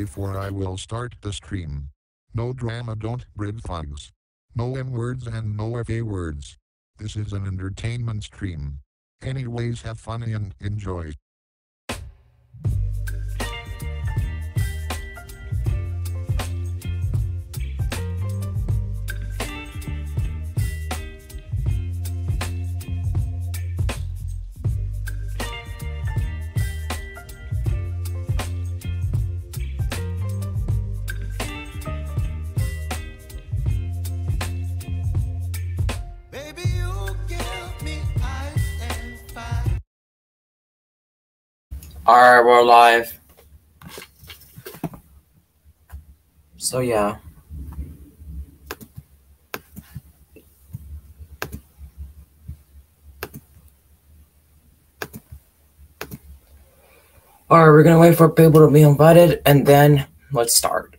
before I will start the stream. No drama, don't breed thugs. No M words and no FA words. This is an entertainment stream. Anyways, have fun and enjoy. Alright, we're live. So yeah. Alright, we're gonna wait for people to be invited and then let's start.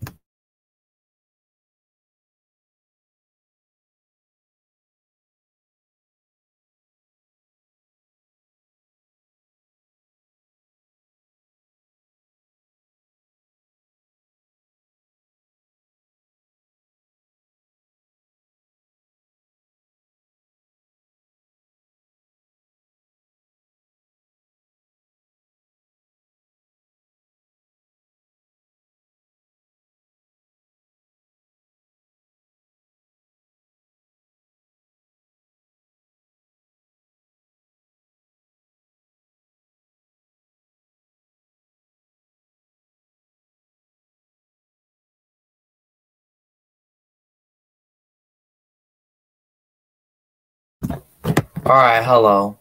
Alright, hello.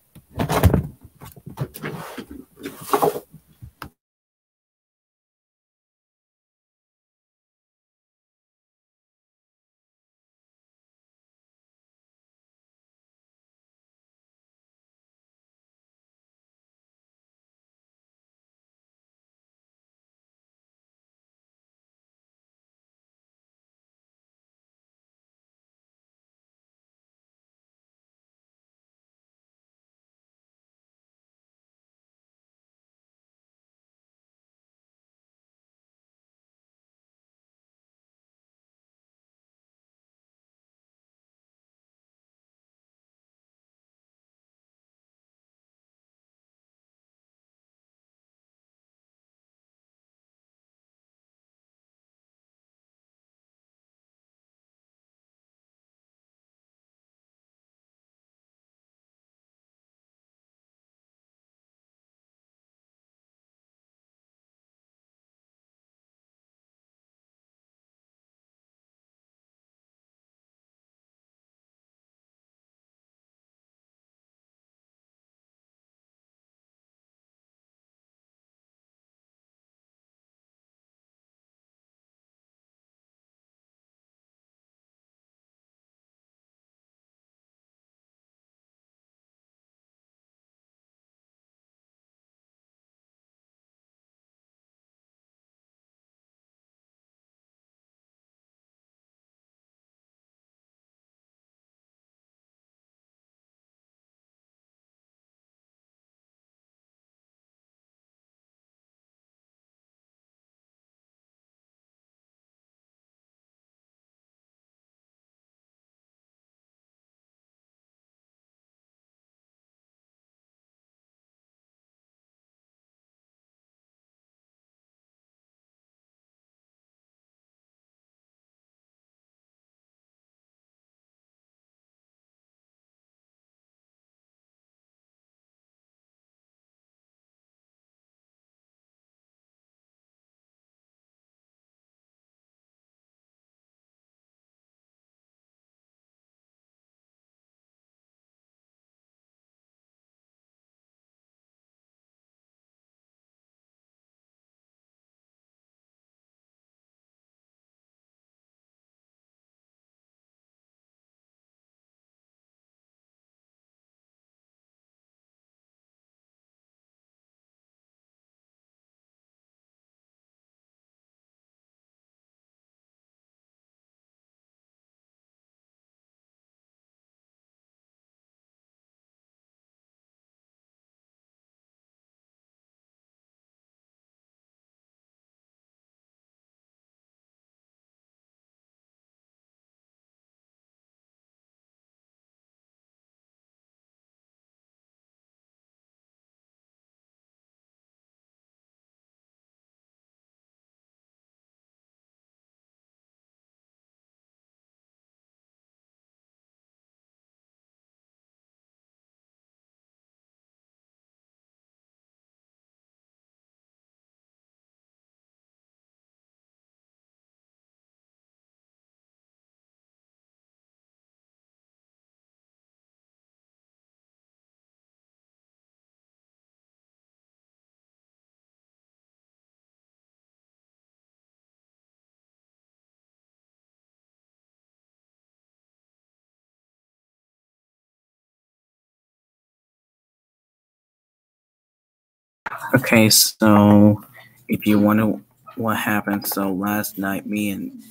Okay, so if you want to, what happened? So last night, me and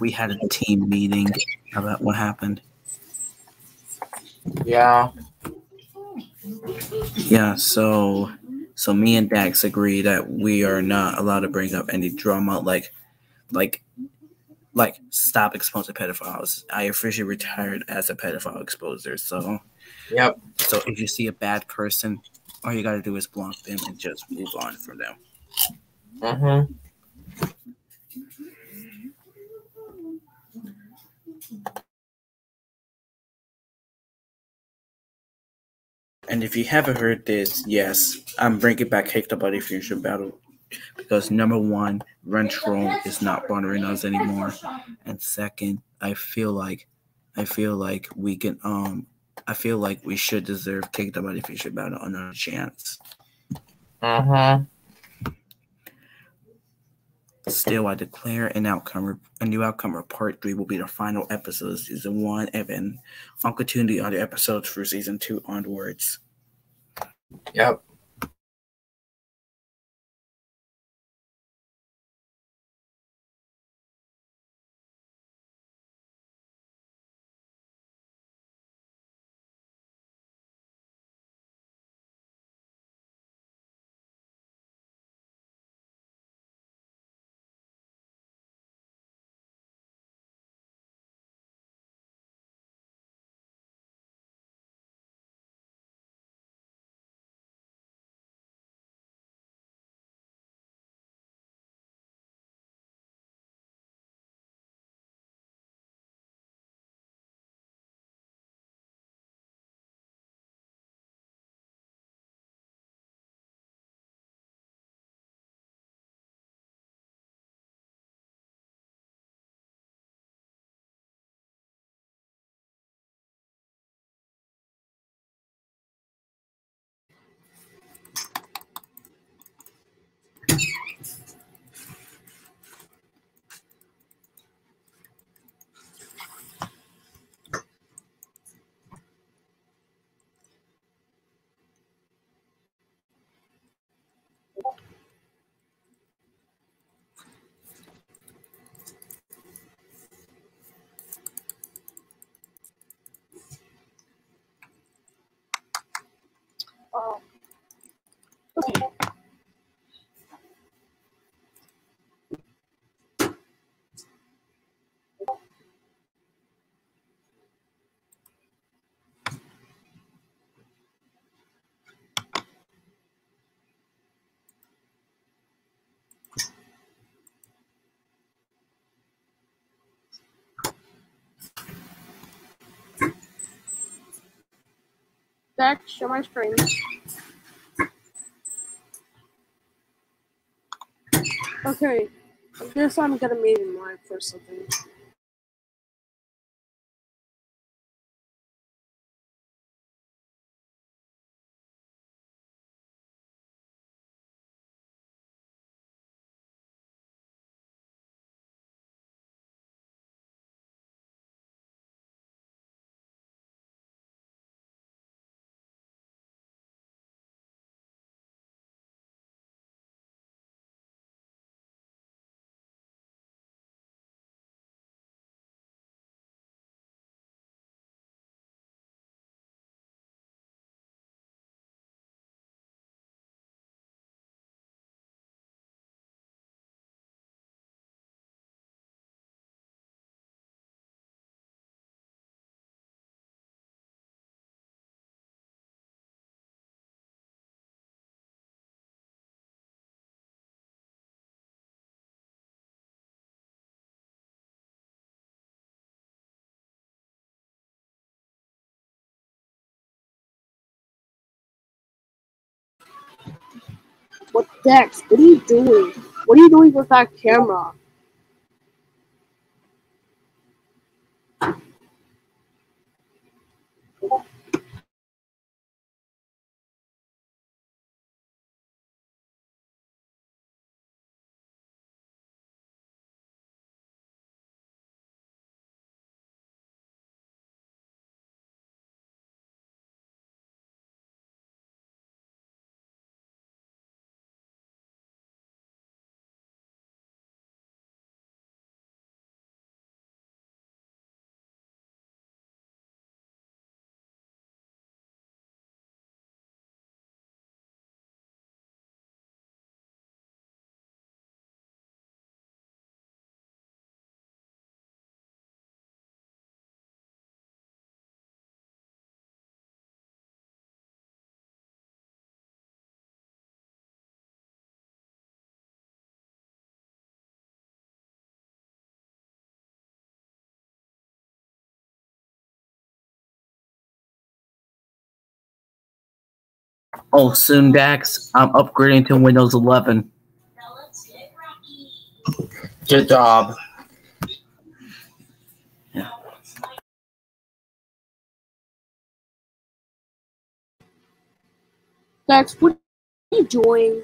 we had a team meeting about what happened. Yeah. Yeah, so so me and Dax agree that we are not allowed to bring up any drama like like like stop exposing pedophiles. I officially retired as a pedophile exposer. So Yep. so if you see a bad person, all you gotta do is block them and just move on from them. Mm-hmm. And if you haven't heard this, yes, I'm bringing back the Body Future Battle because number one, Rentroll is not bothering us anymore, and second, I feel like, I feel like we can, um, I feel like we should deserve Kick the Body Future Battle another chance. Uh-huh. Still, I declare an outcome, a new outcome of part three will be the final episode of season one, and then I'll continue the other episodes for season two onwards. Yep. Oh. Show my screen. Okay, I guess I'm gonna meet in line for something. What Dex? What are you doing? What are you doing with that camera? Oh, soon, Dax. I'm upgrading to Windows 11. Good job. Dex, what are you doing?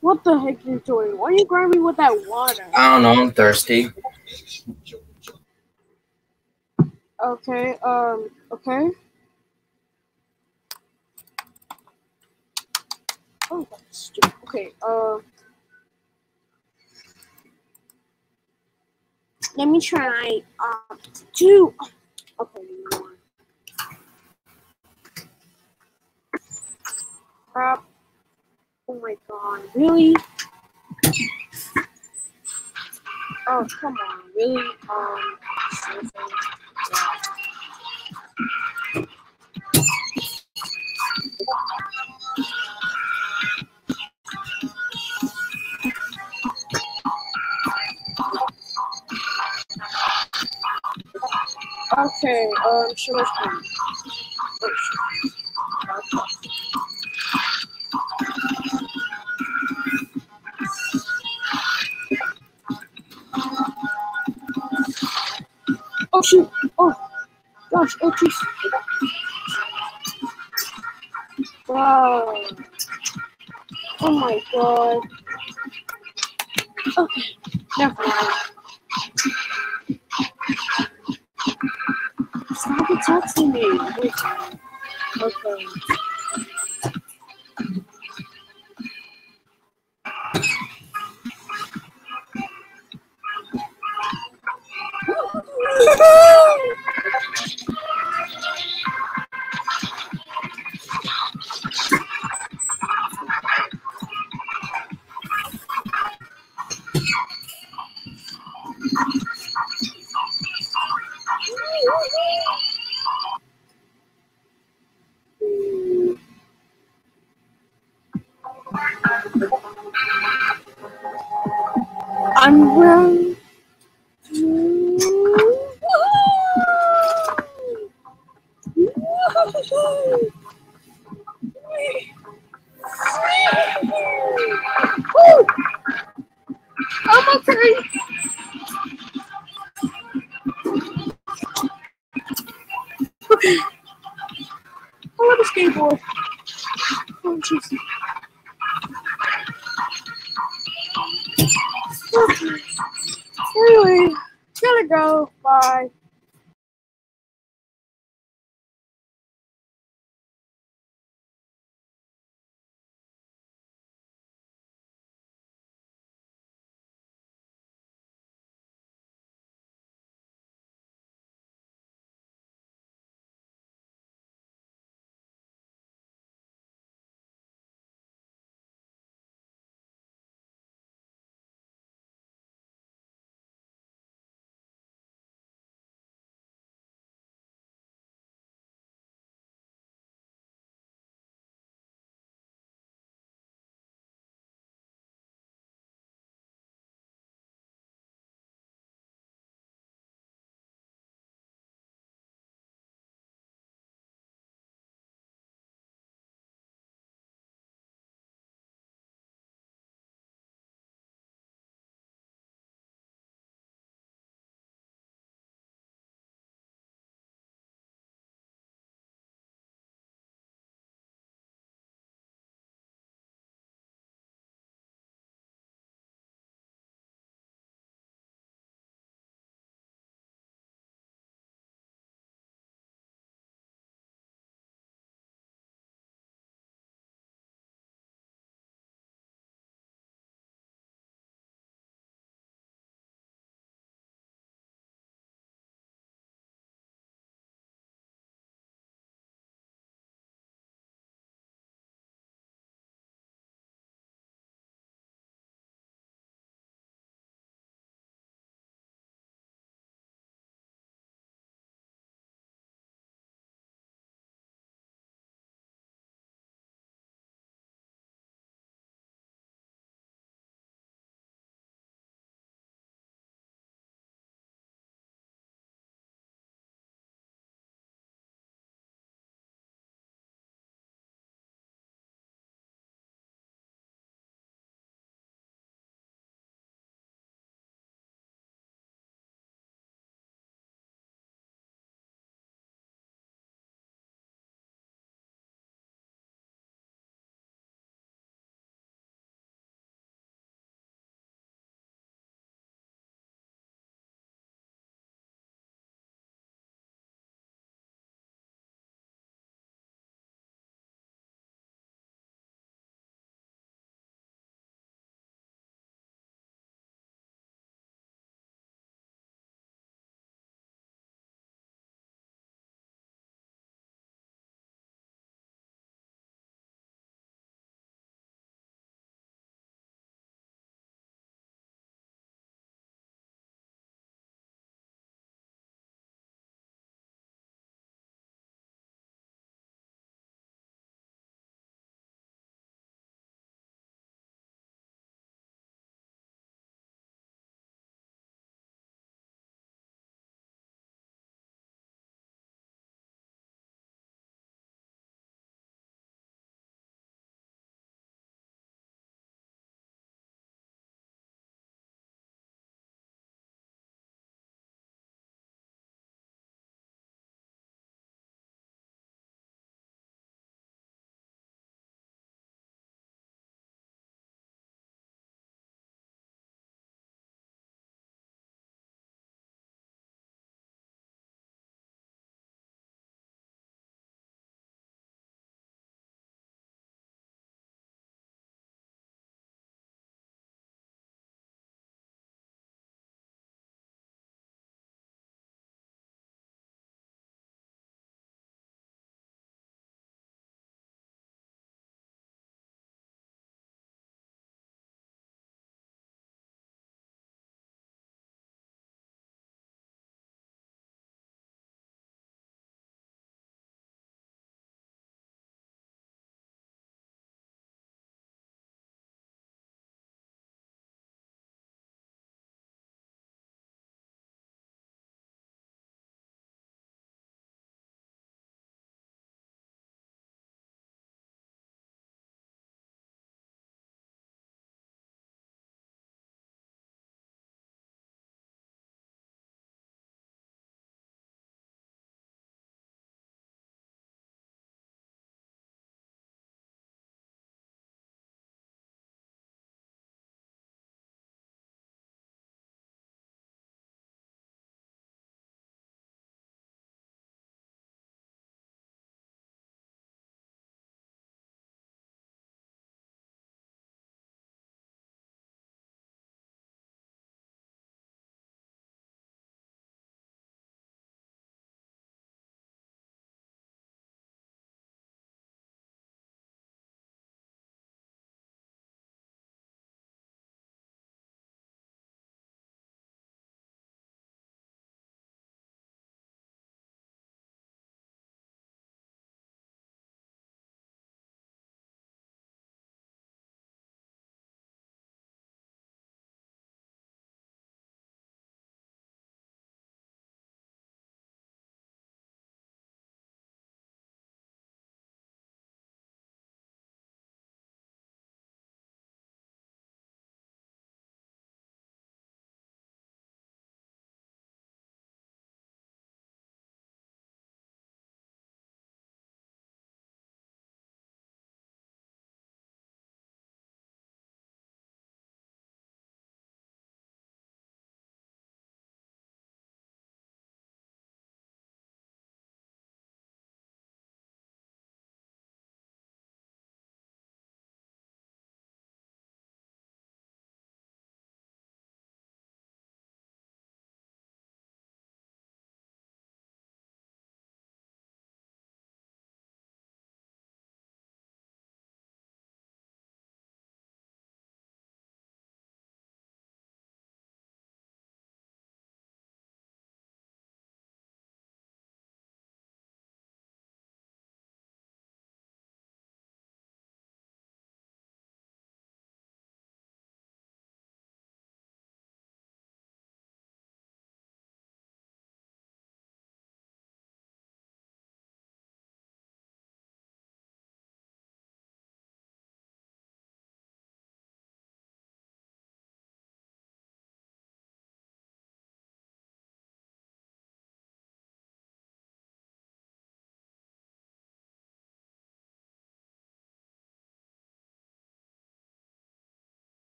What the heck are you doing? Why are you grabbing me with that water? I don't know. I'm thirsty. Okay, um, okay. Oh, that's stupid. Okay, um. let me try, um, two. Okay, know? Crap. Oh my god, really? Oh, come on, really? Um, seriously? Okay, um, sugar cane. Oh shoot! Oh gosh! Oh jeez! Wow! Oh my god! Okay, never mind. Stop texting me. Okay.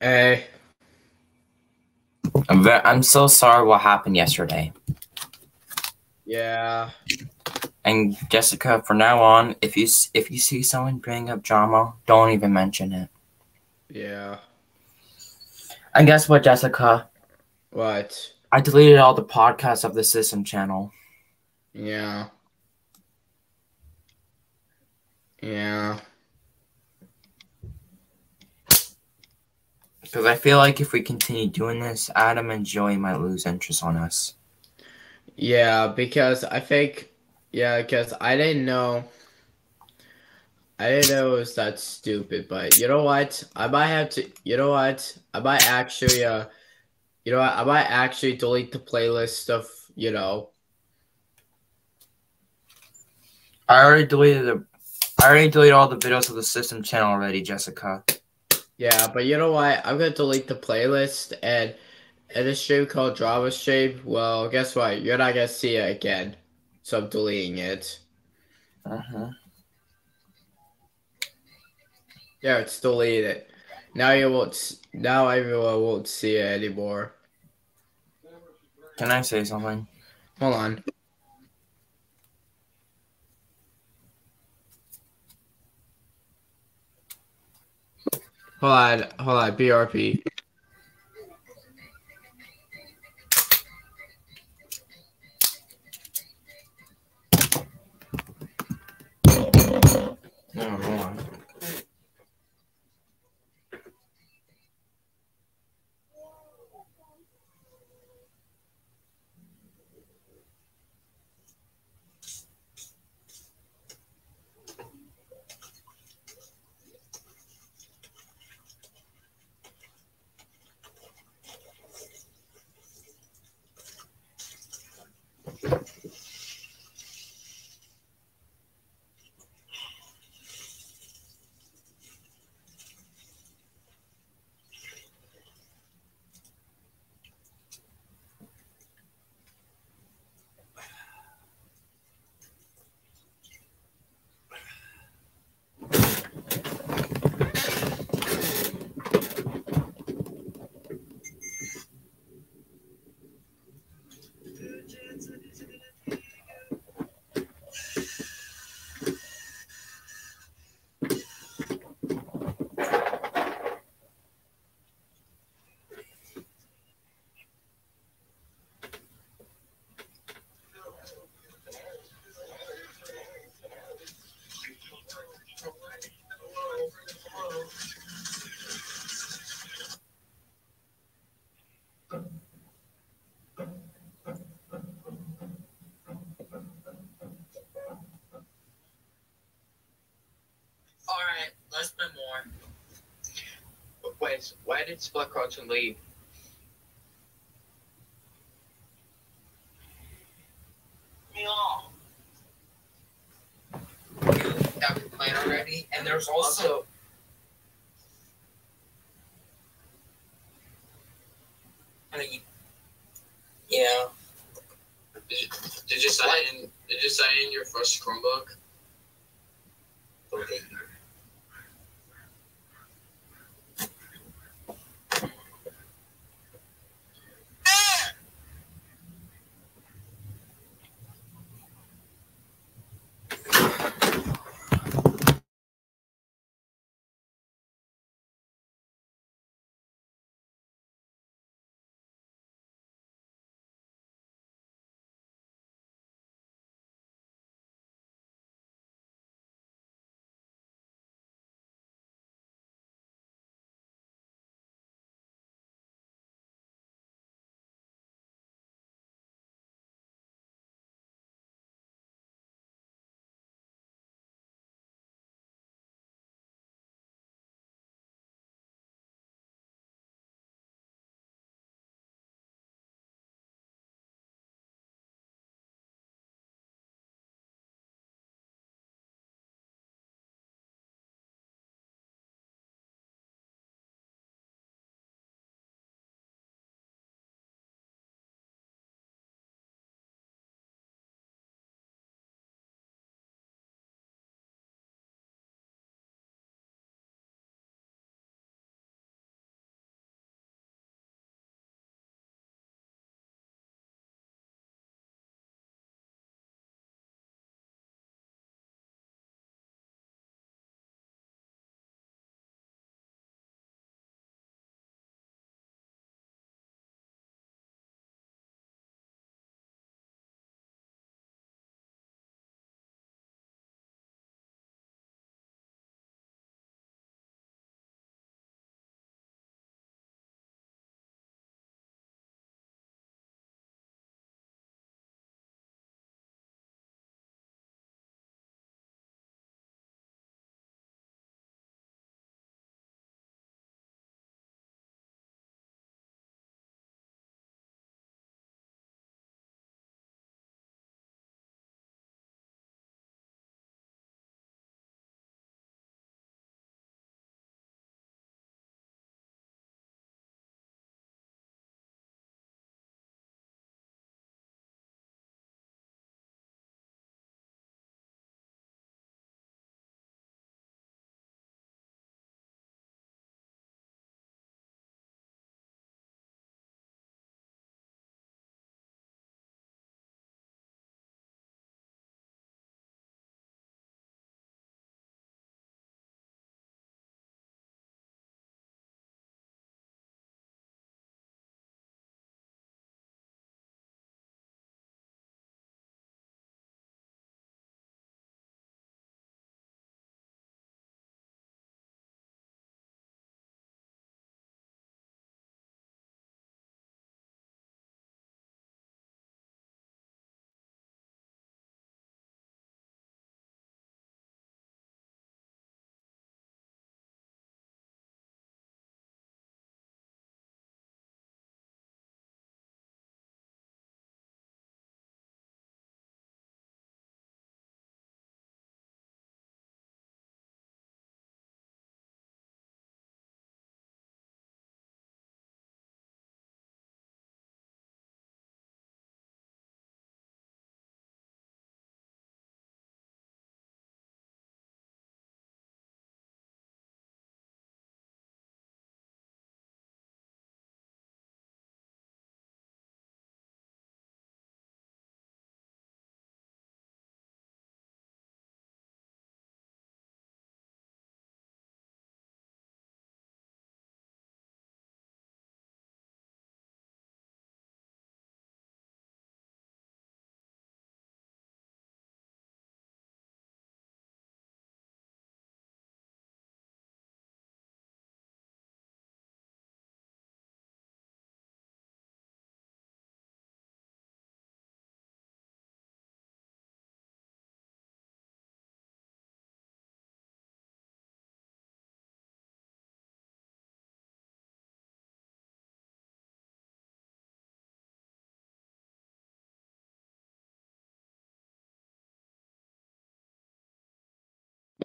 Hey. I'm, I'm so sorry what happened yesterday. Yeah. And Jessica, from now on, if you if you see someone bring up drama, don't even mention it. Yeah. And guess what, Jessica? What? I deleted all the podcasts of the System channel. Yeah. Yeah. Because I feel like if we continue doing this, Adam and Joey might lose interest on us. Yeah, because I think, yeah, because I didn't know, I didn't know it was that stupid. But you know what? I might have to. You know what? I might actually, uh, you know what? I might actually delete the playlist of, you know, I already deleted the. I already deleted all the videos of the System channel already, Jessica. Yeah. But you know what? I'm gonna delete the playlist and and a stream called Drama Stream. Well, guess what? You're not gonna see it again, so I'm deleting it. Uh-huh. Yeah, it's deleted. Now you won't. Now everyone won't see it anymore. Can I say something? Hold on. Hold on, hold on, BRP. No, hold on. Alright, let's play more. Wait, why did Split Cartoon leave? That we played already, and there's also yeah. Did you, did you say in did you say in your first Chromebook? Okay.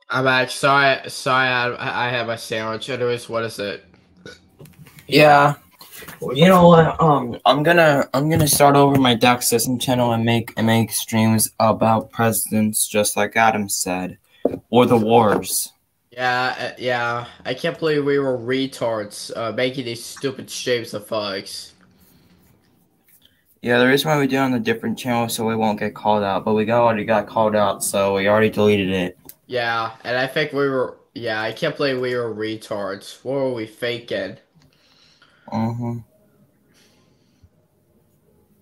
I'm back. Sorry, sorry. I I had my sandwich. Anyways, what is it? Yeah. You know what? Um, I'm gonna I'm gonna start over my Dark System channel and make and make streams about presidents, just like Adam said, or the wars. Yeah, uh, yeah. I can't believe we were retards uh, making these stupid streams of fucks. Yeah, the reason why we do it on a different channel so we won't get called out, but we got already got called out, so we already deleted it. Yeah, and I think we were. Yeah, I can't believe we were retards. What were we faking? Mm-hmm.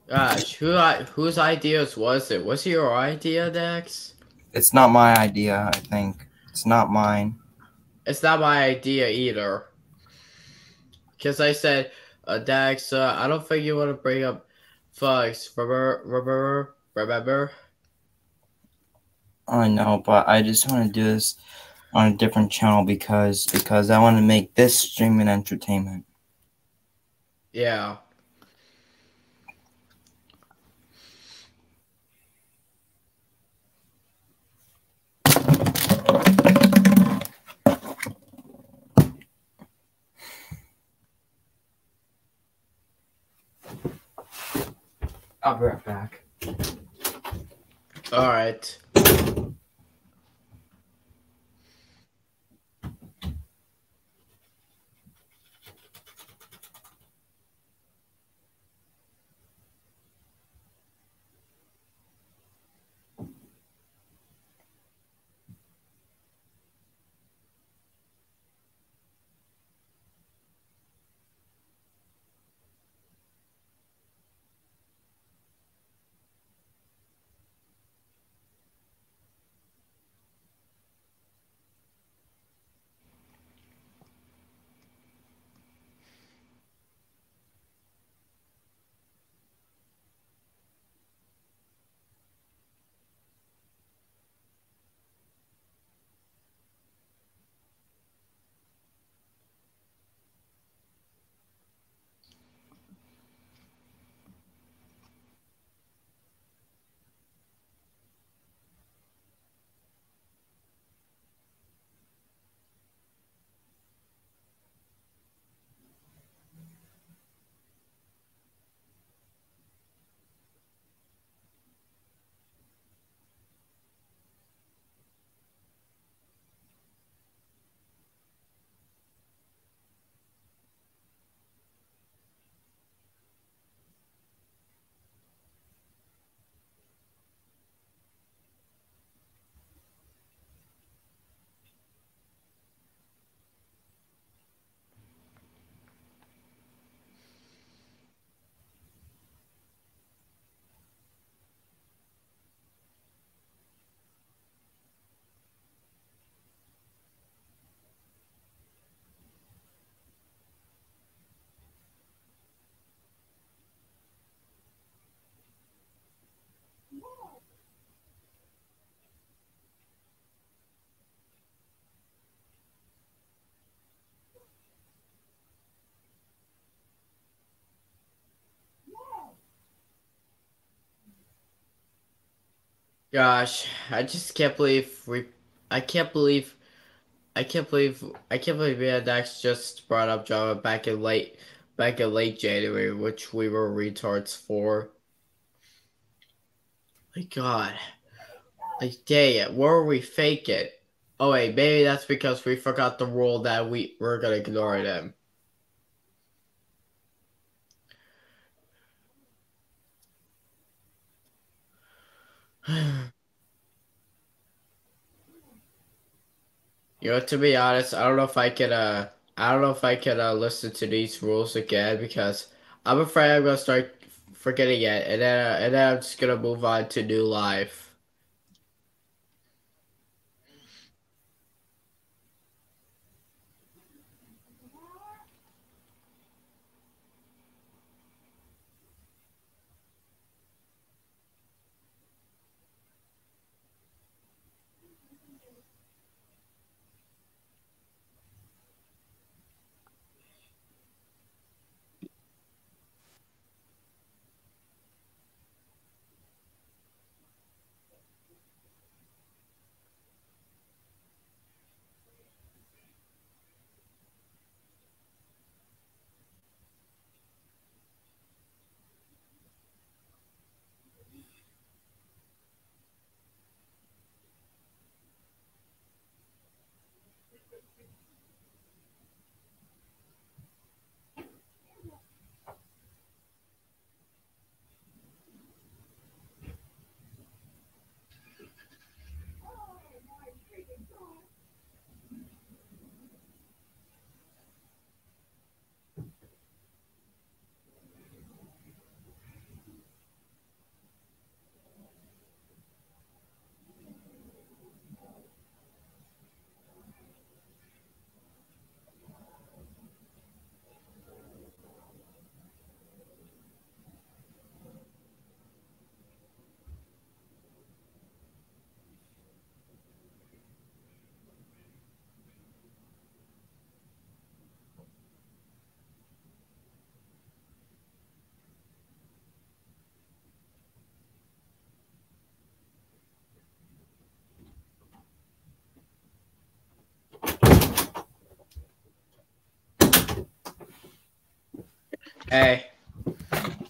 Gosh, who I whose ideas was it? Was it your idea, Dex? It's not my idea. I think it's not mine. It's not my idea either. Because I said, uh, Dax, uh, I don't think you want to bring up fucks. Remember, remember, remember? I know, but I just want to do this on a different channel because because I want to make this streaming entertainment. Yeah. I'll be right back. All right. Gosh, I just can't believe we. I can't believe. I can't believe. I can't believe we had Dax just brought up Java back in late, back in late January, which we were retards for. My God, like dang it, where were we faking? Oh wait, maybe that's because we forgot the rule that we we're gonna ignore them. You know, to be honest, I don't know if I can uh I don't know if I can uh, listen to these rules again because I'm afraid I'm gonna start forgetting it and then uh, and then I'm just gonna move on to new life. Hey,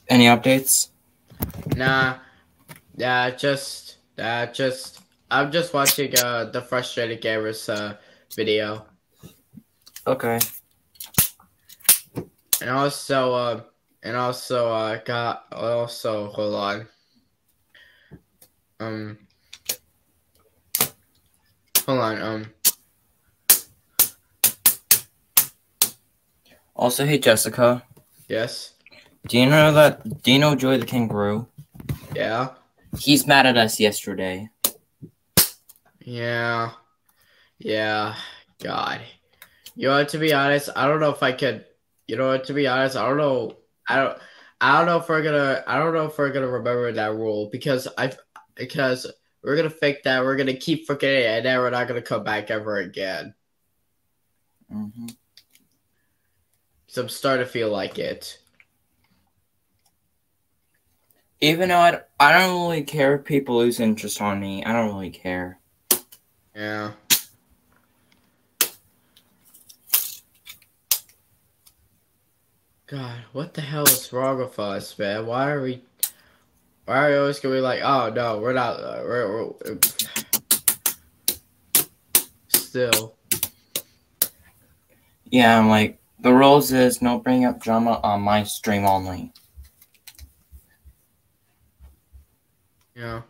Any updates? nah. Yeah, just, uh, just. I'm just watching uh the frustrated gamers uh video, Okay. and also uh, and also uh got also hold on. Um. Hold on. Um. Also, hey Jessica, Yes. do you know that? Do you know Joy the Kangaroo? Yeah. He's mad at us yesterday. Yeah. Yeah. God. You know to be honest, I don't know if I could you know to be honest, I don't know I don't I don't know if we're gonna I don't know if we're gonna remember that rule because I because we're gonna fake that, we're gonna keep forgetting it, and then we're not gonna come back ever again. hmm So I'm starting to feel like it. Even though I, I don't really care if people lose interest on me. I don't really care. Yeah. God, what the hell is wrong with us, man? Why are we? Why are we always gonna be like, oh no, we're not. Uh, we're, we're still. Yeah, I'm like the rules is no bring up drama on my stream only. Yeah.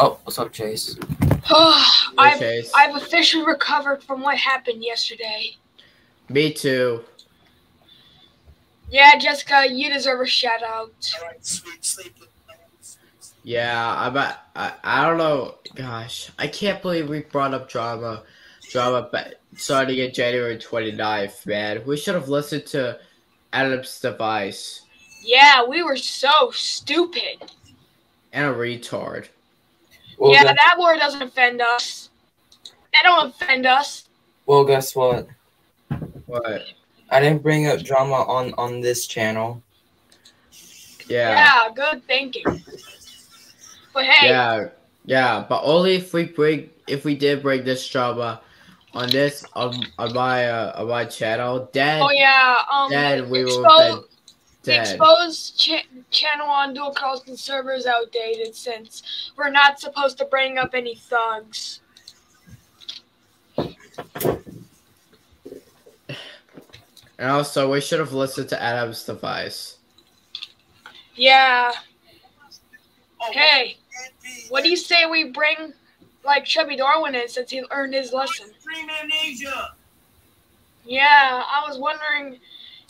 Oh, what's up, Chase? I've, Chase. I've officially recovered from what happened yesterday. Me too. Yeah, Jessica, you deserve a shout out. Yeah, I bet. I, I don't know. Gosh, I can't believe we brought up drama, drama, ba- starting at January 29th, man. We should have listened to Adam's device Yeah, we were so stupid. and a retard. Well, yeah, gu- that word doesn't offend us. That don't offend us. well, guess what? What? I didn't bring up drama on on this channel. Yeah. Yeah, good thinking. But hey, Yeah, yeah, but only if we bring if we did bring this drama on this on, on my uh, on my channel, then oh yeah, um, then we will expo- the dead. exposed ch- channel on dual Carlson server is outdated since we're not supposed to bring up any thugs. And also, we should have listened to Adam's device. Yeah. Hey, what do you say we bring like Chubby Darwin in since he earned his lesson? Yeah, I was wondering.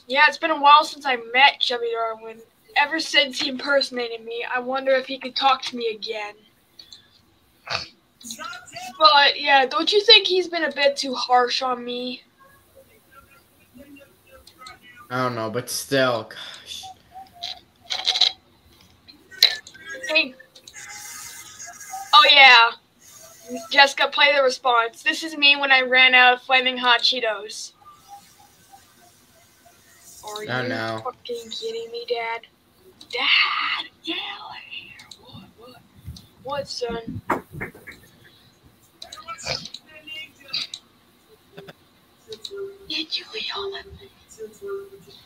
Yeah, it's been a while since I met Chubby Darwin. Ever since he impersonated me, I wonder if he could talk to me again. But yeah, don't you think he's been a bit too harsh on me? I don't know, but still, gosh. Hey. Oh yeah. Jessica, play the response. This is me when I ran out of flaming hot Cheetos. Are Oh, you no. fucking kidding me, Dad? Dad, get out of here. What? What? What, son? Did you eat all of it?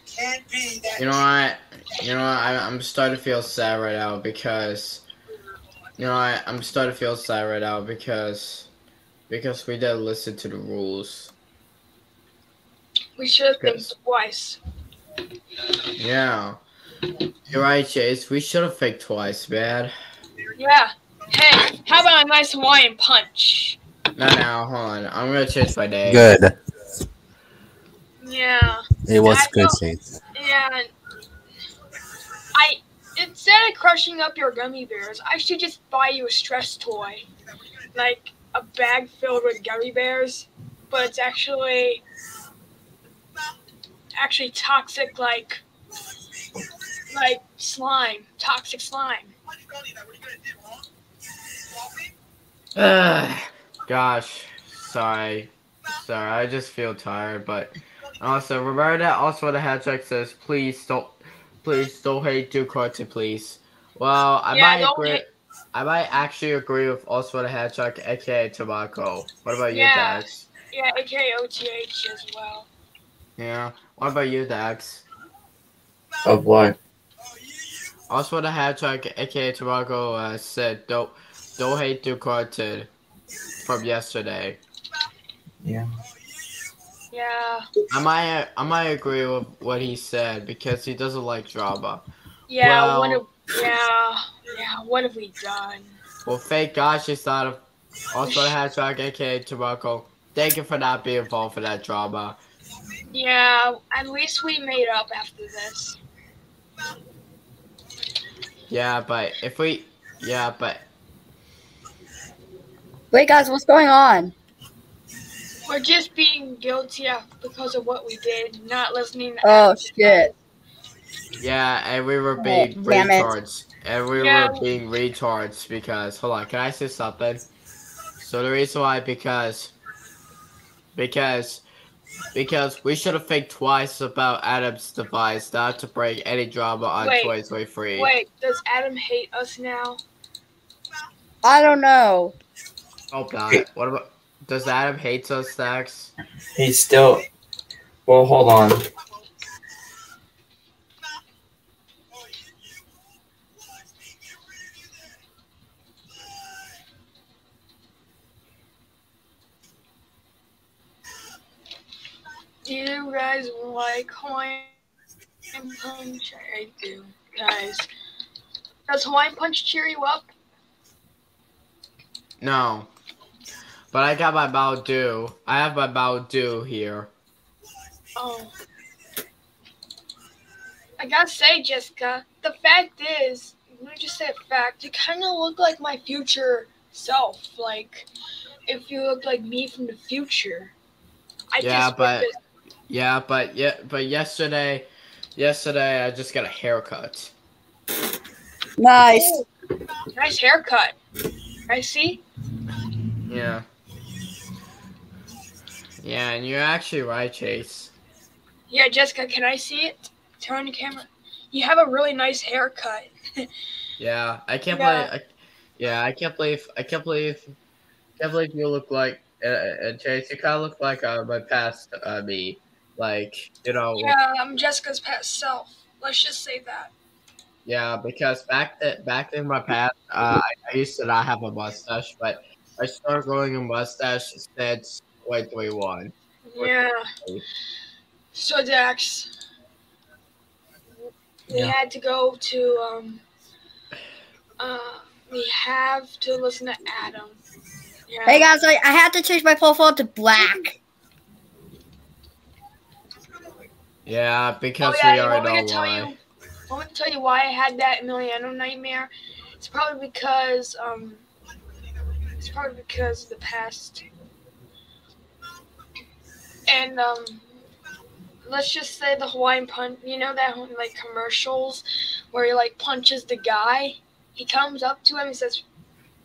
Can't be that. You know what? You know what? I, I'm starting to feel sad right now because, you know what? I'm starting to feel sad right now because, because we didn't listen to the rules. We should think Yes. twice. Yeah. You're right, Chase. We should have faked twice, man. Yeah. Hey, how about a nice Hawaiian punch? No, no, hold on. I'm gonna change my name. Good. Yeah. It was I good, felt- Yeah. I instead of crushing up your gummy bears, I should just buy you a stress toy, like a bag filled with gummy bears, but it's actually actually toxic, like like slime, toxic slime. Ugh, gosh, sorry, sorry. I just feel tired, but Also, remember that also the hashtag says, please don't, please don't hate Duke Carton, please. Well, I Yeah, might agree. hate- I might actually agree with also the hashtag, aka Tobacco. What about you, Yeah. Dax? Yeah, aka OTH as well. Yeah. What about you, Dax? Of what? Also, the hashtag, aka Tobacco, uh, said, don't, don't hate Duke Carton from yesterday. Yeah. Yeah. I might, I might agree with what he said because he doesn't like drama. Yeah, what Well- have, yeah, yeah, what have we done? Well, thank God she's not a, also the hashtag, aka Tobacco. Thank you for not being involved in that drama. Yeah, at least we made up after this. Yeah, but if we, yeah, but Wait, guys, what's going on? We're just being guilty of because of what we did, not listening. To Oh shit! yeah, and we were Oh, being damn it. retards, and we Yeah. were being retards because hold on, can I say something? So the reason why because because because we should have think twice about Adam's device, not to bring any drama on Wait, Toy Story Free. Wait, does Adam hate us now? I don't know. Oh, Hope not. What about? Does Adam hate us, Stacks? He's still. Well, hold on. Do you guys like Hawaiian Punch? I do, guys. Does Hawaiian Punch cheer you up? No. But I got my Baldu. I have my Baldu here. Oh. I gotta say, Jessica, the fact is, let me just say a fact, you kind of look like my future self. Like, if you look like me from the future. I Yeah, just but- ripped Yeah, but yeah, but yesterday, yesterday I just got a haircut. Nice. it. nice haircut. I see. Yeah. Yeah, and you're actually right, Chase. Yeah, Jessica, can I see it? Turn on the camera. You have a really nice haircut. Yeah, I can't Yeah. believe. I, yeah, I can't believe. I can't believe. Can't believe you look like. Uh, uh, Chase, you kind of look like uh, my past uh, me. Like you know. Yeah, I'm Jessica's past self. Let's just say that. Yeah, because back back in my past, uh, I, I used to not have a mustache, but I started growing a mustache since 2021. Yeah. So Dax, we Yeah. had to go to um. Uh, we have to listen to Adam. Yeah. Hey guys, I, I had to change my profile to black. Yeah, because oh yeah, we you want already me know to tell why. you? Want to tell you why I had that Emiliano nightmare? It's probably because um. It's probably because of the past. And um. Let's just say the Hawaiian punch. You know that like commercials where he like punches the guy. He comes up to him and says,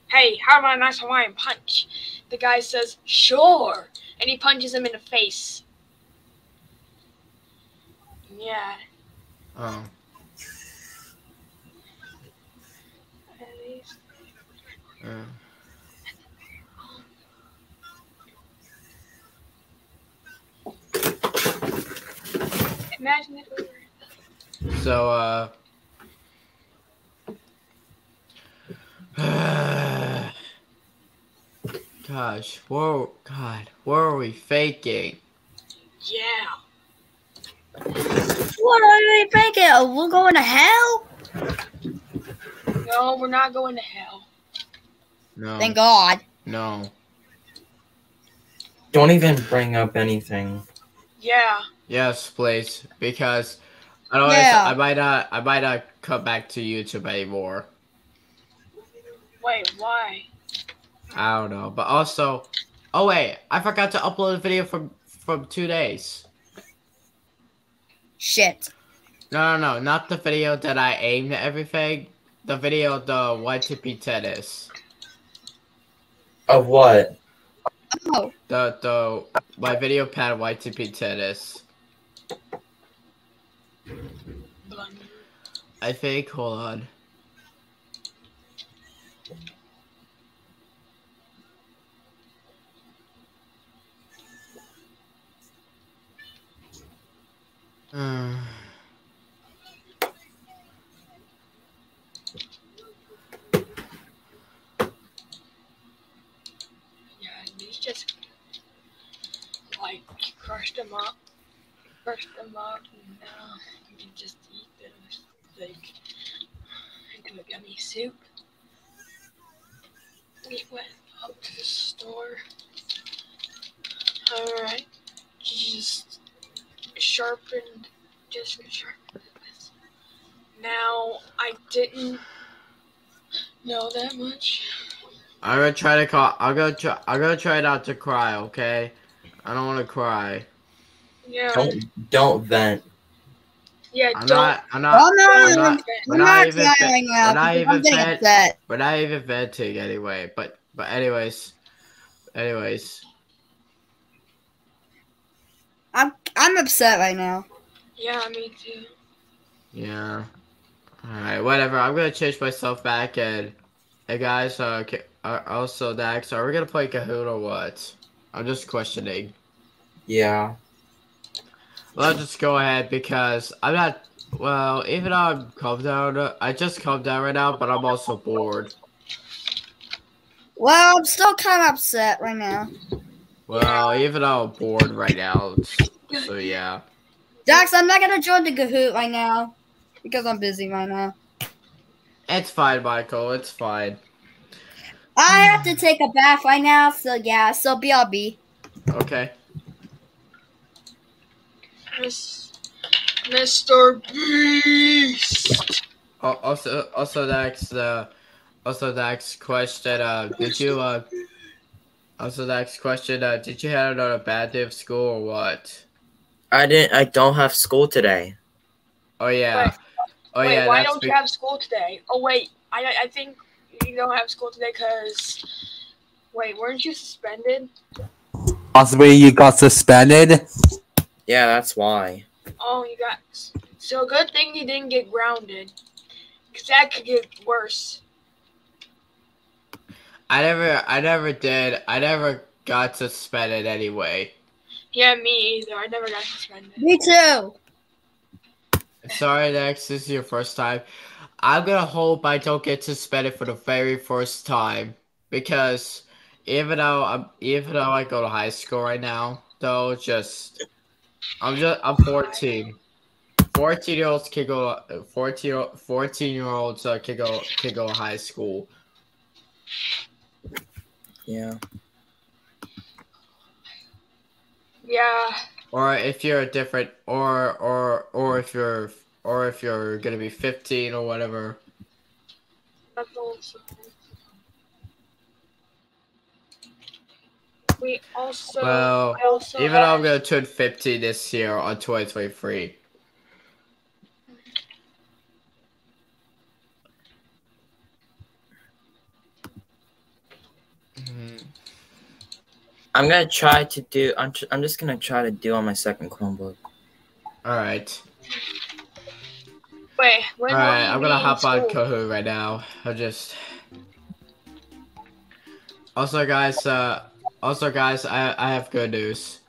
"Hey, how about a nice Hawaiian punch?" The guy says, "Sure," and he punches him in the face. Yeah. Oh. Uh, Imagine if we were. so uh. Gosh, whoa, God, what are we faking? Yeah. What are you thinking? We're going to hell? No, we're not going to hell. No, Thank God. no. Don't even bring up anything. Yeah. Yes, please, because otherwise Yeah. I might not, I might not come back to YouTube anymore. Wait, why? I don't know, but also, oh wait, I forgot to upload a video from from two days. Shit. No, no, no, not the video that I aimed at everything. The video of the YTP tennis. Of what? Oh, The the my video pad YTP tennis. I think. Hold on. Yeah, he's just like crushed them up, crushed them up, and now you can just eat them like into a gummy soup. We went up to the store. All right, just sharpened, just sharpened this. Now I didn't know that much. I'm gonna try to call. I'm gonna try. I'm gonna try not to cry. Okay. I don't want to cry. Yeah. Don't don't vent. Yeah, I'm don't. not. I'm not. No, I'm I'm, not. I'm we're not not even crying ve- we're not I'm even getting vent- upset. We're not even venting anyway. But but anyways, anyways. I'm I'm upset right now. Yeah, me too. Yeah. Alright, whatever. I'm gonna change myself back and hey guys, uh, ca- uh also Dax, are we gonna play Kahoot or what? I'm just questioning. Yeah. Let's just go ahead because I'm not well, even though I'm calm down I just calmed down right now, but I'm also bored. Well, I'm still kind of upset right now. Well, even though I'm bored right now, so yeah. Dax, I'm not gonna join the Kahoot right now because I'm busy right now. It's fine, Michael, it's fine. I have to take a bath right now, so yeah, so BRB. Okay. Miss, Mr. Beast. Al- Also, also Dax, uh, also Dax question. Uh, did you uh, also Dax question. Uh, did you have another bad day of school or what? I didn't. I don't have school today. Oh yeah, Wait, oh wait, yeah. why don't be- you have school today? Oh wait, I I- I think you don't have school today because wait, weren't you suspended? Possibly you got suspended. Yeah, that's why. Oh, you got so good thing you didn't get grounded, because that could get worse. I never, I never did. I never got suspended anyway. Yeah, me either. I never got suspended. Me too. Sorry, Dax. This is your first time. I'm gonna hope I don't get suspended for the very first time because even though I'm, even though I go to high school right now, though, just I'm just I'm 14. 14 year olds can go 14 year- 14 year olds uh, can go can go high school. Yeah. Yeah. Or if you're a different or or or if you're or if you're gonna be 15 or whatever. That's also. We also. Well, I also even though I'm gonna turn fifty this year on 2023. I'm gonna try to do. I'm. Tr- I'm just gonna try to do on my second Chromebook. All right. Wait, when All will right, you I'm gonna in hop on school? Kahoot right now. I just. Also, guys. Uh, also, guys, I I have good news.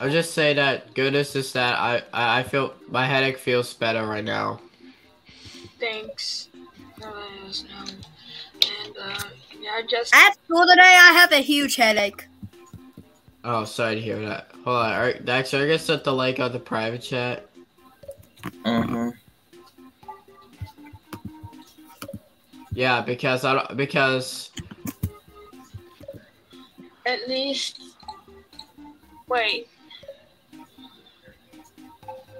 I'll just say that good news is that I I I feel my headache feels better right now. Thanks. for letting us know. And uh, yeah, just At school today, I have a huge headache. Oh, sorry to hear that. Hold on, are, Dax, are you gonna set the link on the private chat? Mm-hmm. Yeah, because I don't because at least. Wait.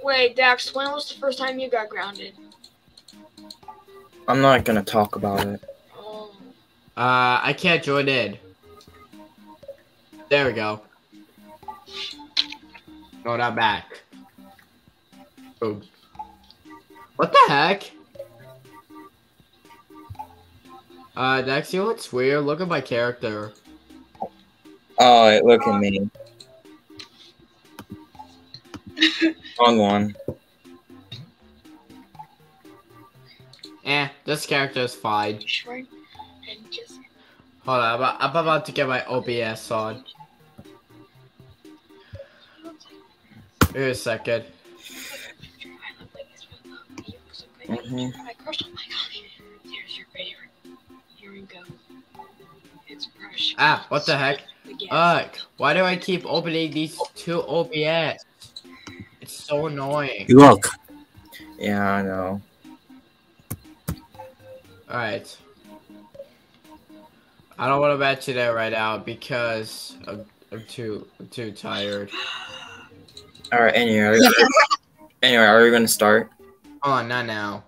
Wait, Dax, when was the first time you got grounded? I'm not gonna talk about it. Oh, uh I can't join in. There we go. No, not back. Boom. What the heck? Uh, Dax, you know what's weird? Look at my character. Oh, look at me. Wrong one. Eh, this character is fine. Shrine and just Hold on, I'm about, I'm about to get my OBS on. Wait a second. Mhm. my Ah, what the heck? Ugh, why do I keep opening these two OBS? It's so annoying. Look. Yeah, I know. Alright. I don't want to bet you there right now because I'm, I'm too I'm too tired. All right. Anyway, anyway, are we gonna start? Oh, on, not now.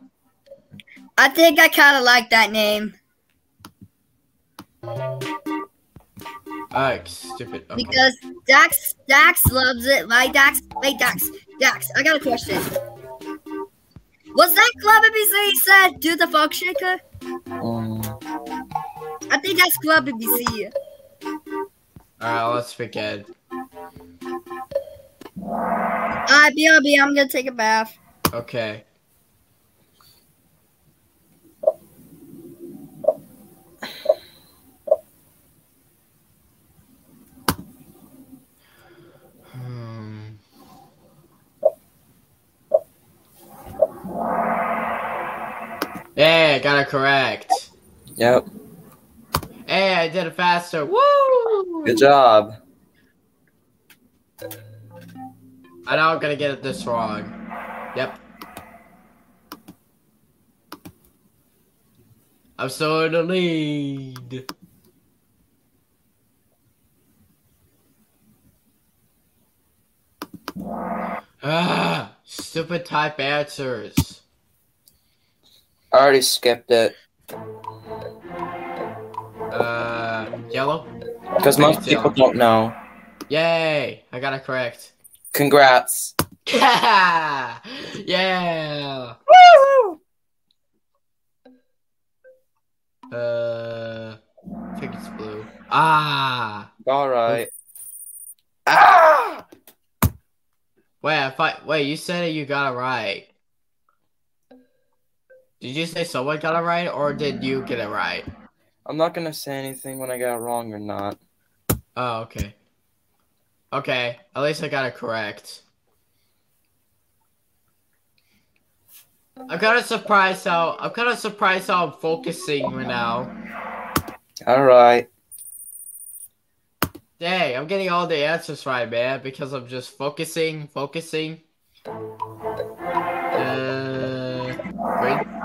I think I kind of like that name Ugh, stupid. Okay. because Dax Dax loves it. Right, Dax? Wait, Dax. Dax, I got a question. Was that Club BBC said do the fog shaker? Um, I think that's Club BBC. Alright, let's begin. Alright, BRB, I'm gonna take a bath. Okay. Hey, got it correct. yep. Hey, I did it faster. Woo! Good job. I know I'm gonna get it this wrong. Yep. I'm still in the lead. Ah, stupid type answers. I already skipped it Uh, yellow? because most people don't know. Yay! I got it correct. Congrats. Yeah! Yeah! Woo! Uh, I think it's blue. Ah! All right. Ah! Wait, I thought, wait, you said it, you got it right. Did you say someone got it right, or did you get it right? I'm not gonna say anything when I got it wrong or not. Oh, okay. Okay, at least I got it correct. I'm kind of surprised how I'm kind of surprised how I'm focusing right now. All right. Dang, I'm getting all the answers right, man, because I'm just focusing, focusing. Uh, wait.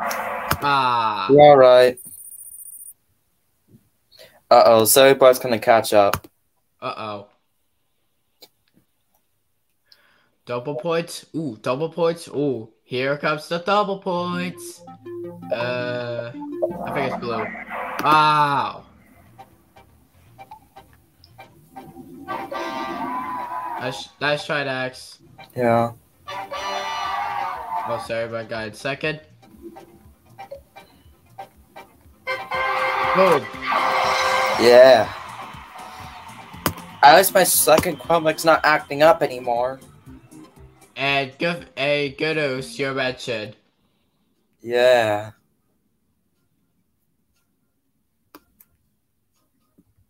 Ah. You're all right. Uh oh, Zoe Bart's gonna catch up. Uh oh. Double points. Ooh, double points. Ooh, here comes the double points. Uh, I think it's blue. Wow. Nice, nice try, Dax. Yeah. Oh, sorry, my guy. Second. Boom. Yeah. At least my second Chromebook's not acting up anymore. And good, a good news, you're mentioned. Yeah.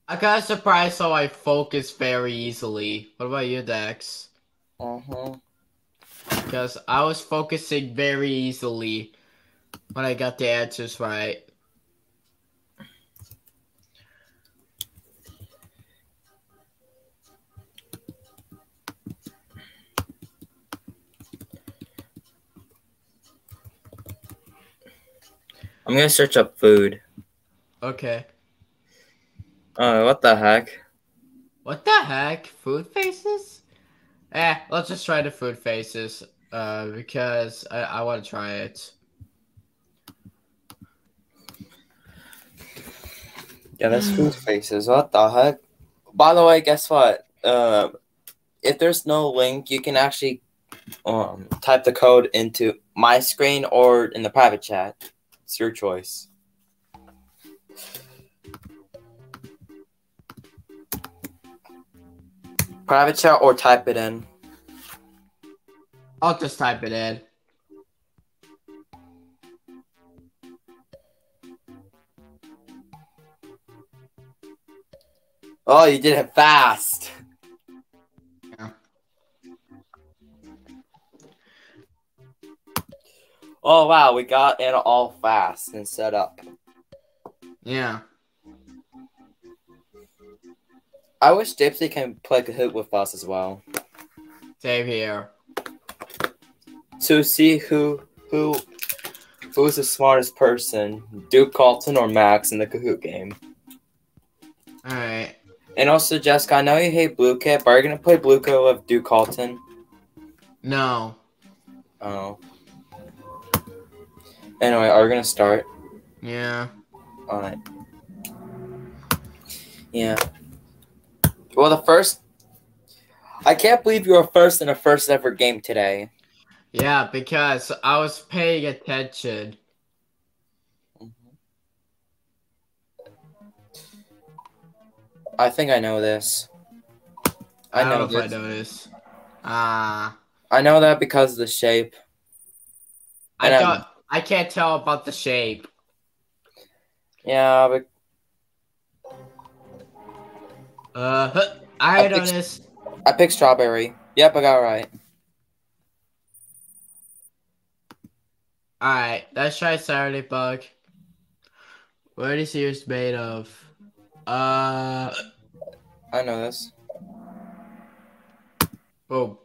I'm kind of surprised how I focus very easily. What about you, Dex? Uh huh. Because I was focusing very easily when I got the answers right. I'm gonna search up food. Okay. Oh, what the heck? What the heck? Food faces? Eh, let's just try the food faces. Uh, because I, I want to try it. Yeah, that's food faces. What the heck? By the way, guess what? Um, if there's no link, you can actually um type the code into my screen or in the private chat. It's your choice. Private chat or type it in. I'll just type it in. Oh, you did it fast. Oh wow, we got it all fast and set up. Yeah. I wish Gypsy can play Kahoot with us as well. Same here. To see who who who's the smartest person, Duke Carlton or Max in the Kahoot game. Alright. And also, Jessica, I know you hate Blooket, but are you gonna play Blooket with Duke Carlton? No. Oh. Anyway, are we gonna start? Yeah. Alright. Yeah. Well, the first. I can't believe you were first in a first ever game today. Yeah, because I was paying attention. I think I know this. I, I, don't know if I this. know this. Ah. I know that because of the shape. I And I'm- don't I can't tell about the shape. Yeah, but Uh I I know picked- this. I picked strawberry. Yep, I got it right. Alright, let's try Saturday Bug. What is yours made of? Uh I know this. boom.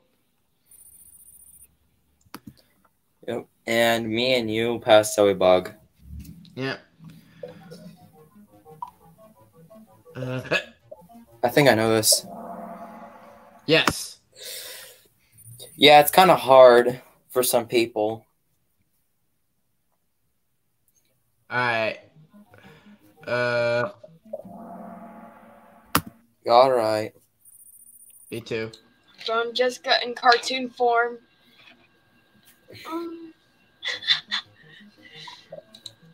Yep. And me and you passed Zoe Bug. Yeah. Uh, I think I know this. yes. Yeah, it's kind of hard for some people. Alright. Uh All right. me too. From Jessica in cartoon form. Um,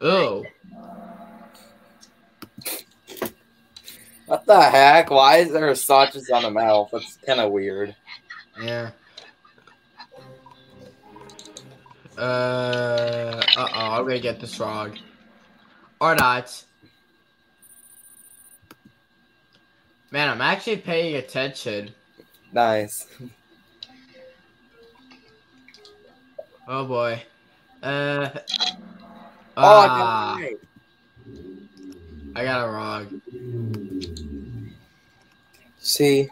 Oh. What the heck? Why is there a sausages on the mouth? That's kind of weird. Yeah. Uh, uh oh, I'm gonna get this wrong. Or not. Man, I'm actually paying attention. Nice. Oh boy. Uh. Oh, I got ah, it. I got it wrong. See,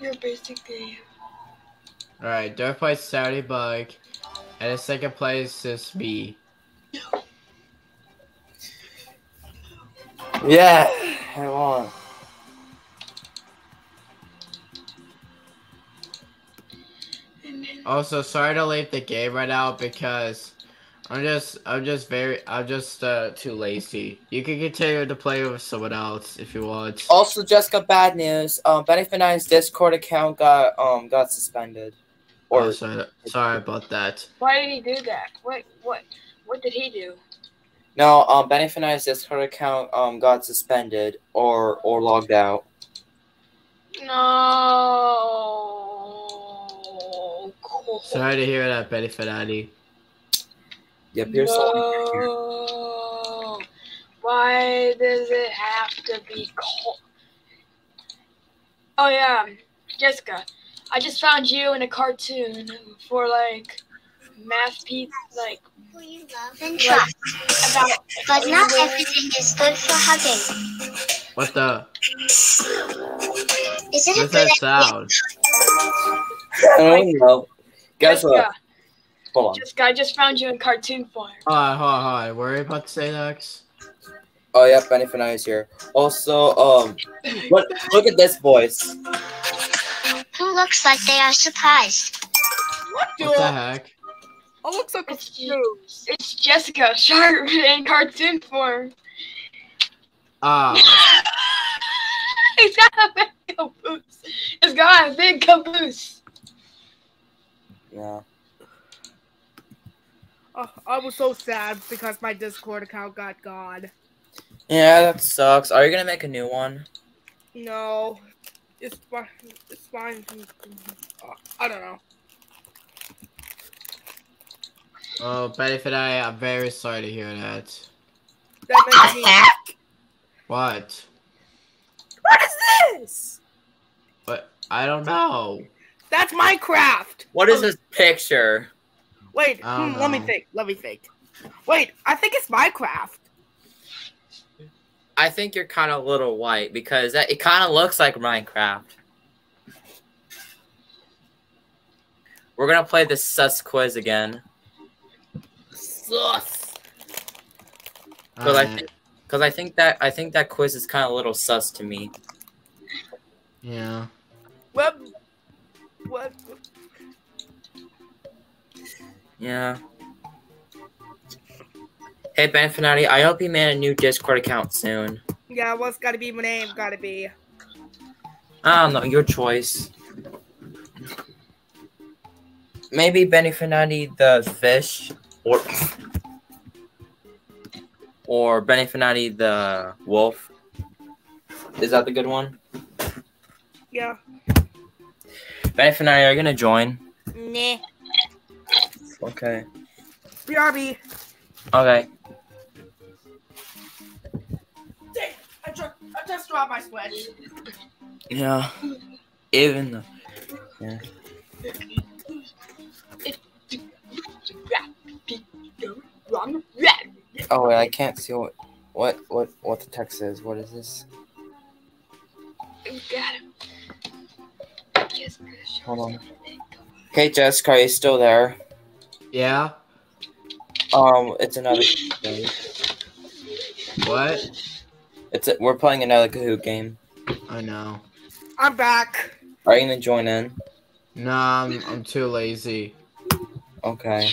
you're basically. Alright, third place Saturday Bug. And in second place is me. yeah, I won. Also, sorry to leave the game right now because I'm just, I'm just very, I'm just uh, too lazy. You can continue to play with someone else if you want. Also, Jessica, bad news. Um, Benny Fernandez's Discord account got um got suspended. Or Oh, sorry, sorry about that. Why did he do that? What? What? What did he do? no, um, Benny Fernandez's Discord account um got suspended or or logged out. No. Cool. Sorry to hear that, Betty Fernandi. Yep, you're sorry. No. Why does it have to be cold? Oh yeah, Jessica. I just found you in a cartoon for like math pe like and like, trust. about But not everything is good for hugging. What the? Is it a What's good that sound? I don't know. Guess what? Jessica. Hold on. Jessica, I just found you in cartoon form. Hi, hi, hi. What are you about to say next? Oh yeah, Benny is here. Also, um, what? Look at this voice. Who looks like they are surprised? What What the heck? I looks so It's, confused. it's Jessica Sharp in cartoon form. Oh, He's got a big caboose. He's got a big caboose. Yeah. Oh, I was so sad because my Discord account got gone. Yeah, that sucks. Are you gonna make a new one? No, it's fine. It's fine. I don't know. Oh, Betty Fidai, I'm very sorry to hear that. That makes me. What? What is this? But I don't know. That's Minecraft. What is this picture? Wait, hmm, let me think. Let me think. Wait, I think it's Minecraft. I think you're kind of a little white because that, it kind of looks like Minecraft. We're gonna play this sus quiz again Sus. because I Alright, think I think that I think that quiz is kind of a little sus to me. Yeah. What? What? Yeah. Hey Ben Finati, I hope you made a new Discord account soon. Yeah, what's gotta be my name? Gotta be. Ah, I don't know, your choice. Maybe Benny Finati the fish, or or Benny Finati the wolf. Is that the good one? Yeah. Benny I are gonna join? Nah. Okay. BRB. Okay. Dang, I, ju- I just dropped my switch. Yeah. Even though. yeah. Oh wait, I can't see what what what what the text is. What is this? Got him. Yes, Hold on. Hey Jessica, are you still there? Yeah. Um, it's another game. What? It's a, we're playing another Kahoot game. I know. I'm back. Are you gonna join in? Nah, I'm, I'm too lazy. Okay.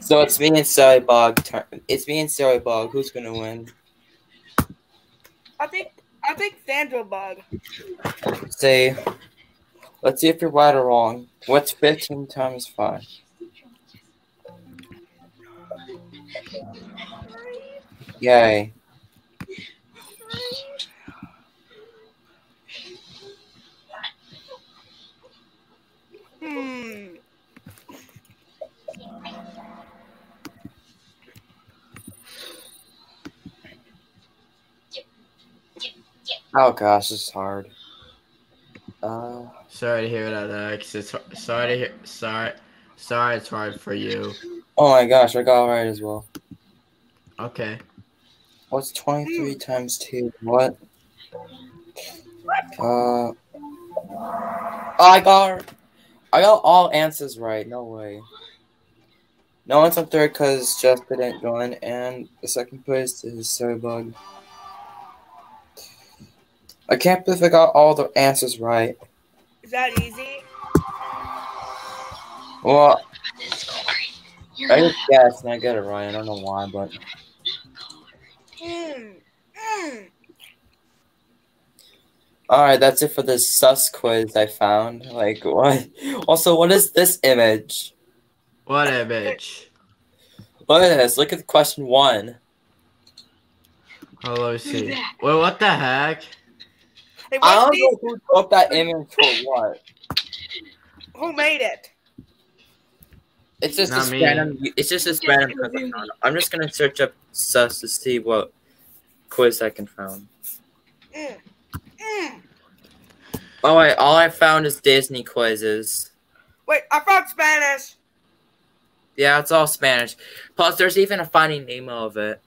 So it's me and Sally Bog. Turn- it's me and Sally Bog. Who's gonna win? I think I think Sandra Bug. Say, let's see if you're right or wrong. What's 15 times 5? Yay. Hmm. Oh gosh, this is hard. Uh, Sorry to hear that, Alex. It's sorry to hear. Sorry, sorry. It's hard for you. oh my gosh, I got it right as well. Okay. What's 23 times 2? What? Uh, I got I got all answers right. No way. No one's up there because Jeff didn't join, and the second place is so Bug. I can't believe I got all the answers right. Is that easy? Well, I just guessed and I get it right. I don't know why, but Hmm. Hmm. all right, that's it for this sus quiz I found. Like, what? Also, what is this image? What image? Look at this. Look at question one. Oh, let me see. Wait, what the heck? Hey, I don't know who took that image for what. who made it? It's just Not this me. random. It's just this random. I found. I'm just gonna search up sus to see what quiz I can find. Mm. Mm. Oh wait, all I found is Disney quizzes. Wait, I found Spanish. Yeah, it's all Spanish. Plus, there's even a funny name of it.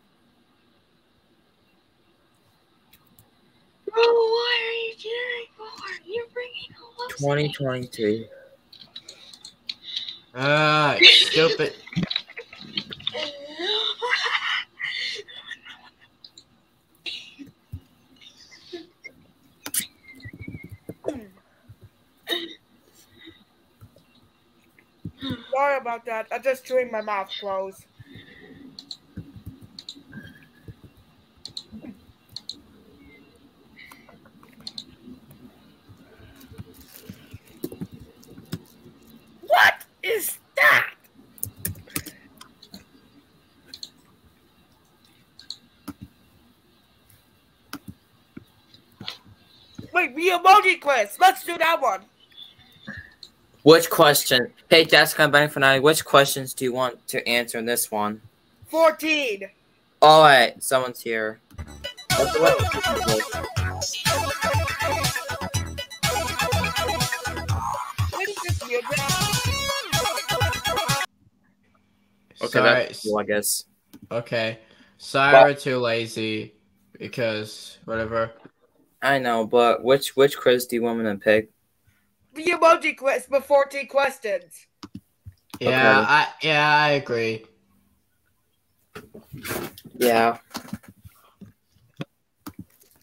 Bro, what are you doing for? You're bringing a lot. 2022. Ah, stupid. Sorry about that. I just chewing my mouth closed. What is that? Wait, the emoji quiz. Let's do that one. Which question? Hey, Jessica and Benny Finale, which questions do you want to answer in this one? 14. All right, someone's here. Okay, Sorry. that's cool, I guess. Okay. Sorry, we're too lazy because whatever. I know, but which which quiz do you want me to pick? The emoji quiz with 14 questions. Yeah, Okay. I yeah I agree. Yeah.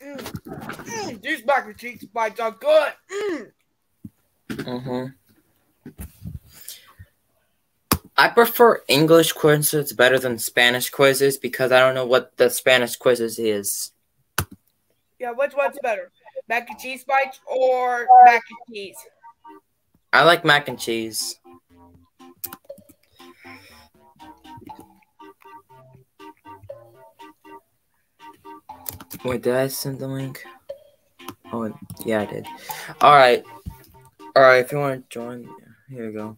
Mm. Mm, these mac and cheese bites are good. Mm. Mm-hmm. I prefer English quizzes better than Spanish quizzes because I don't know what the Spanish quizzes is. Yeah, which one's better? Mac and cheese bites or mac and cheese? I like mac and cheese. Wait, did I send the link? Oh, yeah, I did. All right, all right. If you want to join, here you go.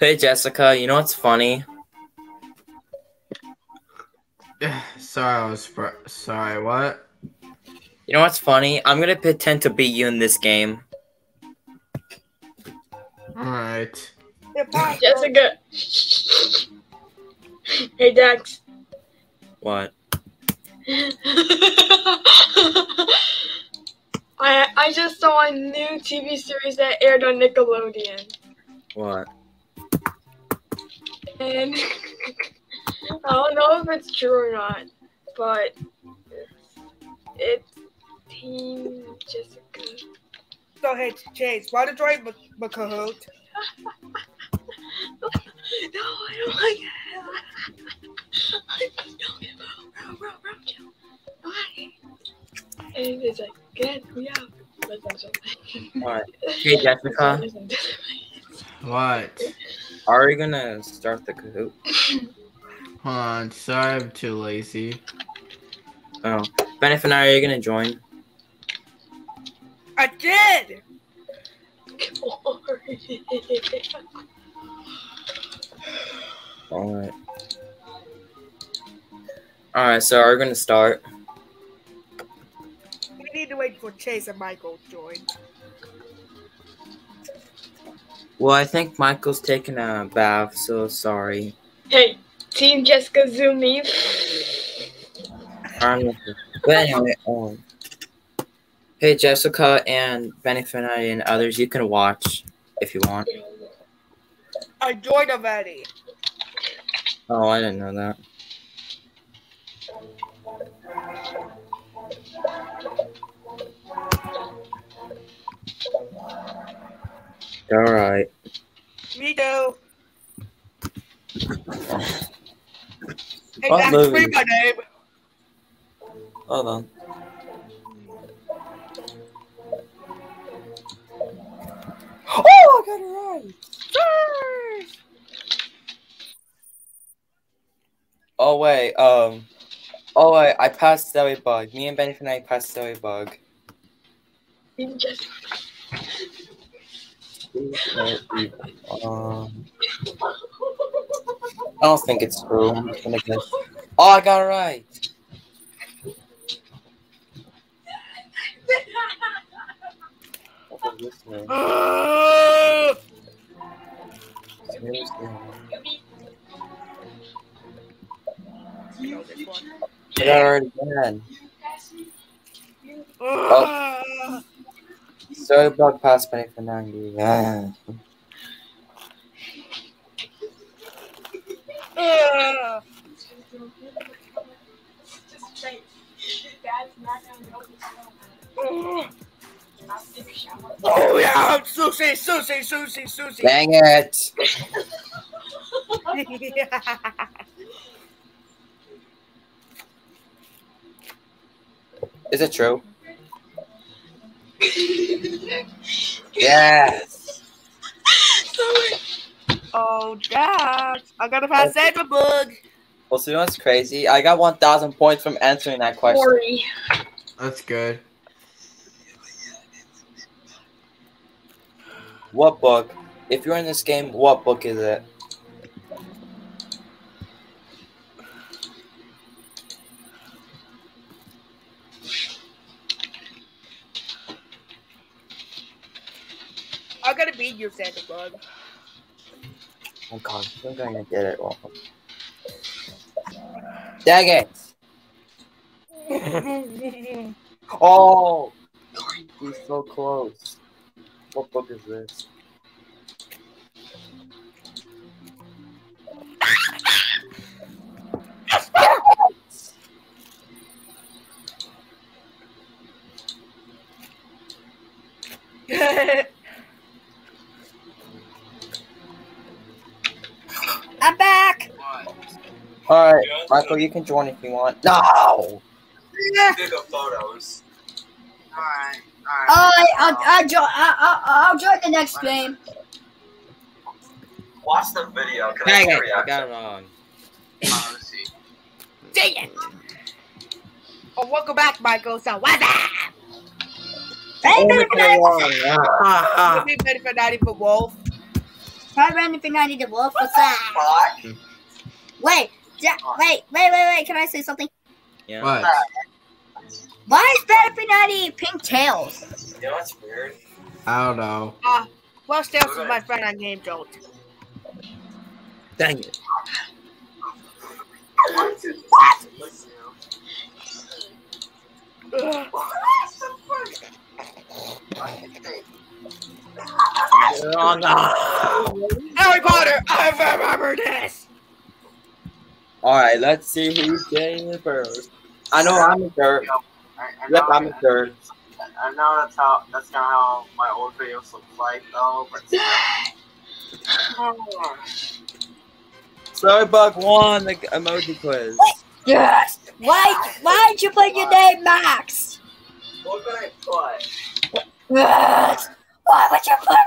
Hey Jessica, you know what's funny? Sorry, I was fr- sorry. What? You know what's funny? I'm gonna pretend to be you in this game. All right. Jessica. hey, Dax. What? I I just saw a new TV series that aired on Nickelodeon, What? And I don't know if it's true or not, but it's, it's Team Jessica. Go ahead, Chase. Why did I m- m- Kahoot? No, I don't like it. I don't get bro, bro, bro, chill. Why? And it's like, get me out. Listen, something. Alright. Hey Jessica, What? are we gonna start the Kahoot? Hold on. Sorry, I'm too lazy. Oh, Benefit and I, are you gonna join? I did. Alright. Alright, so are we gonna start? We need to wait for Chase and Michael to join. Well, I think Michael's taking a bath, so sorry. Hey, Team Jessica zoom me. But anyway, um, hey Jessica and Benny Benefit and others, you can watch if you want. I joined already. Oh, I didn't know that. All right. Me too. Hey, that's me, my name. Hold on. Oh, I got it right. Yes! Oh wait, um, oh wait, I passed Zoe Bug. Me and Benefit and I passed Zoe Bug. Um, I don't think it's true. I'm just gonna guess. Oh, I got it right. What this name? Uh, Seriously. know this one. I got it right again. Uh, Zoe Bug passed Benefit for 90. Yeah. uh, uh. Oh yeah, Susie, Susie, Susie, Susie. Dang it. Is it true? Yes. Sorry. Oh, Dax. I gotta pass oh. Sandra Bug. Well, see what's crazy? I got 1,000 points from answering that question. Sorry. That's good. What book? If you're in this game, what book is it? I gotta beat Bug. Oh god, I'm gonna get it wrong. Dang it! Oh! He's so close. What book is this? I'm back. Alright, Michael, you can join if you want. No! Big up photos. Alright, Oh, I, I'll, I'll, join, I, I, I'll join the next game. Watch the video. Can Dang I it, I got it wrong. Uh, let's see. Dang it! Oh, welcome back, Michael. So, what's up? Hey, Oh, ready for Michael 90 won. Ah. You'll ready for 90 for Wolf. Hi, Randy for 90 the Wolf. What's up? Wait, ja- wait, wait, wait, wait. Can I say something? Yeah. What? Why is Better for 90 pink tails? You know what's weird? I don't know. Uh, well, Stales is my friend on Game Jolt. Dang it. Ugh. Oh, no. Harry Potter, I remember this. Alright, let's see who's getting it first. I know I'm in third. I, I Yep, know, I'm in third. I know that's how that's kind of how my old videos look like though. But Starbuck won the emoji quiz. Yes. Why? Why did you put your name Max? what could I put? Yes. Why would you put?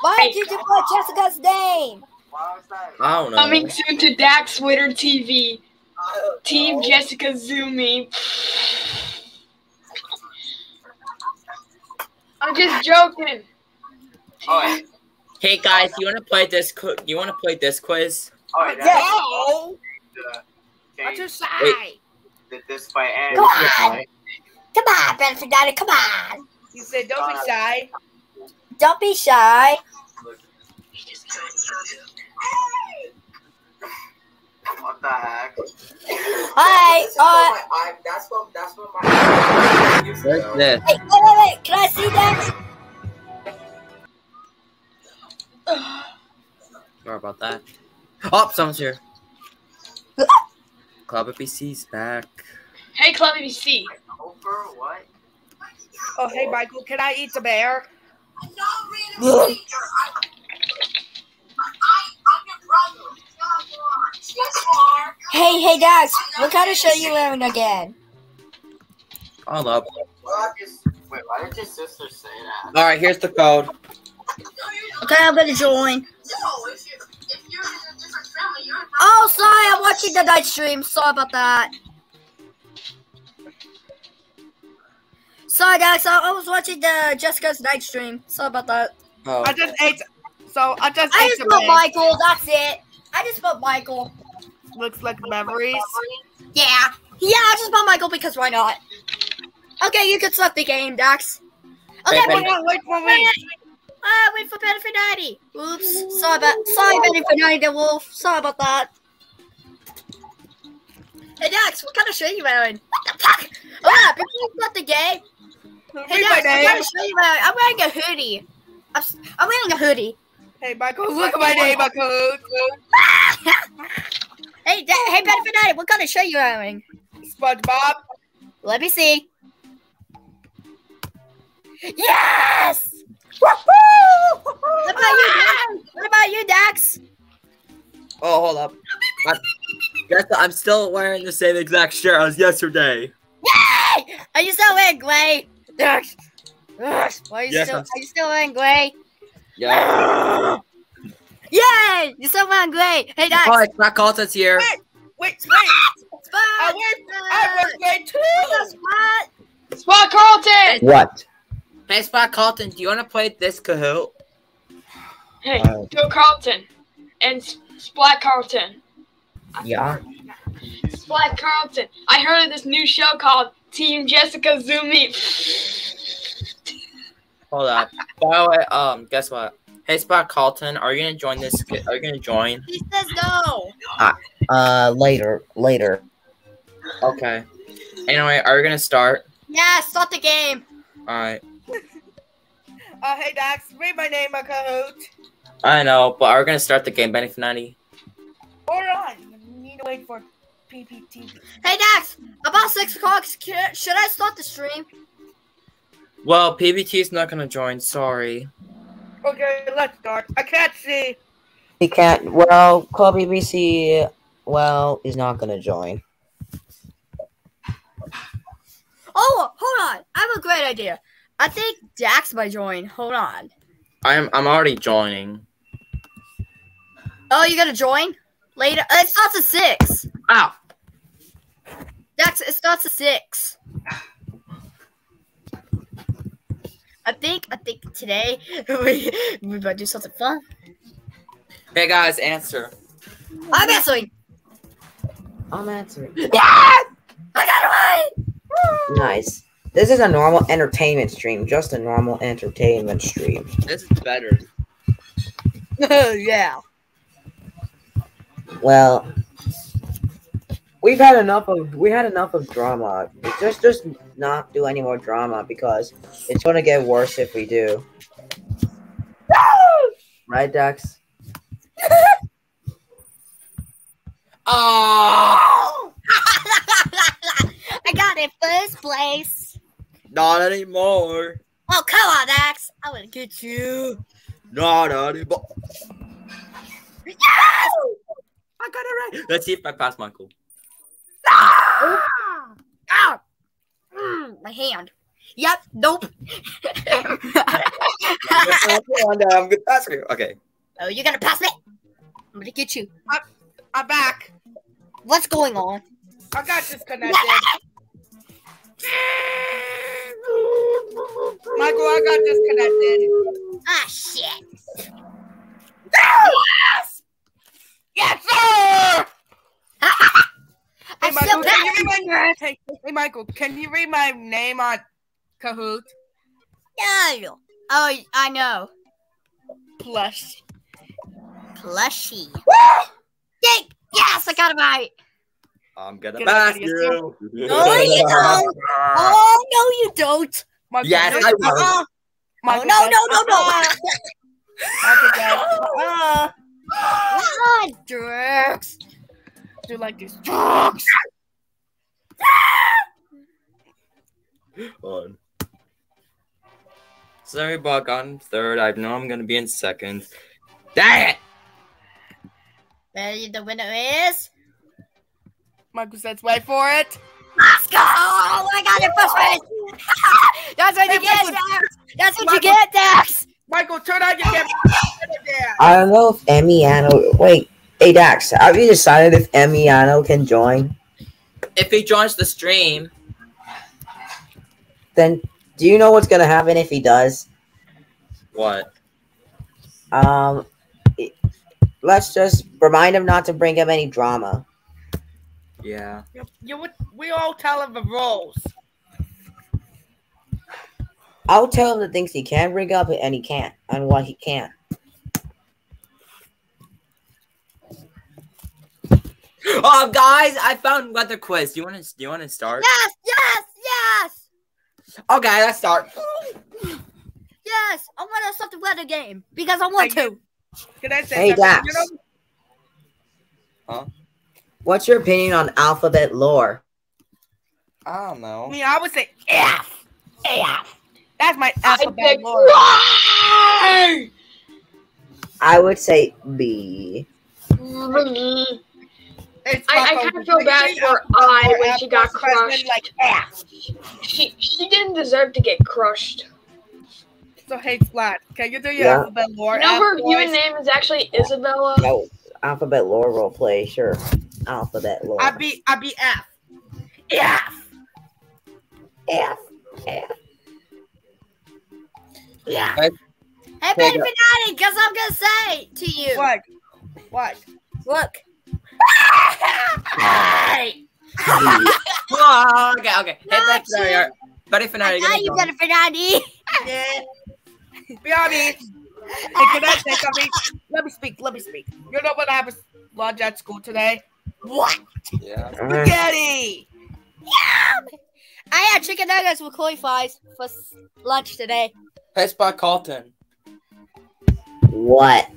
Why did you put Jessica's name? Why was that? I don't know. Coming soon to Dax Witter TV. Team oh. Jessica Zumi. I'm just joking. Oh, Hey guys, you wanna play this? Qu- you wanna play this quiz? oh, yeah. No, The, I'm okay, shy. Wait. did this by Ed. Come on. Come on, Better for 90. Come on. You said don't be uh, shy. Don't be shy. What the heck? Hi. Uh, I, that's what that's what my used to Where's this? Hey, wait, wait, wait. Can I see that? Sorry about that. Oh, someone's here. Club of BC's back. Hey, Club ABC. Over what? Oh, hey, Michael, can I eat the bear? Hey, hey, guys, What kind of shirt you wearing again? Hold up. Well, I just wait. Why did your sister say that? Alright, here's the code. Okay, I'm gonna join. Oh, sorry, I'm watching the night stream. Sorry about that. Sorry, guys, I I was watching the Jessica's night stream. Sorry about that. Oh. I just ate. So I just I just put. Michael. That's it. I just put Michael. Looks like memories. Yeah. Yeah, I just put Michael because why not? Okay, you can start the game, Dax. Okay, Hey, wait, Hold on, wait for me. Uh, wait for Benny for 90. Oops. Sorry about sorry, Benny for 90 the wolf. Sorry about that. Hey Dax, what kind of shirt you wearing? What the fuck? Oh yeah, before you start the game. Hey Dax, what kind of shirt you wearing? I'm wearing a hoodie. I'm, s- I'm wearing a hoodie. Hey, Michael, look at my name, Michael. Hey, da- hey Benny for 90, what kind of shirt you wearing? SpongeBob. Let me see. Yes! Woohoo! What about you, Dax? What about you, Dax? Oh, hold up. I, guess I'm still wearing the same exact shirt as yesterday. Yay! Are you still wearing gray? Dax. Dax, Are you Yes, still I'm- are you still wearing gray? Yeah. Yay! You're so fun, great. Hey, Dax. Oh, it's Matt Colton's here. Wait, wait, wait. Spot. I went, I went grade two. Spot. Spot Carlton! What? Hey, Spot Colton, do you want to play this Kahoot? Hey, Uh, go Carlton. And S- Splat Carlton. Yeah. Splat Carlton. I heard of this new show called Team Jessica Zoom Me. Hold up. By the way, um, guess what? Hey, Spot Carlton, are you gonna join this? Are you gonna join? He says no. Uh, later, later. Okay. Anyway, are you gonna start? Yeah, start the game. All right. Uh, hey, Dax, read my name on Kahoot. I know, but are we gonna start the game, Benny Finati? Hold on. You need to wait for PPTV. Hey, Dax. About six o'clock. Should I start the stream? Well, PBT is not gonna join. Sorry. Okay, let's start. I can't see. He can't. Well, Club BBC. Well, he's not gonna join. Oh, hold on. I have a great idea. I think Dax might join. Hold on. I'm I'm already joining. Oh, you gotta join later. Uh, it starts at six. Ow. Dax, it starts at six. I think. I think today we we might do something fun. Hey guys, answer. I'm answering. I'm answering. Yeah, I got it right. Nice. This is a normal entertainment stream. Just a normal entertainment stream. This is better. yeah. Well, we've had enough of we had enough of drama. Just just not do any more drama because it's gonna get worse if we do. Right, Dex? Oh, I got it first place. not anymore. Oh come on, Dax. I wanna get you. Not anymore. Yes! I got it right. Let's see if I pass Michael. Ow! Mm, my hand. Yep. Nope. I'm good pass you. Okay. oh, you're gonna pass me. I'm gonna get you. I'm back. What's going on? I got disconnected. Michael, I got disconnected. Ah, shit. Yes! Yes, sir! I'm Hey, still Michael, can you read my, hey, hey, Michael, can you read my name on Kahoot? Yeah. Oh, I know. Plush. Plushy. Yay! Yes, I got it right. I'm gonna Get pass out you. No, you don't. Oh, no, you don't. Michael, Yes, no, I you- will. uh-uh. Oh, Michael no, says, no, no, no. uh-uh. Michael says, uh-uh. Ah, jerks. Do like these drugs. on. Sorry, Buck. I'm third. I know I'm gonna be in second. Dang it! Ready, the winner is. Michael says, wait for it. Let's go! Oh, I got it first place. That's what you Hey, get, Dax. That's what you get, Dax. Michael, turn on your camera. I don't know if Emiano. Wait, hey Dax, have you decided if Emiano can join? If he joins the stream, Then do you know what's gonna happen if he does? what? Um, let's just remind him not to bring up any drama. Yeah. You, you would, we all tell him the rules. I'll tell him the things he can bring up and he can't, and what he can't. Oh, guys, I found weather quiz. Do you want to? Do you want to start? Yes, yes, yes, Okay, let's start. yes. I want to start the weather game because I want to. Can I say Hey something? Dax, You know, what's your opinion on alphabet lore? I don't know. I mean, I would say F. F. That's my alphabet pick lord. Y! I would say B. It's I, I kind of feel bad for I for when she got crushed. Like F. She she didn't deserve to get crushed. So hey Splat, can you do your Yeah. alphabet lore? You know her human name is actually Isabella. No, alphabet lore role play, sure. Alphabet lore. I be I be F. F. F. F. Yeah. Hey, Hey, baby go- daddy, guess I'm gonna say to you. What? What? Look. Hey. oh, okay, okay. Hey, Not that's sorry. you. Uh, buddy Finale, Now you better for daddy. Yeah. Be honest. Hey, can I say something? Let me speak. Let me speak. You know what happened lunch at school today? What? Yeah. Spaghetti. Yeah. I had chicken nuggets with koi fries for lunch today. Hey, Spot Carlton. What?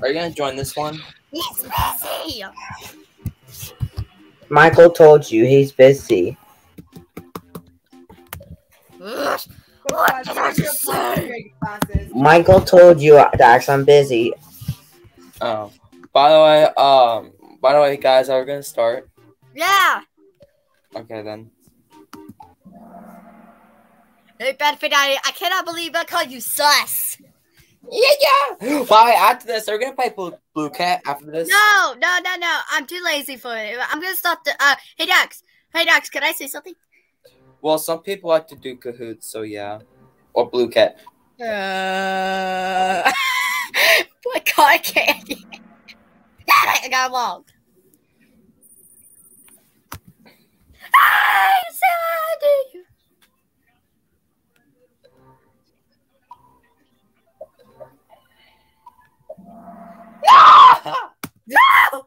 Are you gonna join this one? He's busy. Michael told you he's busy. Ugh. What did I just say? Michael told you, Dax, I'm busy. Oh. By the way, um, by the way, guys, are we gonna start? Yeah. Okay then. Hey, bad for. I cannot believe I called you sus. Yeah, yeah. By the way, after this, are we gonna play Blue, Blooket after this? No, no, no, no. I'm too lazy for it. I'm gonna stop the. Uh, hey, Dax. Hey, Dax. Can I say something? Well, some people like to do Kahoots, so yeah. Or Blue Cat. Uh, what car candy? I got wrong. I said you. No!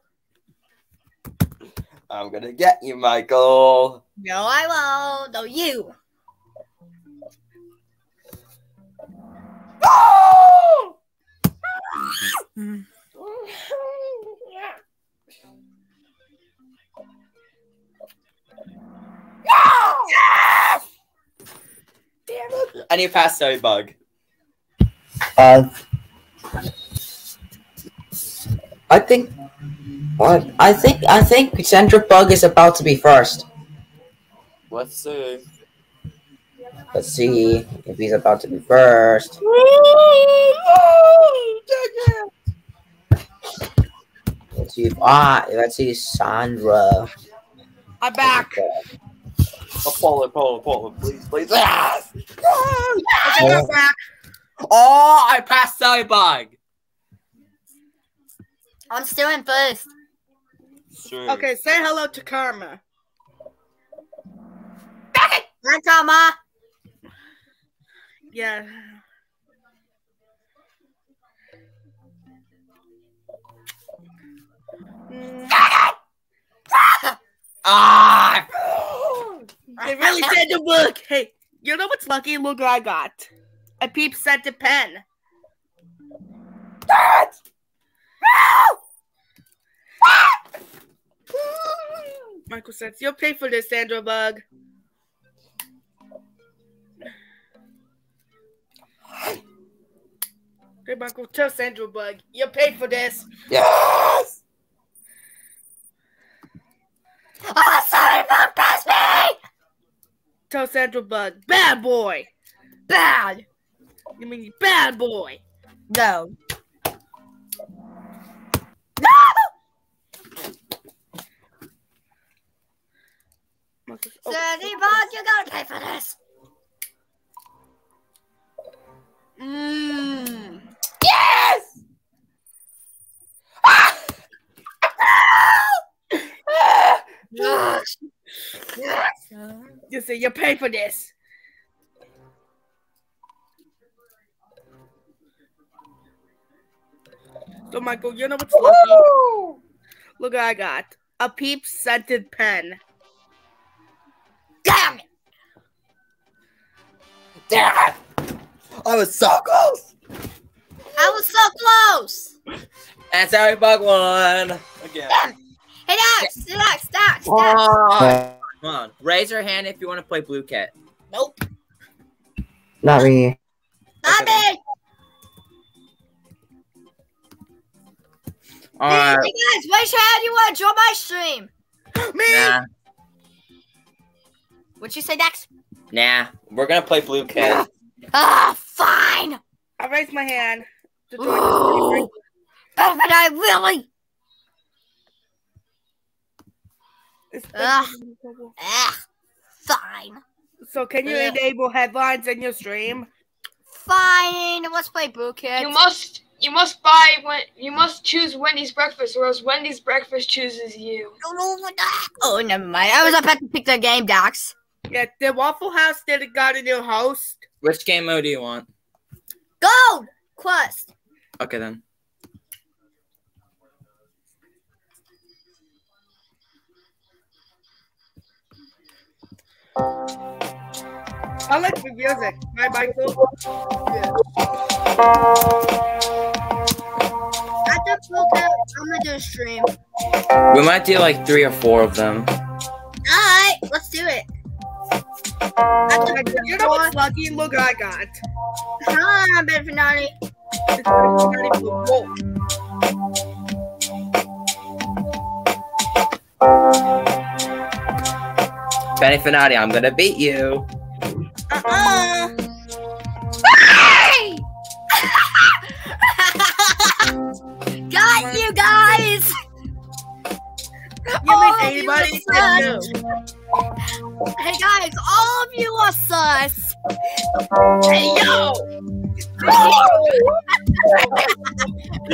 I'm gonna get you, Michael. No, I won't. No, you. I need a pass sorry bug. Uh, I think. What? I think. I think Centric Bug is about to be first. Let's see. Let's see if he's about to be first. Let's see if ah. Let's see Sandra. I'm back. Apollo, Apollo, Apollo, please, please. Yes! Okay, I'm back. Oh, I passed sorry bug. I'm still in first. Sure. Okay, say hello to Karma. Hi, Tama. Yeah. Ah! They really said the book. Hey, you know what's lucky? Look what I got. A peep scented pen. Michael says, You'll pay for this, Sandra Bug. Hey, Michael, tell Sandra Bug, you'll pay for this. Yes! Oh, sorry, Mom, pass me. Tell Sandra Bug, bad boy. Bad. You mean bad boy. No. Oh. Michael, Sandy Bug, you gotta pay for this. Mmm. Yes! Ah! Ah! Gosh. You say you pay for this. So, Michael, you know what's lucky? Look what I got. A peep scented pen. Damn it! I was so close! I was so close. And sorry bug one Again. Hey, Dax. Dax, Dax, Dax. Oh. Come on, raise your hand if you want to play Blooket. Nope. Not me. Not me. Alright. Hey, guys, raise your hand. You want to join my stream? Me. Nah, What'd you say, Dax? Nah. We're gonna play Blooket. Ah, ah, fine. I raised my hand to join the stream. Oh, but I really. Ugh. Ah, Ugh. Ah, fine. So can you Ugh. enable headlines in your stream? Fine. Let's play Boo Kids. You must you must buy when you must choose Wendy's breakfast, or else Wendy's breakfast chooses you. Oh, never mind. I was about to pick the game, Dax. Yeah, the Waffle House did got a new host. Which game mode do you want? Gold quest. Okay then. I like the music. Bye, Michael. After Boo Kids, I'm gonna do a stream. We might do like three or four of them. Alright, let's do it. You know what's lucky? Look what I got. Hi, Ben Finale. It's not even a wolf. Benny Finati, I'm gonna beat you. Uh-uh. Got you guys. Oh, you All make of you anybody are say sus. Hey guys, all of you are sus. Hey yo!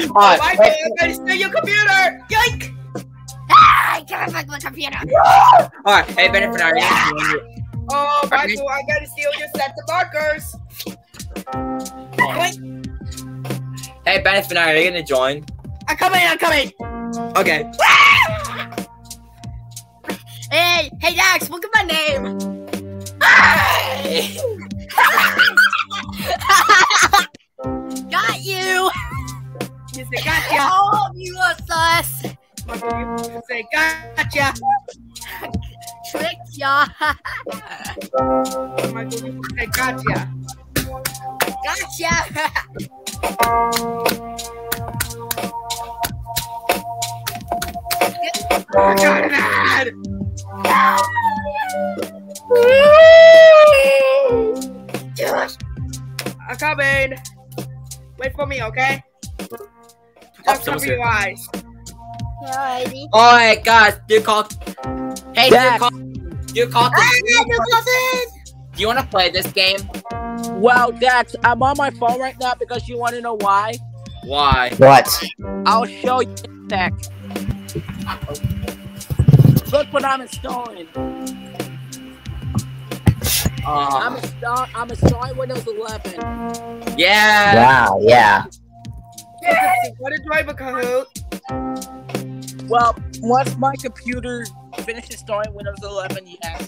Alright, Michael, I'm gonna steal your computer! Yike! Hey, give me back my computer. Alright, hey Benny Finati. Oh, Michael, I gotta steal your set of markers! Wait, Hey Benny Finati, are you gonna join? I'm coming, I'm coming! Okay. Ah! Hey, hey Dax, look at my name. Got you. You say gotcha! All of you are sus. Say gotcha! Tricked ya. Say gotcha! Gotcha. I got an ad! I'm coming! Wait for me, okay? Just someone's cover your here. eyes. Alrighty. Alright, guys, do call. Hey, do Dax. call. Do call. Do you want to play this game? Well, Dax, I'm on my phone right now because you want to know why. Why? What? I'll show you in a sec. Look what I'm installing. I'm Uh, installing. I'm installing Windows 11. yeah. Wow, yeah. What a driver Kahoot! Well, once my computer finishes installing Windows 11, yes.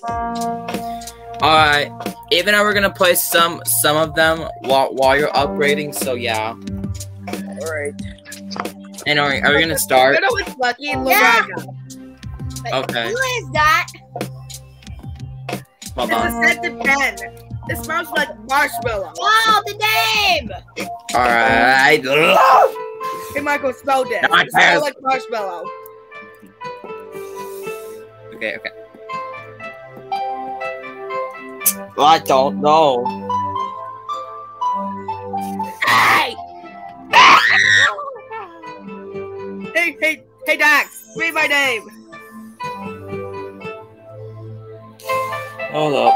Alright. Even though we're gonna play some some of them while while you're upgrading, so yeah. Alright. And are, are we gonna start? You know lucky? Look Yeah. What Okay. Who is that? Hold It's a on. scented pen. It smells like marshmallow. Oh, the name. Alright. Hey, Michael, smell this. No, I It smells like marshmallow. Okay, okay. Well, I don't know. Hey. Hey, hey, hey, Dax, read my name. Hold up.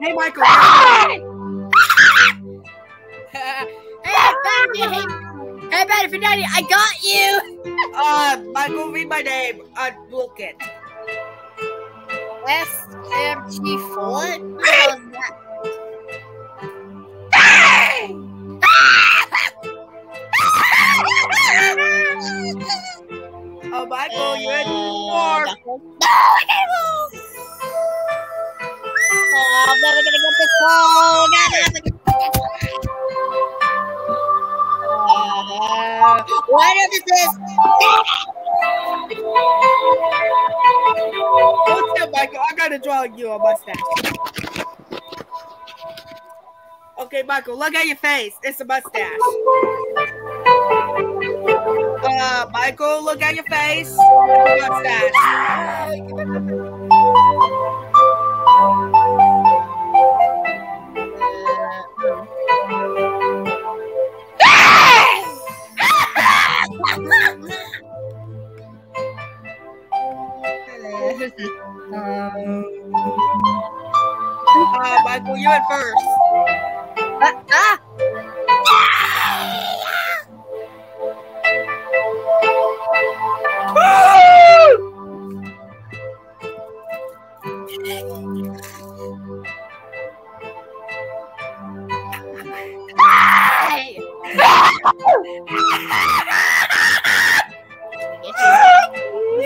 Hey, Michael. Hey, Benny. Hey, Benny Finati, I got you. uh, Michael, read my name. Uh, look it. SMT4? What the hell is that? Oh, Michael, you had more. Oh, oh, I'm never gonna get this phone. I'm never gonna What is this? Don't tell Michael. I gotta draw you a mustache. Okay, Michael, look at your face. It's a mustache. Uh, Michael, look at your face. Mustache. Uh, Michael, you went first.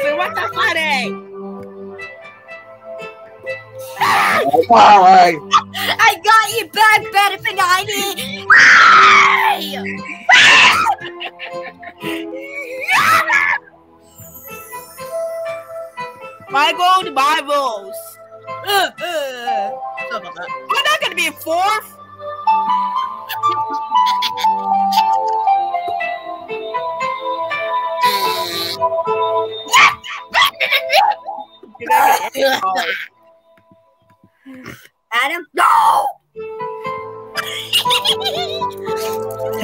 So what the funny? I got you back better than I need. Michael, the Bibles. Uh, uh. I'm not gonna be a fourth. Adam? No!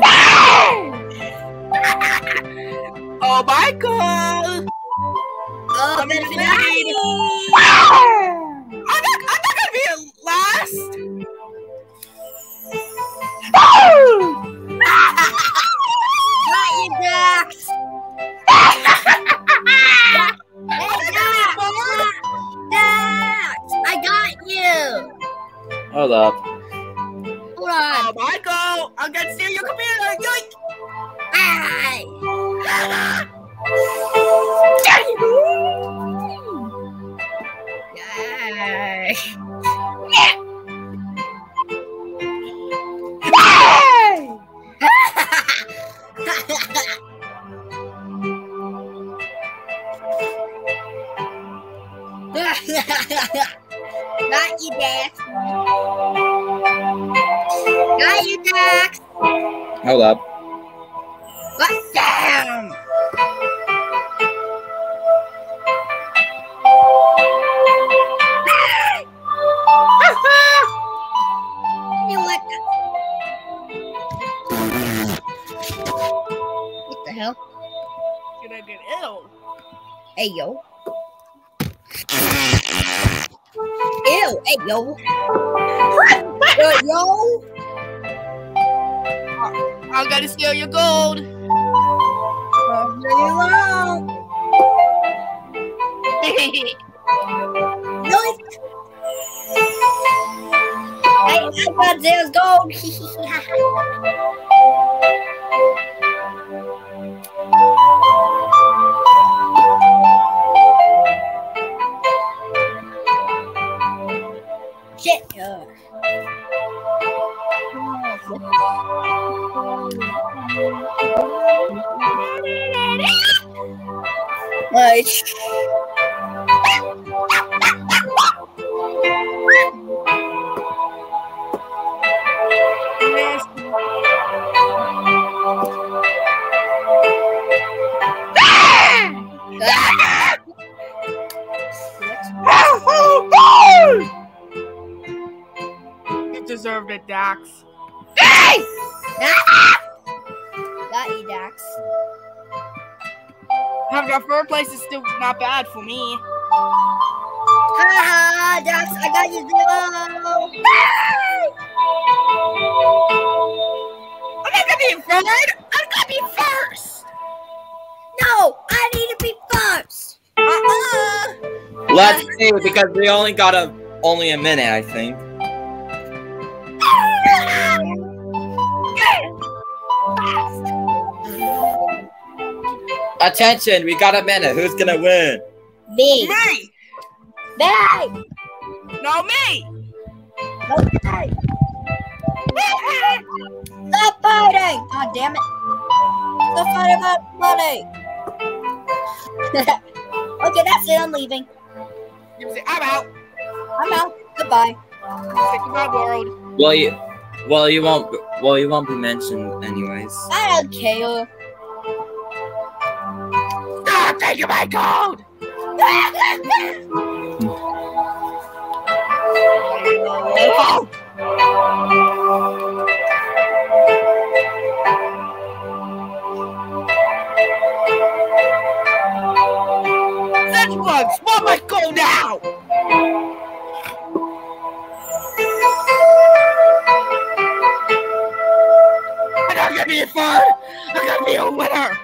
Oh, Michael! Oh, I'm better in than I I'm not, I'm not gonna be last. Got you, Dax! you! Hold up. Hold on. Oh, Michael! I'm gonna steal your computer! Yoink! Ay! Yay! Got you, Dax. Got you, Dax. Hold up. What? Damn! you know what? What the hell? Gonna get ill. Hey, yo. Ew, hey, yo. Uh, yo. I'm gonna steal your gold. Yoink. Hey, I got Zeus gold. Shit. Like. Deserved it, Dax. Hey! Got you, Dax. Having a third place is still not bad for me. Haha, Dax, I got you zero. I'm not gonna be third. I'm gonna be first. No, I need to be first. Uh-uh. Let's see, because we only got a only a minute, I think. Attention, we got a minute. Who's gonna win? Me. Me. Me. No, me. No, me. Stop fighting! God damn it! Stop fighting about money! okay, that's it. I'm leaving. I'm out. I'm out. Goodbye. Say goodbye, world. Well, you, Well, you won't. Well, you won't be mentioned anyways. I don't care. Thank you, my gold. Such bugs! What my gold now? I gotta get a fun! I gotta be a winner!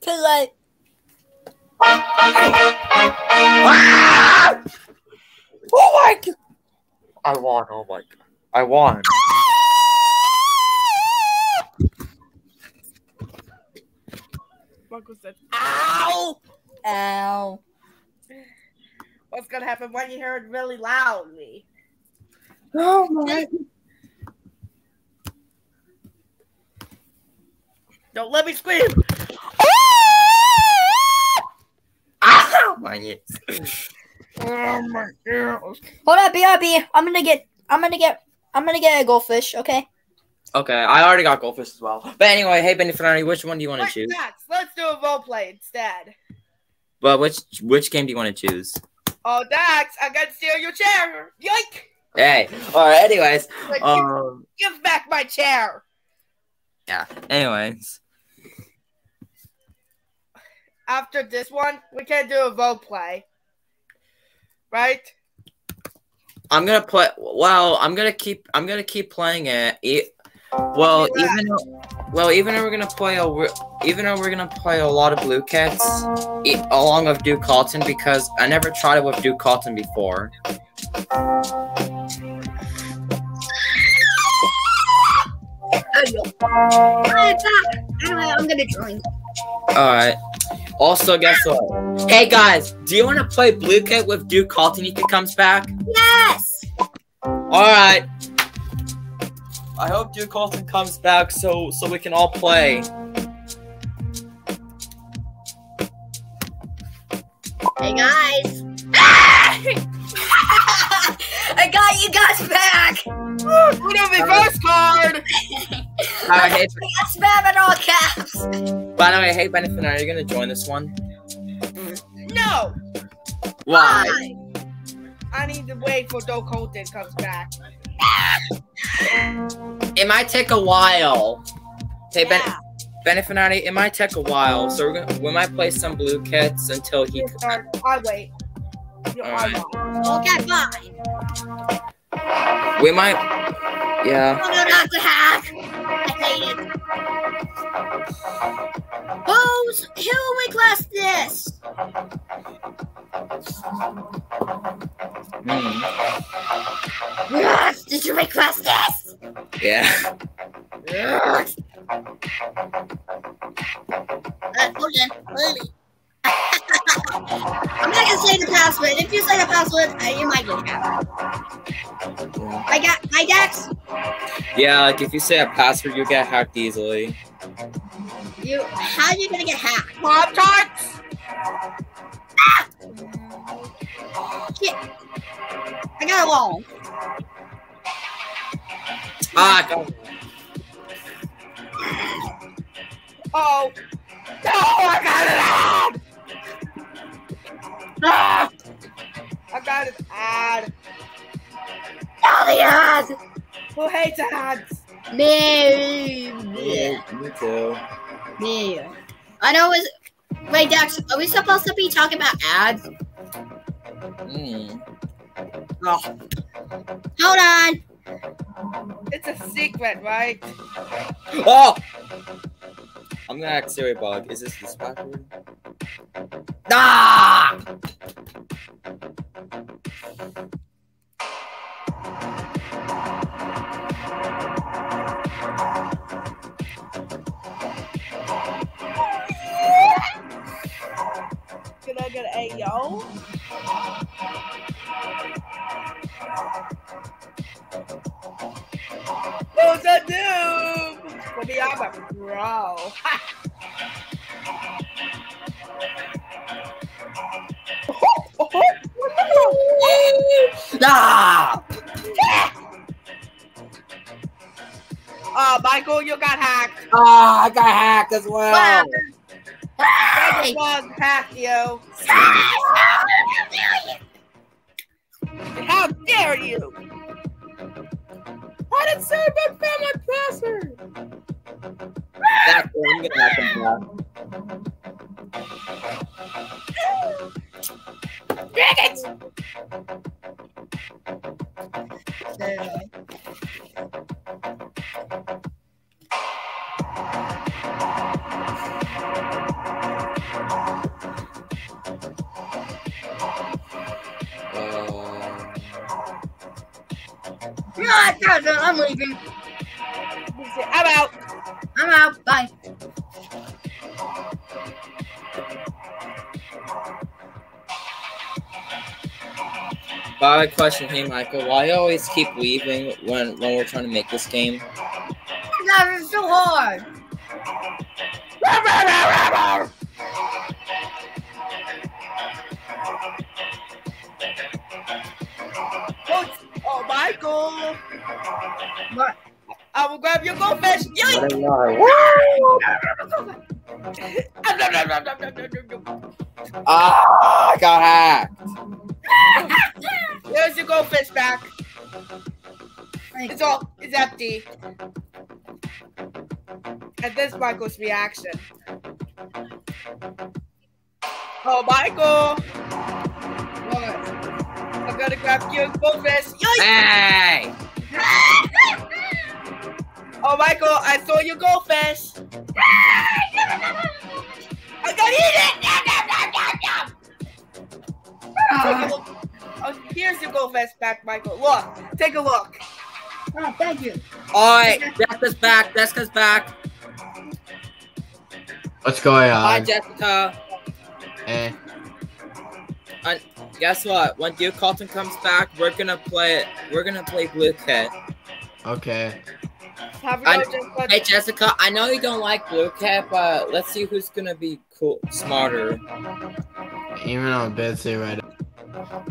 Too late. Ah! Oh my god! I won, oh my god. I won. Marco said, Ow! Ow. What's gonna happen when you hear it really loudly? Oh my. Don't let me scream! Ow, my ears. Oh my god. Hold up, BRB. I'm gonna get. I'm gonna get. I'm gonna get a goldfish. Okay. Okay, I already got goldfish as well. But anyway, hey Benny Fernandi, which one do you want to Wait, choose? Max, let's do a role play instead. But which which game do you want to choose? Oh, Dax, I gotta steal your chair. Yoink! Hey, all right. Anyways, Like, um, give, give back my chair. Yeah. Anyways, After this one, we can't do a role play. Right? I'm gonna play. Well, I'm gonna keep. I'm gonna keep playing it. E- well, even though, well, even though we're gonna play a, wi- even though we're gonna play a lot of Blookets, e- along with Duke Carlton because I never tried it with Duke Carlton before. Anyway, I'm gonna join. All right. Also, guess what? Hey guys, do you want to play Blooket with Duke Carlton if he comes back? Yes. All right. I hope Duke Carlton comes back so so we can all play. Hey guys. I got you guys back. We do the first card. Hey, I spam in all caps. by the way, hey Benefit, are you gonna join this one? No! Why? I need to wait for Doe Colton comes back. It might take a while. Hey Ben, Benefinati, it might take a while, so we're gonna we might play some Blookets until he. I wait. You know, I Alright. won't. Okay, fine. We might. Yeah. I'm gonna have to hack. I hate it. Who's who request this? Hmm. Yes, did you request this? Yeah. Yes. Uh, hold on, Lily. I'm not gonna say the password. If you say the password, uh, you might get hacked. I got my Dax. Yeah, like if you say a password, you get hacked easily. You, how are you gonna get hacked? Pop tarts. Shit. I got a wall. Ah, go. Oh. No, I got it ad. Ah! I got an ad. Oh, the ads. Who hates ads? Me. Yeah, me too. Me. I know it's. Wait, Dax, are we supposed to be talking about ads? Mm. Oh. Hold on. It's a secret, right? Oh! I'm gonna ask Siri bug. Is this the password? Ah! Can I get a yo? Who's a what do y'all about to! Oh, Michael, you got hacked. Ah, oh, I got hacked as well. Wow. Hey. Hacked you. How dare you! I didn't say my family password. That's what I'm gonna hack him. Dang it! No, it's not done. I'm leaving. I'm out. I'm out. Bye. By the question, hey Michael, why you always keep leaving when when we're trying to make this game? God, it's so hard. Michael. What? I will grab your goldfish. Yoink! Ah, I got hacked. There's your goldfish back. It's all it's empty. And this Michael's reaction. Oh, Michael! What? I'm gonna grab your goldfish. Yoink! Hey! Oh, Michael, I saw your goldfish. I gotta eat it! Yum, yum, yum, yum, yum. Take a. Oh, here's your goldfish back, Michael. Look, take a look. Oh, thank you. Alright, Jessica's back. Jessica's back. What's going on? Hi. Jessica. Eh. And guess what? When Duke Carlton comes back, we're gonna play. It. We're gonna play Blooket. Okay. Have I, hey Jessica, I know you don't like Blooket, but let's see who's gonna be cool, smarter. Even though I'm busy right now.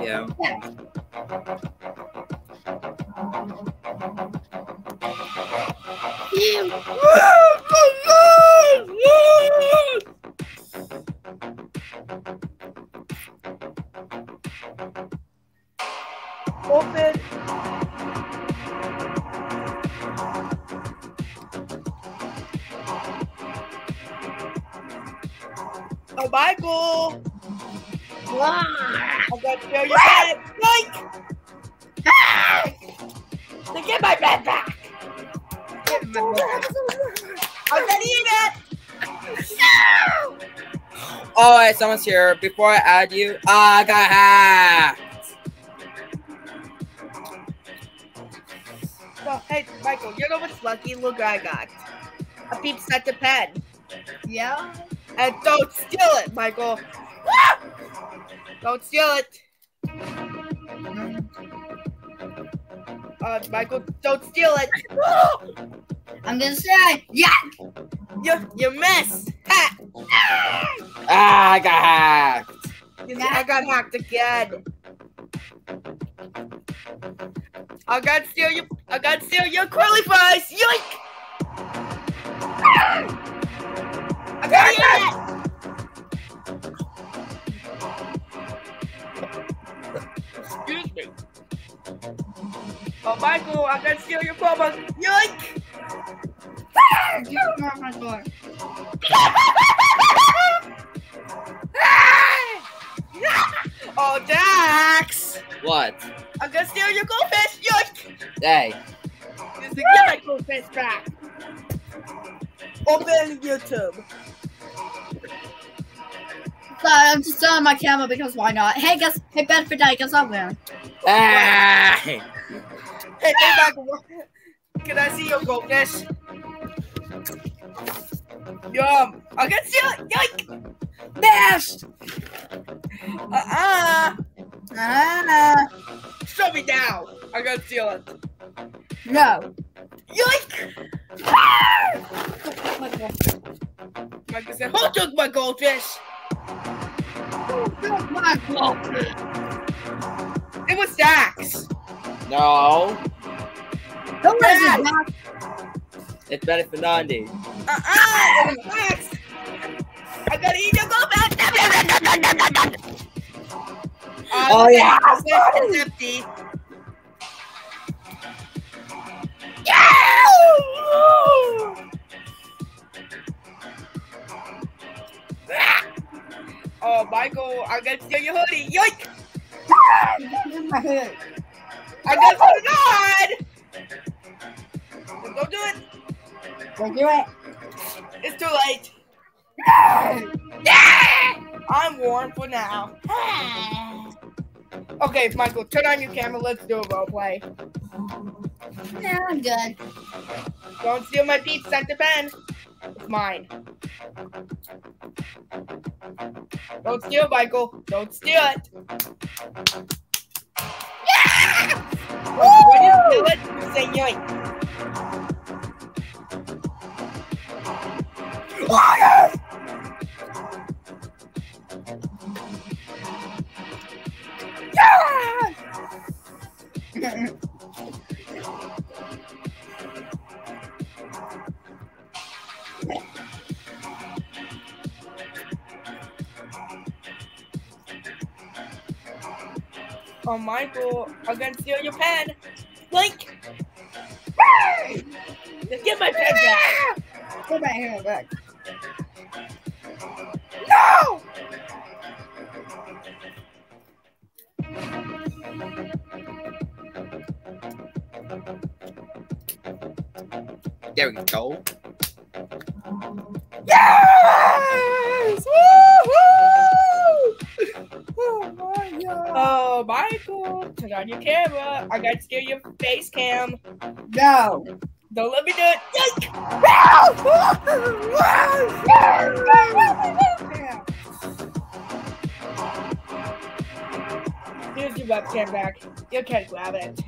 Yeah. Open. Oh, Michael! Ah. I got to share your bed. Yoink! They get my bed back. I'm gonna eat it. Alright, someone's here. Before I add you, ah, I got hacked. Oh, hey, Michael, you know what's lucky? Look, what I got a peep set to pen. Yeah. And don't steal it, Michael. Don't steal it. Uh, Michael, don't steal it. I'm gonna say, yeah. You, you missed. Ha. Ah, I got hacked. You see, I got hacked again. I got steal your, I got steal your curly fries. Yoink! I got it. Excuse me. Oh, Michael, I'm gonna steal your Papa. Yoink! Get off my door. oh, Dax! What? I'm gonna steal your goldfish. Yoink! Hey. Just to get my goldfish back. Open YouTube. Sorry, I'm just on my camera because why not? Hey, guess, hey, Bedford Day, guess what I'm wearing? Ah. Can I see your goldfish? Yum! I can see it! Yoink! Mashed! Uh-uh! Ah, Show me now! I gotta steal it. no. Yoink! Michael said, Who took my goldfish? Who took My goldfish. It was Dax. No. Don't Yes! listen, Doc. It's better for Nandi. Uh-uh! Relax! I gotta eat your go back! Uh, Oh, yeah. It's empty. Oh, Michael, I gotta steal your hoodie. Yoink! I got put it on! Don't do it! Don't do it. It's too late. I'm warm for now. Okay, Michael, turn on your camera. Let's do a role play. Yeah, I'm good. Don't steal my Pete center pen. It's mine. Don't steal, Michael. Don't steal it. When you steal it, you say yoink. Oh, Michael, I'm gonna steal your pen. Blink. Just get my pen back. Get my hair back. No! There we go. Yes! Woo-hoo! Oh Michael, turn on your camera. I gotta steal your face cam. No. Don't let me do it. Here's your webcam back. You can grab it.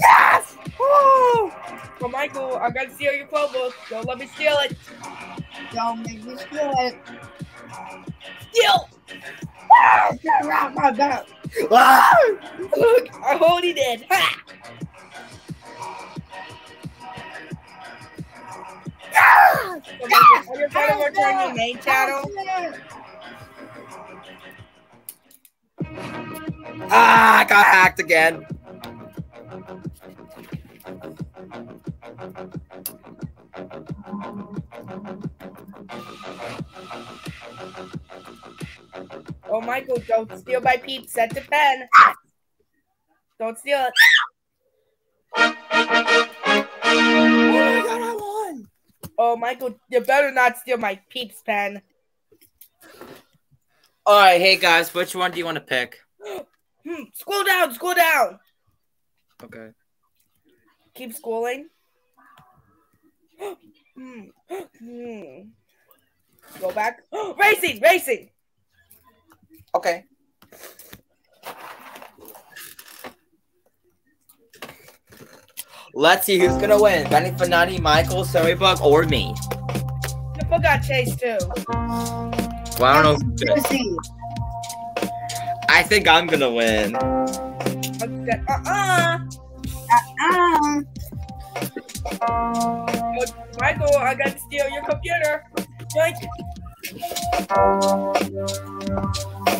Yes! Woo! Oh, Michael, I gotta steal your Chromebook. Don't let me steal it. Don't make me steal it. Steal! Ah, get around my back. Ah! Look, I already did. Ha! Ah! So, are you gonna return your main channel? Ah, I got hacked again. Oh, Michael, don't steal my peeps. Set the pen. Don't steal it. Oh my god, I won! Oh, Michael, you better not steal my peeps pen. All right, hey guys, which one do you want to pick? Hmm, scroll down, scroll down. Okay. Keep scrolling. Hmm, hmm. Go back. racing, racing. Okay. Let's see who's gonna win. Benny Fanati, Michael, Storybook, or me. I forgot Chase too. Well, I don't know. who's gonna- I think I'm gonna win. Uh-uh. Uh-uh. Michael, I got to steal your computer. Yoink.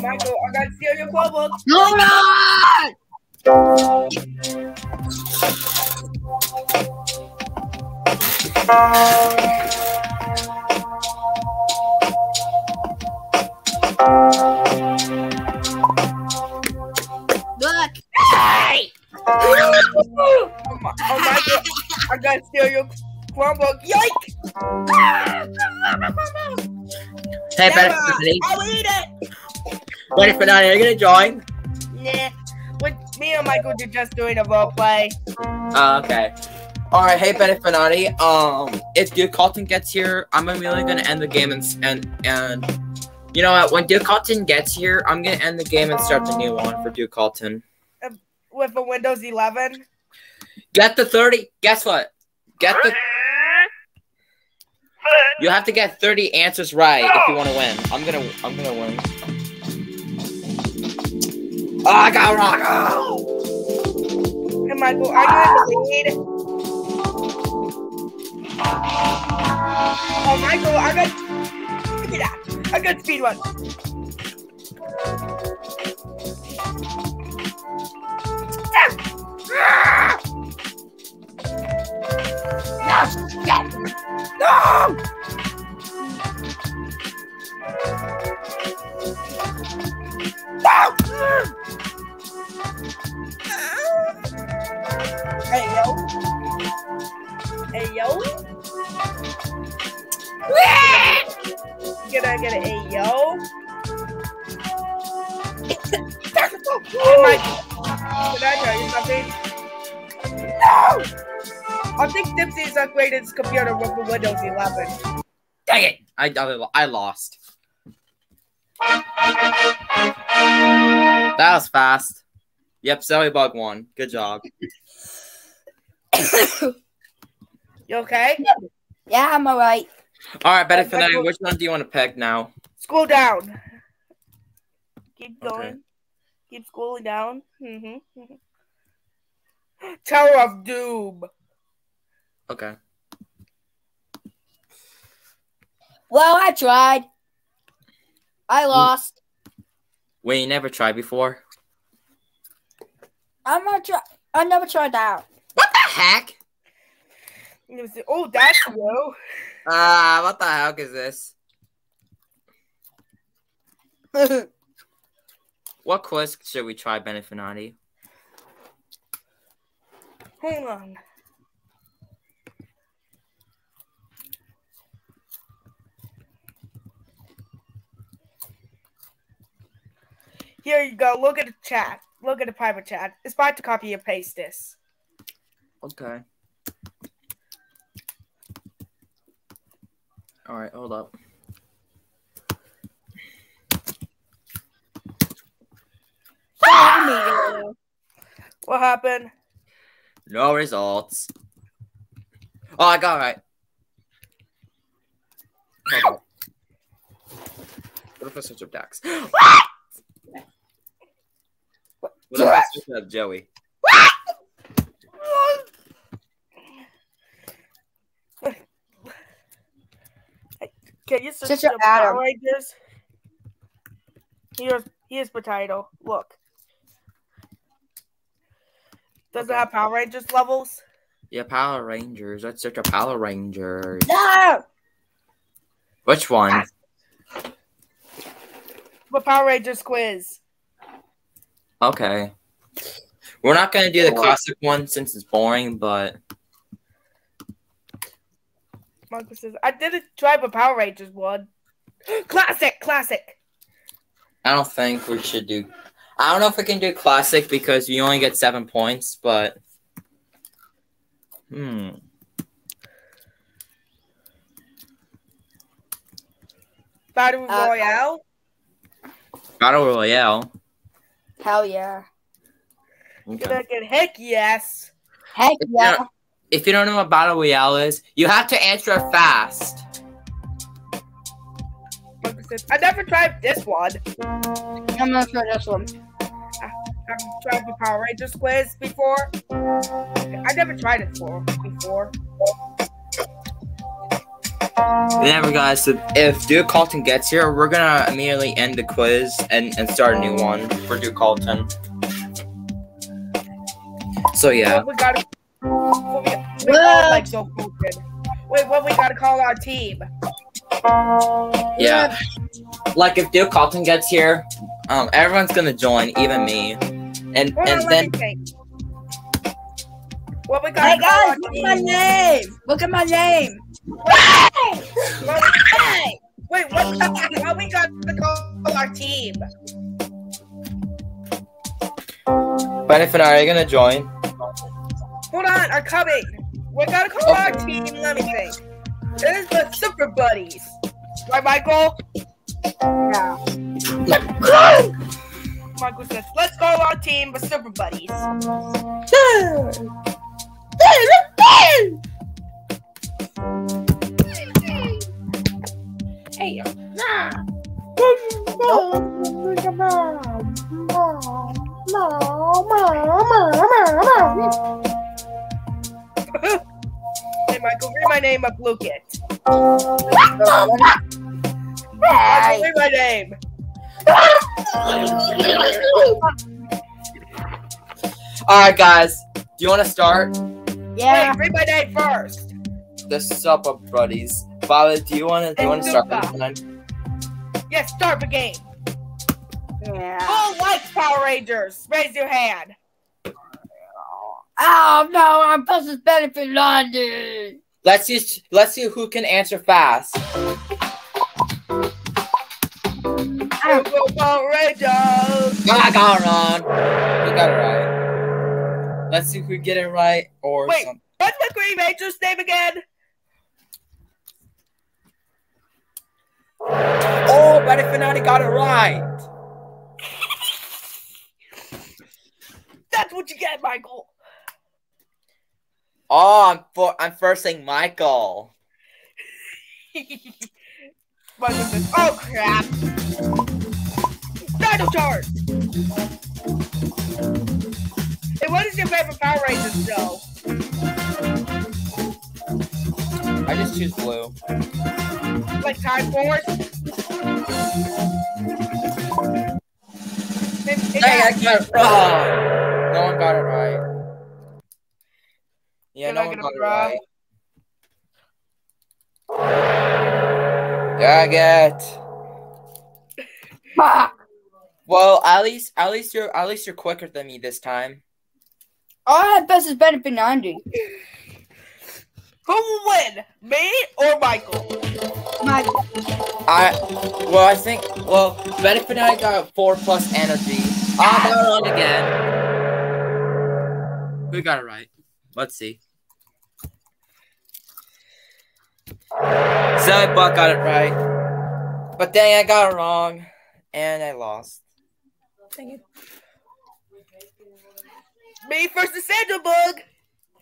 Michael, I got to steal your Chromebook. Hold on! Look. Got steal your Chromebook. Yoink! Hey. Fanati. I'll eat it. Benny Fanati, are you gonna join? Nah. With me and Michael are just doing a role play. Uh, okay. All right, hey Benny Fanati. Um, if Duke Colton gets here, I'm really gonna end the game and and and you know what? When Duke Colton gets here, I'm gonna end the game and start the new one for Duke Colton. With a Windows 11. Get the 30. Guess what? Get the. You have to get 30 answers right if you want to win. I'm gonna. I'm gonna win. Oh, I got Rocco! Hey, Michael, are you in the lead? Oh, Michael, I got. Look at that. I got speed one. Yes! Yes! No! No! Hey yo. Hey yo. Get a get a hey yo. I tell you something? No! I think Dipsy's upgraded his computer with the Windows 11. Dang it! I, I, I lost. That was fast. Yep, Zoe Bug won. Good job. You okay? Yeah, I'm alright. All right, Betty Uh, Finale, Michael- which one do you want to pick now? Scroll down. Keep going. Okay. Keep scrolling down. Mm-hmm. Tower of Doom. Okay. Well, I tried. I lost. Wait, you never tried before? I'm not try. I never tried that. What the heck? Oh, that's low. Ah, what the heck is this? What quiz should we try, Benefinati? Hold on. Here you go. Look at the chat. Look at the private chat. It's about to copy and paste this. Okay. All right, hold up. What happened? No results. Oh, I got it right. Hold on. What if I up Dax? What? What if I search up Joey? Can you search Search up up Power Adam. Rangers? Here's here's the title. Look. Does it have Power Rangers levels? Yeah, Power Rangers. Let's search up Power Rangers. No. Which one? The Power Rangers quiz. Okay. We're not gonna do the classic one since it's boring, but Marcus says, I didn't try the Power Rangers one. classic, classic. I don't think we should do. I don't know if we can do classic because you only get seven points, but hmm. Battle Uh, Royale. Battle Royale. Hell yeah. Can Okay. I get heck yes? Heck If you yeah. don't- If you don't know what Battle Royale is, you have to answer fast. I never tried this one. I'm gonna try this one. I Have tried the Power Rangers quiz before? I never tried it before. Before. Remember, guys, if, if Duke Carlton gets here, we're gonna immediately end the quiz and, and start a new one for Duke Carlton. So yeah, What we gotta. What we, we all like so stupid. Wait, what we gotta call our team? yeah. Like if Duke Carlton gets here, um, everyone's gonna join, even me, and Hold and on, then let me think. What we Hey gotta hey guys, our look at my name. Look at my name. What we- Wait, what, what we gotta call our team? Benefit, are you gonna join? Hold on, I'm coming. We gotta call oh. our team. Let me think. It is the Super Buddies. Right, Michael? Yeah. Michael says, let's call our team the Super Buddies. Hey, Hey, yeah. hey Michael, read my name up, look it. Read my name. Alright guys, do you wanna start? Yeah. Hey, read my name first. The supper buddies. Violet, do you want to? Do you want to start this time? Yes, start the game. Yeah. Who likes Power Rangers? Raise your hand. Oh no, I'm Buster's benefit London. Let's see. Let's see who can answer fast. Power Rangers. Ah, I got it wrong. You got it right. Let's see if we get it right or Wait, something. what's the Green Ranger's name again? Oh, Betty Finati got it right. That's what you get, Michael. Oh, I'm for I'm first saying Michael. oh crap! Dino Charge! Hey, what is your favorite Power Rangers show? I just choose blue. Like Time Force? Hey, I got it wrong. No one got it right. Yeah, no one got it right. Dang it. Well, at least at least you're at least you're quicker than me this time. I have better than 90. Who will win? Me or Michael? Michael. I well I think well Benefit and I got four plus energy. I got it on again. We got it right. Let's see. Zoe Buck got it right. But dang I got it wrong. And I lost. Dang it. Me versus Sandra Bug.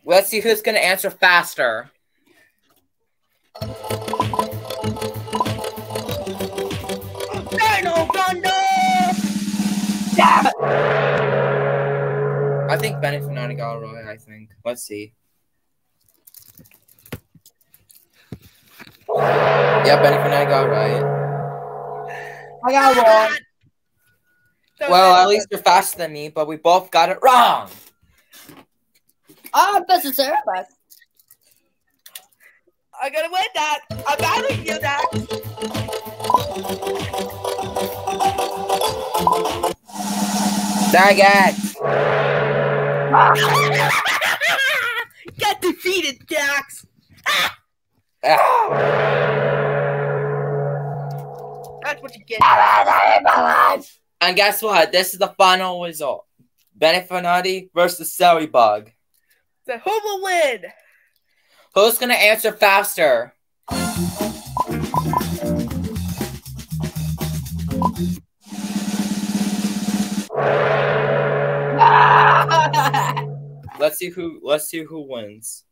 Let's see who's gonna answer faster. Dino Thunder! I think Benefit Nani got it right, I think. Let's see. Yeah, Benefit Nani got right. I got one. Well, at least you're faster than me, but we both got it wrong. I have Buster's Airbag. I gotta win that. I'm battling you, that. Dang it! Get defeated, Dax. Ah. That's what you get. And guess what? This is the final result. Benefinati versus Celery Bug. So who will win? Who's gonna answer faster? Let's see who let's see who wins.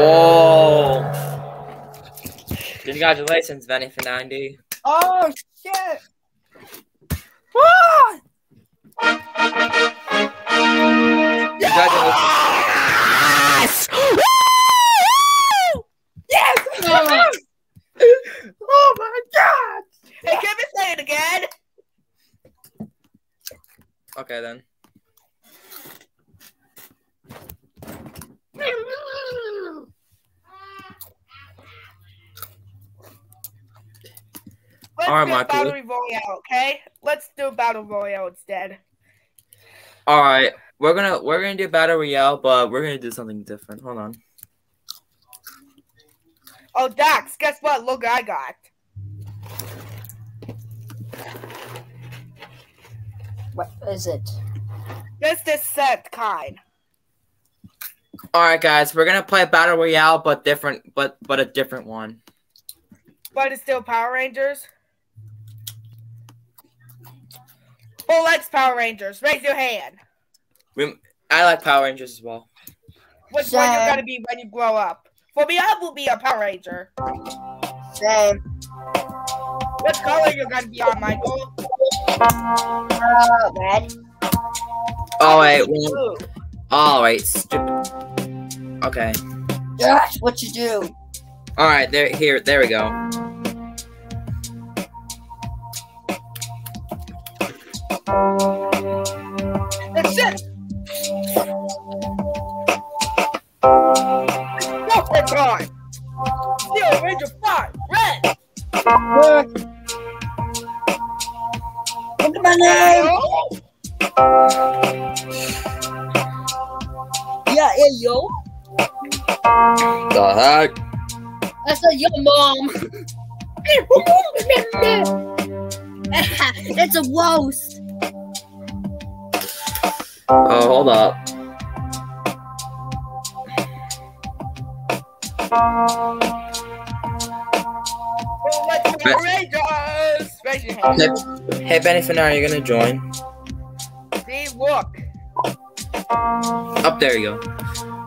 Oh Congratulations, Benny for 90. oh shit! Ah! Congratulations. Yes! Oh. oh my god! Hey, can we say it again? Okay then. Let's All right, do. Battle Royale, okay? Let's do Battle Royale instead. All right, we're gonna we're gonna do battle royale, but we're gonna do something different. Hold on. Oh, Dax, guess what? Look, I got. What is it? Just this set kind. All right, guys, we're gonna play battle royale, but different, but but a different one. But it's still Power Rangers. Who likes Power Rangers? Raise your hand. We, I like Power Rangers as well. Which one you're gonna be when you grow up? For me, I will be a Power Ranger. Same. What color you're gonna be on, Michael? Uh, red. Oh wait, well, Blue. All right, stupid. Okay. Josh, what you do? All right, there, here, there we go. I said your mom. it's a roast. Oh, hold up. Power Raise your hand. Hey, hey Benny Finale, you're gonna join? See, look. Up there you go.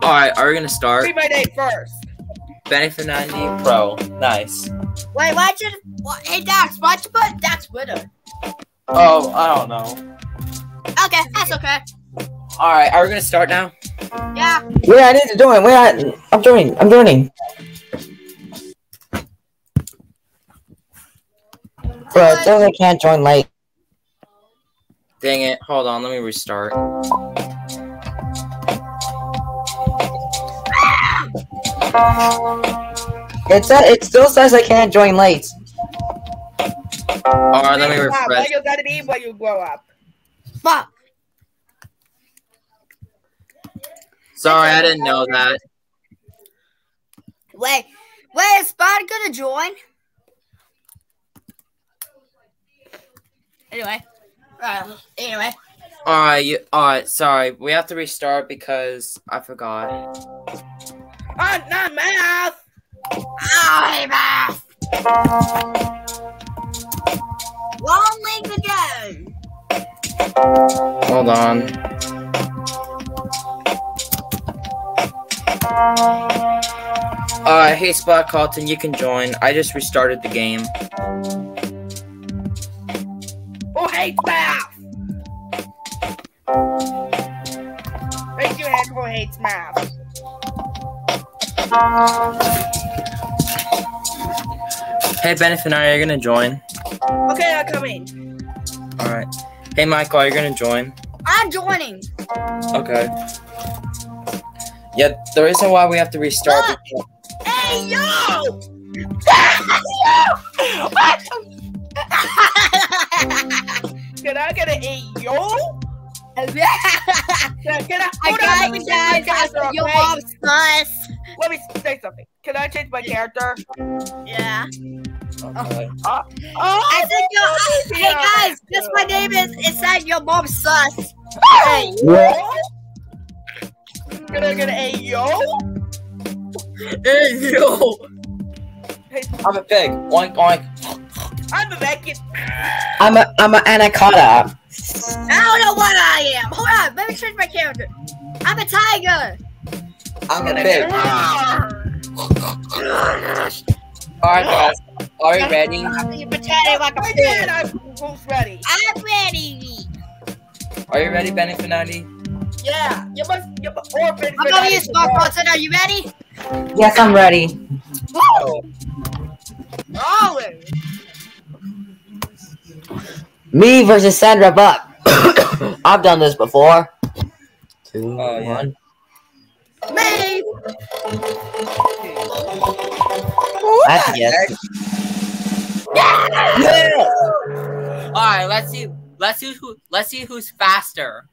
All right, are we gonna start? Read my name first. Benny Finale Pro. Nice. Wait, why'd you? What, hey, Dax, why'd you put Dax Witter? Oh, I don't know. Okay, that's okay. All right, are we gonna start now? Yeah. Wait, I need to join. Wait, I, I'm joining. I'm joining. Bro, it says I can't join late. Dang it! Hold on, let me restart. It said it still says I can't join late. All right, let me refresh. what you gotta be when you grow up. Fuck. Sorry, I didn't know that. Wait, wait, is Spot gonna join? Anyway. Uh, anyway. All right, you, all right. Sorry, we have to restart because I forgot. Not math. I math. Long link again. Hold on. Uh, hey Spot Carlton, you can join. I just restarted the game. Who hates math? Raise your hand who hates math. Hey Benefit, are you gonna join? Okay, I'm coming. All right. Hey Michael, are you gonna join? I'm joining. Okay. Yeah, the reason why we have to restart. because- Hey, yo! Can I get an A yo? Can, can I, I hold on, got let me you, change my Dad. I character, said your mom's sus. Let me say something. Can I change my character? Yeah. Okay. Uh, I said your. Hey guys, guess my name is. It said your mom's sus. Hey. Can I get an A yo? Hey yo! I'm a pig. Oink oink. I'm a Mexican. I'm a I'm an anaconda. I don't know what I am. Hold on, let me change my character. I'm a tiger. I'm a pig. Alright guys, are you ready? You pretending like a I pig. did. I'm who's ready? I'm ready. Are you ready, Benny Finati? Yeah. You must. You must. Orphan. I'm gonna use Spark Button. Are you ready? Yes, I'm ready. Always. Me versus Sandra Buck. I've done this before. Two, Oh, yeah. One. Me. That's a yes. Alright, let's see. Let's see who. Let's see who's faster.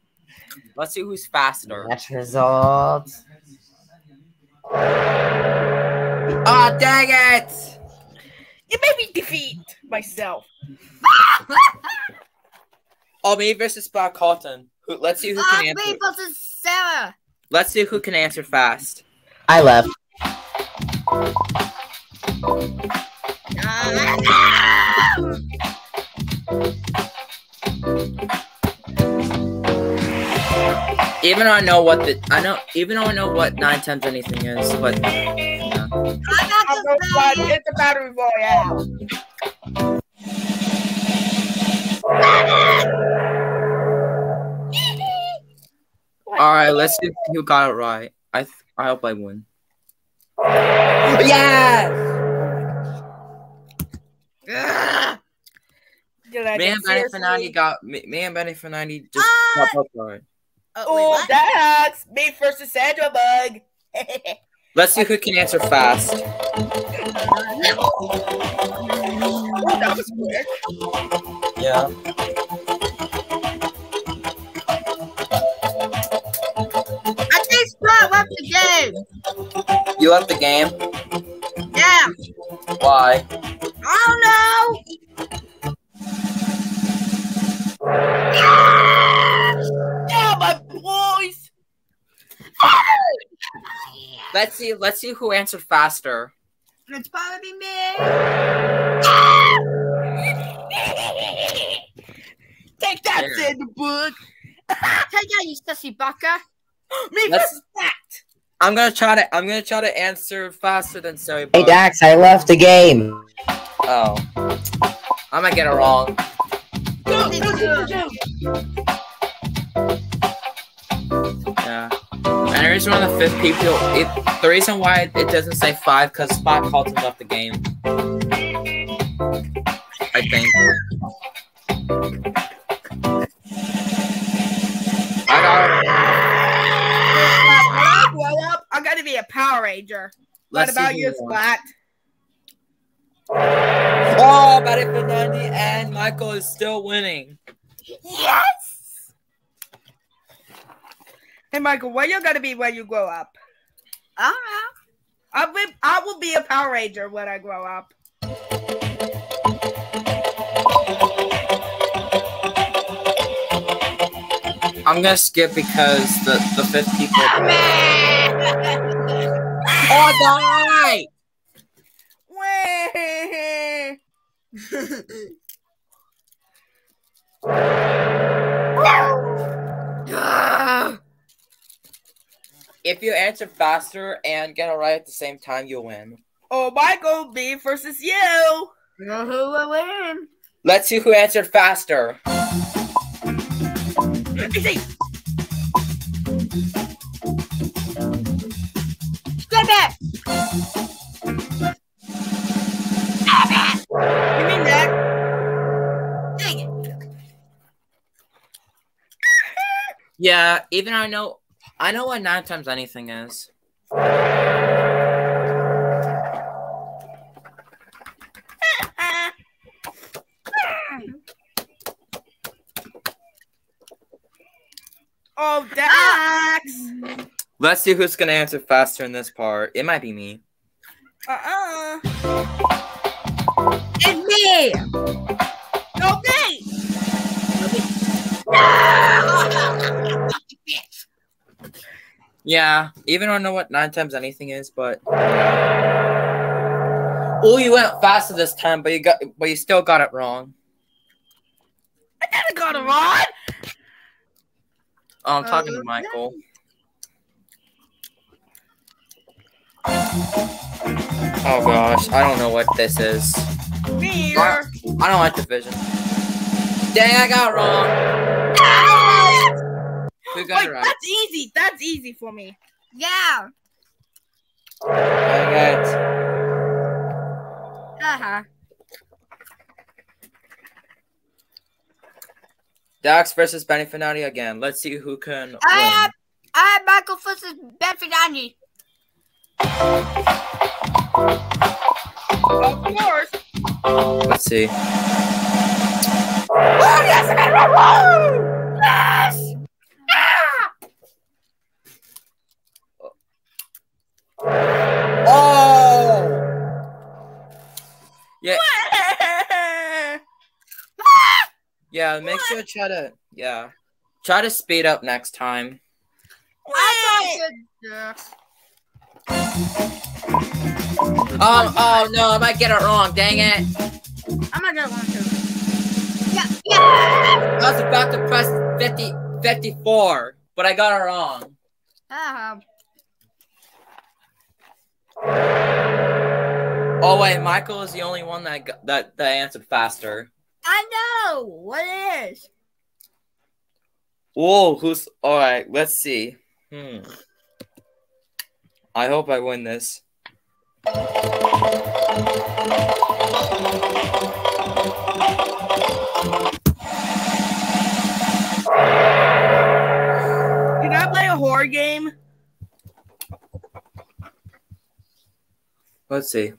Let's see who's faster. Match results. Ah, dang it! You made me defeat myself. Oh, me versus Spot Carlton. Who? Let's see who Ah, can me answer. versus Sarah. Let's see who can answer fast. I left. Even though I know what the I know, even though I know what nine times anything is, but yeah. I'm not I'm no fun. All right, let's see who got it right. I th- I hope I win. Yes. Did I Me Benny seriously- Fernandi got me, me and Benny Fernandi just ah! got both right. Oh, Dax! Me versus Sandra Bug. Let's see who can answer fast. Oh, that was quick. Yeah. Game. You left the game. Yeah. Why? I don't know. Yeah, my boys. Let's see. Let's see who answered faster. It's probably me. Take that, There. Sandra Bug. Take out, you sussy bucker. Me Let's- versus that. I'm gonna try to. I'm gonna try to answer faster than Sorry. Hey Dax, I left the game. Oh. I might get it wrong. Go, go, go. Yeah. And the reason why the fifth people, it, the reason why it doesn't say five, because Spot Carlton left the game. I think. I got When I grow up, I'm gonna be a Power Ranger. Let's what about who you, won. Splat? Oh, Betty Fernandi and Michael is still winning. Yes. Hey, Michael, what you gonna be when you grow up? I don't know. I will, I will be a Power Ranger when I grow up. I'm gonna skip because the, the fifth people. oh, die! If you answer faster and get it right at the same time, you'll win. oh, Michael, me versus you. Know who will win? Let's see who answered faster. Easy. Yeah, even I know, I know what nine times anything is. Oh, Dax. Ah! Let's see who's gonna answer faster in this part. It might be me. Uh-uh. It's me! No, me. Yeah, even I don't know what nine times anything is, but oh, you went faster this time, but you got, but you still got it wrong. I never got it wrong. Oh, I'm talking to uh, Michael. Oh gosh, I don't know what this is. Me I, either. I don't like division. Dang, I got it wrong. Who got Wait, it right? that's easy. That's easy for me. Yeah. Dang it. Uh-huh. Dax versus Benny Fernandi again. Let's see who can I win. have, I have Michael versus Ben Fernandi. Of course. Let's see. Oh, yes, I got it wrong. Yes. Ah. Oh! Yeah, yeah. Make sure to try to yeah, try to speed up next time. I thought Oh, oh no, I might get it wrong. Dang it! I'm not gonna want to. I was about to press 50, 54, but I got it wrong. Uh-huh. Oh wait, Michael is the only one that got, that that answered faster. I know what it is. Whoa, who's all right? Let's see. Hmm. I hope I win this. Can I play a horror game? Let's see.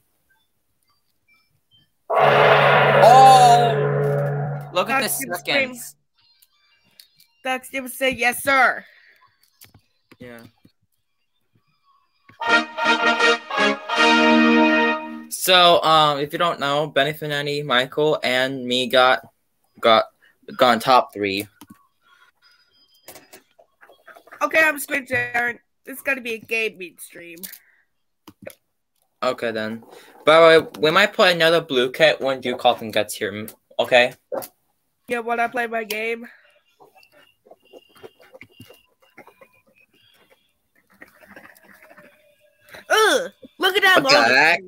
Oh, look at the Dax, give a seconds. Dax, you would say yes, sir. Yeah. So, um, if you don't know, Benny Finetti, Michael, and me got got gone top three. Okay, I'm straight, Aaron. It's gotta be a game meet stream. Okay then. By the way, we might play another Blooket when Duke Carlton gets here. Okay. Yeah, when I play my game. Ugh! Look at that What the logo. heck?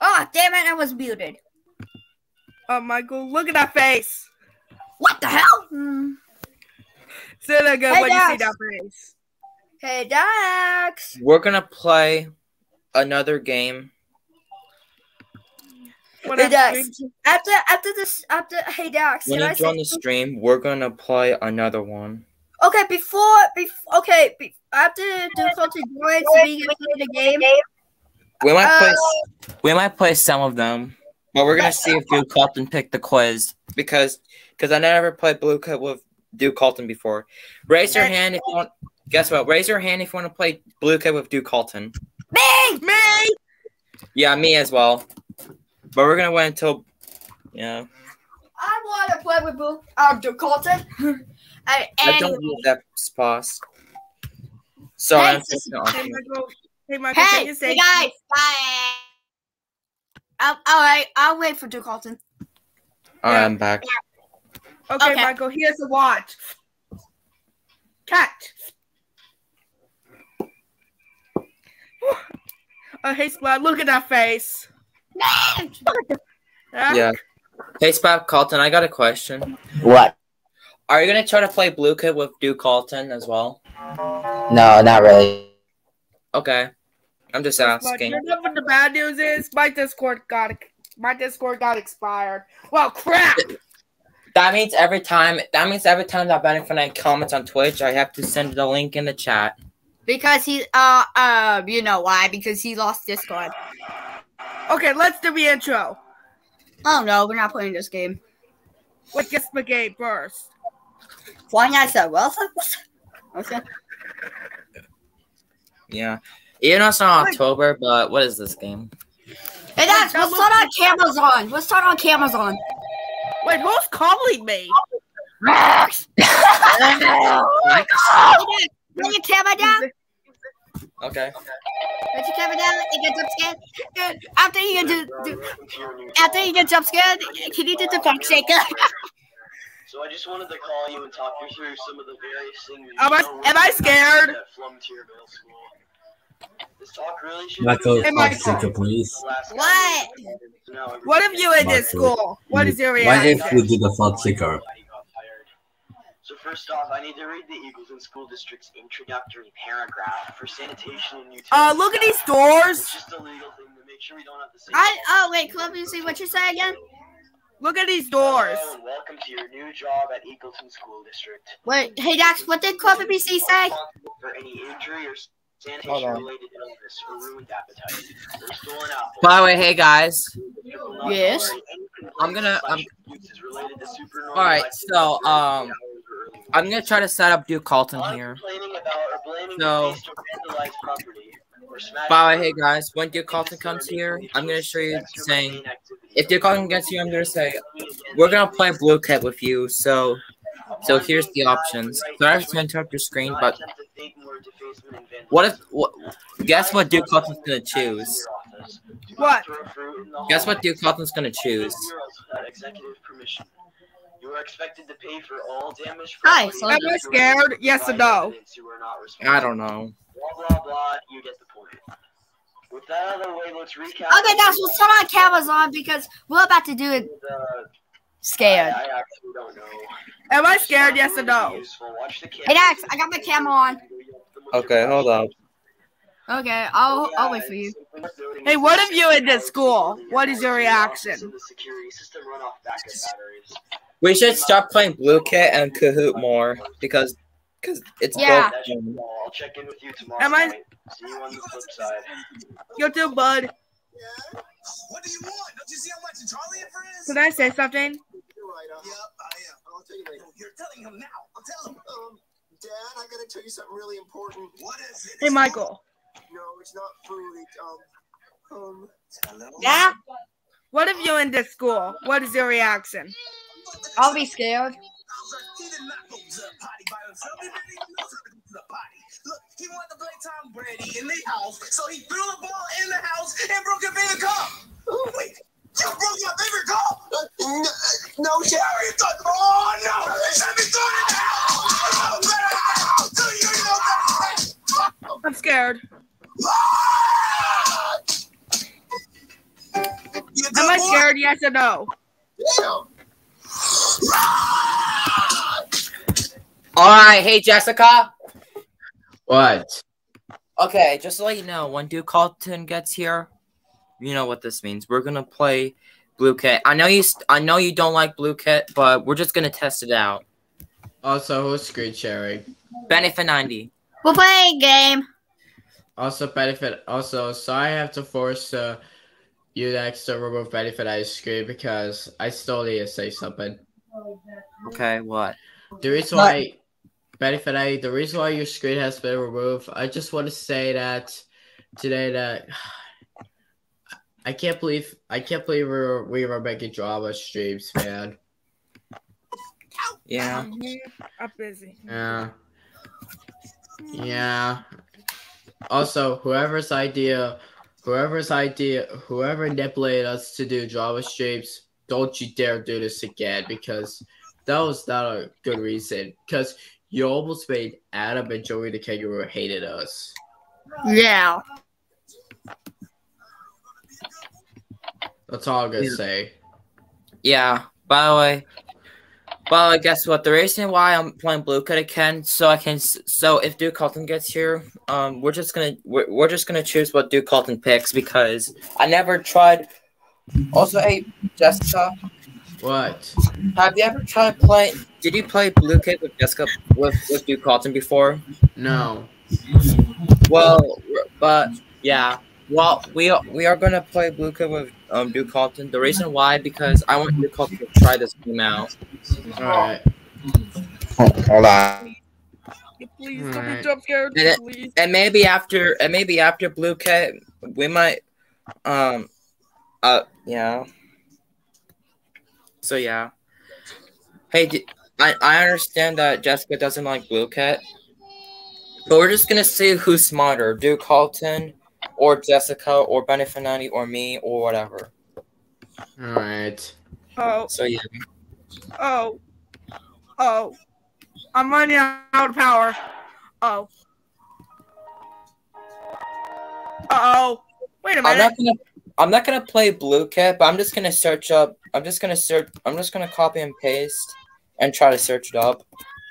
Oh, damn it, I was muted. Oh, Michael, look at that face. What the hell? Hmm. Say that again Hey, when you see that face. Hey, Dax. We're gonna play another game. When Hey, Dax. After after this after hey Dax, When you say join the stream, we're gonna play another one. Okay, before, before okay, be, after the culture joins, we can play the game. We might play. Uh, We might play some of them, but we're gonna see if Duke Carlton picked the quiz because because I never played Blooket with Duke Carlton before. Raise your hand if you want. Guess what? Raise your hand if you want to play Blooket with Duke Carlton. Me, me. Yeah, me as well. But we're gonna wait until. Yeah. I want to play with Blue, um, the Colton. And, I don't use that pause. Sorry, Hey, I'm sis- fixing Hey. Michael. Hey, Michael, hey, can you hey guys, bye. Um, all right, I'll wait for Duke Colton. All right, I'm back. Okay, Okay. Michael, here's the watch. Catch. Oh, hey, Splat, look at that face. Huh? Yeah. Hey, Spot Carlton, I got a question. What? Are you gonna try to play Blooket with Duke Carlton as well? No, not really. Okay. I'm just But asking. you know what the bad news is? My Discord got my Discord got expired. Well, crap. That means every time that means every time that Benefit comments on Twitch, I have to send the link in the chat. Because he, uh, uh, you know why? Because he lost Discord. Okay, let's do the intro. Oh no, we're not playing this game. What gets the game first? Why not so well? Okay. Yeah. Even though it's not October, but what is this game? Hey, Dax, let's start on cameras on. Let's start on cameras on. Wait, who's calling me? Max! Bring your camera down. Okay. Put your camera down and get jump scared. After you get do, do, after you get jump scared, can you do the back shaker? So I just wanted to call you and talk you through some of the various things. Am I- am I scared? At Flumtier Middle School. This talk really should Michael, Hey, Michael. Michael, please. What? What if you in this school? What is your Why reaction? if we do the flood seeker? So first off, I need to read the Eagleton School District's introductory paragraph for sanitation and utilities. Uh, look at these doors. It's just a legal thing to make sure we don't have to say. I oh wait, Club, you see what you say again? Look at these doors. Hello and welcome to your new job at Eagleton School District. Wait, hey Dax, what did Club BC say? For any injury or Hold sanitation-related illness or ruined appetite or stolen apple. By the way, hey guys. Yes. I'm gonna I'm Uses related to supernormal alright, so um I'm gonna try to set up Duke Carlton here. about or So- the waste or vandalized property or smashing By the way, hey guys, when Duke Carlton comes here, I'm gonna show you saying if Duke Carlton gets here, I'm gonna say we're gonna play Blooket with you. So so here's the options. Sorry to interrupt your screen, but what if what, guess what Duke Carlton's gonna choose? What? Guess what Duke Carlton's gonna choose? Without executive permission. You are expected to pay for all damaged Hi, so- Am I scared? Yes or no? You are not responsible. I don't know. Blah blah blah. You get the point. With that out of the way, let's recap. Okay, Dax, we'll start on cameras on because we're about to do it. Scared. I actually don't know. Am I scared? Yes or no? Useful. Watch the Hey Dax, I got my camera on. Okay, hold up. Okay, I'll I'll wait for you. Hey, what if you in this school? What is your reaction? The security system run off backup batteries. We should stop playing Blooket and Kahoot more because because it's Yeah. both fun. I'll check in with you tomorrow. Am I- night. See you on the flip side. You too, bud. Yeah. What do you want? Don't you see how much Charlie and friends? Can I say something? You're right. Uh, yep, I am. I'll tell you later. You're telling him now. I'll tell him. Um, Dad, I gotta tell you something really important. What is it? Hey, Michael. No, it's not food. It's um, um. Hello. Yeah. What if you in this school? What is your reaction? I'll be scared. He did not go to the potty by himself. He didn't even know how to go to the potty. Look, he wanted to play Tom Brady in the house, so he threw the ball in the house and broke your favorite cup. Wait, you broke your favorite cup? no, no, Sherry. you Oh no! Let me throw it out! Do you know that? I'm scared. Am I scared? Yes or no? All right, hey Jessica. What? Okay, just to let you know, when Duke Carlton gets here, you know what this means. We're gonna play Blooket. I know you. St- I know you don't like Blooket, but we're just gonna test it out. Also, who's screen sharing? Benefit ninety. We're playing a game. Also, benefit. Also, sorry I have to force uh, you next to remove benefit ice cream because I still need to say something. Okay, what? The reason why benefit I the reason why your screen has been removed, I just want to say that today that I can't believe I can't believe we were, we were making drama streams, man. Yeah. I'm. I'm busy. Yeah. Yeah. Also, whoever's idea, whoever's idea, whoever manipulated us to do drama streams, don't you dare do this again because that was not a good reason. Because you almost made Adam and Joey the Kangaroo hated us. Yeah. That's all I'm gonna Yeah. say. Yeah. By the way, by the way, guess what? The reason why I'm playing Blooket again, so I can, so if Duke Carlton gets here, um, we're just gonna, we're, we're just gonna choose what Duke Carlton picks because I never tried. Also, hey, Jessica, What? have you ever tried playing? Did you play Blooket with Jessica with with Duke Carlton before? No. Well, but yeah. Well, we are we are gonna play Blooket with um Duke Carlton. The reason why because I want Duke Carlton to try this game out. All right. Hold on. Please don't be jump scared. And, it- Please. and maybe after and maybe after Blooket, we might um uh yeah. So yeah. Hey, d- I I understand that Jessica doesn't like Blooket, but we're just gonna see who's smarter, Duke Carlton, or Jessica, or Benefinati, or me, or whatever. All right. Oh, So yeah. oh, oh. I'm running out of power. Oh. Uh oh. Wait a I'm minute. Not gonna I'm not gonna play Blooket, but I'm just gonna search up. I'm just gonna search. I'm just gonna copy and paste and try to search it up.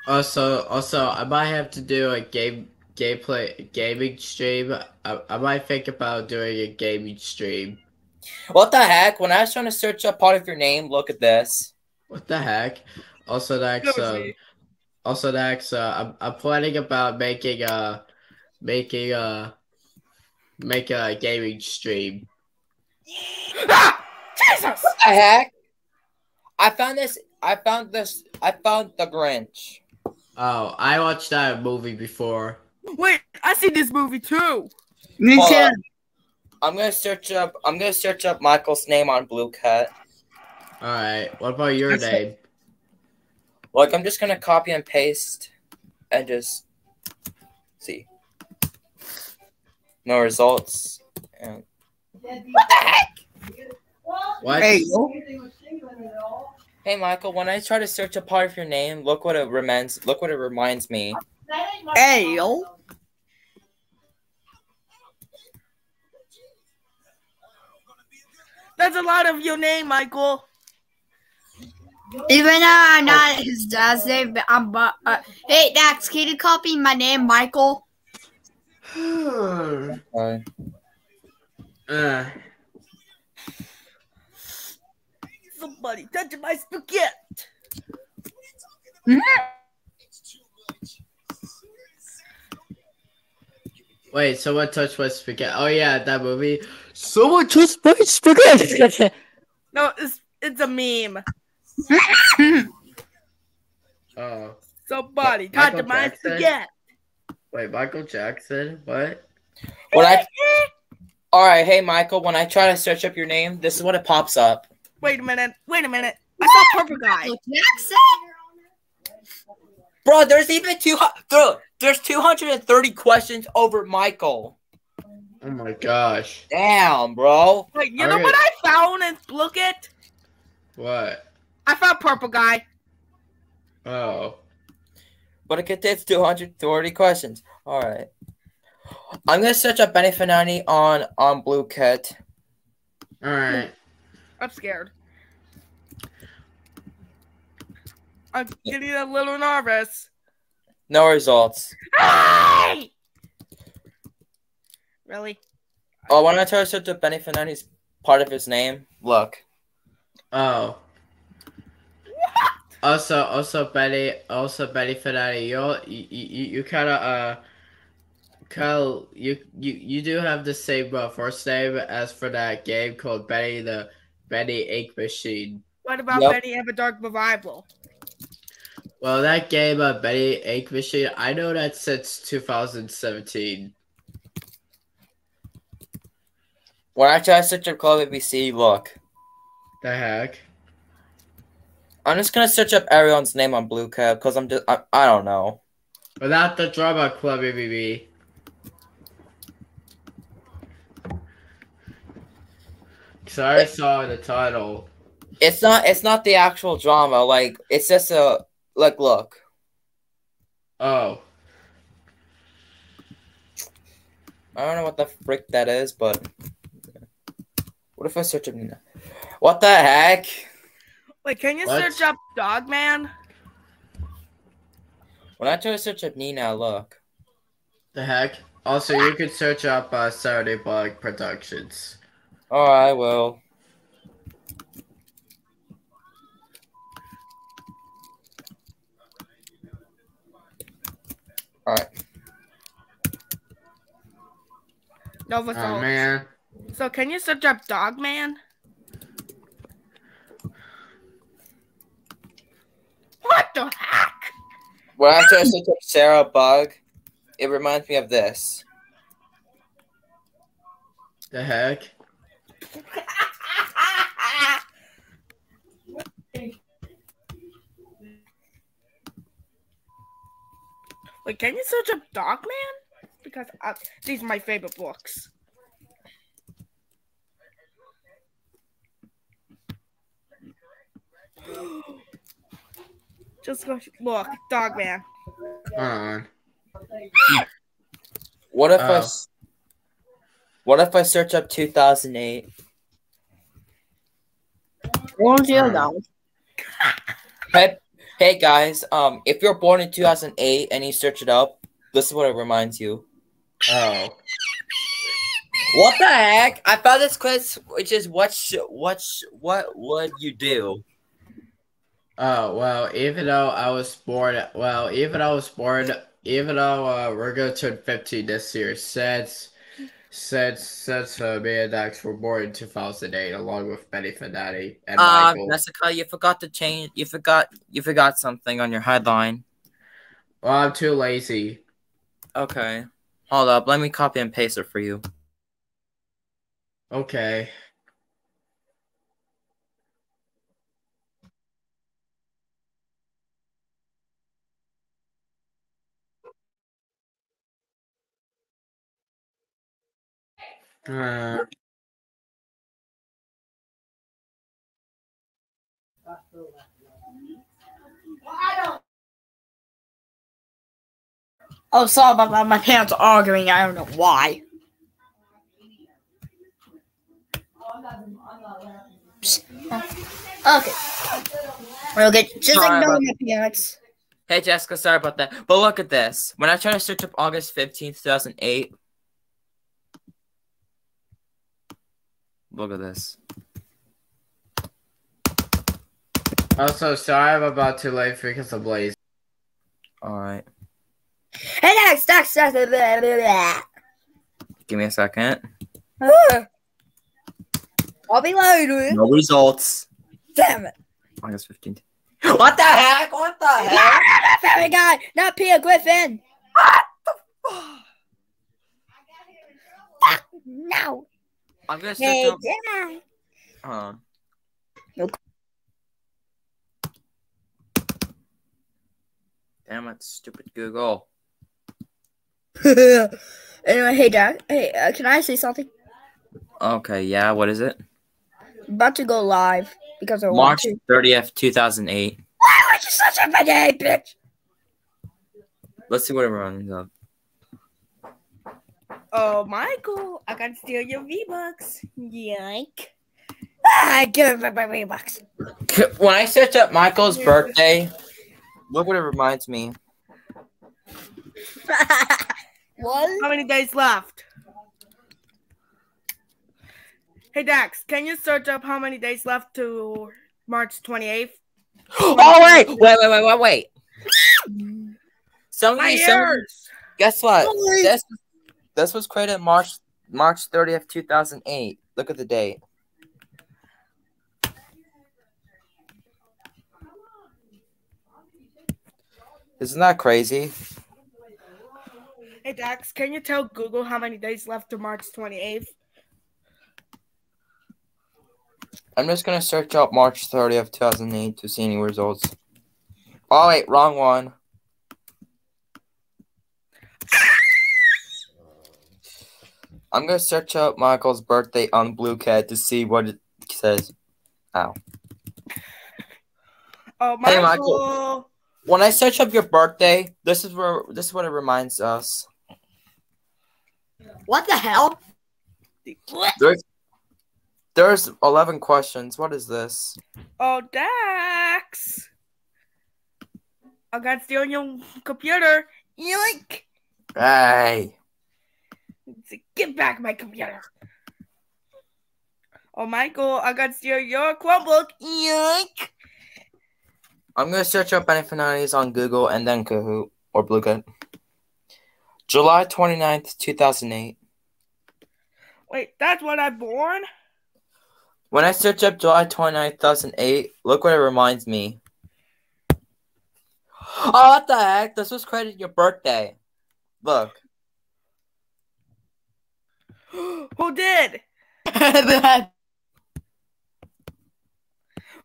Also, also, I might have to do a game gameplay gaming stream. I, I might think about doing a gaming stream. What the heck? When I was trying to search up part of your name, look at this. What the heck? Also, that's um, also that's uh, I'm I'm planning about making a making a make a gaming stream. Ah! Jesus! What the heck? I found this. I found this. I found the Grinch. Oh, I watched that movie before. Wait, I see this movie too. Hold on. I'm gonna search up. I'm gonna search up Michael's name on Blooket. All right. What about your That's name? Like I'm just gonna copy and paste, and just see. No results. And what the heck? What? Hey, Hey Michael, when I try to search a part of your name, look what it reminds. Look what it reminds me. Hey, yo. That's a lot of your name, Michael. Even though I'm not his dad's name, but I'm but uh, hey Dax, can you copy my name, Michael? Okay. Uh, Somebody touch my spaghetti. wait, someone touched my spaghetti. Oh yeah, that movie. Someone touched my spaghetti. No, it's it's a meme. oh, Somebody Michael touch my Jackson? spaghetti. wait, Michael Jackson? What? What I all right, hey Michael. When I try to search up your name, this is what it pops up. Wait a minute. Wait a minute. I saw purple guy. Jackson. Bro, there's even two. Bro, there's 230 questions over Michael. Oh my gosh. Damn, bro. Wait, you know Okay. what I found? And look at. What? I found purple guy. Oh. But it contains 230 questions. All right. I'm gonna search up Benny Fanani on on Blooket. All right. I'm scared. I'm getting a little nervous. No results. Hey! Really? Oh, when I try to search up Benny Fanani's part of his name, look. Oh. Also, also Betty, also Betty Fernandi, you you you, you kind of uh, Kyle, you you you do have the same uh, first name as for that game called Betty the Bendy Ink Machine. What about Yep. Bendy Have a Dark Revival? Well, that game, uh, Bendy Ink Machine, I know that since 2017. When I try to search up Club ABC, look. The heck? I'm just gonna search up everyone's name on Blooket because I'm just I, I don't know. Without the drama club, BBB. Cause I already saw the title. It's not it's not the actual drama. Like it's just a like look. Oh. I don't know what the frick that is, but what if I search up Nina? What the heck? Wait, can you What? search up Dog Man? When I try to search up Nina, look. The heck? Also, you could search up uh, Saturday Bug Productions. Oh, I will. Alright. No results. Oh man. So can you search up Dogman? What the heck? When I try to search up Sarah Bug, it reminds me of this. The heck? Wait, can you search up Dogman? Because uh, these are my favorite books. Just go look, Dogman. Hold on. What if I Oh. s- What if I search up 2008? Won't you know? Hey, hey guys, um, if you're born in 2008 and you search it up, this is what it reminds you. Oh. What the heck? I found this quiz, which is what sh- what sh- what would you do? Oh well, even though I was born, well, even though I was born, even though uh, we're gonna turn 15 this year, since since since uh, Dax were born in 2008, along with Betty Fernandi and Uh, Michael. Jessica, you forgot to change. You forgot. You forgot something on your headline. Well, I'm too lazy. Okay, hold up. Let me copy and paste it for you. Okay. Uh, Oh, sorry about my, my parents are arguing. I don't know why. Okay. Okay, just Sorry ignore my peanuts. Hey Jessica, sorry about that. But look at this. When I try to search up August 15th, 2008. Look at this. Also, sorry I'm about too late because of Blaze. Alright. Hey, Dax, Dax, Dax. Blah, blah, blah, blah. Give me a second. I'll be loaded. No results. Damn it. August 15th. What the heck? What the heck? not Fairy Guy, not Peter Griffin. Fuck, no. I'm gonna Hey, up. Dad. Huh. Damn it, stupid Google. anyway, hey, Dad. Hey, uh, can I say something? Okay, yeah, what is it? About to go live because of March to. 30th, 2008. Why would you such a bad day, bitch? Let's see what it runs up. Oh, Michael, I can steal your V-Bucks. Yank. Ah, give me my V-Bucks. When I search up Michael's birthday, look what it reminds me. What? How many days left? Hey, Dax, can you search up how many days left to March 28th? Oh wait, wait, wait, wait, wait, wait. Some of My you, some, guess what? Sorry. This, this was created March March 30th, 2008. Look at the date. Isn't that crazy? Hey, Dax, can you tell Google how many days left to March 28th? I'm just gonna search up March 30th, 2008 to see any results. Oh wait, wrong one. I'm gonna search up Michael's birthday on Blooket to see what it says. Ow. Oh, Hey, Michael. Michael. When I search up your birthday, this is where this is what it reminds us. What the hell? There's there's 11 questions. What is this? Oh, Dax. I got steal your computer. Yoink. Hey. Give back my computer. Oh, Michael, I got to steal your Chromebook. Yoink. I'm gonna search up Benefinalis on Google and then Kahoot or Blooket. July 29th, 2008. Wait, that's when I born? When I search up July 29th, 2008, look what it reminds me. Oh, what the heck? This was created your birthday. Look. Who did?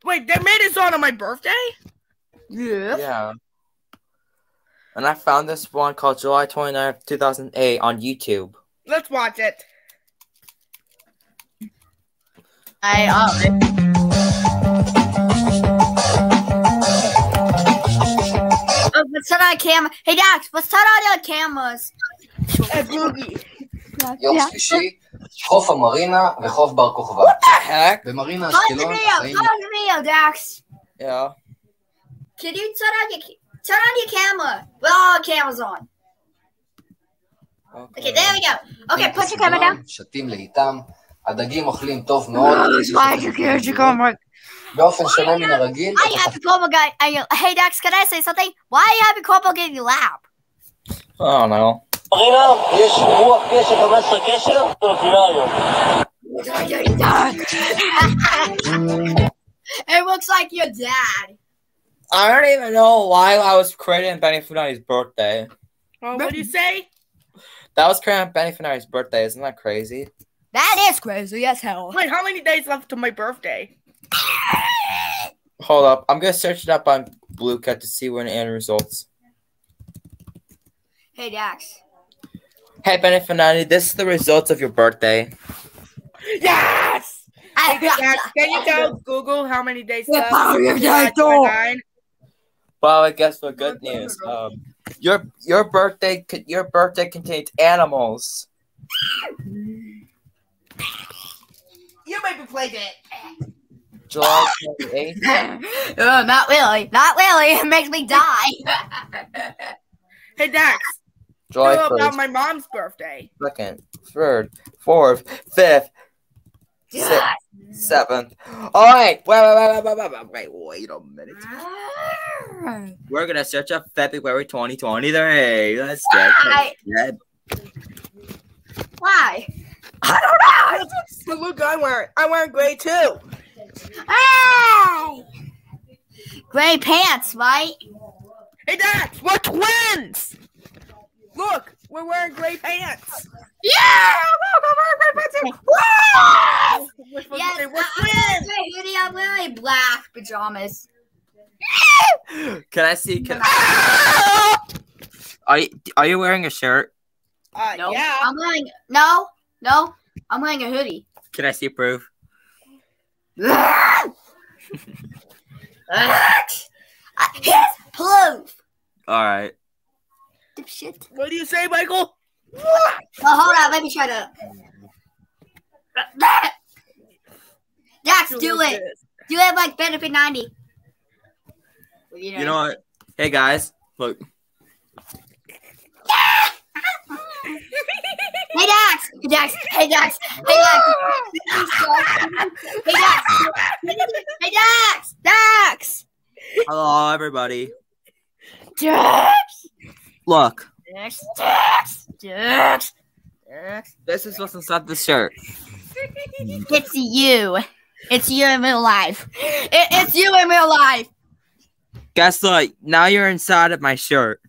Wait, they made this on on my birthday? Yeah. Yeah. And I found this one called July 29th, 2008 on YouTube. Let's watch it. I uh. Oh, let's turn on camera. Hey Dax, let's turn on your cameras. Hey, Boogie. יום שלישי, חוף המרינה וחוף בר כוכבא. במרינה Pause the אשקלון video. החיים... Pause the video, Dax. Yeah. Can you turn on your turn on your camera? With all cameras on. Okay, there we go. Okay, put your camera down. שתים לאיתם, הדגים אוכלים טוב מאוד. Why you can't you come right? באופן שונה מן הרגיל, I have the Cobra guy. I, hey Dax, can I say something? Why are you having Cobra in your lap? I don't know. it looks like your dad. I don't even know why I was creating Benny Funari's birthday. Oh, what did you say? That was creating Benny Funari's birthday. Isn't that crazy? That is crazy as hell. Wait, how many days left to my birthday? Hold up. I'm going to search it up on Blooket to see when the end results. Hey, Dax. Hey Benny Funari, this is the results of your birthday. Yes! Hey, Dax, can you tell Google how many days left? Oh, yeah, July yeah, don't. 29? Well, I guess for good news, um, your your birthday your birthday contains animals. You made be play that. July 28th. oh, not really. Not really. It makes me die. Hey Dax, July know 1st, about my mom's birthday. Second, third, fourth, fifth, sixth, seventh. All right. Wait, wait, wait, wait, wait, wait, wait a minute. Ah. We're gonna search up February 2023. Let's check. Why? Why? I don't know. That's the look I'm wearing. I'm wearing gray too. Hey! Gray pants, right? Hey, Dad, we're twins. Look, we're wearing gray pants. Yeah! We're supposed to Yes, we're I'm twins. wearing. I'm wearing black pajamas. Can I see? Can I... are you are you wearing a shirt? Uh, No, yeah. I'm wearing no, no. I'm wearing a hoodie. Can I see proof? Here's proof. All right. Dipshit. What do you say, Michael? Oh, hold on. Let me try to. Dax, do it. Do it like benefit ninety. What are You know what? Hey guys, look. Hey Dax! Hey Dax! Hey Dax! Hey Dax! Hey Dax! Hey Dax! Dax! Hello, everybody. Dax! Look, Dax! Dax! Dax! Dax! this is what's inside the shirt. It's you. It's you in real life. It, it's you in real life. Guess what? Now you're inside of my shirt.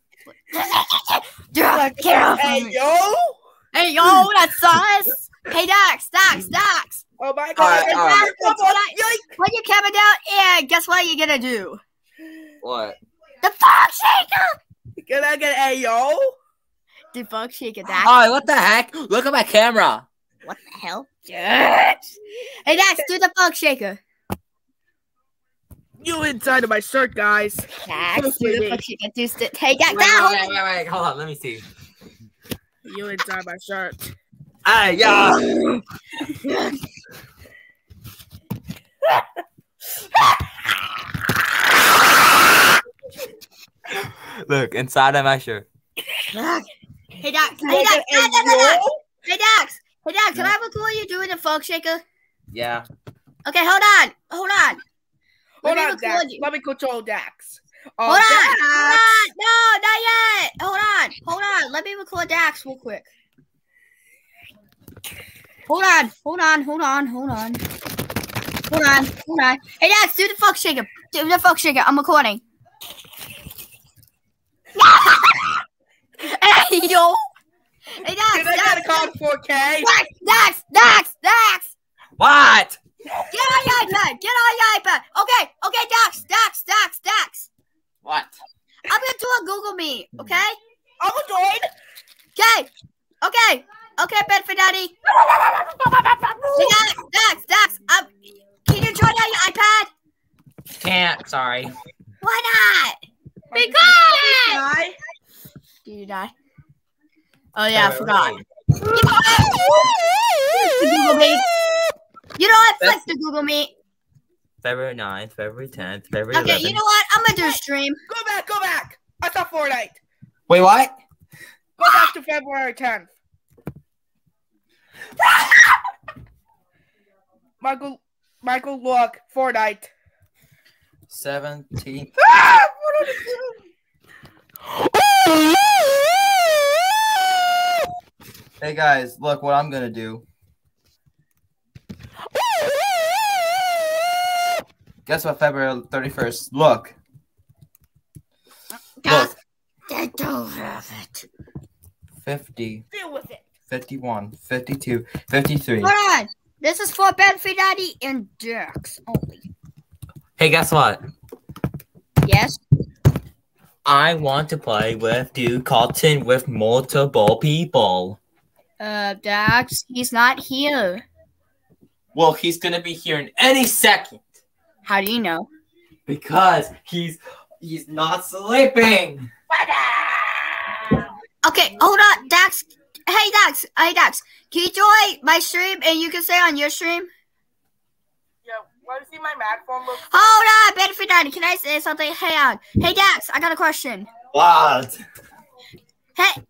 Dax, get off Hey me. yo! Hey yo, that's us. Hey Dax, Dax, Dax. Oh my god! right, all right. Dax, guess what? When you coming down, yeah, guess what you're gonna do? What? The fuck shaker. Can I get a yo? The fuck shaker, Dax. Oh, what the heck? Look at my camera. What the hell? Dax. Hey Dax, do the fuck shaker. You inside of my shirt, guys. Dax, do the fuck shaker. Do st- hey Dax, Wait, down. wait, wait, wait, hold on. Let me see. You inside my shirt. Hey, yeah. Look inside of my shirt. Hey Dax, hey Dax, You hey want Dax, an Dax, Dax, Dax. yo? hey Dax, hey Dax, can I record you doing the fuck shaker? Yeah. Okay, hold on, hold on. Hold me on, Dax. you. Let me control Dax. Hold Oh, on, Dax. hold on, no, not yet. Hold on, hold on. Let me record Dax real quick. Hold on, hold on, hold on, hold on. Hold on, hold on. Hey Dax, do the fuck shaker. Do the fuck shaker. I'm recording. Hey yo. Hey Dax, Can I Dax, get a call 4K? Dax, Dax, Dax, Dax. What? Get on your iPad. Get on your iPad. Okay, okay, Dax, Dax, Dax, Dax. What? I'm gonna do a Google Meet, okay? I'm a join. Okay, okay, okay, Bedford Daddy. Hey, Dax, Dax, Dax, um, can you join on your iPad? Can't. Sorry. Why not? Because. Did you die? Oh yeah, I uh, forgot. You know what? The Google Meet. You know what? Flick the Google Meet. February 9th, February 10th, February Okay, 11th. you know what? I'm gonna do a stream. Go back, go back. I saw Fortnite. Wait, what? Go back to February 10th. Michael, Michael, look, Fortnite. 17th. Hey guys, look what I'm gonna do. Guess what? February 31st. Look. Look. I don't have it. 50, Deal with it. 51, 52, 53. Hold on. This is for Bedford Daddy and Dax only. Hey, guess what? Yes. I want to play with Duke Cotton with multiple people. Uh, Dax, he's not here. Well, he's gonna be here in any second How do you know? because he's he's not sleeping. Okay, hold on, Dax. Hey, Dax. Hey, Dax. Can you join my stream and you can say on your stream? Want to see my mad form look? Hold on, Benefit 90. Can I say something? Hang on. Hey, Dax, I got a question. What? Hey,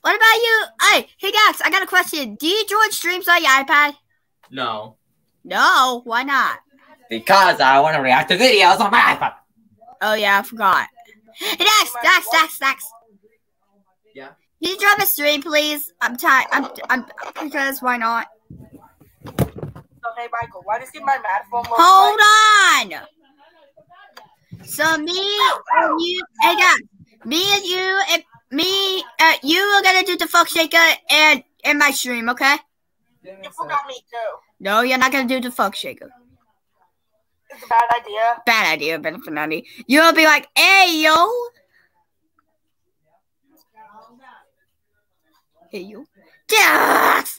what about you? Hey, hey, Dax, I got a question. Do you join streams on your iPad? No. No, why not? Because I want to react to videos on my iPad. Oh, yeah, I forgot. Hey, Dax, Dax, Dax, Dax. Yeah. Can you drop a stream, please? I'm tired. I'm, I'm, because why not? Hey, Michael, why does see my mad look? Hold like? on. So me and you, hey guys, me and you and me, uh, you are gonna do the fuck shaker and in my stream, okay? You forgot me too. No, you're not gonna do the fuck shaker. It's a bad idea. Bad idea, Benfinati. You'll be like, hey yo. Hey yo. Yes.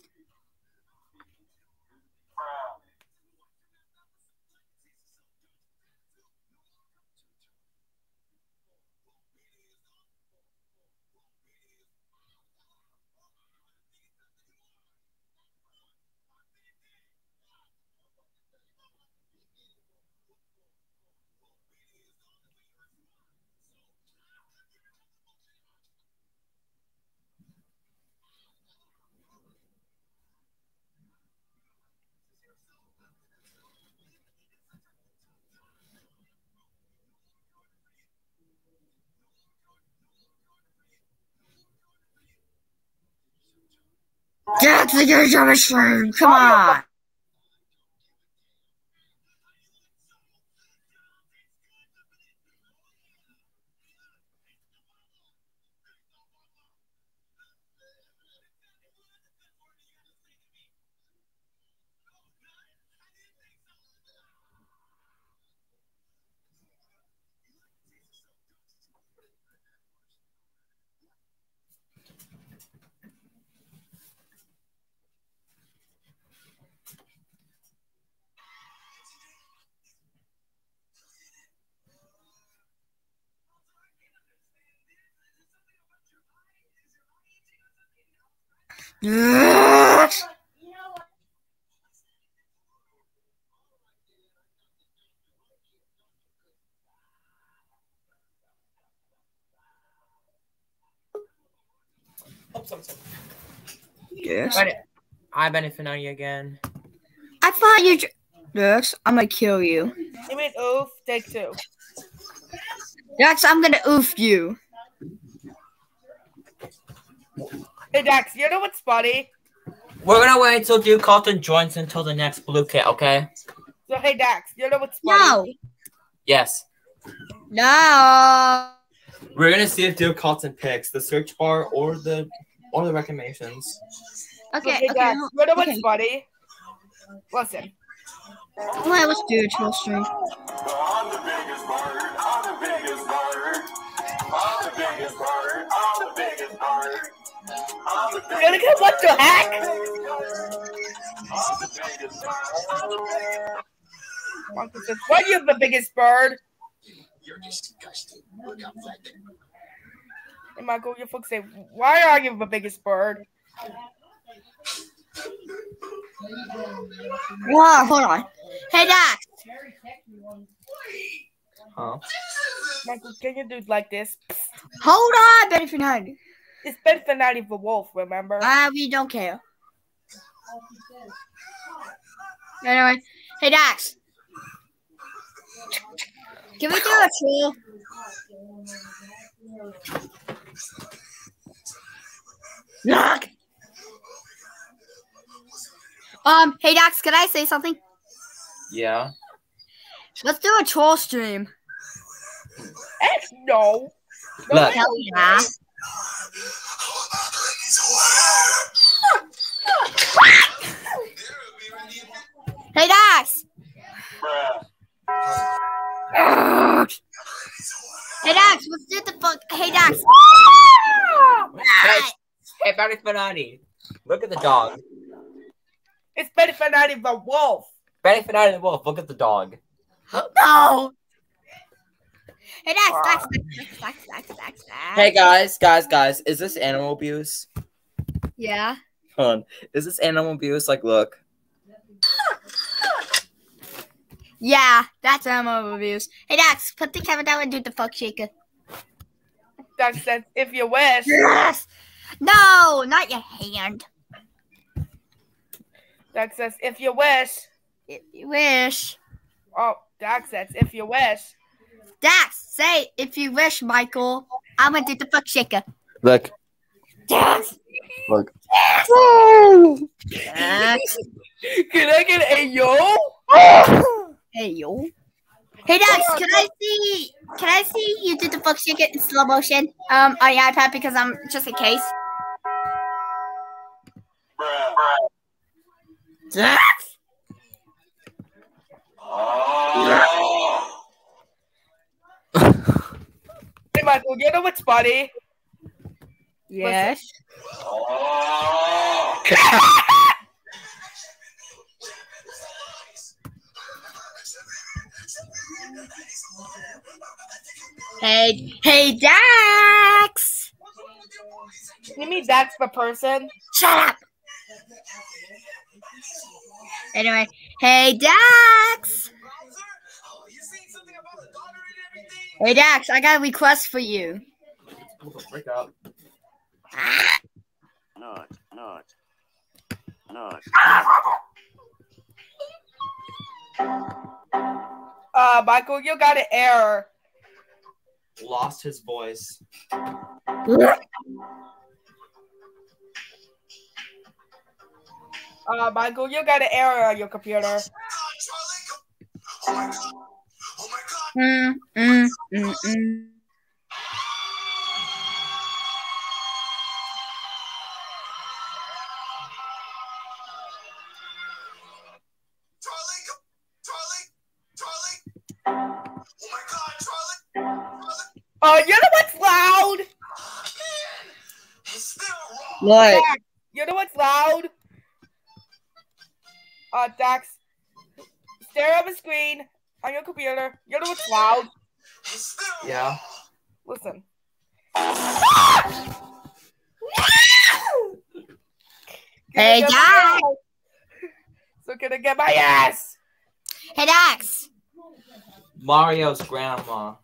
That's the of stream. Come oh, on. Yes. Yes. But I benefit on you again. I thought you. J- Dex, I'm gonna kill you. You mean oof? Take two. Dex, I'm gonna oof you. Hey Dax, you know what's funny? We're gonna wait until Duke Carlton joins until the next Blooket, okay? So hey Dax, you know what's funny? No. Yes. No. We're gonna see if Duke Carlton picks the search bar or the or the recommendations. Okay. so, hey okay. Dax, no- you know what's okay. funny? Listen. Alright, let's do a troll stream. You're gonna get what the heck? Monkey says, Why do you the biggest bird? You're disgusting. Look how fat they Hey Michael, your folks say, Why are you the biggest bird? Wow, hold on. Hey, Dax. Huh? Michael, can you do like this? Hold on, Benny Fernandez. It's Ben Fernandez the wolf, remember? Ah, we don't care. Anyway, hey Dax. Can we do a troll? Knock. Um, hey Dax, can I say something? Yeah. Let's do a troll stream. X no. Look. Hell yeah. Hey Dax. Hey Dax, let's do the fuck. Hey Dax. Hey, hey, Barry Fanani. Look at the dog. It's Ben Fernandez the wolf. Barry Fanani the wolf. Look at the dog. No. Hey Dax, Dax, Dax, Dax, Dax, Dax, Dax. Hey guys, guys, guys, is this animal abuse? Yeah. Hold on. Is this animal abuse? Like, look. Yeah, that's animal abuse. Hey Dax, put the camera down and do the fuck shaker. Dax says, if you wish. Yes. No, not your hand. Dax says, if you wish. If you wish. Oh, Dax says, if you wish. Dax, say if you wish, Michael. I'm gonna do the fuck shaker. Look. Dax. Look. Dax. Can I get a yo? Hey yo. Hey Dax, can I see can I see you do the fuck shaker in slow motion? Um on your iPad because I'm just in case. Dax. Hey, Michael, you know what's funny? Yes. Hey, hey, Dax. You mean Dax the person? Shut up. Anyway, hey, Dax. Hey, Dax, I got a request for you. Break up. Not, not, not. Uh, Michael, you got an error. Lost his voice. Uh, Michael, you got an error on your computer. Mm, mm, mm, mm. Uh, you know what's loud? What? Dax, you know what's loud? Uh, Dax, stare at the screen on your computer. You know what's loud? Yeah. Listen. Hey, Can I get Dax. my ass? So can I get my ass? Hey, Dax. Mario's grandma.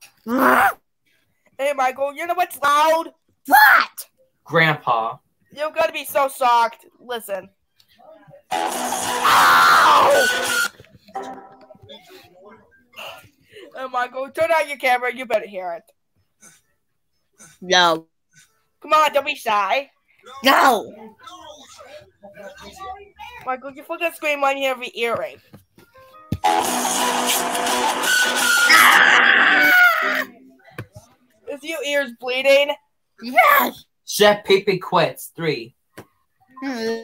Hey, Michael, you know what's loud? What? Grandpa. You're gonna be so shocked. Listen. Hey, Michael, turn on your camera. You better hear it. No. Come on, don't be shy. No. Michael, you fucking scream on your have the earring. Is your ears bleeding? Yes. Chef Pepe quits. Three. Hmm.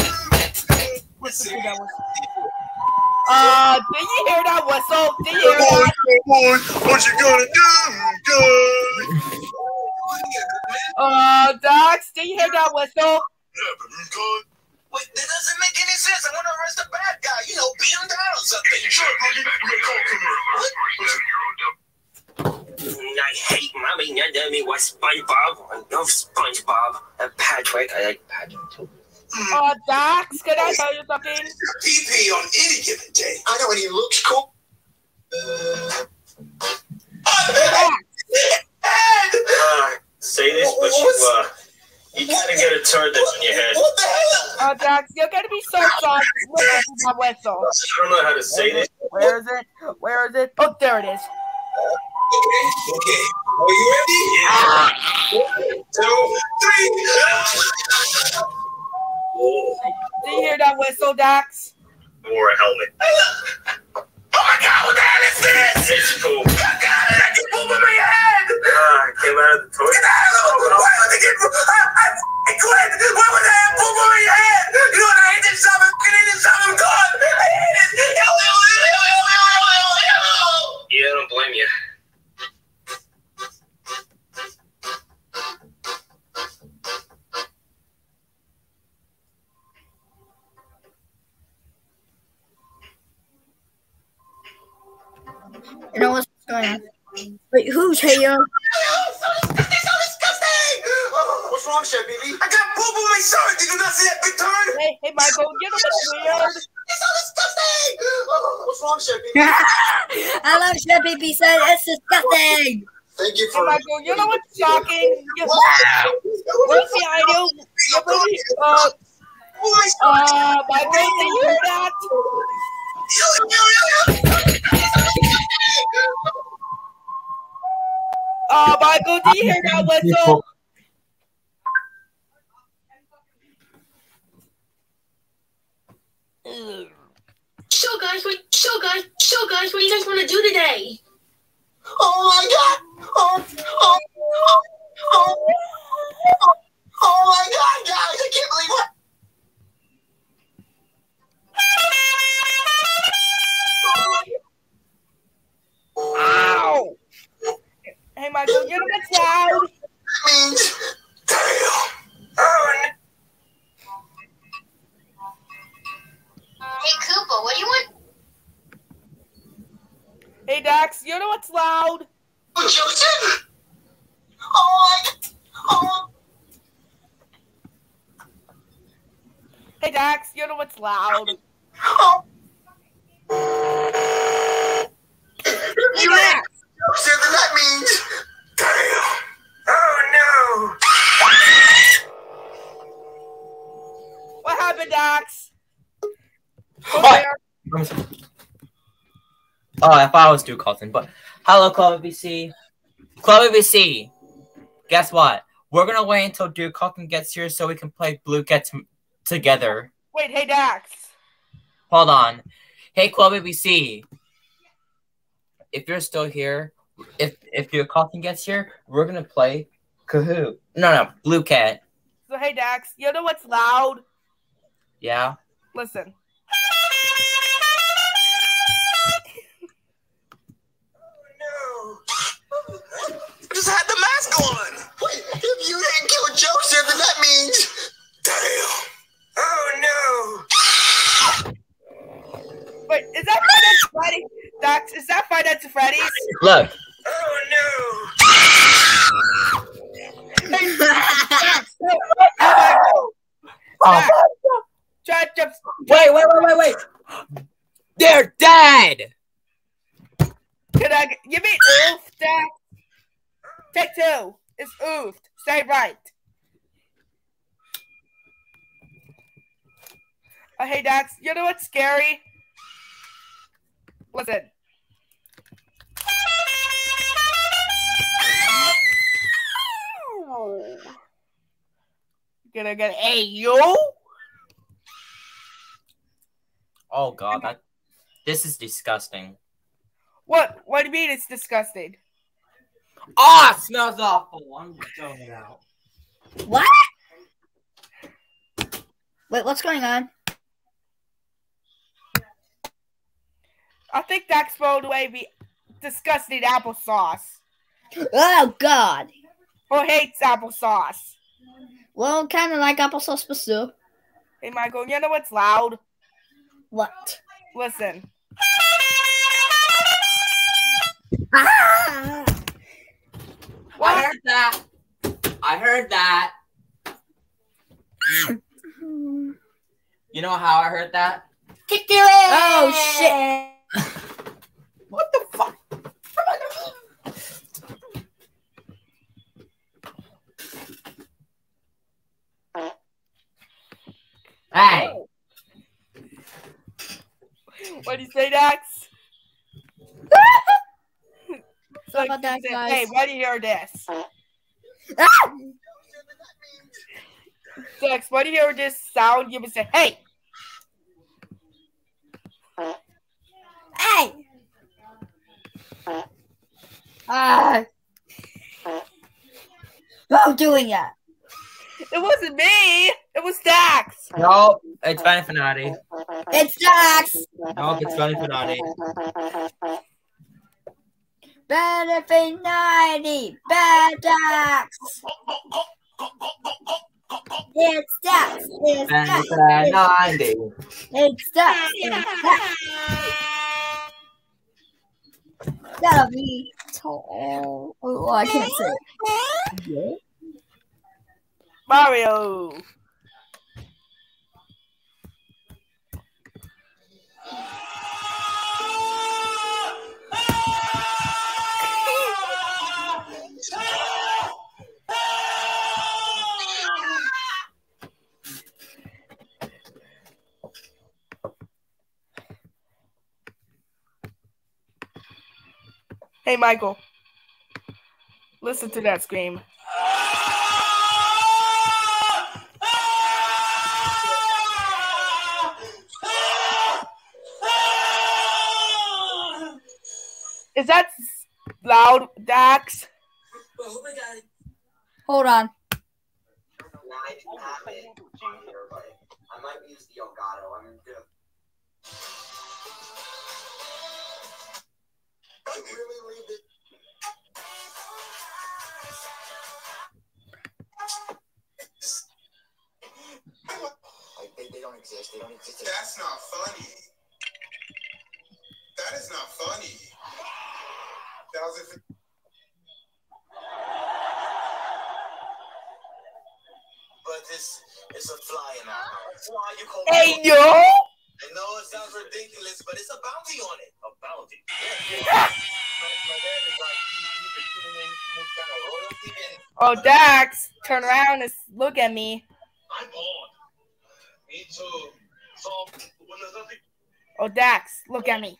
to that whistle. Uh, did you hear that whistle? Did you hear that? What you gonna do, Uh, Dax, did you hear that whistle? Wait, that doesn't make any sense. I want to arrest a bad guy. You know, beat him down or something. Sure, I hate mommy. You know me was SpongeBob. I love SpongeBob. And Patrick. I like Patrick too. Uh, Dax, can I tell you something? PP on any given day. I know, and he looks cool. Uh, say this, but you uh, you kind of get a turd that's in your head. What the hell? Uh, Dax, you're gonna be so sorry. Listen to that whistle. I don't know how to say this. Where is it? Where is it? Oh, there it is. Okay, okay. Are you ready? One, two, three. Oh. Did you hear that whistle, Dax? Wore a helmet. oh my god, what the hell is this? It's cool. Oh god, I keep moving my head! Uh, I came out of the toilet. Get out of the Why would they get... I, I, quit! Why would they have poop over your head? You know what? I hate this stuff. I hate this stuff. I'm gone. I hate it. Yeah, I don't blame you. You know what's going on? Wait, who's Heyo? What's wrong, Chef Baby? I got poop on my shirt. Did you not see that big turn? Hey, hey, Michael, get know what's weird? It's so disgusting. What's wrong, Chef Baby? I love Chef Baby said it's disgusting. Thank you Hey, for. Michael, you know what's shocking? You, what's the idea? You really, uh, uh, Michael, did you hear that? Uh, Michael, do you hear that whistle? So guys, what? So guys, so guys, what do you guys want to do today? Oh my god! Oh, oh, oh, oh, oh, oh my god, guys! I can't believe what. Ow! Hey, Michael, you know what's loud? means. Hey Koopa, what do you want? Hey, Dax, you know what's loud? Oh, Joseph! Oh my Oh. Hey, Dax, you know what's loud? Oh. If you ain't Joseph, then that means. Damn! Oh no. What happened, Dax? Oh, oh, I thought I was too Colton, but hello, Club ABC. Club ABC. Guess what? We're gonna wait until Duke Colton gets here so we can play Blooket together. Wait, hey, Dax. Hold on. Hey, Club ABC. If you're still here, if if your Colton gets here, we're gonna play Kahoot. No, no, Blooket. So, hey, Dax, you know what's loud? Yeah. Listen. Oh no. I just had the mask on. Wait, if you didn't kill Joseph, then that means. Damn! Oh no. Wait, is that Five Nights at Dax, is that Five Nights Freddy's? Look. Oh try to- Wait, wait, wait, wait, wait. They're dead. Can I give me oof, Dax? Take two. It's oofed. Say right. Uh, hey, Dax, you know what's scary? Listen. Gonna get hey yo. Oh god, that this is disgusting. What? What do you mean it's disgusting? Ah, it smells awful. I'm throwing it out. What? Wait, what's going on? I think Dax thrown away the disgusting applesauce. Oh God. Who hates applesauce? Well, kind of like applesauce, but still. Hey, Michael, you know what's loud? What? Listen. Ah! I heard that. I heard that. You know how I heard that? Kick your Oh shit! What the Hey. What do you say, Dax? so, about that, say, guys? Hey, ready hear this? Ah! Dax, what do you hear this sound? You would say, hey. Hey! Ah! Who's doing that? It wasn't me. It was Dax. Nope, it's Benny Finati. It's Dax. Nope, it's Benny Finati. Benefit 90. Bad Dax. It's Dax. It's Dax. Benefit 90. It's Dax. It's Dax. Gotta be tall. Oh, I can't say it. Mario. Hey, Michael. Listen to that scream. Is that loud, Dax? Hold on. I might use the Elgato. I'm gonna. Like they, they don't exist. They don't exist. That's not funny. That is not funny. That was if. But it's it's a fly in our house. Why you call Hey, yo! I know it sounds ridiculous, but it's a bounty on it. A bounty. Yeah, yeah. my, my dad is like, he, he's been tuning in some kind of royalty, and Oh, Dax, turn around and look at me. I'm on. Me too. So when there's nothing Oh, Dax, look at me.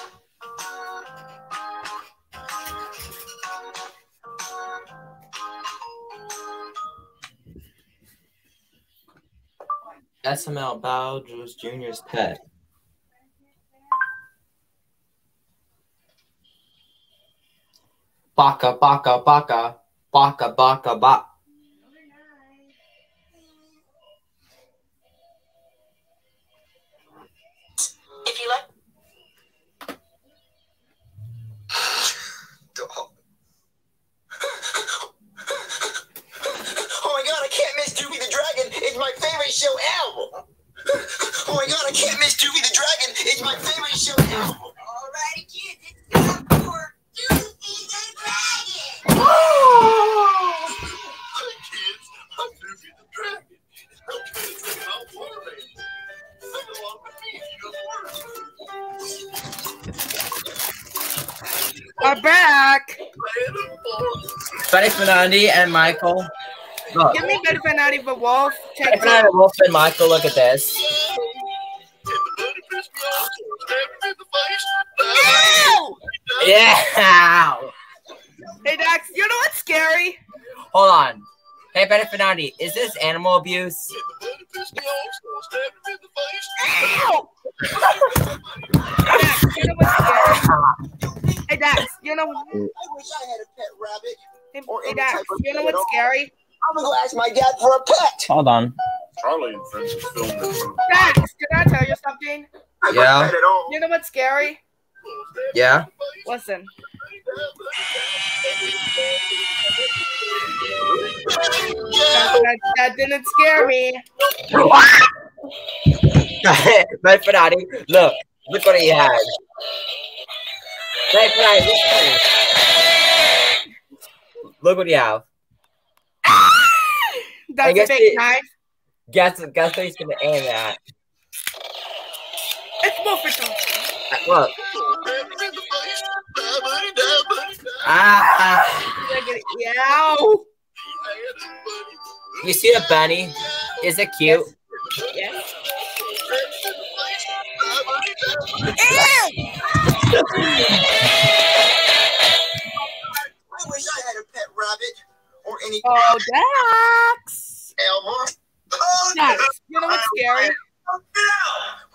SML Bowser Jr.'s pet. Baka baka baka baka baka ba. Fernandi and Michael. Look. Give me Benefit 90 the Wolf. Check Fernandi, Wolf, and Michael, look at this. Ow! Yeah! Hey, Dax, you know what's scary? Hold on. Hey, Benny Fernandi, is this animal abuse? Ask my dad for a pet. Hold on. Charlie and friends are filming. Dax, can I tell you something? Yeah. You know what's scary? Yeah. Listen. That, that, that didn't scare me. Benny Fernandi, look. Look what he has. Benny Fernandi, look at this. Look what he have. That's a guess fake it- knife. Guess, guess what he's gonna aim at. It's Wolfenstein. Look. Ah, Look at it. Yow. you see the bunny? Is it cute? Yes. I wish I had a pet rabbit or any Oh, Dax. Elmer? Dax, you know what's scary?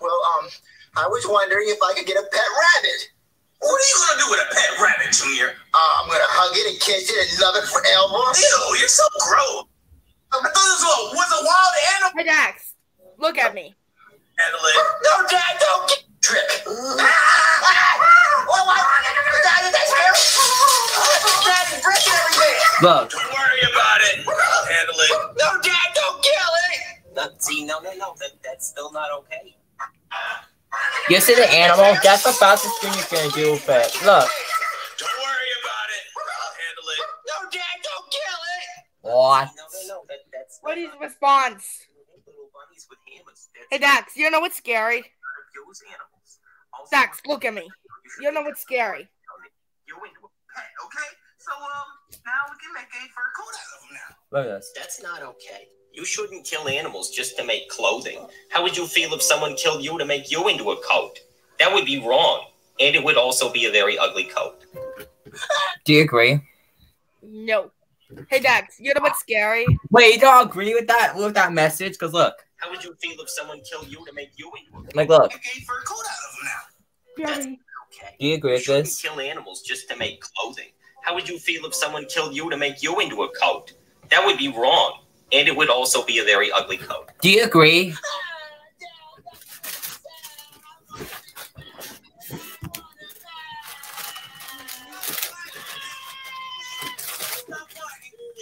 Well, um, I was wondering if I could get a pet rabbit. What are you gonna do with a pet rabbit, Junior? Uh, I'm gonna hug it and kiss it and love it forever. Ew, you're so gross. I thought this was a, was a wild animal. Hey, Dax, look at me. Handle it. No, Dad, don't get trick. Daddy, that's scary. Daddy's breaking everything. Look. Don't worry about it. Handle it. No, Dad, don't kill it. No, see, no, no, no. That, that's still not okay. You see the animal? That's the fastest thing you're gonna do with it. Look. Don't worry about it. I'll handle it. No, Dad, don't kill it. What? No, no, no. That, that's What is the response? little bunnies with hammers. That's Hey, Dax, you know what's scary? those Dax, look at me. You know what's scary? You're into a Pet, okay? So, um, now we can make a fur coat out of them now. Look at this. That's not okay. You shouldn't kill animals just to make clothing. How would you feel if someone killed you to make you into a coat? That would be wrong. And it would also be a very ugly coat. Do you agree? No. Hey, Dax, you know what's scary? Wait, you don't agree with that with that message? Cause look, How would you feel if someone killed you to make you into a like, look. Make a fur coat out of them now. That's not okay. Do you agree You with this? kill animals just to make clothing. How would you feel if someone killed you to make you into a coat? That would be wrong. And it would also be a very ugly coat. Do you agree? You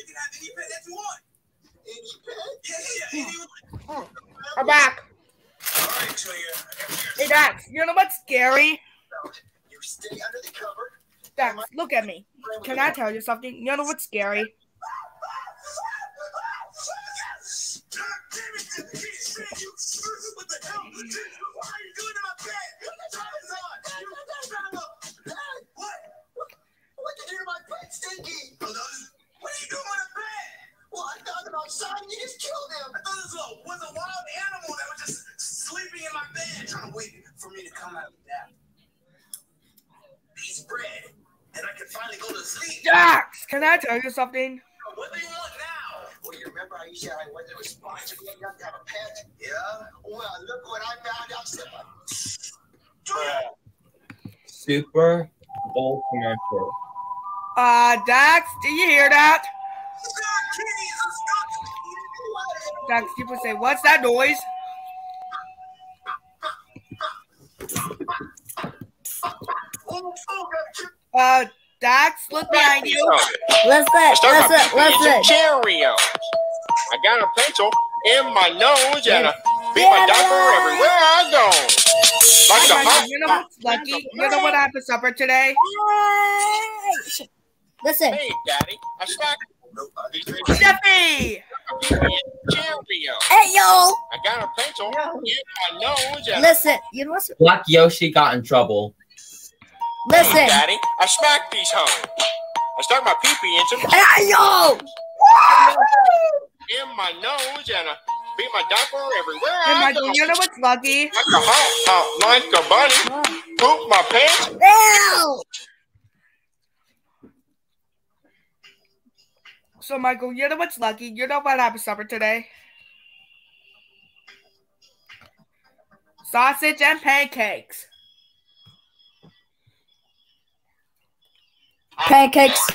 can have any pet that you want. Any pet? Yeah, yeah, any I'm back. All right, Junior. Hey, Dax, you know what's scary? You stay under the cover. Look at me. Can I tell you something? You know what's scary? For me to come out of. He's bread, and I can finally go to sleep. Dax, can I tell you something? What do you want now? Well, you remember how you said I wasn't responsible enough to have a pet? Yeah. Well, look what I found out. Super Bowl commercial. Uh, Dax, did you hear that? Dax, people say, what's that noise? Uh, Dax, look behind you. Listen, Start my listen, PPs and listen. Cheerios. I got a pencil in my nose and I beat my diaper everywhere I go. Like the hot you know what's lucky? You know what I had for supper today? Listen. Hey, Daddy, I smacked Jeffy! Cheerios. Hey, yo. I got a pencil in my nose and Listen, you know what's Black Yoshi got in trouble. Listen. Hey, Daddy, I smacked these hoes. I stuck my pee-pee in some Hey, yo. in my nose and I beat my diaper everywhere Hey, I Michael, you know what's lucky? Like a hot, hot, like a bunny. Poop my pants. Ew. So, Michael, you know what's lucky? You know what for supper today? Sausage and pancakes. Pancakes.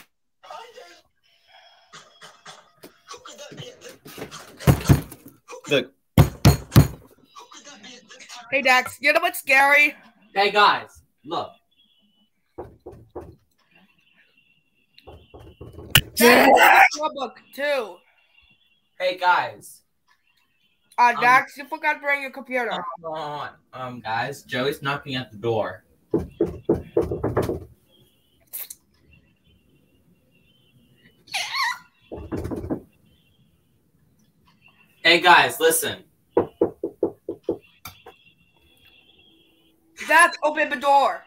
Look. Hey, Dax, you know what's scary? Hey guys, look. book too. Hey guys. Uh, Dax, you forgot to bring your computer. Come on. Um guys, Joey's knocking at the door. Hey guys, listen. Dax, open the door.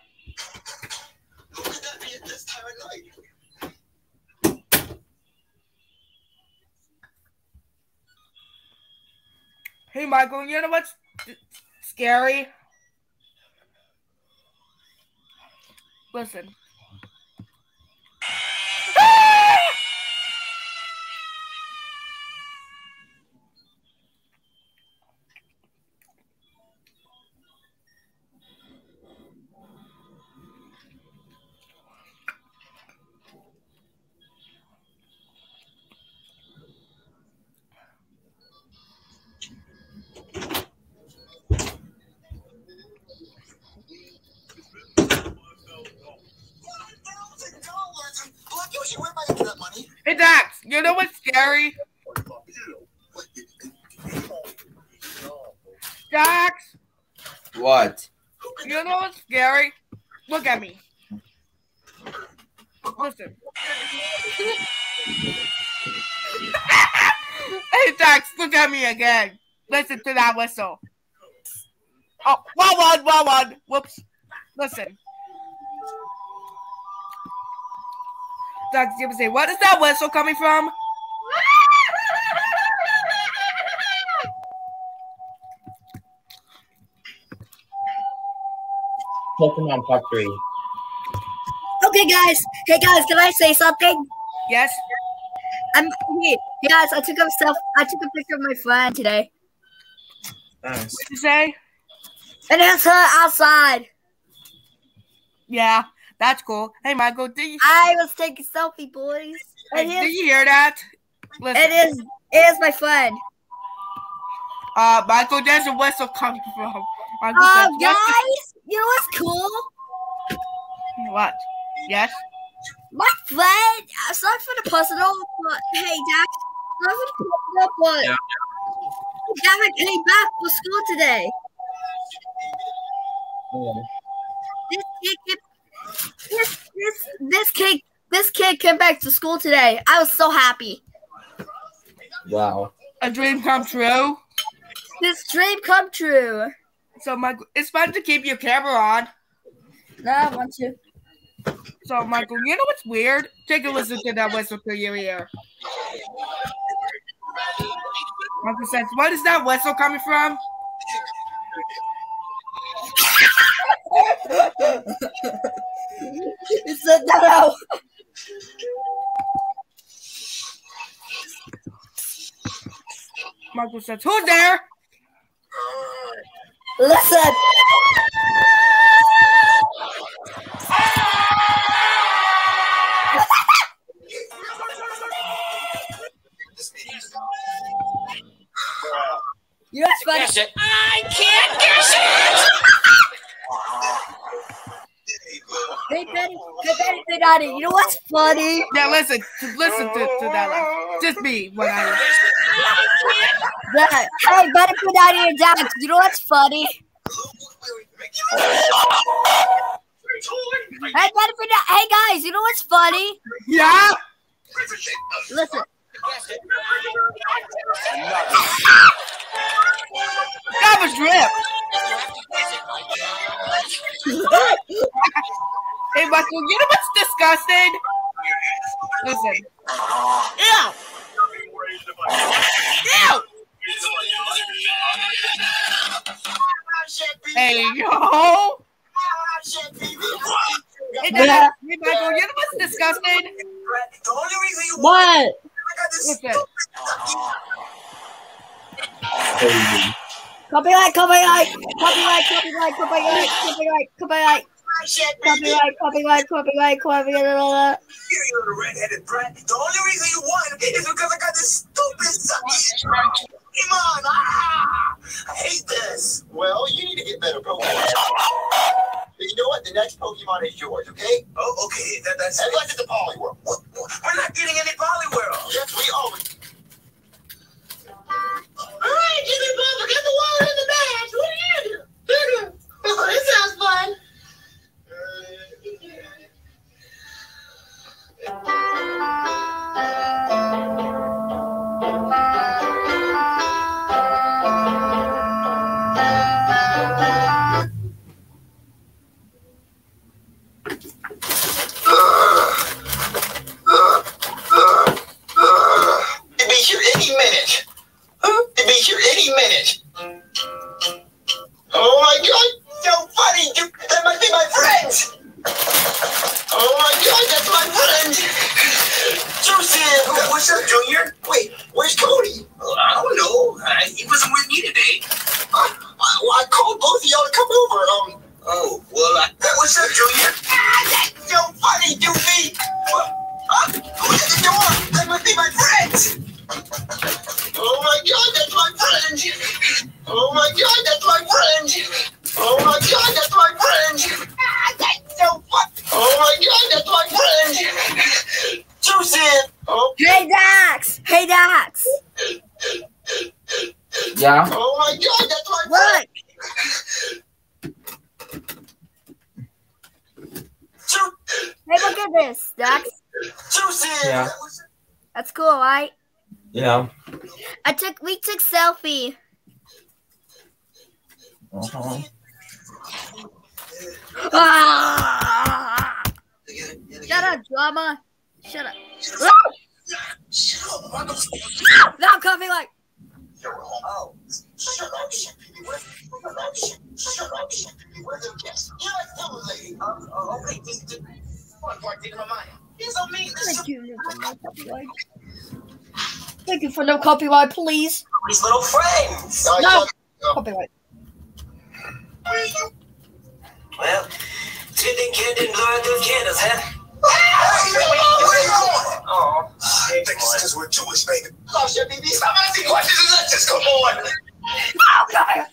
Hey, Michael, you know what's scary? Listen. Me again. Listen to that whistle. Oh, well one, well one. Whoops. Listen. Dax, you say, what is that whistle coming from? Pokemon Part 3. Okay, guys. Hey, guys, can I say something? Yes. I'm hey, guys. I took a self. I took a picture of my friend today, Nice. What'd you say? and it's her outside. Yeah, that's cool. Hey, Michael, did you, I was taking selfie, boys. hey, And did you hear that? Listen. it is it is my friend. Uh, Michael, there's a whistle coming from. Michael says, "What's guys, you know what's cool? What? Yes. My friend. Sorry for the personal, but hey, Jack. Sorry for the personal, but Yeah. Gavin came back for school today. Oh. This kid, came, this, this, this kid, this kid came back to school today. I was so happy. Wow. A dream come true. This dream come true. So, Michael, it's fun to keep your camera on. No, I want to. So, Michael, you know what's weird? Take a listen to that whistle through your ear. Michael says, "What is that whistle coming from?" It said that out. Michael says, "Who's there?" Listen. You know what's funny? Guess it. I can't guess it. Hey, Betty, hey, Betty, hey, Daddy, you know what's funny? Yeah, listen, listen to, to that. laugh. Just me when I. That, hey, Betty, hey, Daddy, and Dad, you know what's funny? Hey, Betty, hey, Dad- hey, guys, you know what's funny? Yeah. Listen. That was drip. hey, Michael, you know what's disgusting? Listen. Ew. Ew. Hey, yo. Hey, Michael, you know what's disgusting? What? Listen. Copyright, copyright, copyright, copyright, copyright, copyright, copyright. Copyright, copyright, copyright, copyright. You little redheaded brat. The only reason you won is because I got this stupid sucky Pokemon. Ah! I hate this. Well, you need to get better Pokemon. You know what? The next Pokemon is yours, okay? Oh, okay. That, that's And let's get the Poliwhirl. What, what? We're not getting any Poliwhirl. Yes, we are. All right, Jimmy Bob, I got the wallet in the bag. What are you doing? Oh, this sounds fun. It'll Here any minute. Oh my god, so funny. You, that must be my friend. Oh my god, that's my friend. Joseph. What's up, Junior? Wait, where's Cody? Oh, I don't know. Uh, he wasn't with me today. Uh, I, well, I called both of y'all to come over. Um, Oh, well, uh, what's up, Junior? ah, that's so funny, Doofy. Huh? Who's at the door? That must be my friend. Oh my god, that's my friend! Oh my god, that's my friend! Oh my god, that's my friend! Ah, oh my god, that's my friend! Susan! Oh. Hey Dax! Hey Dax! Yeah? Oh my god, that's my Look. friend! Hey, look at this, Dax. Susan! Yeah. That's cool, right? Yeah. I took. We took selfie. Uh-huh. Ah! Shut up, drama. Shut up. now I'm coming like. Oh. Shut up, shut up. Shut up, shut up. Yes, yes, lady. Um, oh, okay, just, just one part taking my mind. He's so mean. This Thank you for no copyright. Thank you for no copyright, please. His little friends. No copyright. Well, it's a good thing Ken didn't blow out those candles, huh? Oh, I think it's because we're Jewish, baby. Oh, shit, baby. Stop asking questions and let's just go on. Okay.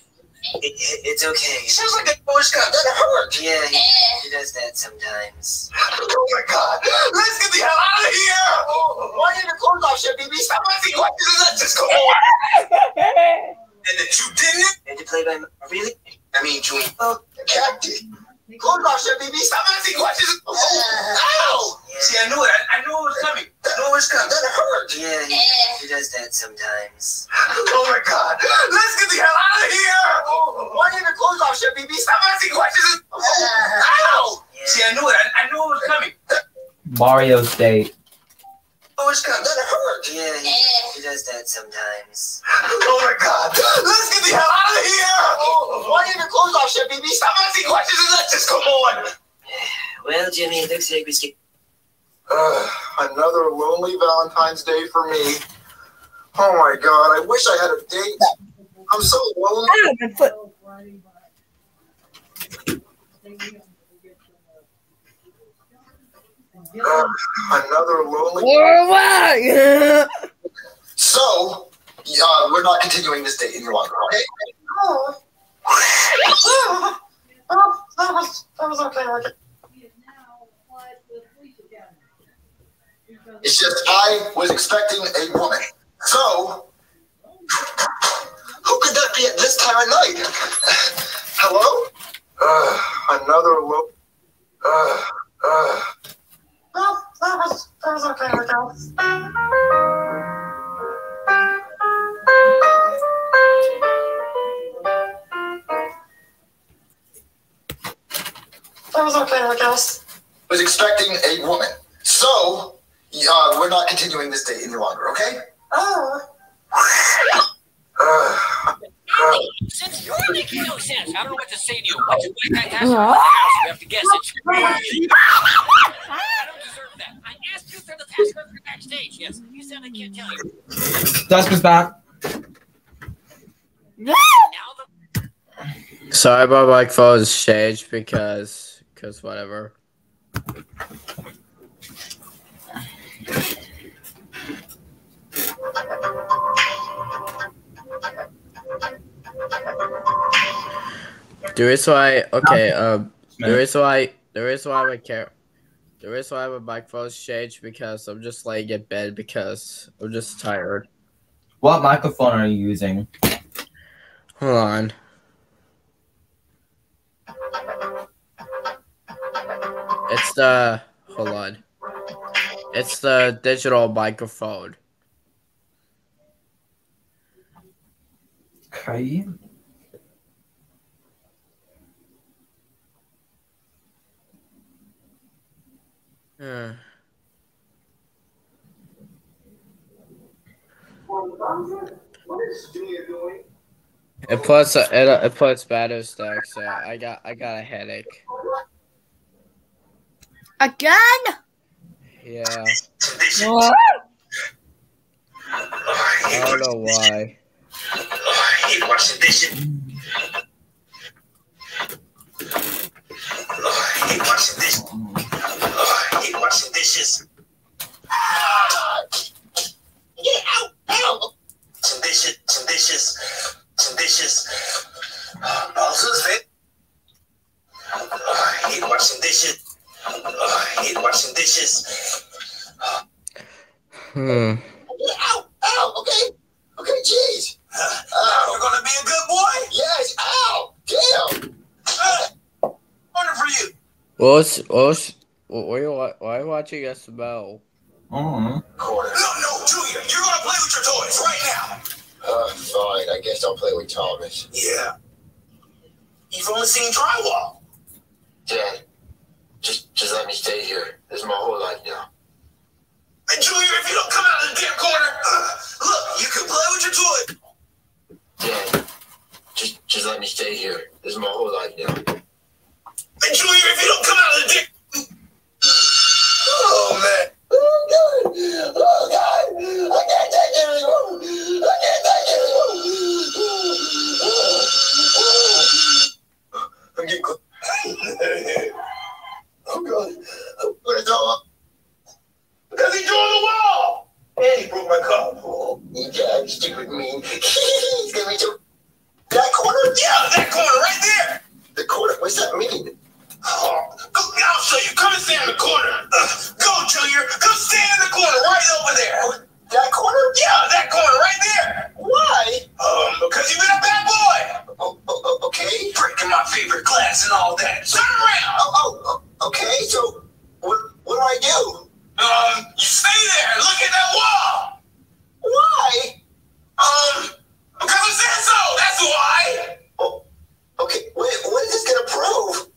It, it, it's okay. Sounds like a Jewish cop. Doesn't hurt. Yeah, he, he does that sometimes. Oh my god. Let's get the hell out of here. Oh, why are your clothes off, shit, baby? Stop asking questions and let's just go on. and that you didn't? And you play by really? I mean, Julie. Oh, Captain. Clothes off, shit, baby. Stop asking questions. Ow! See, I knew it. I, I knew it was coming. I knew it was coming. Doesn't hurt. Yeah, he, he does that sometimes. Oh my god. Let's get the hell out of here. Oh, why are your clothes off, shit, baby? Stop asking questions. Ow! See, I knew it. I, I knew it was coming. Mario's date. Oh, it's coming. Doesn't hurt. Yeah, he, he does that sometimes. Oh my god. Let's get the hell out of here. Oh, why are your clothes off, shit, baby? Stop asking questions and let's just go on. Well, Jimmy, it looks like we skip. Uh, another lonely Valentine's Day for me. Oh my god, I wish I had a date. I'm so lonely. Ah, my foot. Uh, another lonely. Alright. So, uh, we're not continuing this date any longer, okay? Oh. Oh, that was, that was okay. okay. It's just I was expecting a woman. So, who could that be at this time of night? Hello? Uh, another low. Uh, uh. That was, okay. okay. That was okay, I guess. Was expecting a woman. So, uh, we're not continuing this date any longer, okay? Oh. Since you're making no sense, I don't know what to say to you. What's your white guy has in the house? You have to guess it. I don't deserve that. I asked you for the password for backstage. Yes, you said I can't tell you. Dusk is back. Sorry about my phone's changed because, because whatever. The reason why, okay, um, the reason why, the reason why my care, the reason why my microphone's changed because I'm just laying in bed because I'm just tired. What microphone are you using? Hold on. It's the hold on. It's the digital microphone. Okay. What is Julia doing? It puts it, it puts battery stack, so I got I got a headache. Again? Yeah. I don't know why. I hate washing dishes wash the dishes. Ah! Get out! Help! Some dishes, some dishes, some dishes. Uh, Moses, fit. Uh, he's washing dishes. Uh, he's washing dishes. Hmm. Get out! Ow! Okay! Okay, jeez! Uh, uh, You're gonna be a good boy? Yes! Ow! Damn! Uh, order for you! What was, what wa- why are you watching SML? Corner. No, no, Junior, you're gonna play with your toys right now. Uh, fine. I guess I'll play with Thomas. Yeah. You've only seen drywall. Dad, just just let me stay here. This is my whole life now. And Junior, if you don't come out of the damn corner, uh, look, you can play with your toy. Dad, just just let me stay here. This is my whole life now. And Junior, if you don't come out of the damn Oh man. Oh God! Oh God! I can't take it anymore! I can't take it anymore! I'm getting oh God! Because he drew the wall! And he broke my. Oh, you stupid mean. He's gonna be too. That corner? Yeah, that corner right there! The corner? What's that mean? Oh, go, I'll show you. Come and stand in the corner. Uh, go, Junior. Come stand in the corner right over there. That corner? Yeah, that corner right there. Why? Um, because you've been a bad boy. Oh, oh, okay. Breaking my favorite glass and all that. Turn around. Oh, oh, okay. So, what, what do I do? Um, you stay there. Look at that wall. Why? Um, because it says so. That's why. Oh, okay. Wait, what is this gonna prove?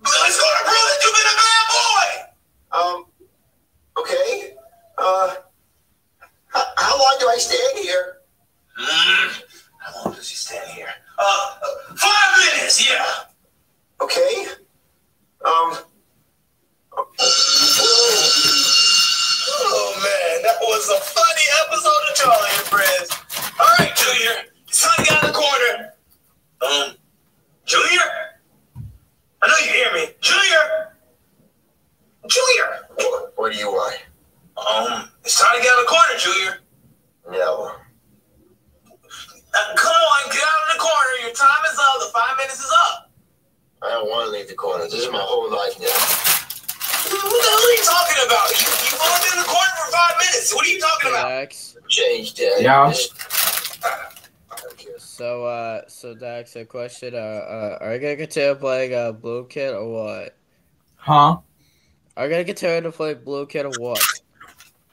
It's gonna prove that you've been a bad boy. Um. Okay. Uh. How, how long do I stand here? Mm, how long does he stand here? Uh, uh, five minutes. Yeah. Okay. Um. Oh man, that was a funny episode of Charlie and Friends. All right, Junior, son got in the corner. Um, Junior, I know you hear me, Junior. Junior, what, what do you want? Um, it's time to get out of the corner, Junior. No. Uh, come on, get out of the corner. Your time is up. The five minutes is up. I don't want to leave the corner. This is my whole life now. What the hell are you talking about? You, you've only been in the corner for five minutes. What are you talking about? Change, Dad. Yeah. So uh so a question, uh, uh are you gonna continue playing uh Blooket or what? Huh? Are you gonna continue to play Blooket or what?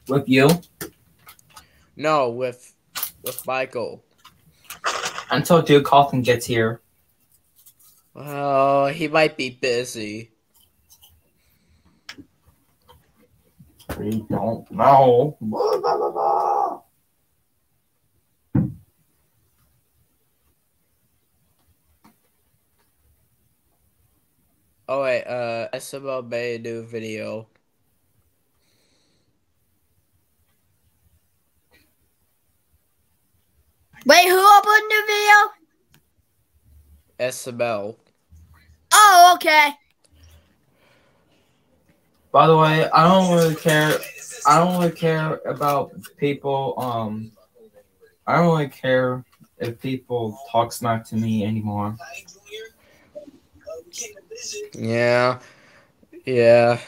With you? No, with with Michael. Until Duke Coughlin gets here. Oh, he might be busy. We don't know. Blah, blah, blah, blah. Oh wait, uh SML made a new video. Wait, who uploaded the video? SML. Oh, okay. By the way, I don't really care. I don't really care about people. Um, I don't really care if people talk smack to me anymore. Yeah, yeah.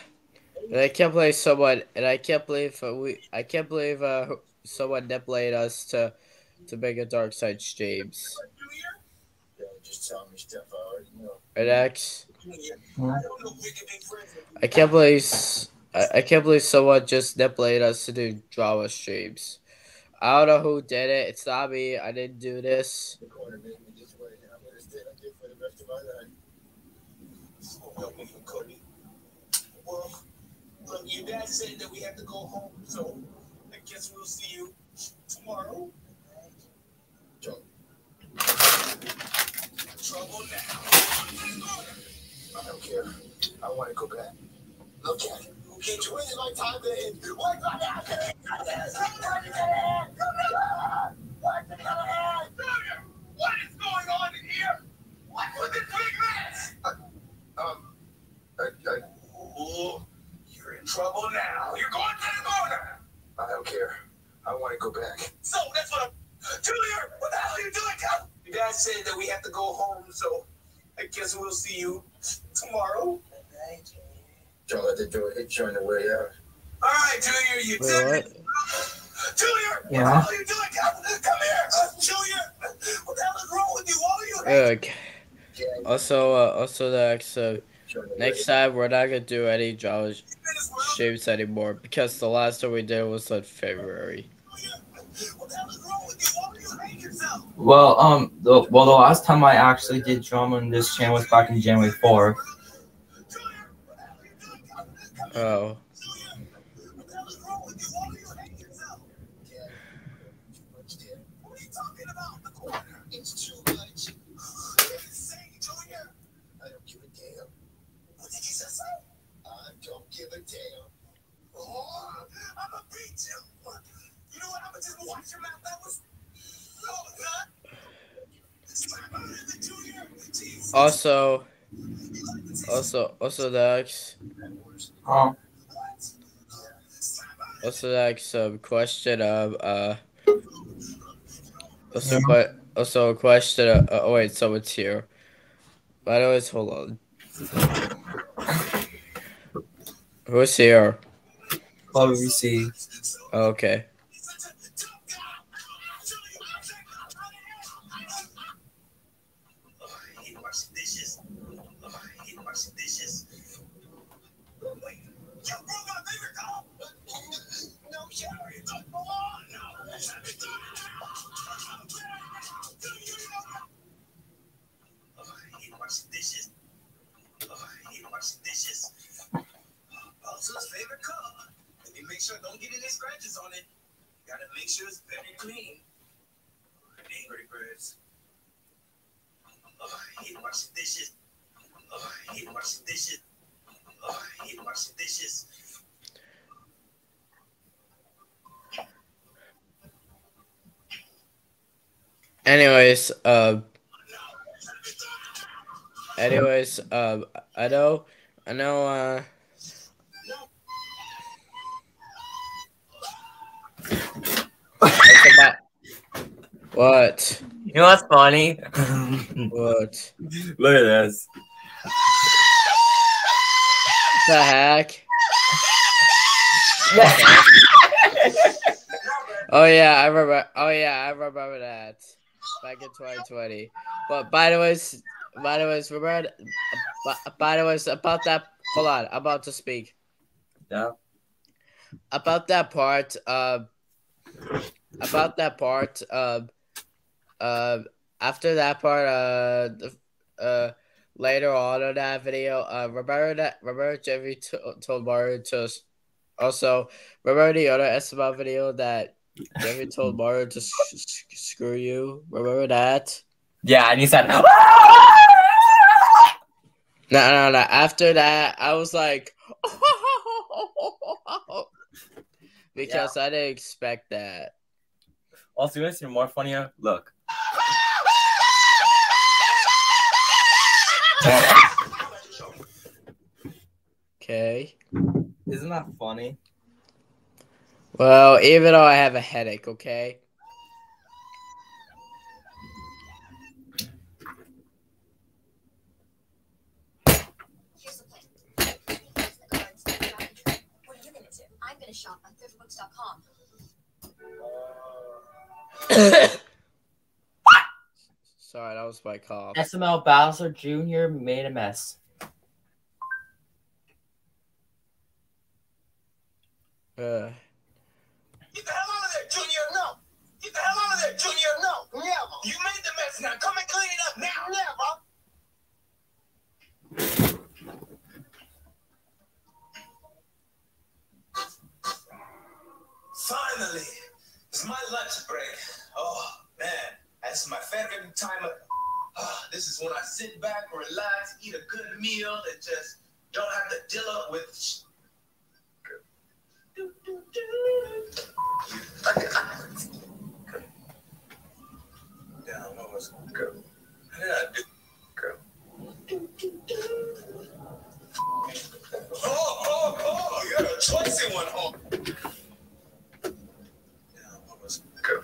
And I can't believe someone, and I can't believe we, I can't believe uh, someone manipulated us to, to make a dark side I know. Right, X? I can't believe, I can't believe someone just manipulated us to do drama streams. I don't know who did it. It's not me. I didn't do this. The corner made me this way, and I'm gonna stay like this for the rest of my life. Help me, Cody. Well, look, your dad said that we have to go home, so I guess we'll see you tomorrow. Joe. Trouble now. I don't care. I want to go back. Look at it. Wait my time end? What's my the? What is going on in here? What's with this big mess? Um, I, I, oh, you're in trouble now. You're going to the corner. I don't care. I want to go back. So that's what I'm. Junior, what the hell are you doing? Cal? Your dad said that we have to go home, so I guess we'll see you tomorrow. Don't let the door hit you on the way out. All right, Junior, you Wait, did what? it. Junior, what the hell are you doing? Cal? Come here, uh, Junior. What the hell is wrong with you? Why are you Ugh. Also, uh, also, uh, Next time we're not gonna do any Java shapes anymore because the last one we did was in February. Well, um, the, well, the last time I actually did drama on this channel was back in January 4th. Oh. It's too much. I don't give a damn. What did you just say? I don't give a damn. Oh, I'm gonna beat you. You know what? I'm gonna just watch your mouth. That was so good. Slap out in the junior. Jesus. Also, also, also Dax. Oh. Also Dax, some question of uh. Also, but also a question. Of, uh, oh wait, someone's here. By the way, hold on. Who's here? Chloe see. Okay. Make sure it's very clean. Angry birds. Oh, I hate washing dishes. Oh, I hate washing dishes. Oh, I hate washing dishes. Anyways, uh. Anyways, uh, I know, I know, uh. What? You know what's funny? What? Look at this. The heck? oh yeah, I remember. Oh yeah, I remember that back in 2020. But by the way, by the way, remember. By, by the way, about that. Hold on, I'm about to speak. Yeah. About that part. Uh, about that part. Uh, uh, after that part. Uh, the, uh. Later on in that video, uh, remember that remember Jeffy t- told Mario to also remember the other SML video that Jeffy told Mario to screw you. Remember that? Yeah, and he said, No, no, no. After that, I was like, because I didn't expect that. Also, you want to see more funnier? Uh, look. Okay. Isn't that funny? Well, even though I have a headache, okay. Shop on thriftbooks.com. Sorry, that was my cough. SML Bowser Jr. made a mess. Uh, Get the hell out of there, Junior! No! Get the hell out of there, Junior! No! Never! You made the mess now. Come and clean it up now! Never! Finally! It's my lunch break. Oh, man. That's my favorite time of... Ah, this is when I sit back, relax, eat a good meal, and just don't have to deal up with... Oh, oh, oh! You're a one, oh. Yeah, what was go? How did I do? Go. Yeah, what was go? How did I do? Go.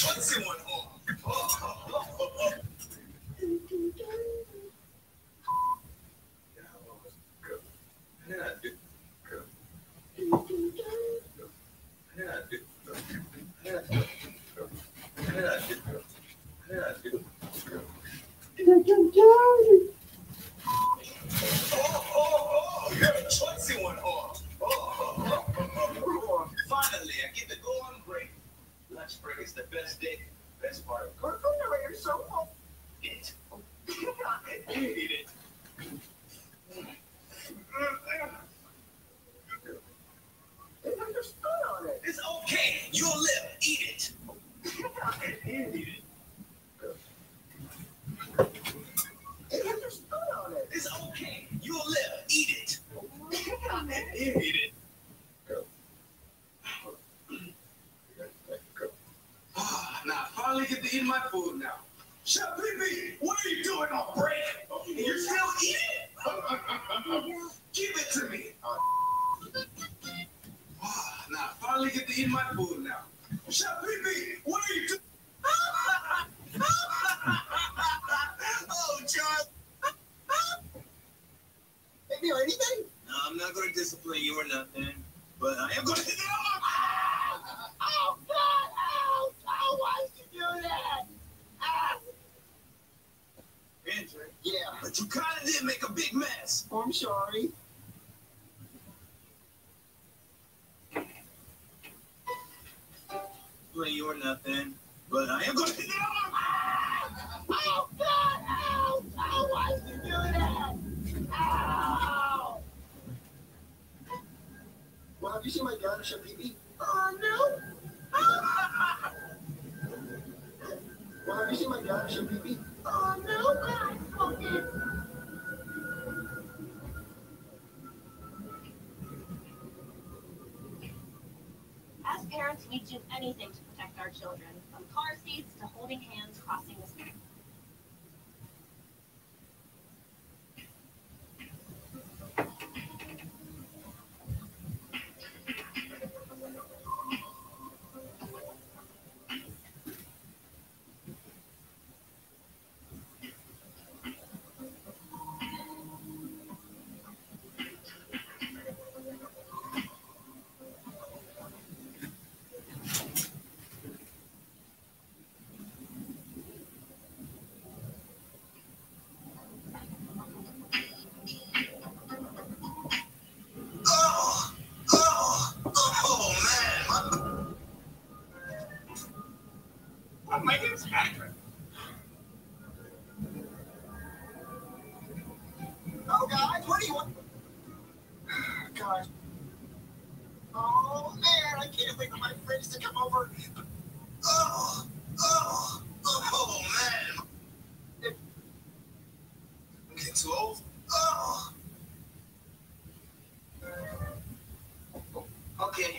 oh, oh. Oh, you're a choicy one. Oh, oh, oh, oh. Finally, I get to go on break. Break is the best day, best part of Narrator, so oh, it. I hate mm-hmm. it. It's okay. You'll live. Eat it. I hate it. It's okay. You'll live. Eat it. I hate it. Ah, now I finally get to eat my food now. Chef Pee what are you doing on break? You're still eating? Give it to me. Ah, now I finally get to eat my food now. Chef Pee what are you doing? oh, John. Maybe or anything? No, I'm not going to discipline you or nothing, but I am going to. Oh, God! Ow! Oh, why did you do that? Ah. Andrew? Yeah. But you kind of did make a big mess. Oh, I'm sorry. Play you or nothing, but I am going to. Oh, God! Ow! Oh, why did you do that? Ow! Well, have you seen my daughter, Shabibi? Oh, no. Daughter, Shabibi? Oh, no. Okay. As parents, we do anything to protect our children, from car seats to holding hands crossing the street.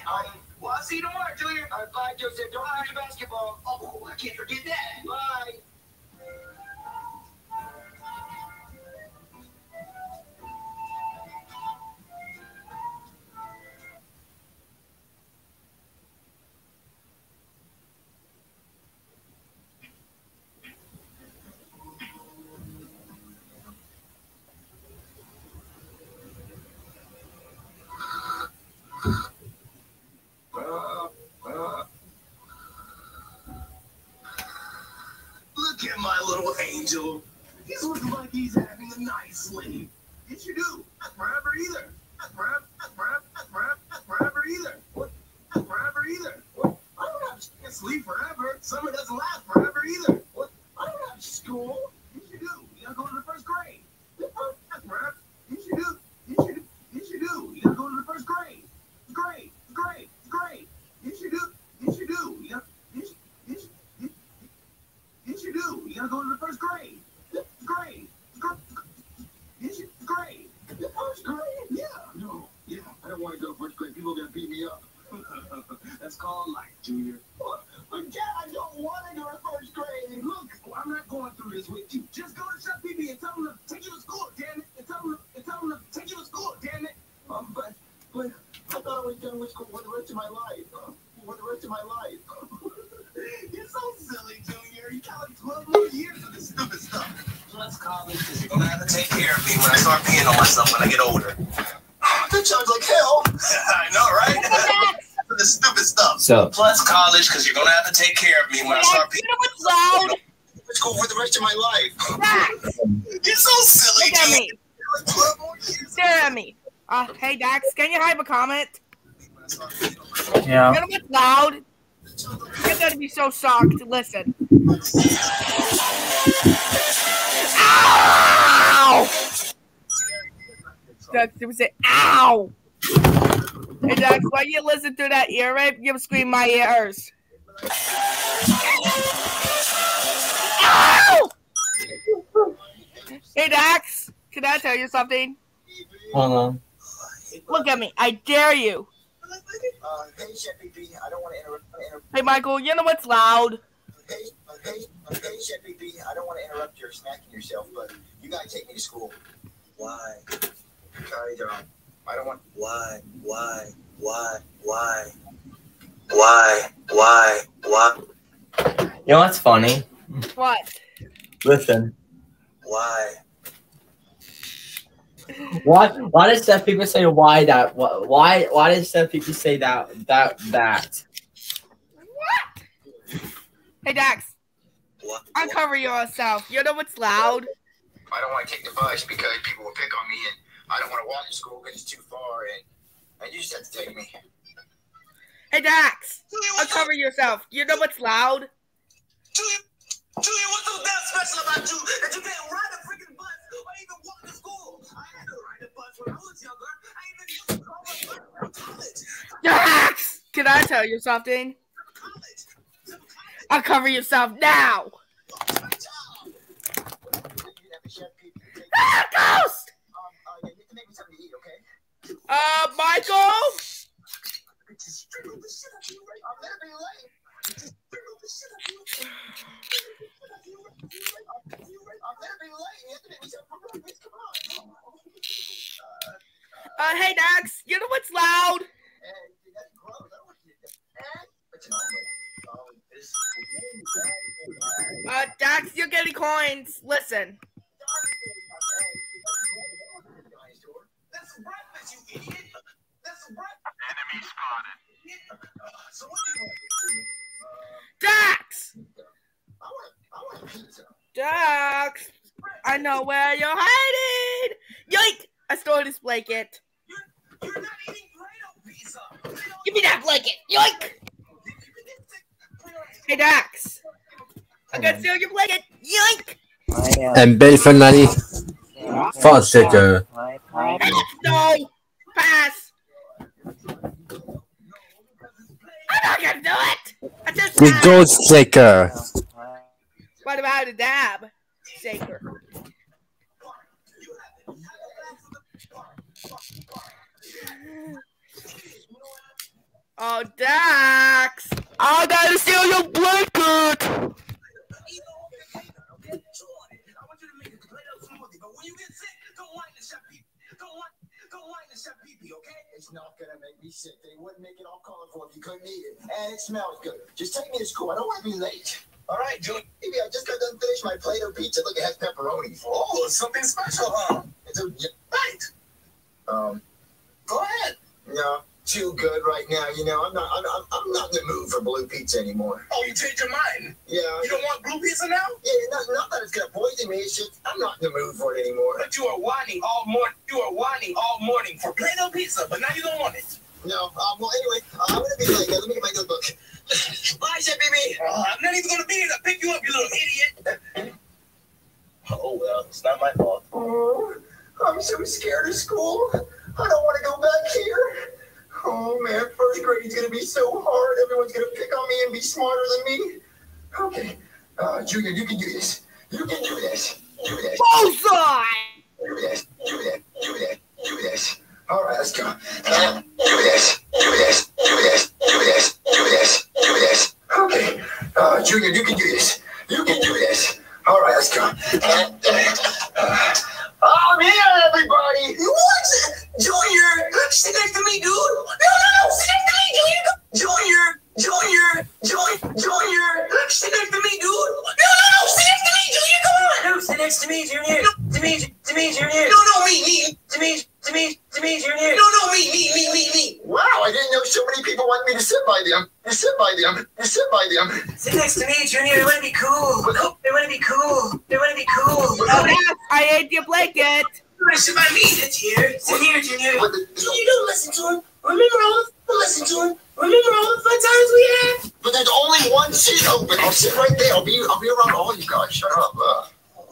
I. Well, I'll see you tomorrow, Junior. All right, bye, Joseph. Don't your basketball. Oh, I can't forget that. Bye. Angel. He's looking like he's having a nice sleep. Yes, you do. Not forever either. Not forever, not forever, not forever, not forever either. What? Not forever either. What? I don't have to sleep forever. Summer doesn't last forever either. What? I don't have school. Yes, you do. You gotta go to the first grade. Not forever. Yes, you do. Yes, you do. Yes, you do. You gotta go to the first grade. Great, great, great. Yes, you do. Yes, you do. You gotta, yes, yes, yes, yes, you do. You gotta go to the first grade. Grade. Gr- Yes, you, grade. The first grade? Yeah. No. Yeah. I don't want to go to first grade. People are gonna beat me up. That's called life, Junior. But, but Dad, I don't want to go to first grade. Look, I'm not going through this with you. Just go to Chef Pee Pee and tell him to take you to school, damn it. And tell him to, and tell him to take you to school, damn it. Um, but Plus college, because you're gonna have to take care of me when I start peeing on myself when I get older. That sounds like hell. I know, right? For the stupid stuff. So- plus college, because you're gonna have to take care of me when I start peeing. What's loud? Let's go for the rest of my life. You're so silly, Look at dude. me. Stare at me. Uh, hey Dax, can you hype a comment? Yeah. You know what's loud? You're gonna be so shocked. Listen. Dax, you would say, ow! Hey Dax, why you listen to that ear rape? You scream my ears. Ow! Hey Dax, can I tell you something? Hold on. Look at me. I dare you. Uh, hey, Chef Pee Pee, I don't want to interrupt. interrupt Hey Michael, you know what's loud? hey, uh, hey, uh, hey, Chef Pee Pee, I don't want to interrupt your snacking yourself, but you gotta take me to school. Why? Because um, I don't want. Why? Why? Why? Why? Why? Why? Why? You know what's funny? What? Listen. Why? Why? Why does Steph people say why that? Why? Why does Steph people say that? That? That? What? Hey Dax, What? uncover yourself. You know what's loud? I don't want to take the bus because people will pick on me, and I don't want to walk to school because it's too far, and and you just have to take me. Hey Dax, uncover yourself. You know what's loud? Julia, what's so damn special about you that you can't ride a freaking bus or even walk to school? I had to ride a bus when I was younger. I even used to call my bus from college. Dax, can I tell you something? Uncover yourself now. Ah, ghost! Uh, Michael? Uh, hey Dax, you know what's loud? Uh, Dax, you're getting coins. Listen. Breakfast, you idiot. That's breakfast. Enemy spotted. So what do you Dax! Dax! I know where you're hiding! Yoink! I stole this blanket. Give me that blanket! Yoink! Hey Dax! I got steal your blanket! Yoink! And Ben Fernani. Fonseca. No! Pass! I'm not gonna do it! I just The Ghost Shaker. What about a dab? Shaker. Oh, Dax! I gotta steal your blanket! It's not gonna make me sick. They wouldn't make it all colorful if you couldn't eat it. And it smells good. Just take me to school. I don't want to be late. All right, Junior. Maybe I just got done finish my Play-Doh pizza. Look, it has pepperoni. Oh, it's something special, huh? It's a yeah, right. Um, go ahead. No, too good right now. You know, I'm not. I'm, I'm, I'm not in the mood for blue pizza anymore. Oh, you changed your mind? Yeah. You don't want blue pizza now? Yeah, not, not that it's gonna poison me. It's just I'm not in the mood for it anymore. But you are whining all morning. You are whining all morning for Play-Doh pizza, but now you don't want it. No. Um, well, anyway, uh, I'm gonna be late. Let me get my notebook. Bye, Chef baby. Uh, I'm not even gonna be here to pick you up, you little idiot. Oh well, it's not my fault. Oh, I'm so scared of school. I don't want to go back here. Oh man, first grade is gonna be so hard. Everyone's gonna pick on me and be smarter than me. Okay, uh, Junior, you can do this. You can do this. Do this. Bullseye! Do this. Do this. Do this. Do this. All right, let's go. Uh, do this. Do this. Do this. Do this. Do this. Do this. Okay, uh, Junior, you can do this. You can do this. All right, let's go. Uh, uh, I'm here, everybody. What? Junior, sit next to me, dude. No, no, no, sit next to me, Junior. Junior, Junior, Junior, Junior, sit next to me, dude. No, no, no, sit next to me. Junior. Come on, sit next to me, Junior. To me, to me, Junior. No, no, me, me. To me, to me, to me, Junior. No, no, me, me, me, me, me. Wow, I didn't know so many people want me to sit by them. To sit by them. To sit by them. Sit next to me, Junior. They want to be cool. They want to be cool. They want to be cool. Oh, yes, I ate your blanket. Sit by me. Sit here. Sit here, Junior. What the- You don't listen to him. Remember all the listen to him. Remember all the fun times we had. But there's only one seat open. I'll sit right there. I'll be I'll be around all you guys. Shut up. Uh.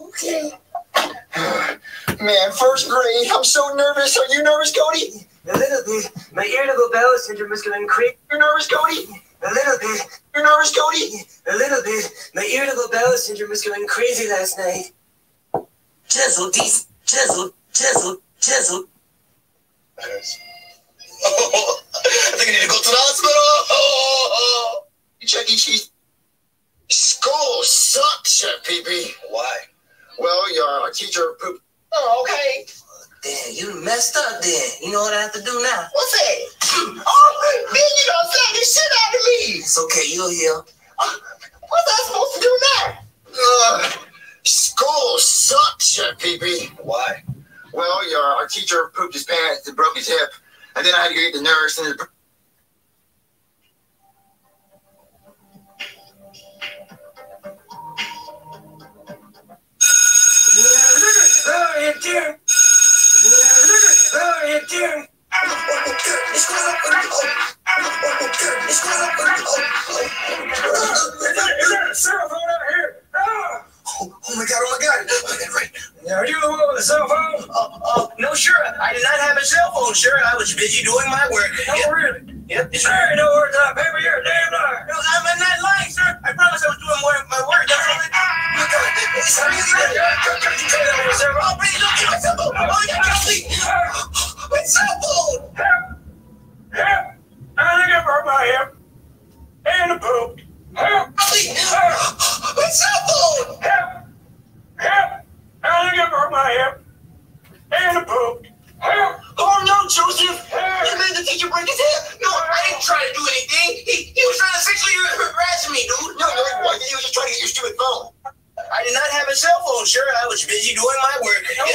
Okay. Man, first grade. I'm so nervous. Are you nervous, Cody? A little bit. My irritable bowel syndrome is going crazy. You're nervous, Cody? A little bit. You're nervous, Cody? A little bit. My irritable bowel syndrome was going crazy last night. Chisel, decent. Chisel, chisel, chisel. Oh, I think I need to go to the hospital. Oh, Chuck E. Cheese. School sucks, Chef Pee Why? Well, your teacher pooped. Oh, okay. Damn, you messed up then. You know what I have to do now? What's that? Oh, man, you done fat the shit out of me. It's okay, you'll heal. What's I supposed to do now? Uh, school sucks, Chef Pee Why? Well, your our teacher pooped his pants and broke his hip, and then I had to get the nurse and. Oh, yeah, dear. Oh, dear. out here? Oh, oh my god! Oh my god! Oh, right. Are you the one with the cell phone? Uh, uh, no, sure. I did not have a cell phone. Sure, I was busy doing my work. Oh, Yep. really? Yep. It's ain't no words on paper. You're a damn liar. No, I'm not lying, sir. I promise I was doing more, my work. That's all it. Oh my god! It's really good. Oh, please don't get my cell phone. Oh, yeah, God, please. My cell phone. Help! I think I broke my hip. And the poop. Help! My cell phone. Help! Help! I think I broke my hip. And the poop. Help! Oh no, Joseph! Help! You made the teacher break his hip. No, I didn't try to do anything. He, he was trying to sexually harass me, dude. No, no, he was just trying to get your stupid phone. I did not have a cell phone, sure. I was busy doing my work. No,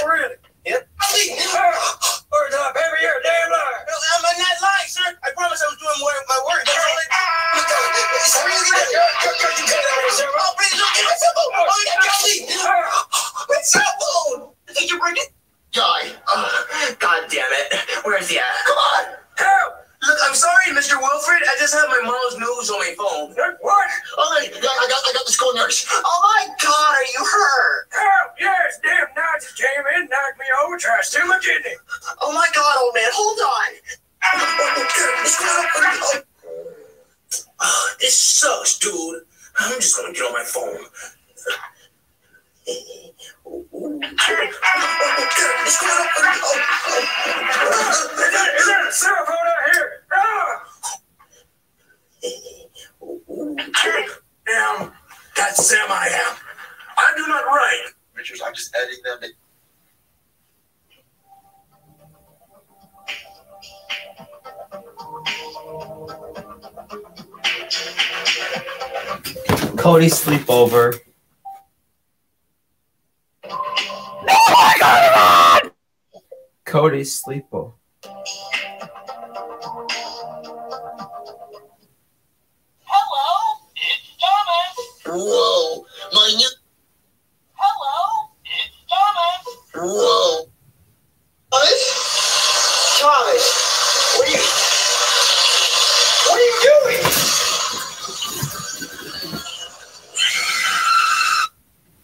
Yep. Please. Words on paper. You're a damn liar. I'm not lying, sir. I promise I was doing more, my work. That's all it. Oh my God, it's really good. Oh, please don't get my cell phone. Oh, yeah, God, please. My cell phone. Did you break it? Guy. Oh, God damn it. Where's he at? Come on. Help! Look, I'm sorry, Mr. Wilfred. I just have my mom's news on my phone. What? Oh, I got, I got, I got the school nurse. Oh my God, are you hurt? Help! Yes, damn Nazis came in, knocked me over, tried to steal my kidney. Oh my God, old man, hold on. Oh, this sucks, dude. I'm just gonna get on my phone. Is that a cell phone out here? Ah! Damn, that's Sam I am. I do not write. Richards, I'm just editing them. To- Cody sleepover. Cody's sleepover. Hello, it's Thomas. Whoa, my new. Hello, it's Thomas. Whoa. Thomas? Thomas, what are you. What are you doing?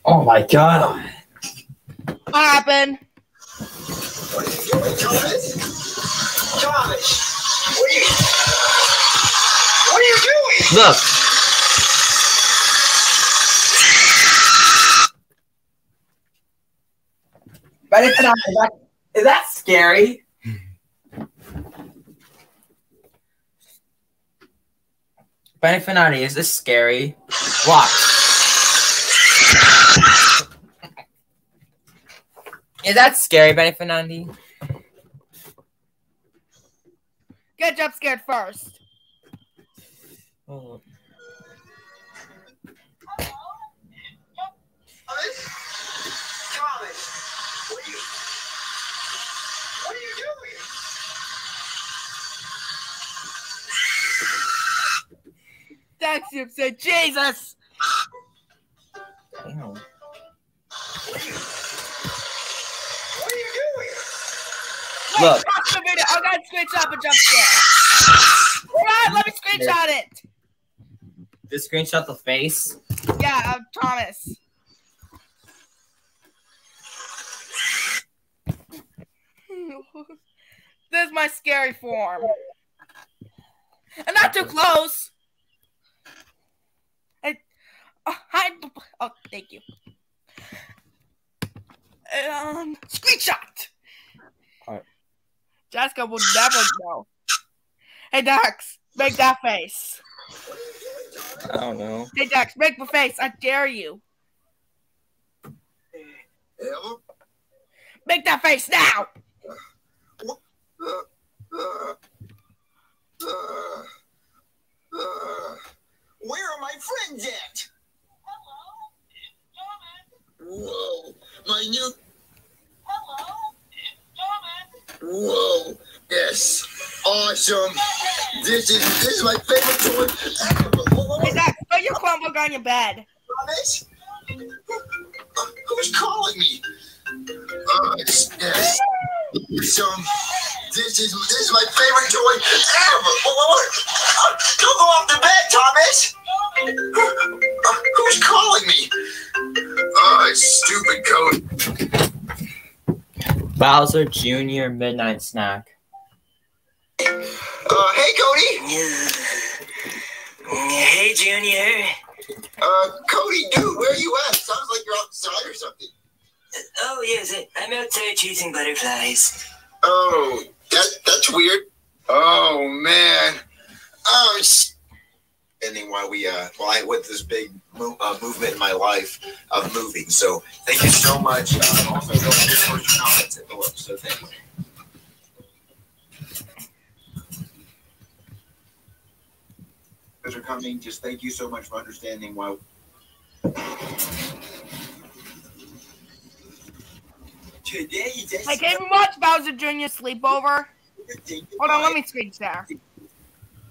Oh my god. What happened? What are you doing, Thomas? Thomas, what are you. What are you doing? Look. But it's not. Is that, is that scary? Benny Finati, is this scary? Watch. Is that scary, Benny Fernandi? Get jump scared first. Oh. That's him said, Jesus! Damn. Look. pause the video. I got screenshot a jump scare. Hold on, let me screenshot it. Just screenshot the face. Yeah, uh, Thomas. this is my scary form. And not too close. I, oh, hi. Oh, thank you. And screenshot. Alright. Jessica will never know. Hey, Dax, make that face. I don't know. Hey, Dax, make the face. I dare you. Make that face now. Where are my friends at? Whoa, my new. Whoa, yes, awesome. This is this is my favorite toy. ever. Hey, Dax, put your Chromebook on your bed. Thomas? Who's calling me? Uh, yes, yes. So, this is this is my favorite toy ever. Don't go off the bed, Thomas. Uh, who's calling me? Oh, stupid code. Bowser Jr. Midnight Snack. Uh, hey, Cody. Hey, Junior. Uh, Cody, dude, where are you at? Sounds like you're outside or something. Oh, yes, I'm outside chasing butterflies. Oh, that that's weird. Oh man. Oh, it's ending while we uh while I went this big mo- uh, movement in my life of moving. So thank you so much. Uh, also, don't forget for your comments at the look. So thank you. Guys are coming. Just thank you so much for understanding why. Today, this Hey, can we watch Bowser Jr. Sleepover? Hold on, let me screen share.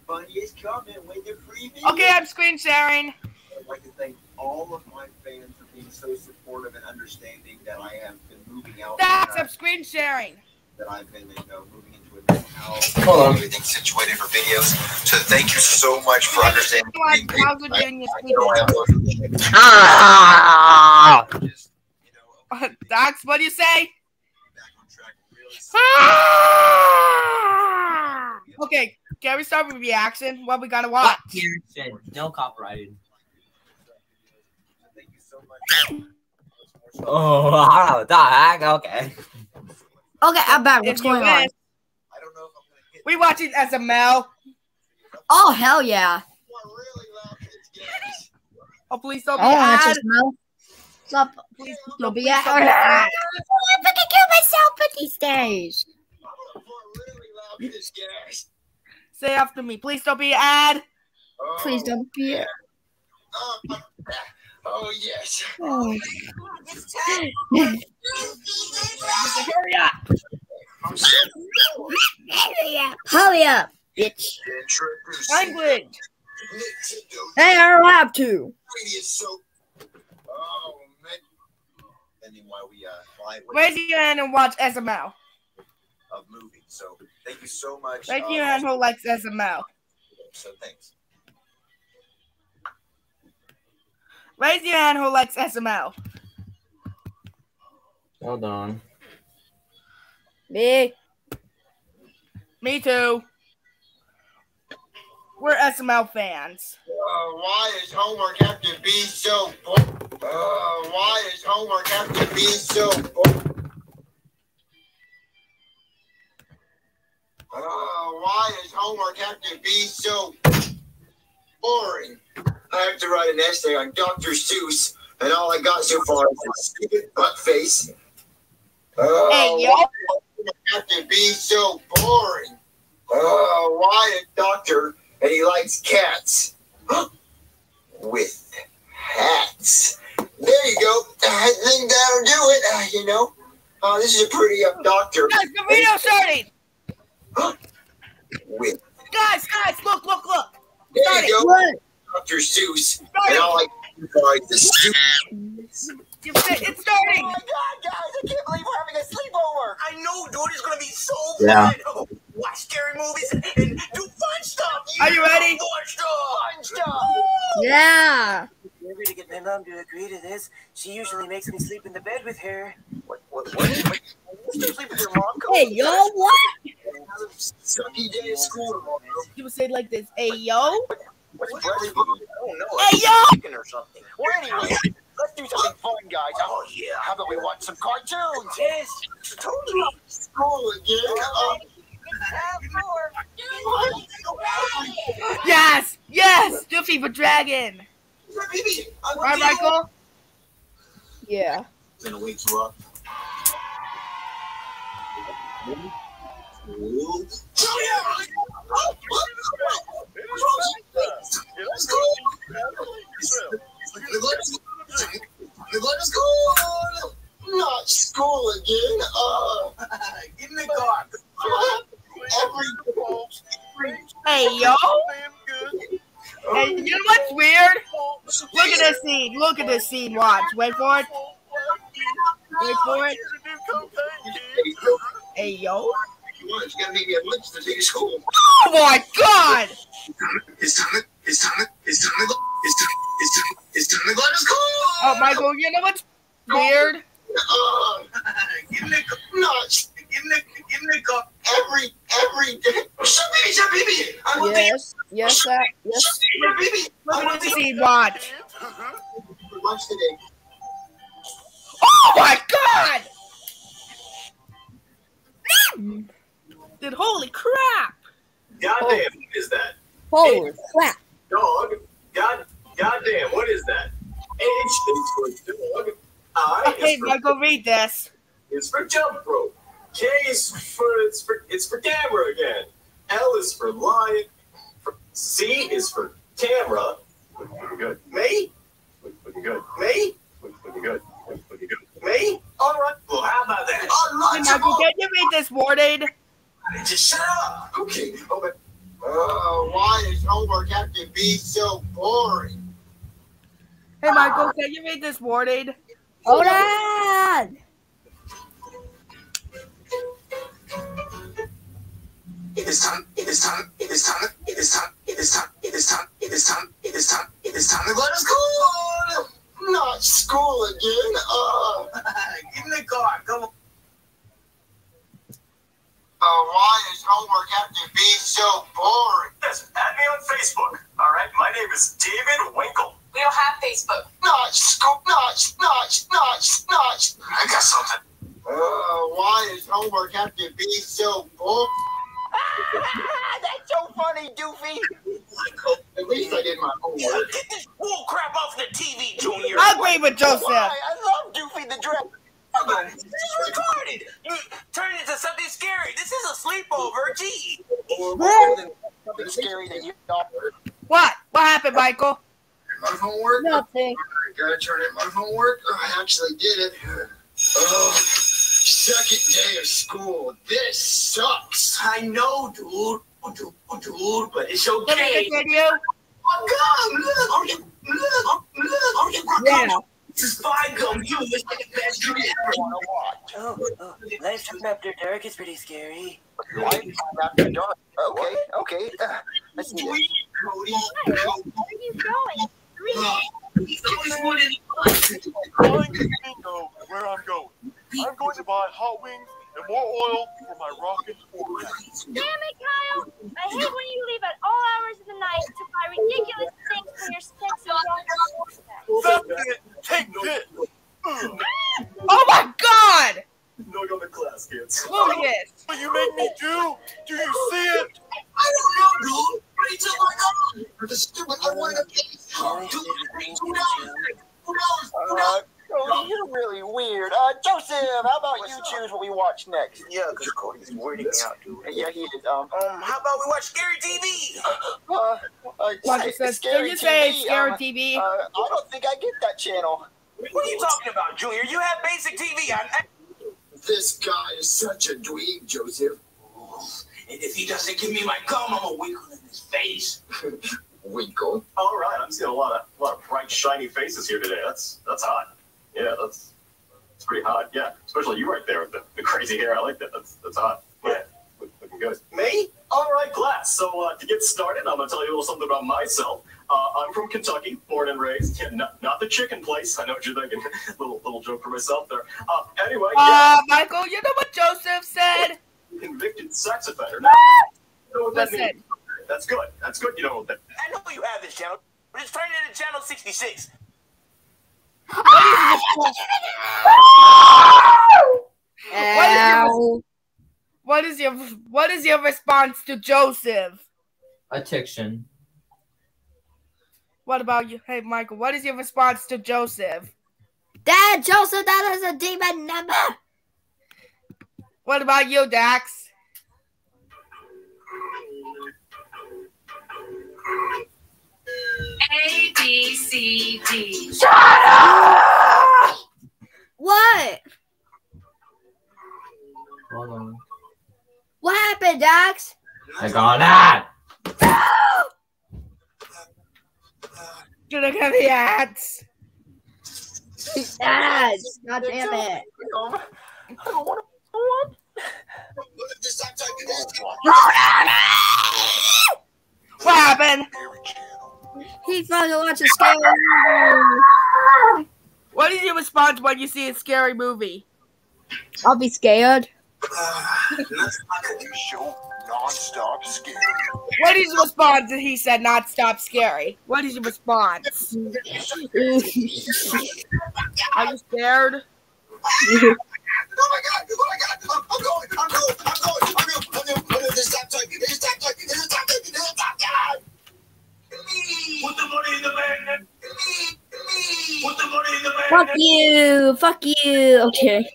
Funniest comment when the preview. Okay, I'm screen sharing. I'd like to thank all of my fans for being so supportive and understanding that I have been moving out. Dax, and screen sharing. that I've been, you know, moving into a new house. Hold on. Everything situated for videos. So thank you so much for understanding. Watch Bowser Jr. I don't Sleepover. have Ah! Dax, what do you say? Okay, can we start with reaction? What we gotta watch? No copyrighted. Oh, wow, the heck? Okay. Okay, I'm back. What's If you going on? wish. We watching SML. Oh hell yeah! Oh, please don't be Oh, that's ad. Mel. Stop. Please Don't be please ad. don't be ad. Kill myself with these days. Say after me. Please don't be ad. Please don't be. Oh yes. Oh. Hurry up. Hurry up, bitch. Language. Hey, I don't have to. So, oh man. Ending while we uh while I Raise your hand and watch SML. of moving. So thank you so much. Raise uh, your hand who likes SML. So thanks. Raise your hand who likes SML. Hold on. Me. Me too. We're SML fans. Uh, why does homework have to be so? bo- Uh, why does homework have to be so? Uh, why does homework have to be so boring? I have to write an essay on Dr. Seuss, and all I got so far is a stupid butt face. Uh, Hey, yo. why does homework have to be so boring? Uh, why a doctor and he likes cats with hats? There you go. I think that'll do it. Uh, you know, uh, this is a pretty up doctor the video starting. With. Guys, guys, look, look, look. There Starting. you go. What? Dr. Seuss, and I like to find the soup. It's starting. Oh my god, guys! I can't believe we're having a sleepover. I know, dude. It's gonna be so Yeah. Oh, watch scary movies and, and do fun stuff. Are you ready? Fun stuff. Fun stuff. Yeah. Never to get my mom to agree to this. She usually makes me sleep in the bed with her. What? What? What? what? You still sleep with your mom? Hey, yo, what? Another Sucky day at school tomorrow. You would say it like this. Hey, yo. What's Bradley? I don't know. Hey, yo. Chicken or something. Well, anyway, let's do something fun, guys. Oh yeah. How about we watch some cartoons? Yes. Totally. School again. Yes. Yes. Doofy the Dragon. baby, I All right, Michael. Yeah. gonna wake you up. Not school again. The Hey, yo. Hey, you know what's weird? Look at this scene. Look at this scene. Watch. Wait for it. Wait for it. Hey, yo. It's gonna make me a lunch to take to school. Oh my god! It's time. It's time. It's time. to go, It's time. It's time. It's time to go to school. Oh, Michael, you know what's weird? Uh, give me a nuts. Give me, give me a every every day. Shabibi, Shabibi. I will yes, be, yes, that, yes. Shabibi, Watch. Oh my god. Dude, holy crap. Goddamn, what is that? Holy crap. Dog. God, goddamn, what is that? H is for dog. I Okay, is for, Michael, read this. It's for jump rope. K is for it's for it's for camera again. L is for lion. For, C is for camera. Looking good. Me? Looking good. Me? Looking good. Looking. Me? All right. Well, how about that? All Hey, Michael, can you read this word aid? Just shut up. Okay. Oh, uh, why does homework have to be so boring? Hey, Michael, can you read this word aid? Hold on. It's time. It's time. It's time. It's time. It's time. It's time. It's time. It's time. It's time to go to school. Not school again. Uh, Get in the car. Come on. uh, why does homework have to be so boring? Yes, add me on Facebook. All right, my name is David Winkle. We don't have Facebook. Not school. Not. Not. Not. Not. I got something. Uh, why does homework have to be so boring? That's so funny, Doofy. At least I did my homework. Get this bull crap off the TV, Junior. I agree with Joseph. Why? I love Doofy the Drag. This is retarded. You turn it into something scary. This is a sleepover. Gee. Or more than Something scary that you. What? What happened, Michael? my homework. Nothing. I gotta turn in my homework. Oh, I actually did it. Oh, second day of school. This sucks. I know, dude. Dude, dude, but it's Let me okay. continue. Oh, God, look, are you, look, look, are you, Yeah. This is fine, gum. You it's like the best you ever. Oh, oh, Lifetime After Dark is pretty scary. Lifetime after dark. Okay, okay. Uh, let's see. Cody? Cody? Where are you going? He's always wanted going to bingo where I'm going. I'm going to buy hot wings and more oil for my rocket forward. Damn it, Kyle! I hate when you leave at all hours of the night to buy ridiculous things for your sexy young That's it. Take this. Ah! Oh my god! No, you're the class kids. Look. What you make me do? Do you see it? I don't know, dude. Wait till I go. For the stupid, I wanted to pay. Two dollars. Two dollars. Two dollars. Cody, you're really weird. Uh, Joseph, how about you choose what we watch next? Yeah, because Cody's weirding me out, dude. Yeah, he is. Um, Um, how about we watch scary TV? uh, uh, Michael says, can you say scary TV? Uh, I don't think I get that channel. What are you talking about, Junior? You have basic TV. I, This guy is such a dweeb, Joseph. and if he doesn't give me my gum, I'm gonna wiggle in his face. Winkle. All right, I'm seeing a lot of a lot of bright, shiny faces here today. That's that's hot. Yeah, that's that's pretty hot. Yeah, especially you right there with the, the crazy hair. I like that. That's that's hot. Yeah, look- looking good. Me? All right, class. So uh, to get started, I'm gonna tell you a little something about myself. Uh, I'm from Kentucky, born and raised. Yeah, not, not the chicken place. I know what you're thinking. little little joke for myself there. Uh, anyway, yeah, Uh, Michael, you know what Joseph said? convicted sex offender. Now, you know what that Listen. means? That's good. That's good. You know that. I know you have this channel, but it's turned into channel 66. What is your, what is your what is your response to Joseph? Addiction. What about you? Hey, Michael, what is your response to Joseph? Dad, Joseph, that is a demon number. What about you, Dax? A B C D. What? Hold on. What happened, Dax? I got that. Should have got the ads. Dad, God damn it. What happened? He fucking watched a scary movie. What is your response when you see a scary movie? I'll be scared. show non-stop scary. What is your response? He said, "Not stop scary." What is your response? Are you scared? Oh my god! Oh my god! I'm, I'm going! I'm going! I'm going! I'm going! I'm going! I'm going! This top time! This top time! This top time! This top time! Put the money in the bag, then. Put the money in the bag. Fuck you. Fuck you. Okay.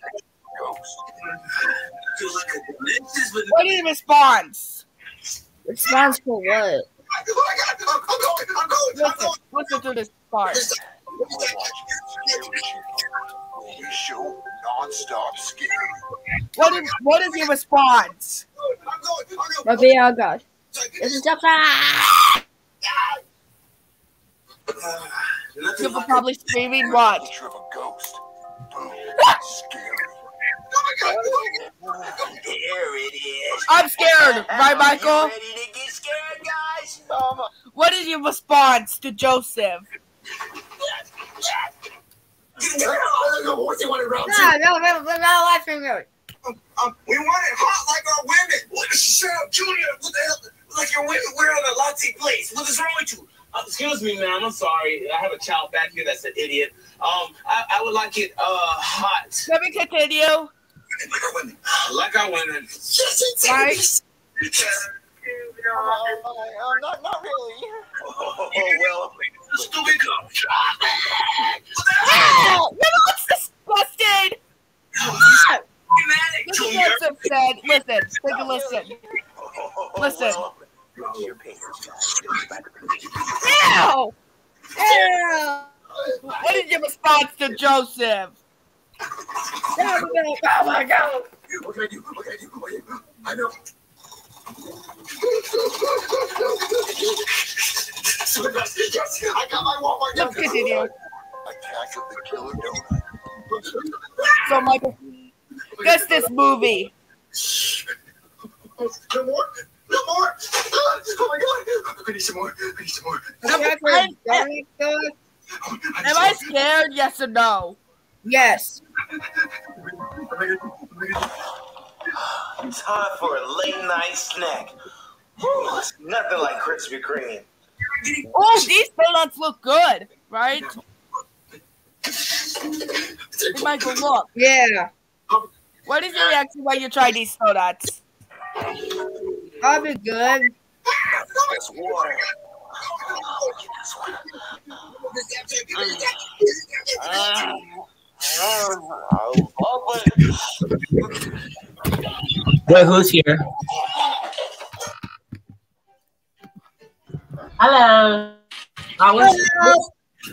What is your response? Response for what? My god! I'm, I'm going! I'm going! I'm Listen, listen to this part. Show non-stop scary. What is what is your response? I got. This is just You're probably screaming what? Of a ghost. Boom. Scary. There it is. I'm scared, right, Michael? Ready to get scared, guys? What is your response to Joseph? What do you want around No, no, no, no, no, life from you. Um, we want it hot like our women. What? Shut up, Junior. What the hell? Like your women wearing a latte place. What is wrong with you? Uh, excuse me, ma'am. I'm sorry. I have a child back here that's an idiot. Um, I, I would like it uh hot. Let me continue. Like our women. Right? Oh, not, not really. Oh, well. Stupid cup. Oh, no, it's disgusting. This is what Joseph said. Listen, take a listen. Listen. Ew! Ew! What is your response to Joseph? Oh my god! What can I do? What can I do? What can I do? I know. I got my Walmart. Let's continue. Attack of the Killer Donut. So, Michael, guess this movie. No more? No more? Ah, oh my god! I need some more. I need some more. Am I scared? Yes or no? Yes. It's time for a late night snack. Whew, it's nothing like Krispy Kreme. Oh, these donuts look good, right? Hey, Michael, look. Yeah. What is your reaction when you try these donuts? I'll be good. That's water. Wait, who's here? Hello. I wish,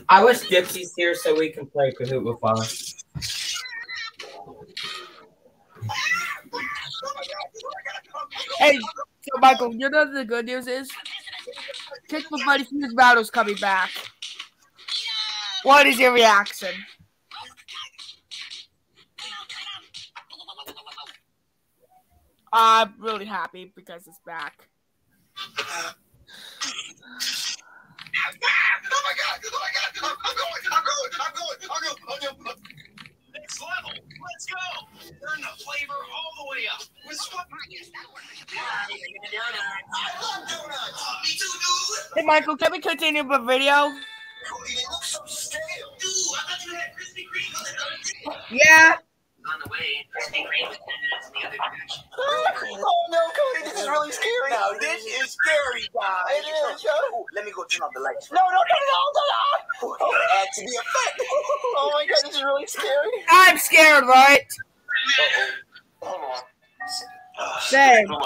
I wish Gypsy's here so we can play Kahoot with us. Hey, so Michael, you know the good news is Kick the Buddy Fuse Battle's coming back. What is your reaction? I'm really happy because it's back. Oh my god! Oh my god! I'm, I'm going! I'm going! I'm going! I'm going! I'm going! Next level. Let's go. Turn the flavor all the way up. With what? I love donuts! Me too, dude! Hey, Michael, can we continue the video? Cody, they look so stale. Dude, I thought you had Krispy Kreme on the Yeah. On the way, Krispy Kreme was 10 minutes in the other direction. Oh no, Cody, this is really scary. Now this is scary, guys. It is, yo. Ooh, Let me go turn on the lights. No, no, no, no, no, no! Oh, add to the effect. Oh my god, this is really scary. I'm scared, right? Hold on. Same.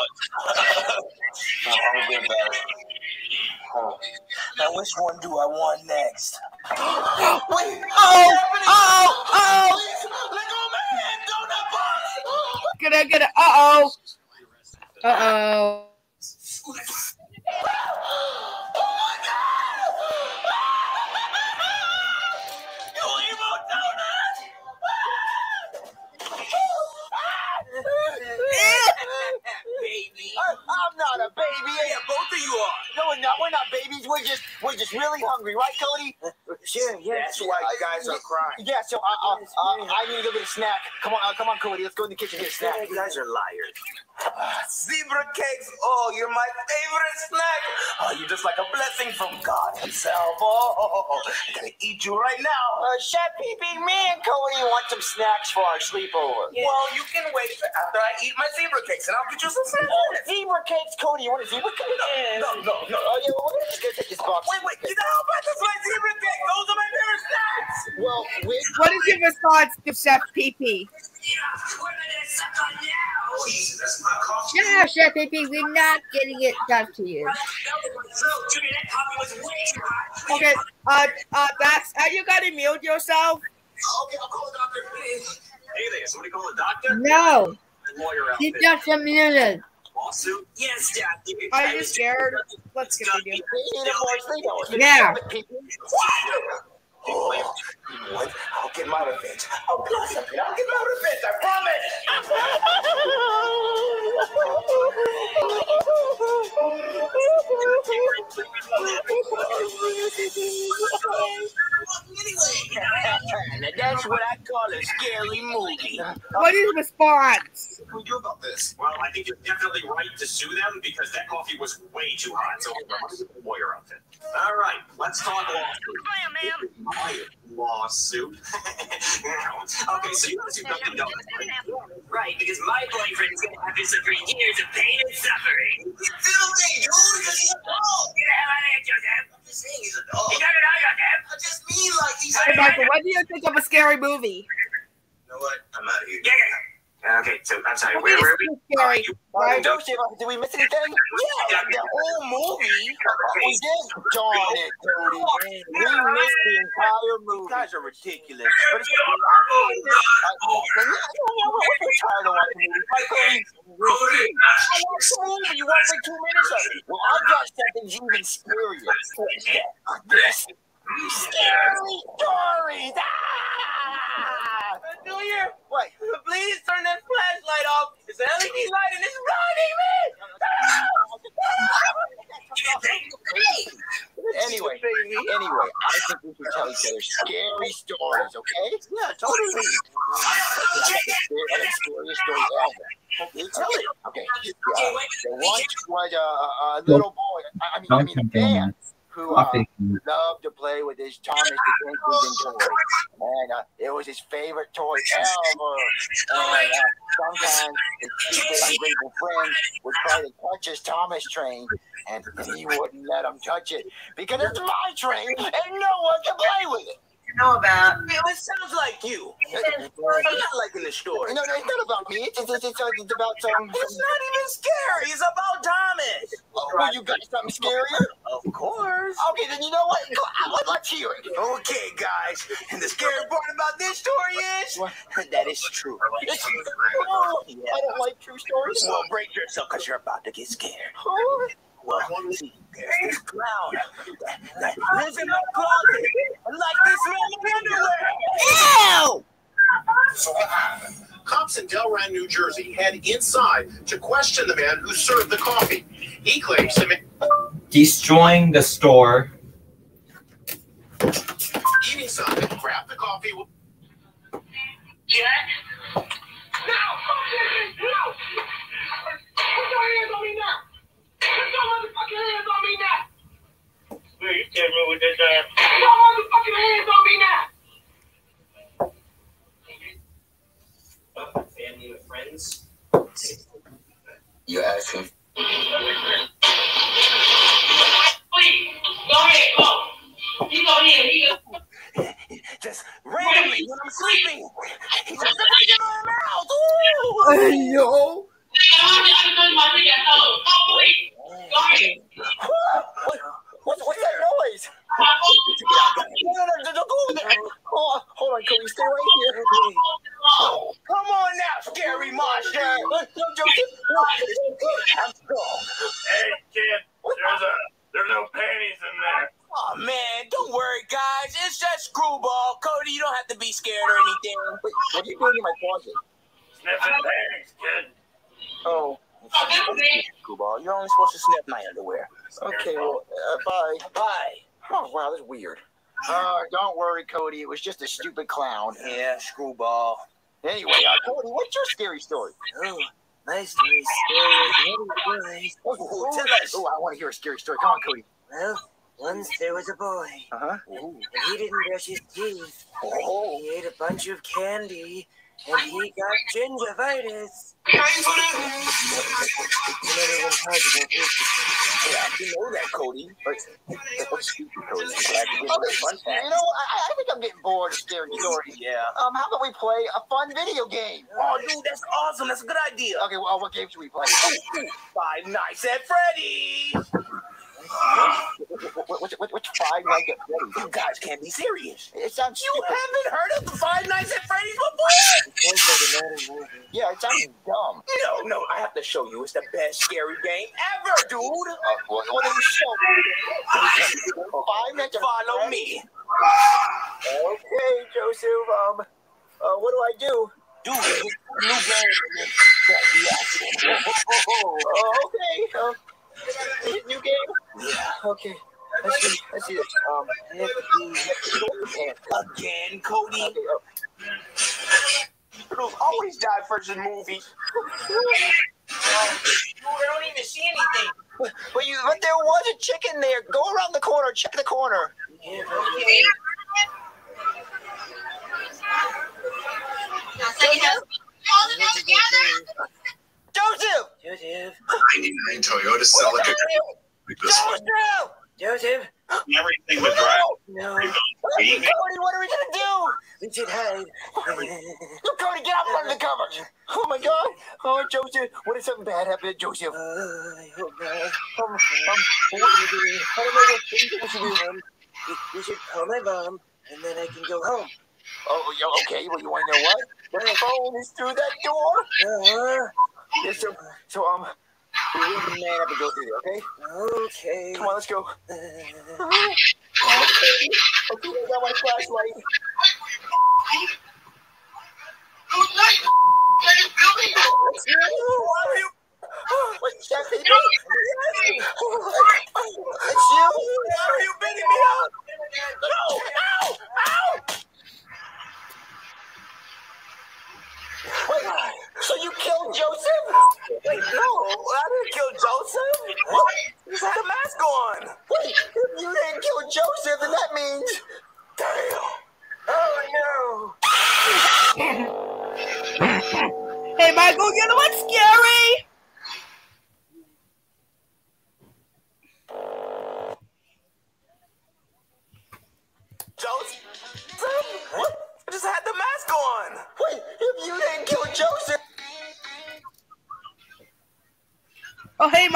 No, I'm a bit. Oh. Now, which one do I want next? Wait, Oh, oh, oh! let go of my hand, donut box! Get it, get it. Uh oh. Uh oh. Oh my god! Baby. I'm not a baby. Yeah, both of you are. No, we're not. We're not babies. We're just, we're just really hungry, right, Cody? Sure, yeah. That's why you guys are crying. Yeah. So, uh, uh, uh, I need to go get a snack. Come on, uh, come on, Cody. Let's go in the kitchen and get a snack. You guys are liars. Zebra cakes. Oh, you're my favorite snack. Oh, you're just like a blessing from God Himself. Oh, oh, oh, oh. I'm gonna eat you right now. Uh, Chef Pee Pee, me and Cody want some snacks for our sleepover. Well, you can wait for after I eat my zebra cakes, and I'll get you some snacks. Oh, zebra cakes, Cody. You want a zebra cake? No, no, no. Oh, yeah, well, we're just gonna take this box. Wait, wait. You know how much is my zebra cake? Those are my favorite snacks. Well, we. What is your response to Chef Pee Pee? Jesus, that's. Shut up, Chef Pee Pee. We're not getting it done to you. Okay, uh, uh, Dax, have you got to mute yourself? Okay, I'll call the doctor. Hey there, somebody call a doctor? No. Lawyer out He's there. just unmuted. Lawsuit? Yes, doctor. Are you scared? Let's continue. We need a more sleepover. Yeah. Oh, you know what? I'll get my revenge. I'll get something. I'll get my revenge. I promise. now that's what I call a scary movie. What is the response? What do we do about this? Well, I think you're definitely right to sue them because that coffee was way too hot. So I'm gonna get the lawyer outfit. All right, let's talk lawsuit. My lawsuit. okay, so you guys do Dunkin' Donuts, right? Right, because my boyfriend is going to have to suffer years of pain and suffering. Filthy, dude, because he's a dog. Get the hell out of here, Joseph. I'm just saying he's a dog. You got it out, Joseph. I just mean like he's. Hey, Michael, what do you think of a scary movie? You know what? I'm out of here. Yeah, yeah, yeah. Okay, so I'm sorry. What Where is were we? scary? Right. Right? Did we miss anything? Yeah, the whole movie. We did. Darn it, Cody. We missed the entire movie. You movie. guys are ridiculous. But it's I mean, we're tired of watching movies. Right, Cody? I watched the movie. You watched like two minutes of it. Well, I've got something even scarier. This scary stories. Ah! New Year. What? Please turn that flashlight off. It's an LED light and it's blinding me. Anyway, anyway, I think we should tell each other scary stories, okay? Yeah, totally. The scariest story ever. Okay, tell it. Okay. Yeah, there once was a, a, a little boy. I I mean, I mean, a man who uh, loved to play with his Thomas the Tank Engine toy, and uh, it was his favorite toy ever. And uh, sometimes his ungrateful friends would try to touch his Thomas train, and he wouldn't let them touch it because it's my train, and no one can play with it. Know about. It sounds like you. I'm not liking the story. No, no, it's not about me. It's, it's, it's, it's, it's about some. It's not even scary. It's about Thomas. Oh, well, you got something scarier? Of course. Okay, then you know what? Go- I- Let's hear it. Okay, guys. And the scary part about this story is that is true. It's, oh, I don't like true stories. Well, break yourself because you're about to get scared. Oh, Well, this clown that lives in my closet and like this man underwear. Ew! So what happened? Cops in Delran, New Jersey head inside to question the man who served the coffee. He claims to make Destroying the store. eating something, grabbed the coffee. Jack? No! No! Put your hands on me now! Put your motherfucking hands on me now! Wait, you can't move with this ass. Put your motherfucking hands on me now! Family and friends. You asking? Please, go ahead, go. You go ahead, he go. Just randomly when I'm sleeping. He just opened in my mouth. Ooh. Hey, yo. What, what, what's that noise? No, no, no, don't go over there. On, hold on, Cody, stay right here. Come on now, scary monster. Let's go. Hey, kid, there's a there's no panties in there. Oh man, don't worry, guys. It's just screwball. Cody, you don't have to be scared or anything. Wait, what are you doing in my closet? Sniffing panties, kid. Oh. Screwball, you're only supposed to sniff my underwear. Okay, well, uh, bye. Bye. Oh, wow, that's weird. Uh, don't worry, Cody. It was just a stupid clown. Yeah, screwball. Anyway, uh, Cody, what's your scary story? Oh, my story Oh, tell us. Oh, I want to hear a scary story. Come on, Cody. Well, once there was a boy, Uh-huh. and he didn't brush his teeth. Oh. He ate a bunch of candy, and he got gingivitis. Yeah, you know that, Cody. Stupid, Cody? You gave me a fun fact. You know, I, I think I'm getting bored of scary stories. Yeah. Um, how about we play a fun video game? Oh, dude, that's awesome. That's a good idea. Okay, well, what game should we play? Five Nights at Freddy's. What, what, what, which Five Nights at Freddy's? You guys can't be serious. It sounds. You haven't heard of the Five Nights at Freddy's before? Yeah, it sounds dumb. No, no, I have to show you. It's the best scary game ever, dude. Uh, what, what are you showing? Five Nights. Follow me. Okay, Joseph. Um, uh, what do I do? Dude, new game. Oh, okay. Uh, new game? Yeah. Okay. Let's see. Let's see this. Um, again, Cody. Okay, oh. It'll always die first in movies. I don't even see anything. But you, but there was a chicken there. Go around the corner. Check the corner. Joseph. Joseph. 99 Toyota Celica. Like this one. Joseph. Everything would drive. No. Cody, what are we gonna do? We should hide. Look, Cody, get up under the covers. Oh my God. Oh, Joseph, what if something bad happened to Joseph? Uh, I hope not. Um, um, what are we doing? I don't know what, what do you think we should do. Um, we, we should call my mom, and then I can go home. Oh, yeah, okay. Well, you want to know what? The phone is through that door. Uh, Yes, so, so um, we man up and go through there, okay? okay. Come on, let's go. Uh, Okay, okay, I got my flashlight. That's you. Why are you? What's that? It's you. Why are you beating me up? No! Ow! Ow! Wait, so you killed Joseph?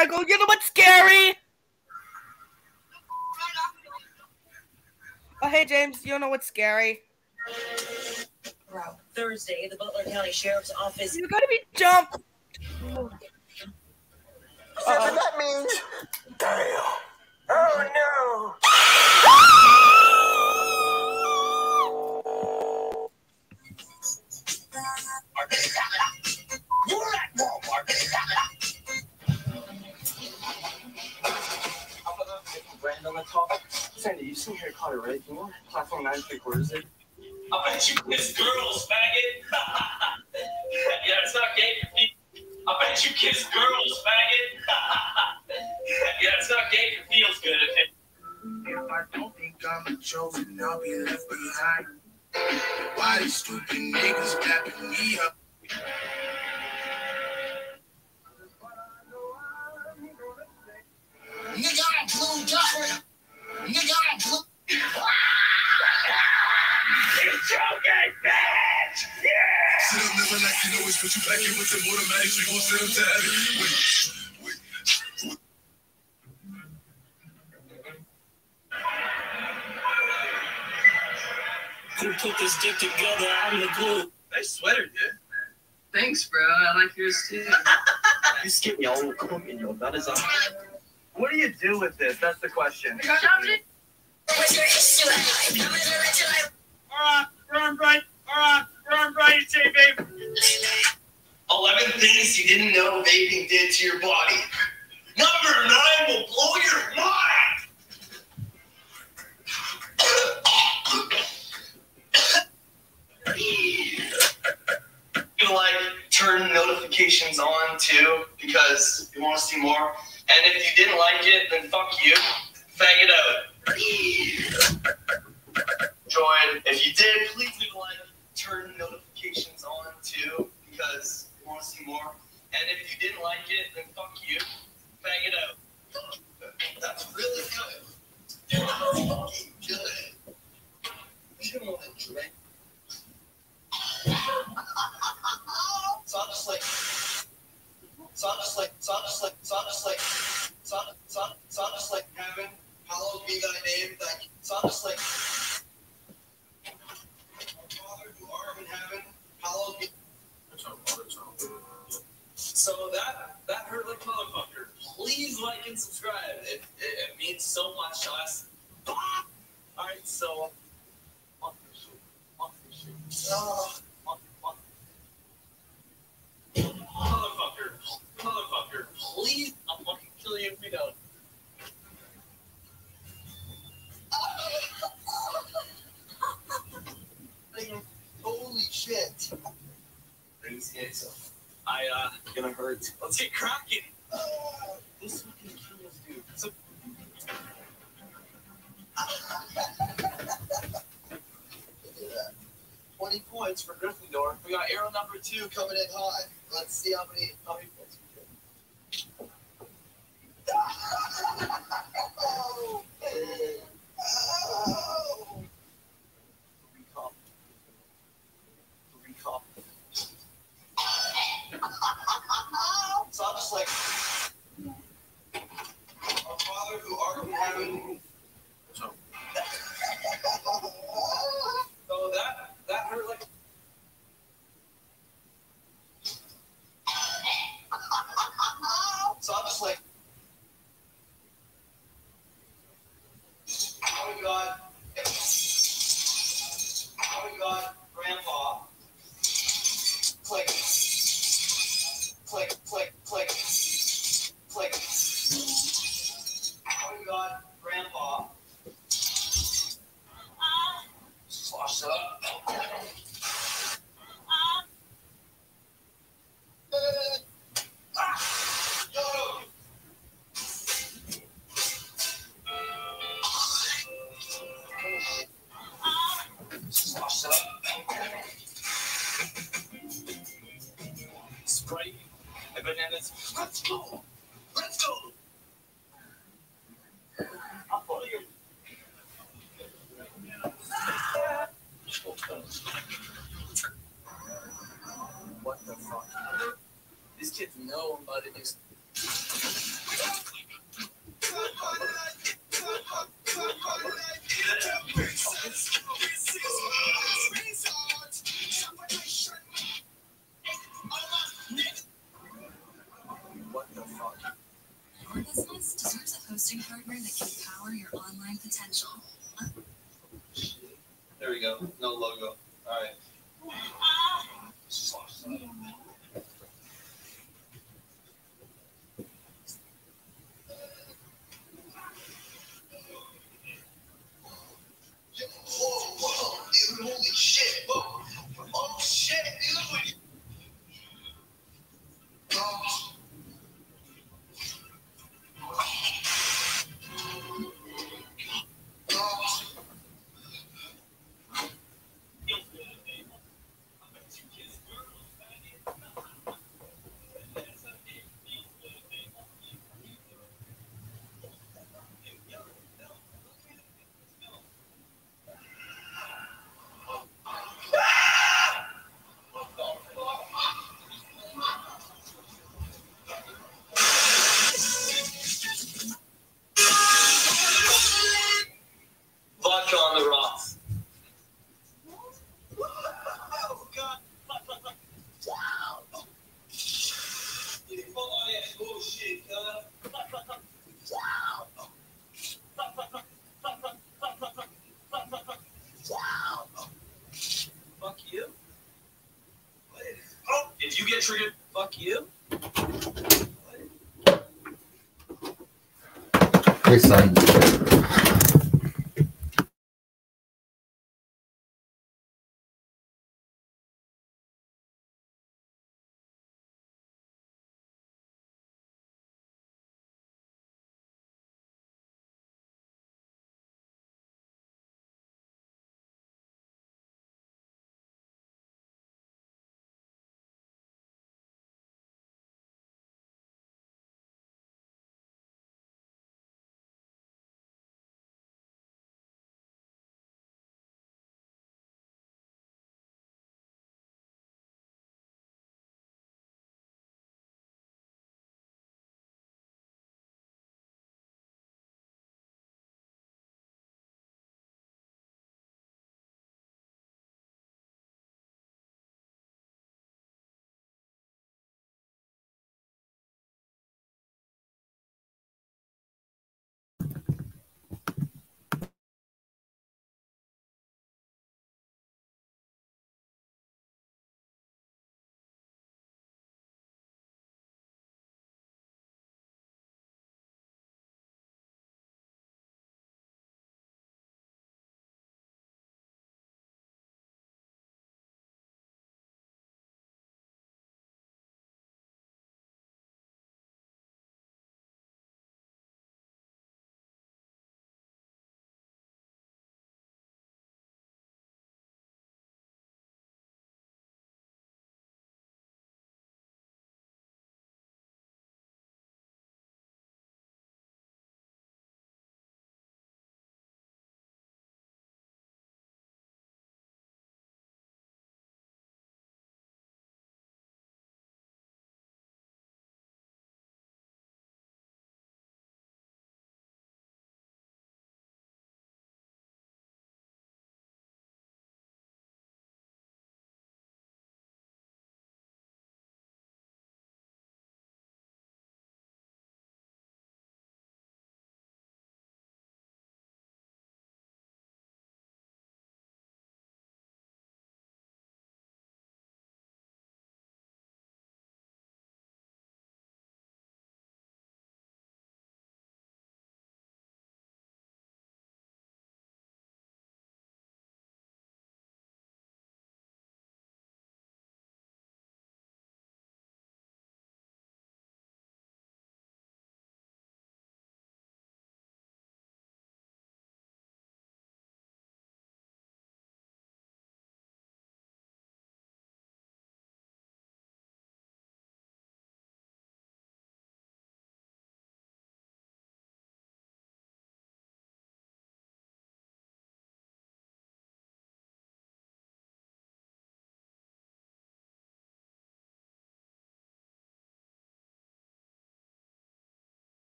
Michael, you know what's scary? Oh, hey, James, you know what's scary? Bro, Thursday, the Butler County Sheriff's Office. You're going to be jumped. Platform nine three quarters know I'm about to triggered, fuck you. Hey, son.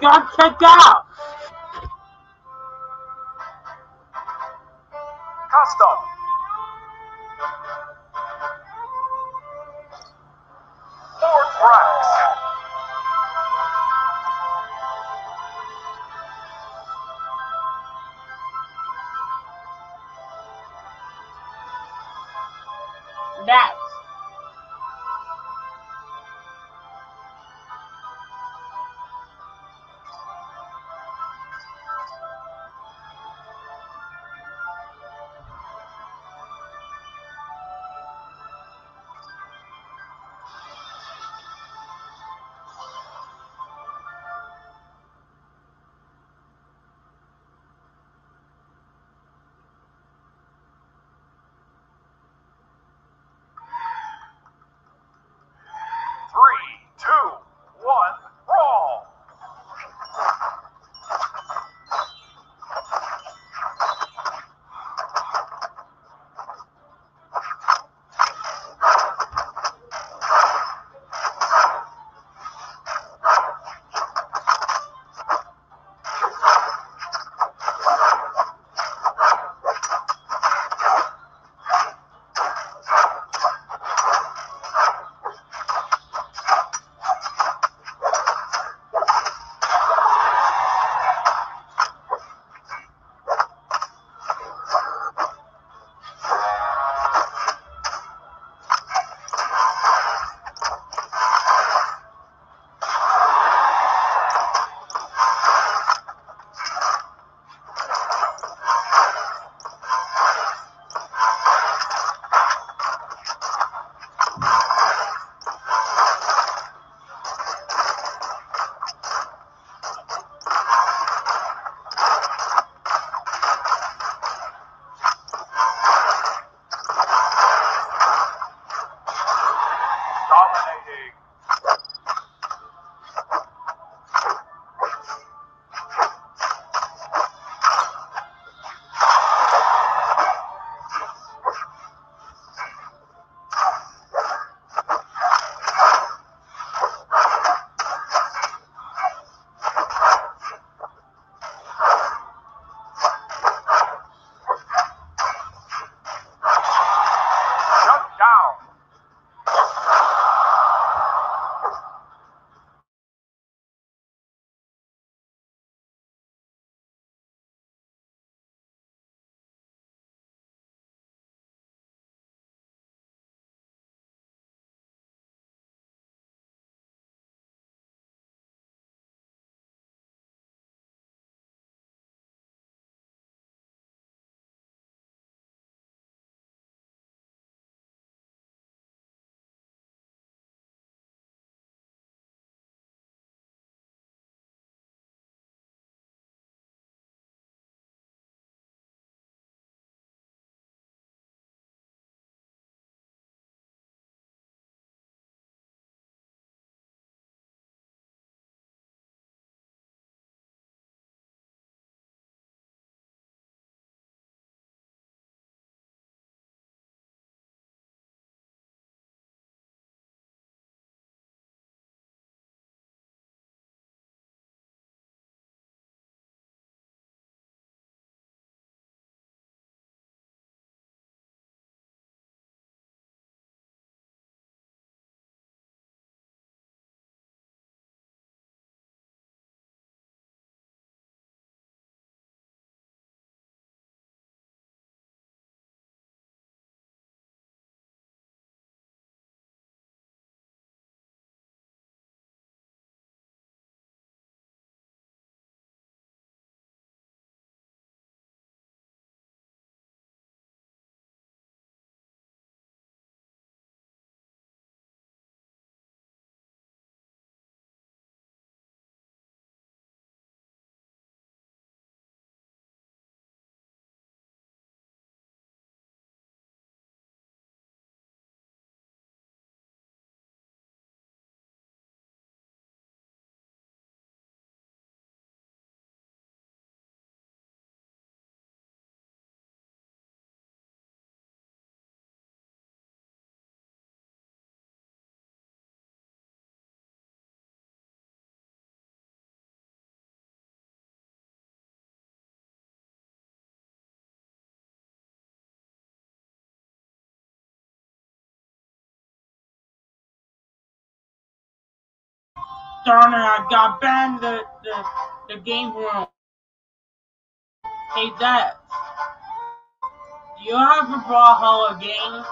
Got checked out. Darn it, I got banned the, the, the game room. Hey, Dad. Do you have a Brawlhalla game?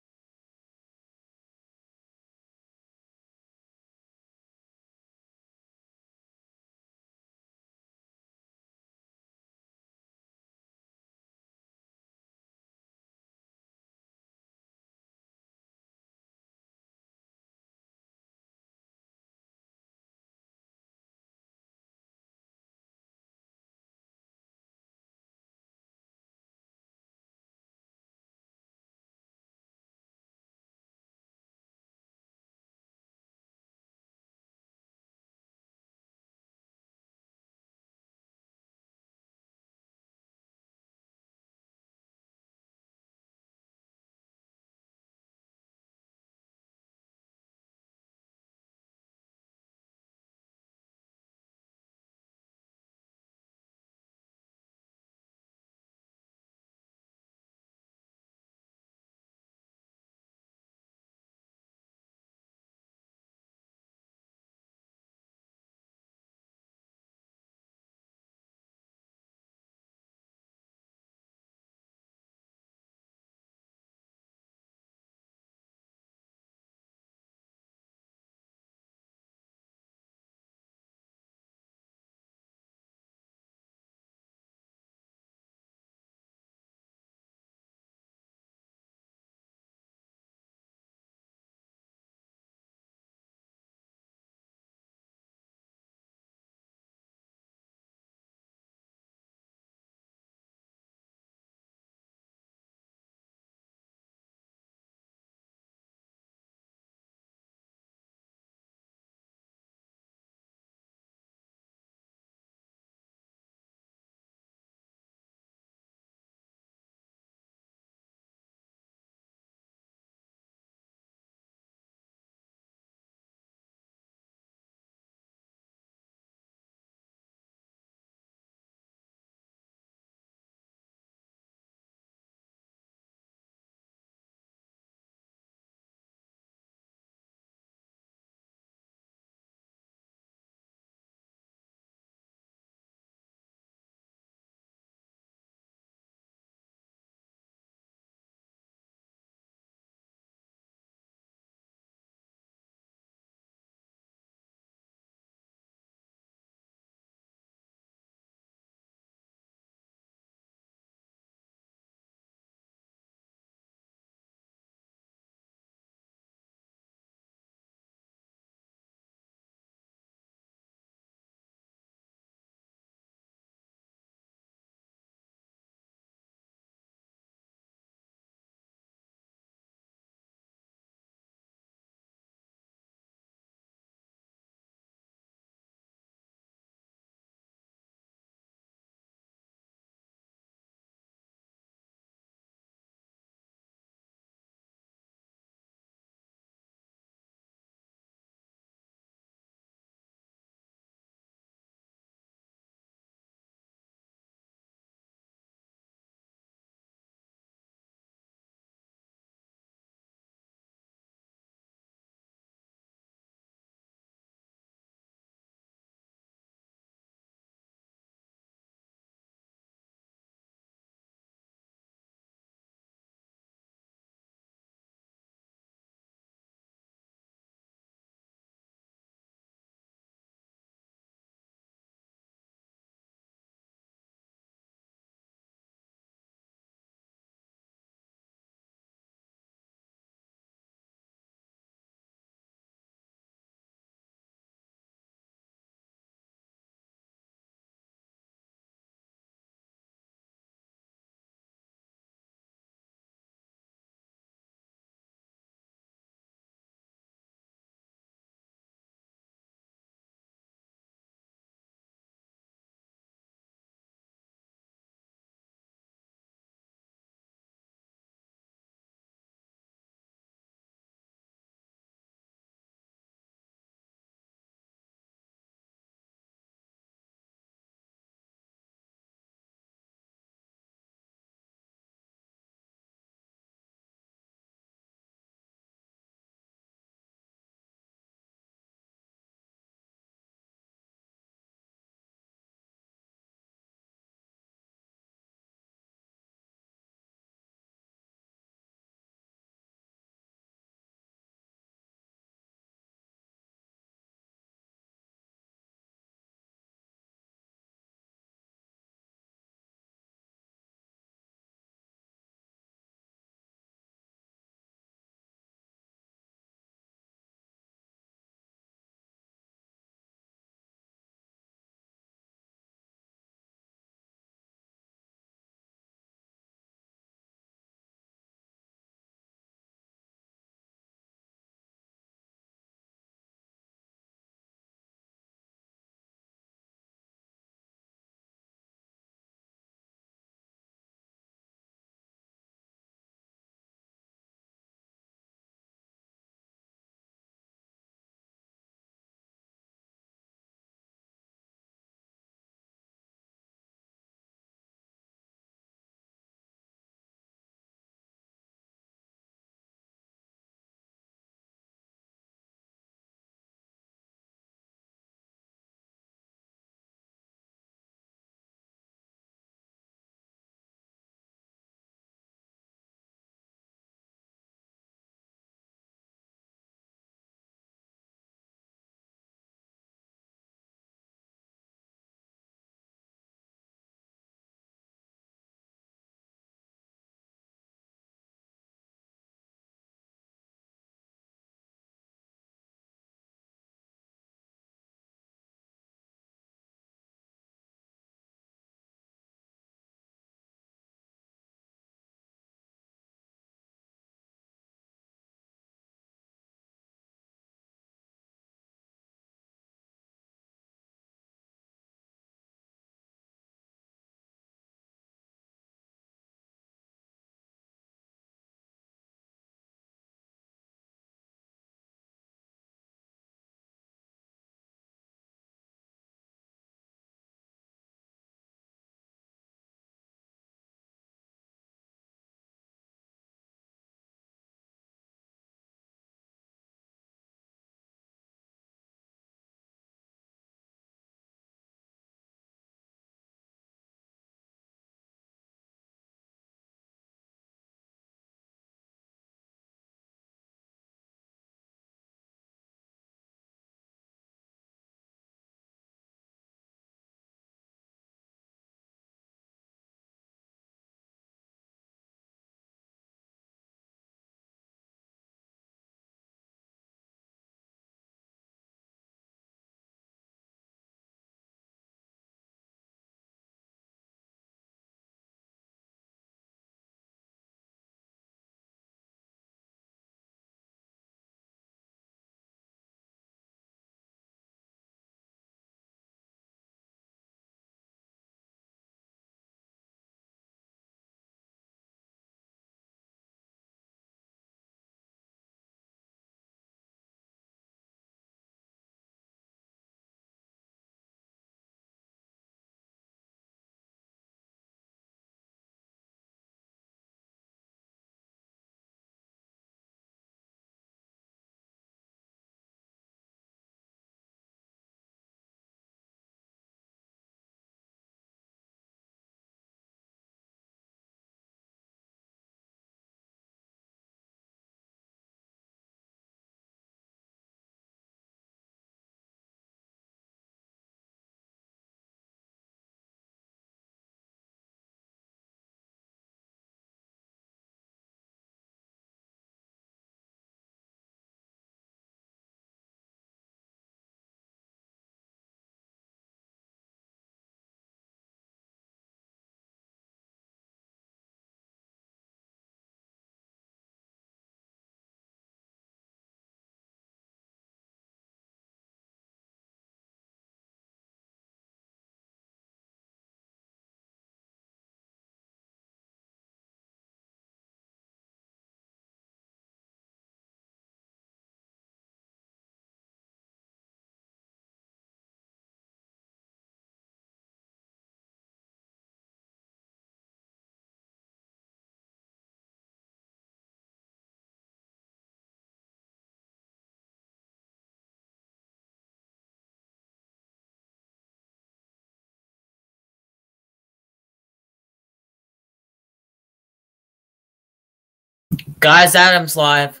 Guys, Adams live.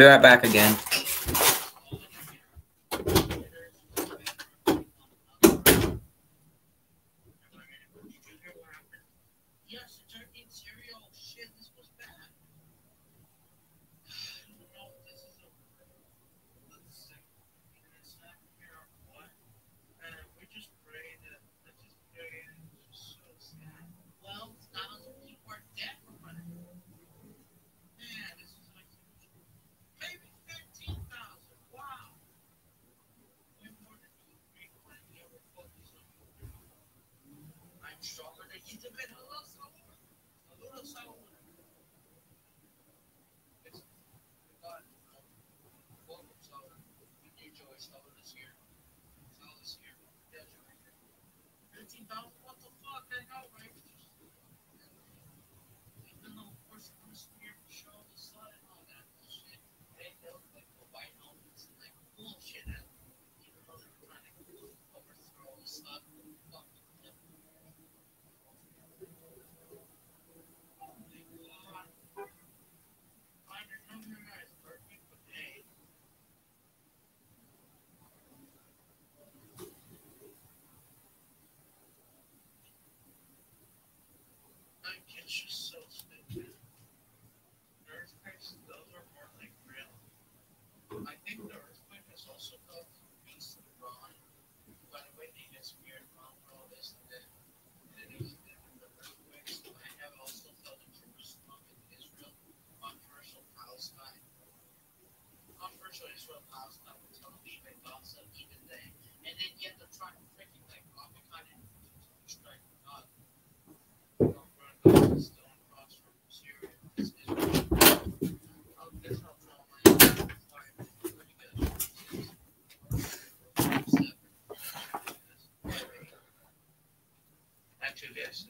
Be right back again. Yes, it's turkey and cereal. Shit, this was bad. No, this is a. Let's see. It's not here or what? And we just pray that. Let's just pray and it's just so sad. Well, it's not as people are dead from it. Man, this is like. Maybe 15,000. Wow. Way more than you think when you ever focus on I'm stronger than you to be a little sour. A little sour. It's God. Welcome, sour. You do joy, sour this year. Sour this year. Yeah, joy. 15,000? What the fuck? I know, right? Even though, of course, it was here to show the sun and all that shit. They look like the white helmets and like bullshit. And even though they're trying to overthrow the sun. Fuck them. It's just so stupid. Earthquakes, those are more like real. I think the earthquake is also caused peace of Iran. By the way, they get smeared on all this and then and then these different earthquakes. I have also felt in Jerusalem and Israel, controversial Palestine. Controversial Israel Palestine with Tel Aviv and Gaza even they and then yet they're trying to freaking like occupy it and strike God. Gaza is still across from Syria. It's Israel. Oh, there's no trauma. Pretty good. Actually, yes.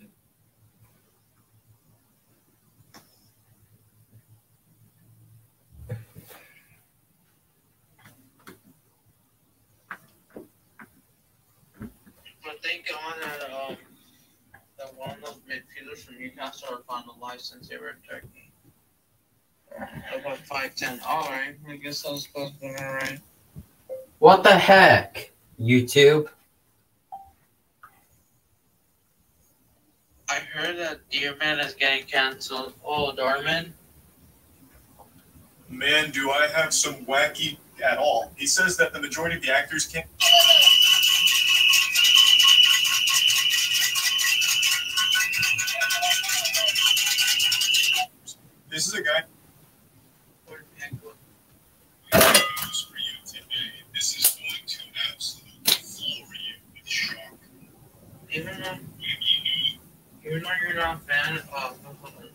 But thank God that um that one of those midfielders from Newcastle are found alive since they were in Turkey. About five ten. Alright, I guess I was supposed to be alright. What the heck? YouTube? I heard that Dhar Mann is getting cancelled. Oh, Dhar Mann? Man, do I have some wacky at all. He says that the majority of the actors can't. This is a guy. For you today. This is going to absolutely floor you with shock. Even though, even though you're not a fan of Man,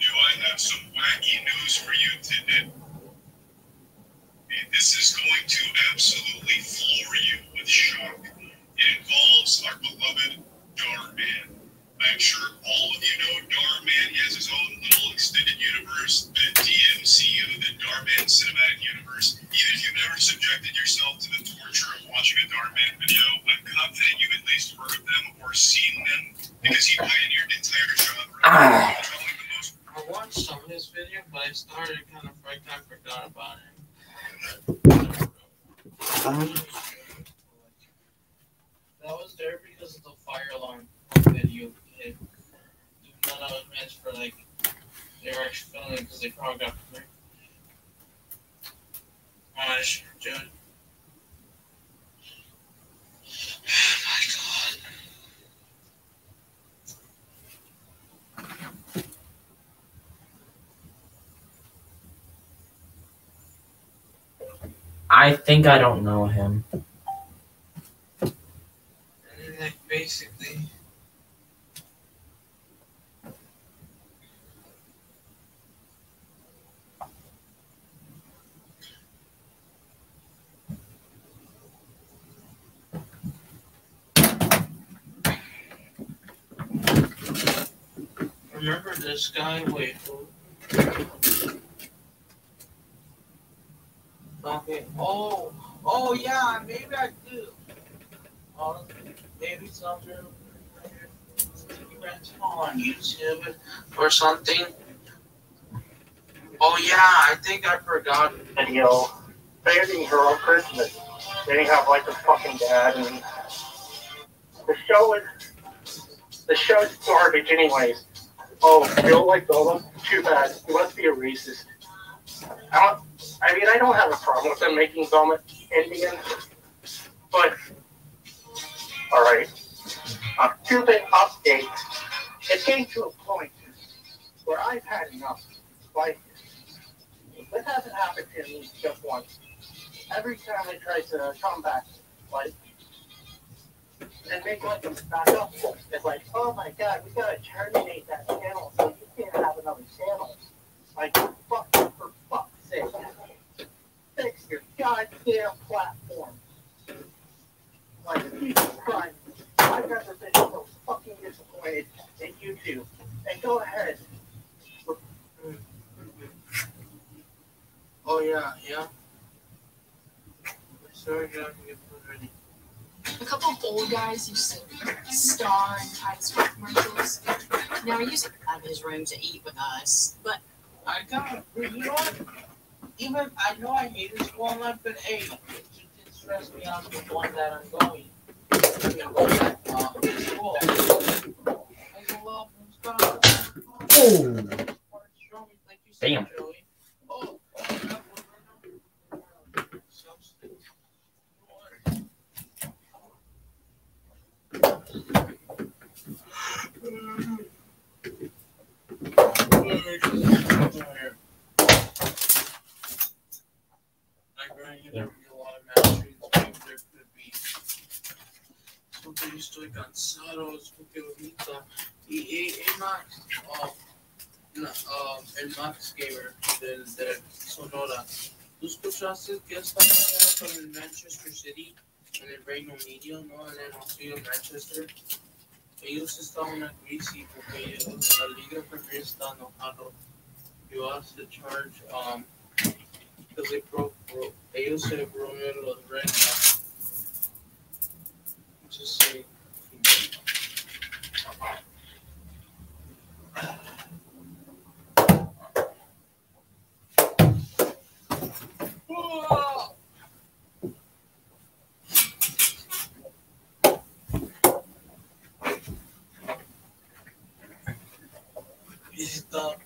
do I have some wacky news for you today. This is going to absolutely floor you with shock. It involves our beloved Dhar Mann. I'm sure all of you know Dhar Mann. He has his own little extended universe, the DMCU, the Dhar Mann Cinematic Universe. Even if you've never subjected yourself to the torture of watching a Dhar Mann video, I'm confident you've at least heard of them or seen them because he pioneered the entire genre. Ah. I watched some of his video, but I started kind of right I forgot about it. That was there because of the fire alarm video. It, none of it meant for like they were because they. Gosh, dude. my god. I think I don't know him. And like basically. Remember this guy? Wait. who- Okay. Oh, oh yeah, maybe I do. Oh, maybe something on YouTube or something. Oh yeah, I think I forgot. video banning her on Christmas. They didn't have like a fucking dad, and the show is the show's garbage, anyways. Oh, you don't like Velma? Too bad. You must be a racist. I don't. I mean, I don't have a problem with them making Velma Indian, but all right. A stupid update. It came to a point where I've had enough. Like, this hasn't happened to me just once. Every time I try to come back, like, and make like a back up, it's like, oh my god, we gotta terminate that channel so you can't have another channel. Like, fuck, for fuck's sake. Fix your goddamn platform. Like, Jesus Christ. I've never been so fucking disappointed in YouTube. And go ahead. Oh yeah, yeah. Sorry, I can get food ready. A couple of old guys used to star in Titus Square commercials. Now he used to come out of his room to eat with us. But I got, you know what? Even I know I hated school life, but hey, it didn't stress me out to the one that I'm going. I mean, going back, uh, to school. I go love Oh. Damn. Porque yo estoy cansado, es porque ahorita. Y, y, y Max, um, na- um, el Max Gamer del, del Sonora, ¿tú escuchaste que está haciendo con Manchester City en el Reino Unido, no? En el Museo de Manchester. Ellos están en crisis porque la liga está enojado. You asked to charge, um, because they broke, broke, ellos se robaron los reglas. Just say. Stop.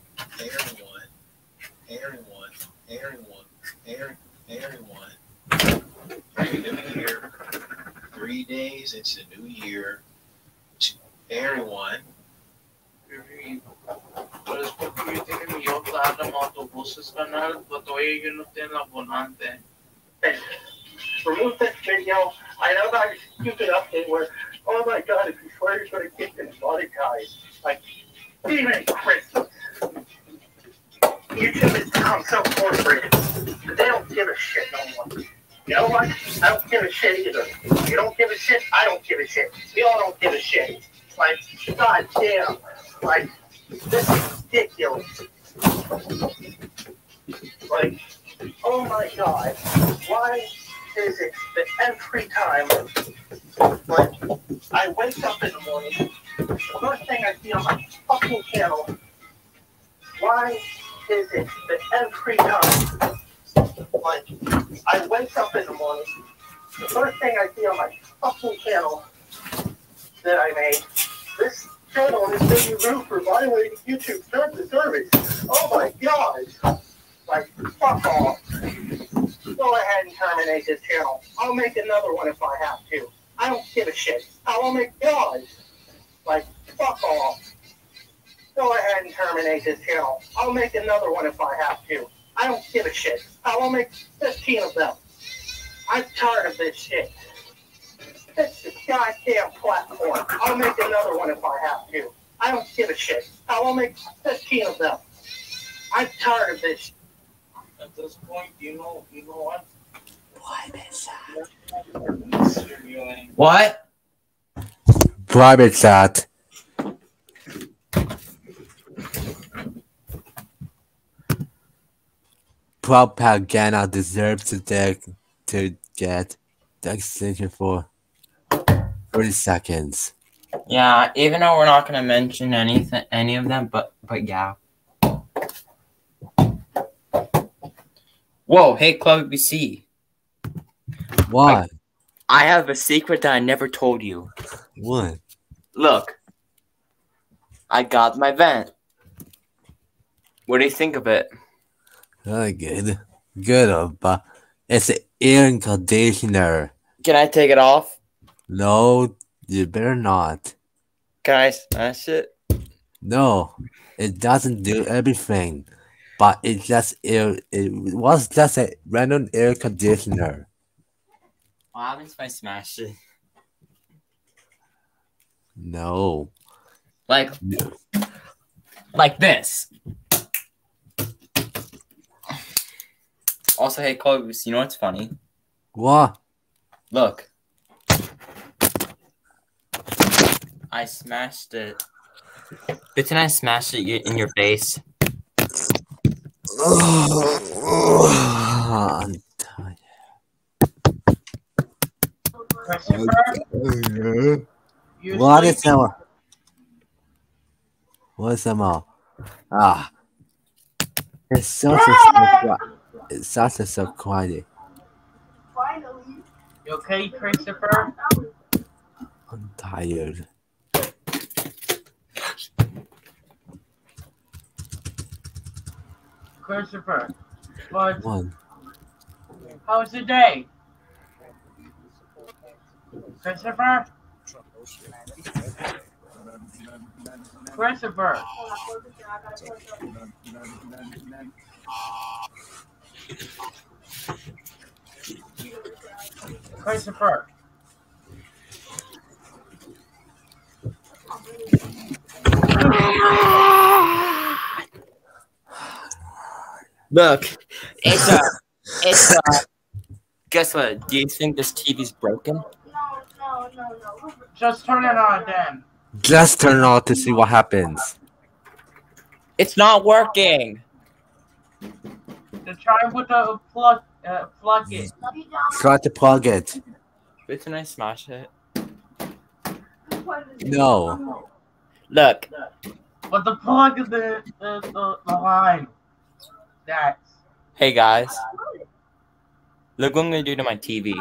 Everyone, everyone, everyone, every- everyone. Happy New Year. Three days into the new year. Everyone. Pero es porque yo tengo mi otra arma autobuses canal, pero todavía yo no tengo la volante. remove this video. I know that stupid update where, oh my god, if you swear you're gonna get demonetized, like, even Christmas. YouTube has become so corporate that they don't give a shit no more. You know what? I don't give a shit either. You don't give a shit, I don't give a shit. We all don't give a shit. Like, god damn. Like, this is ridiculous. Like, oh my god. Why is it that every time, like, I wake up in the morning, the first thing I see on my fucking channel, why it that every time, like, I wake up in the morning, the first thing I see on my fucking channel that I made, this channel is being removed for violating YouTube terms of service. Oh my god! Like, fuck off. Go ahead and terminate this channel. I'll make another one if I have to. I don't give a shit. I will make God. Like, fuck off. Go ahead and terminate this channel. I'll make another one if I have to. I don't give a shit. I will make 15 of them. I'm tired of this shit. Fix the goddamn platform. I'll make another one if I have to. I don't give a shit. I will make 15 of them. I'm tired of this shit. At this point, you know, you know what? What? Private chat. Propaganda deserves to take to get the extension for 30 seconds. Yeah, even though we're not gonna mention anything, any of them, but but yeah. Whoa, hey Club BC. What? I have a secret that I never told you. What? Look. I got my vent. What do you think of it? Oh, good. Good, but it's an air conditioner. Can I take it off? No, you better not. Can I smash it? No, it doesn't do everything, but it just air. It was just a random air conditioner. What happens if I smash it? No. Like, like this. Also, hey Clovis, you know what's funny? What? Look. I smashed it. Didn't I smash it in your face? I'm Christopher, you What is that? What is that? Ah, it's such a surprise. It's such a surprise. You okay, Christopher? I'm tired. Christopher, what? One. How was the day? Christopher? Christopher? Christopher? Look, it's a, it's a. Guess what? Do you think this TV's broken? Just turn it on then. Just turn it on to see what happens. It's not working. To try with the plug, uh, plug it. Try to plug it. Didn't I smash it? No. Look, But the plug is the, the, the, the line. That. hey guys. Look what I'm gonna do to my TV.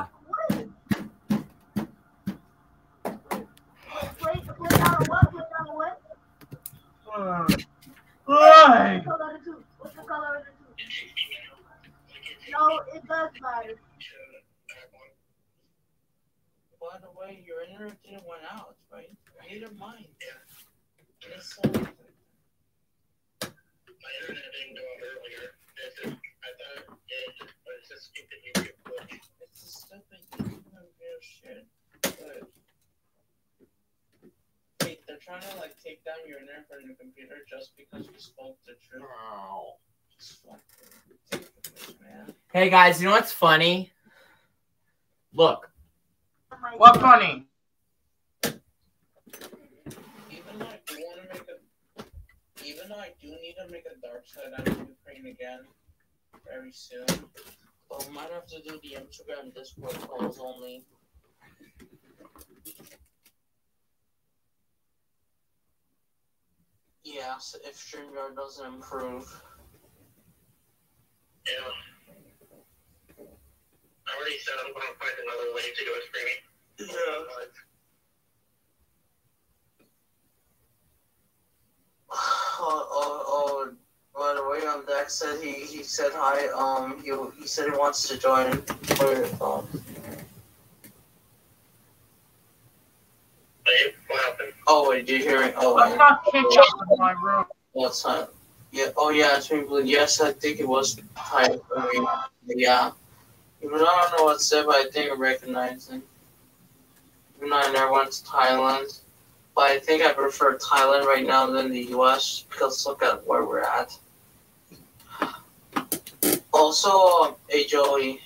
Uh, Why? No, it does matter. By the way, your internet didn't went out, right? Neither mine. It's so my internet didn't go up earlier. It's a stupid YouTube shit. But wait, they're trying to like take down your internet from your computer just because you spoke the truth. Just fucking ridiculous, man. Hey guys, you know what's funny? Look, What funny? Even though I do want to make a, even though I do need to make a dark side on Ukraine again very soon, but I might have to do the Instagram Discord calls only. Yes, if StreamYard doesn't improve. Yeah. I already said I'm going to find another way to do it streaming. Yeah. Oh, oh, oh, by the way, um, Dex said he, he said hi. Um, he, he said he wants to join for um. Oh wait, did you hear me? Oh, I wait. got kicked out my room. What time? Yeah. Oh yeah, it's Yes, I think it was time for me. Yeah. Even though I don't know what it said, but I think I recognize it. Even though I never went to Thailand, but I think I prefer Thailand right now than the U.S. because look at where we're at. Also, um, hey Joey.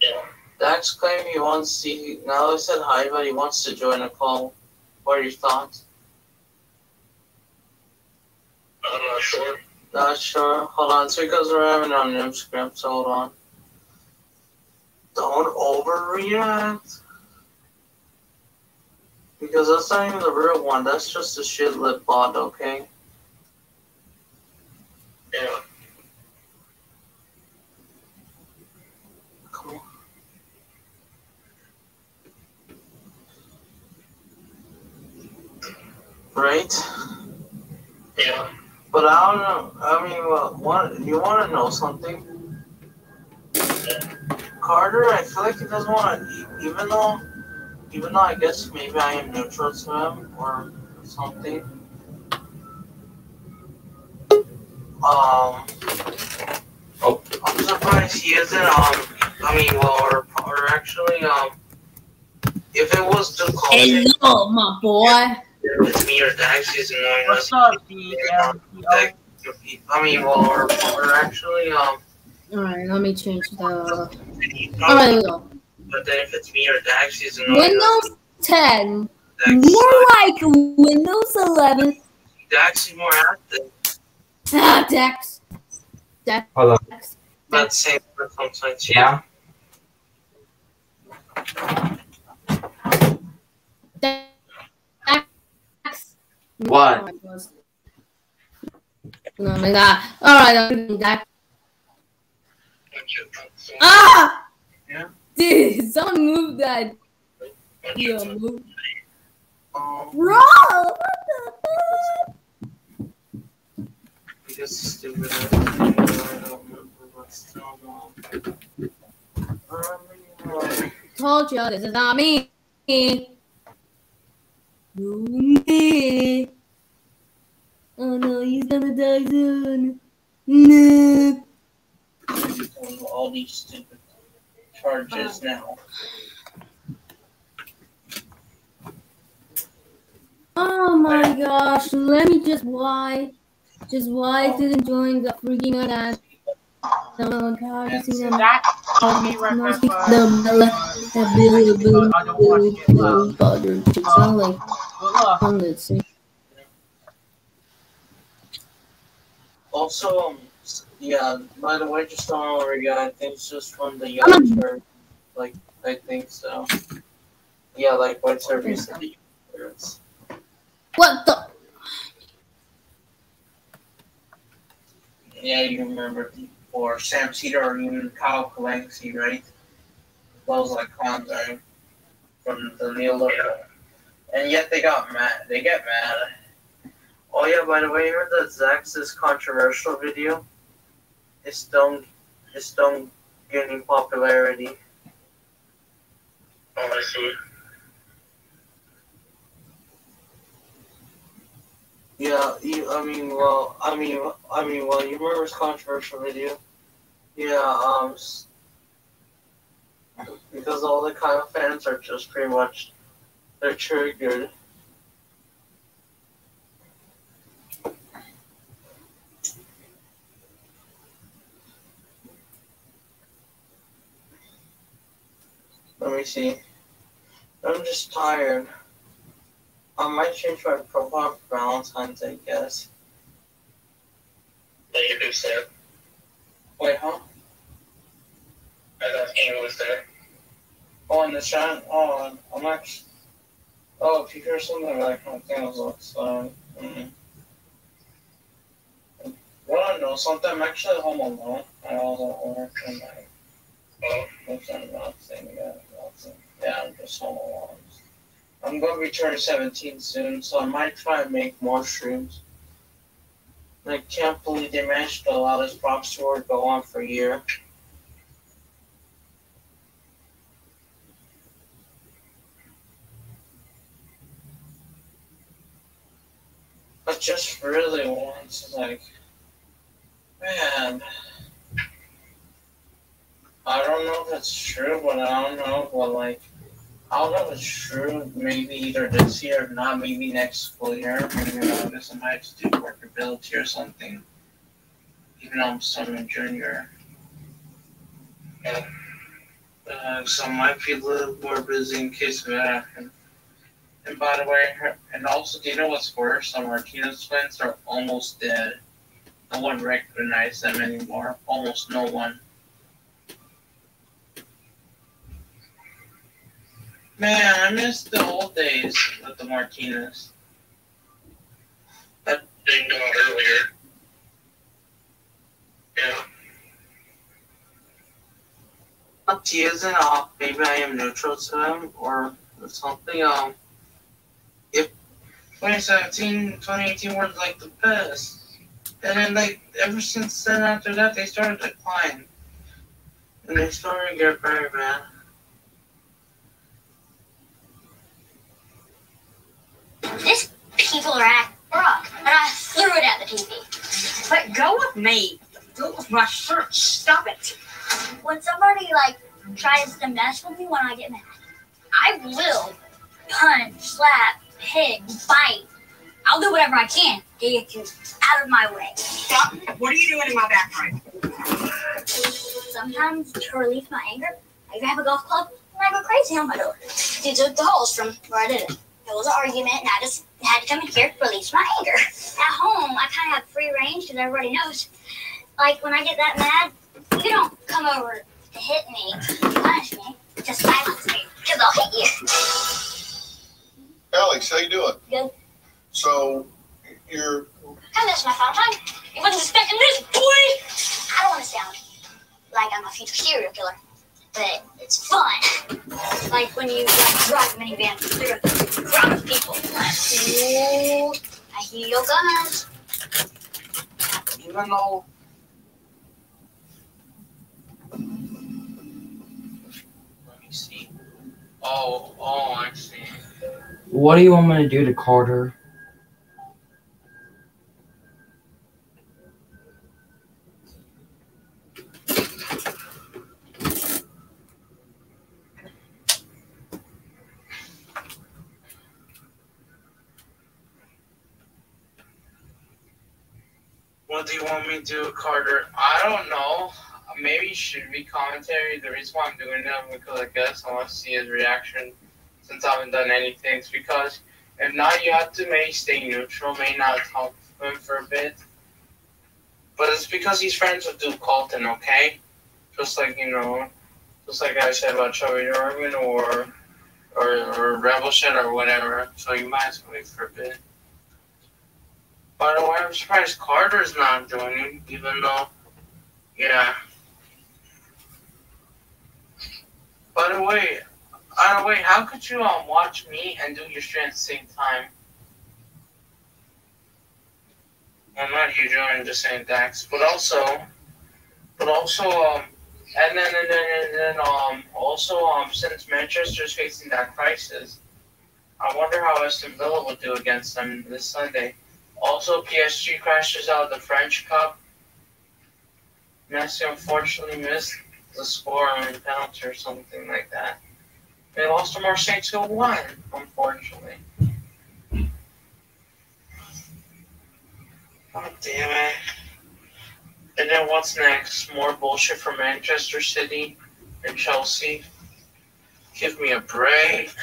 Yeah. Dax claimed he wants. He now he said hi, but he wants to join a call. What are your thoughts? I'm not sure. Not sure. Hold on. Because we're having on Instagram, so hold on. Don't overreact. Because that's not even the real one. That's just a shit lip bond, okay? Yeah. Come on. Right? Yeah. But I don't know. I mean, well, what, you want to know something? Carter, I feel like he doesn't want to, even though, even though I guess maybe I am neutral to him or something. Um, oh. I'm surprised he isn't. Um, I mean, well, or, or actually, um, if it was to call Hello, my boy. It's me or Dax, he's annoying us. What's up, DMPO? I mean, well, or, or actually, um, Alright, let me change the. Alright, there we go. but then if it's me or Dax, he's annoying us. Windows 10. Dax, More like Windows 11. Dax is more active. Ah, Dex. Dex. Hello. But same for sometimes. Yeah. Dex. What? Oh my god. Alright, I'm doing that. Ah! Yeah. Dude, someone move that. Yeah, move. Bro! What the fuck? Told you this is not me. Me. Oh no, he's gonna die soon. No. all these stupid charges now. Oh my gosh, let me just why. Just why I didn't join the freaking ass. God, I see them. That told me right Must there. be the the the Billy Billy Billy Billy Butter. It sound like Good luck. hundreds. Also, um, yeah, by the way, just don't worry, I think it's just from the youngster. Like, I think so. Yeah, like white service and the youngsters. What the? Yeah, you remember before Sam Seder or even Kyle Kulinski, right? Those like clowns? From the Logo. And yet they got mad. They get mad. Oh yeah, by the way, you heard that Zax's controversial video? It's still, it's still gaining popularity. Oh, I see. Yeah, you, I mean, well, I mean, I mean, well, you remember his controversial video? Yeah, um, because all the kind of fans are just pretty much, they're triggered. Let me see. I'm just tired. I might change my profile for Valentine's, I guess. Yeah, you do say. Wait, huh? I thought Amy was there. Oh, in the chat? Oh, I'm actually. Oh, if you hear something like McDonald's looks, uh, mm. Well, I know something. I'm actually home alone. I was at work and I. Oh, what's that not saying again? Yeah, I'm just home alone. I'm going to be turning 17 soon, so I might try and make more streams. I can't believe they managed to allow this box tour to go on for a year. I just really want to, like, man. I don't know if it's true, but I don't know, but like, I don't know if it's true. Maybe either this year or not. Maybe next school year. Maybe I might have to do workability or something. Even though I'm still a junior. Uh, so I might be a little more busy in case of that happens. And by the way, her- and also, do you know what's worse? The Martinez twins are almost dead. No one recognizes them anymore. Almost no one. Man, I miss the old days with the Martinez. That didn't go out earlier. Yeah. Up to you isn't off. Maybe I am neutral to them or something. Um, if 2017, 2018 were like the best. And then like ever since then after that they started to decline. And they started to get very bad. This people are at rock, and I threw it at the TV. But go with me. Go with my shirt. Stop it. When somebody like tries to mess with me when I get mad, I will punch, slap, hit, bite. I'll do whatever I can to get you out of my way. Stop. What are you doing in my bathroom? Sometimes to relieve my anger, I grab a golf club and I go crazy on my door. You took the holes from where I did it. It was an argument, and I just had to come in here to release my anger. At home, I kind of have free range because everybody knows. Like when I get that mad, you don't come over to hit me, to punish me, to silence me, because I'll hit you. Alex, how you doing? Good. So, you're I miss my fun time. You wasn't expecting this, boy. I don't want to sound like I'm a future serial killer, but it's fun. Like when you like, drive a minivan through a crowd of people. Ooh, I hear your guns. Even though let me see. Oh, oh I see. What do you want me to do to Carter? What do you want me to do, Carter? I don't know. Maybe it should be commentary. The reason why I'm doing that because I guess I want to see his reaction since I haven't done anything. It's because if not, you have to maybe stay neutral, may not talk to him for a bit. But it's because he's friends with Duke Colton, okay? Just like you know, just like I said about Chubby Norman or or or Rebel shit or whatever. So you might as well wait for a bit. By the way, I'm surprised Carter's not joining, even though, yeah. By the way, by the way, how could you um watch me and do your stream at the same time? I'm not here joining, just saying thanks. But also, but also, um, and then and then and then um also um since Manchester's facing that crisis, I wonder how Aston Villa will do against them this Sunday. Also, PSG crashes out of the French Cup. Messi unfortunately missed the score on a penalty or something like that. They lost to Marseille 2 1, unfortunately. God damn it. And then what's next? More bullshit from Manchester City and Chelsea. Give me a break.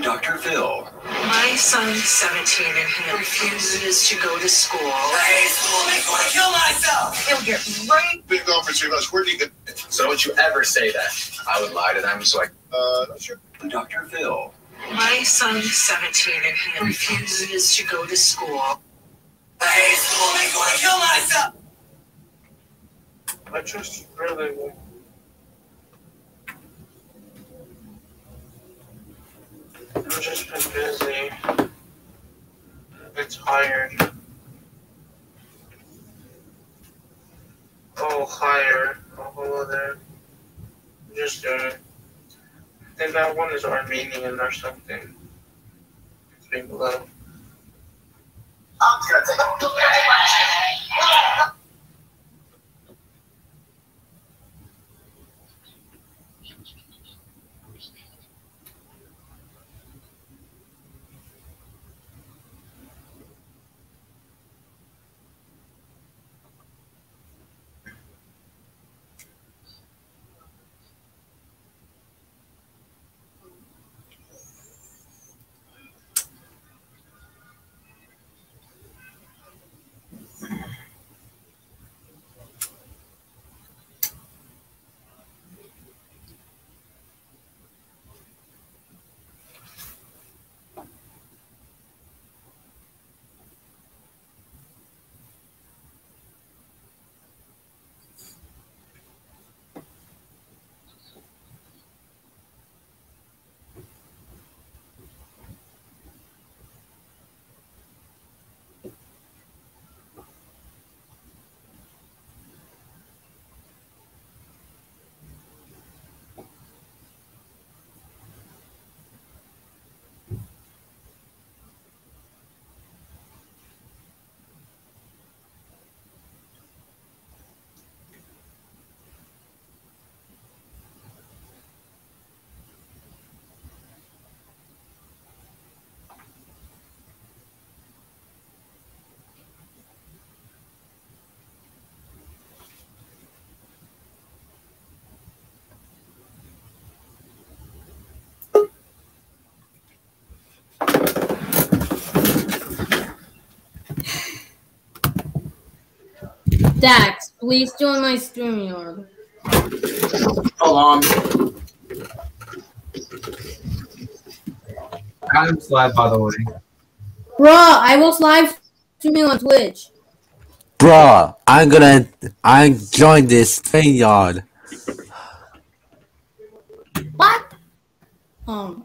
Dr. Phil. My son's 17 and he refuses to go to school. Hey, school makes me want to kill myself. He'll get right. been gone for three months. Where do you get? So don't you ever say that. I would lie to them so I. Uh, not sure. Dr. Phil. My son's 17 and he refuses to go to school. Hey, school makes me want to kill myself. I just really. I've just been busy. I'm tired. Oh, higher. Oh, whole other. I'm just doing it. I think that one is Armenian or something. It's below. I'm gonna take a look at it. Dax, please join my StreamYard. Hold on. Adam's live, by the way. Bruh, I was live streaming on Twitch. Bruh, I'm gonna I join this train yard. What? Um.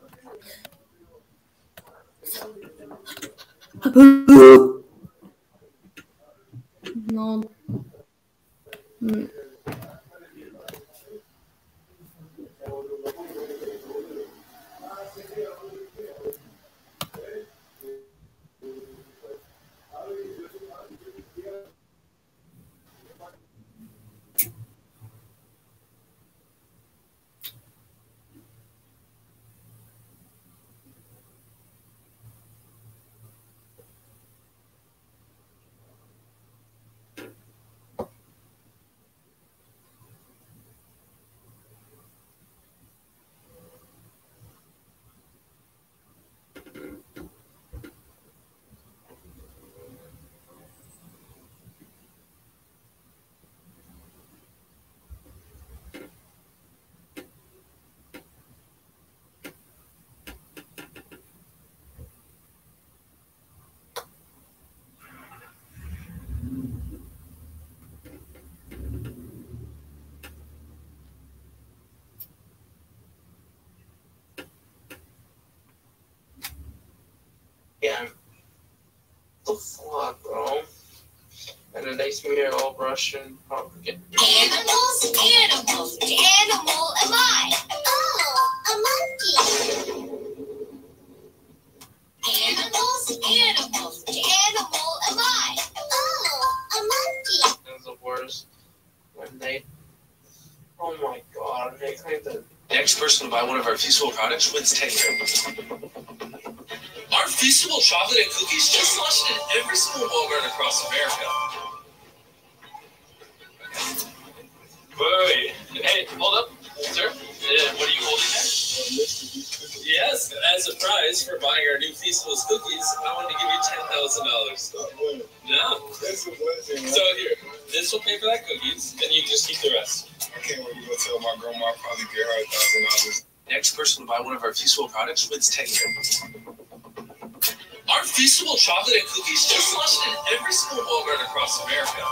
No. Mm. Yeah. The fuck, bro? And then they smear all Russian propaganda. Animals, animals, which animal am I? Oh, a monkey. Animals, animals, which animal am I? Oh, a monkey. That's the worst. When they. Oh my god, they claim that. Next person to buy one of our Feastable products wins 10 grand. Our Feastable chocolate and cookies just launched in every single Walmart across America. Wait, wait, hey, hold up, sir. Uh, what are you holding there? Yes, as a prize for buying our new Feastables cookies, I want to give you ten thousand dollars. No, That's a blessing. so here, this will pay for that cookies, and you can just keep the rest. I can't wait to go tell my grandma I'll probably get her a thousand dollars. Next person to buy one of our Feastable products wins 10 grand. Our Feastable chocolate and cookies just launched in every single Walmart across America.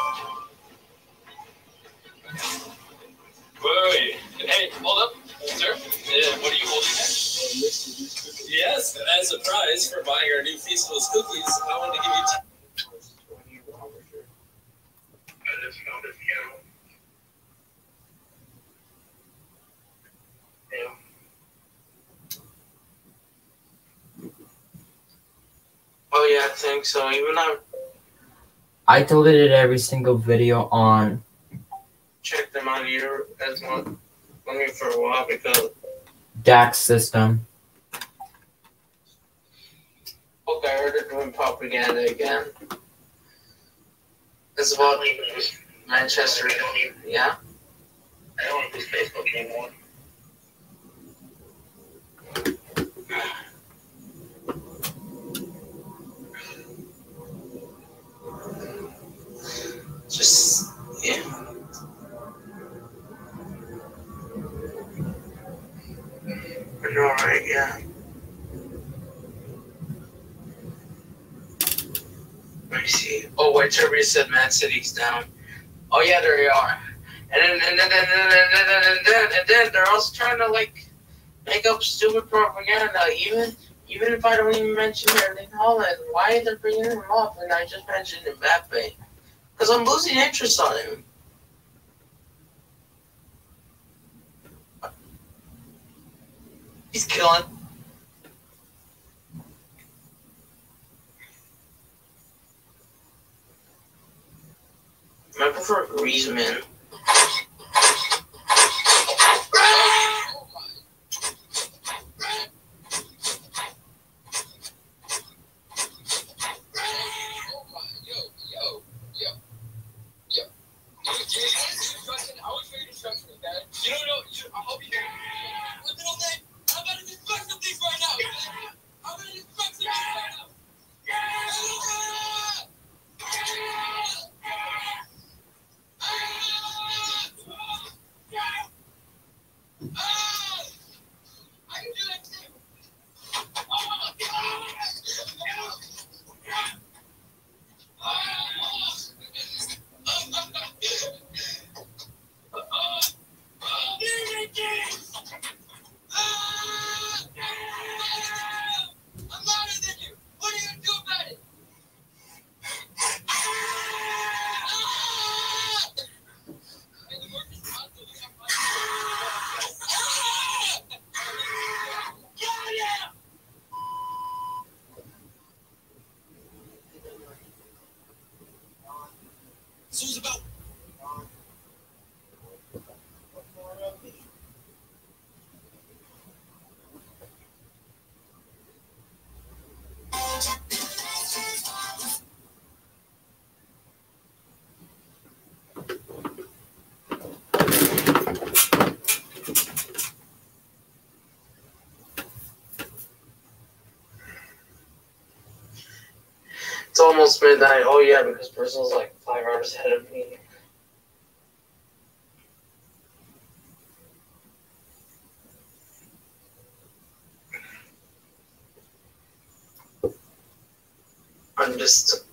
Wait, hey, hold up, sir. Uh, what are you holding there? Yes, as a prize for buying our new Feastables cookies, I want to give you Oh yeah, I think so. Even I I deleted every single video on Check them out here as one looking for a while because Dax system. Okay, I heard it doing propaganda again. It's about Manchester. Yeah. I don't want to use Facebook anymore. Just yeah. But you're alright, yeah. Let me see. Oh wait, Turby said Man City's down. Oh yeah, there you are. And then and then and then and then and then, and then, they're also trying to like make up stupid propaganda. Even even if I don't even mention Erling Haaland, why they're bringing him up and I just mentioned Mbappe? Because I'm losing interest on him. He's killing. I prefer Griezmann. You don't know. You, I hope you. Almost midnight. Oh yeah, because Brazil's like five hours ahead of me. I'm just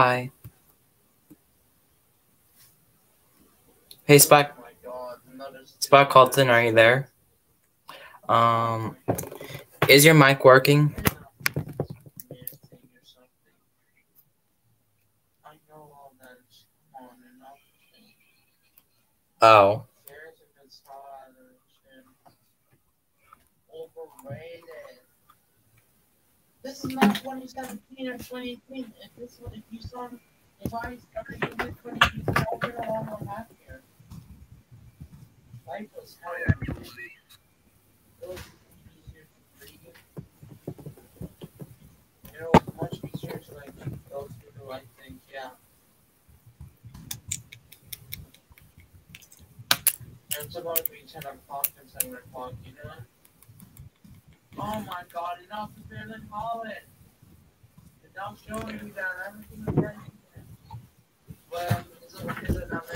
Hi. Hey, Spock. Spock Colton, are you there? Um, is your mic working? Oh. this is not 2017 or 2018. If this was, if you saw if I started in 2018, I would have lot more here. Life was hard. Oh, yeah, know, much easier to like go through the right things, yeah. And it's about reaching our confidence and our clock, you know? Oh my god, enough of Bill and Haaland! Enough showing me that everything is here. Well, is it, is it not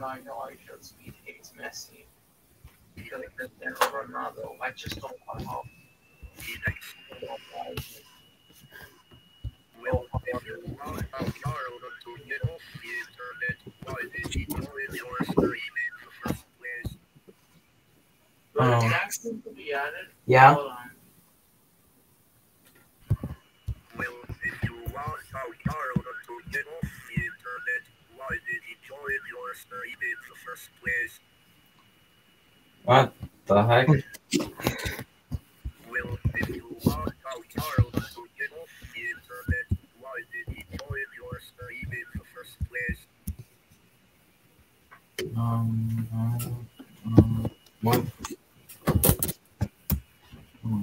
I know I showed Speed hates Messi. Because Cristiano Ronaldo, I just don't want to Um, yeah. What the heck? Um, um, um, what? Hmm.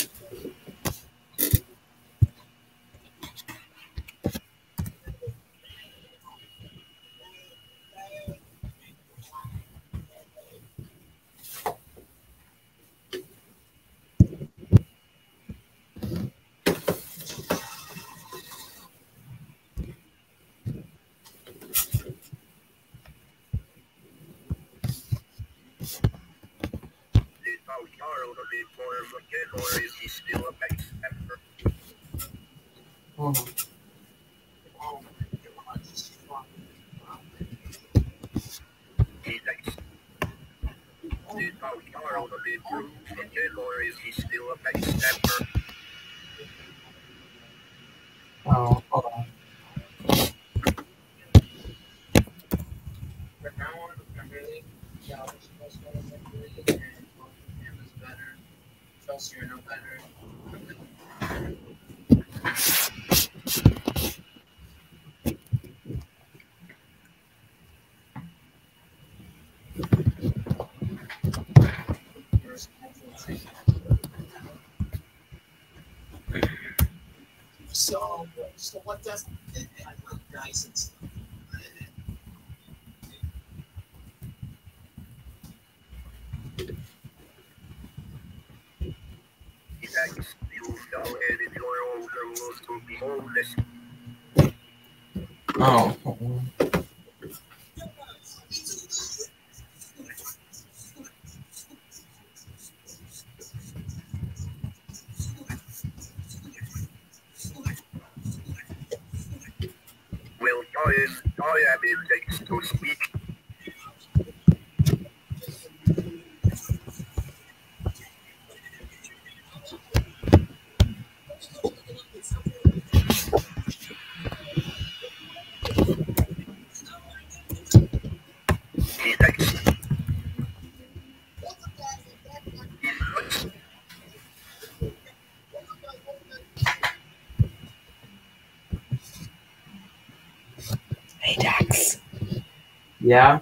Oh, hold on. But now I'm really jealous of what's going on with Lee, and him is better. Chelsea are no better. So, what does I love guys and stuff. Oh. Will Giant Diamond takes to speak. Hey Dax, Yeah?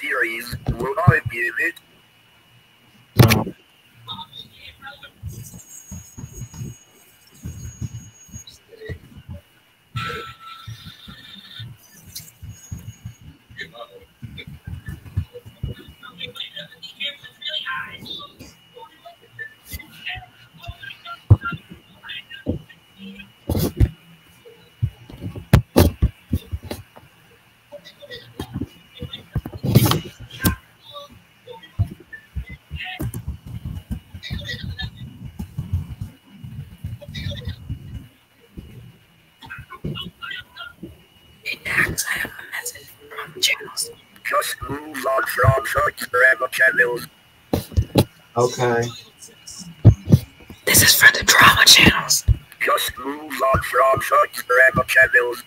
Series, subscriber channels. Okay. This is for the drama channels. Just move on from subscriber channels.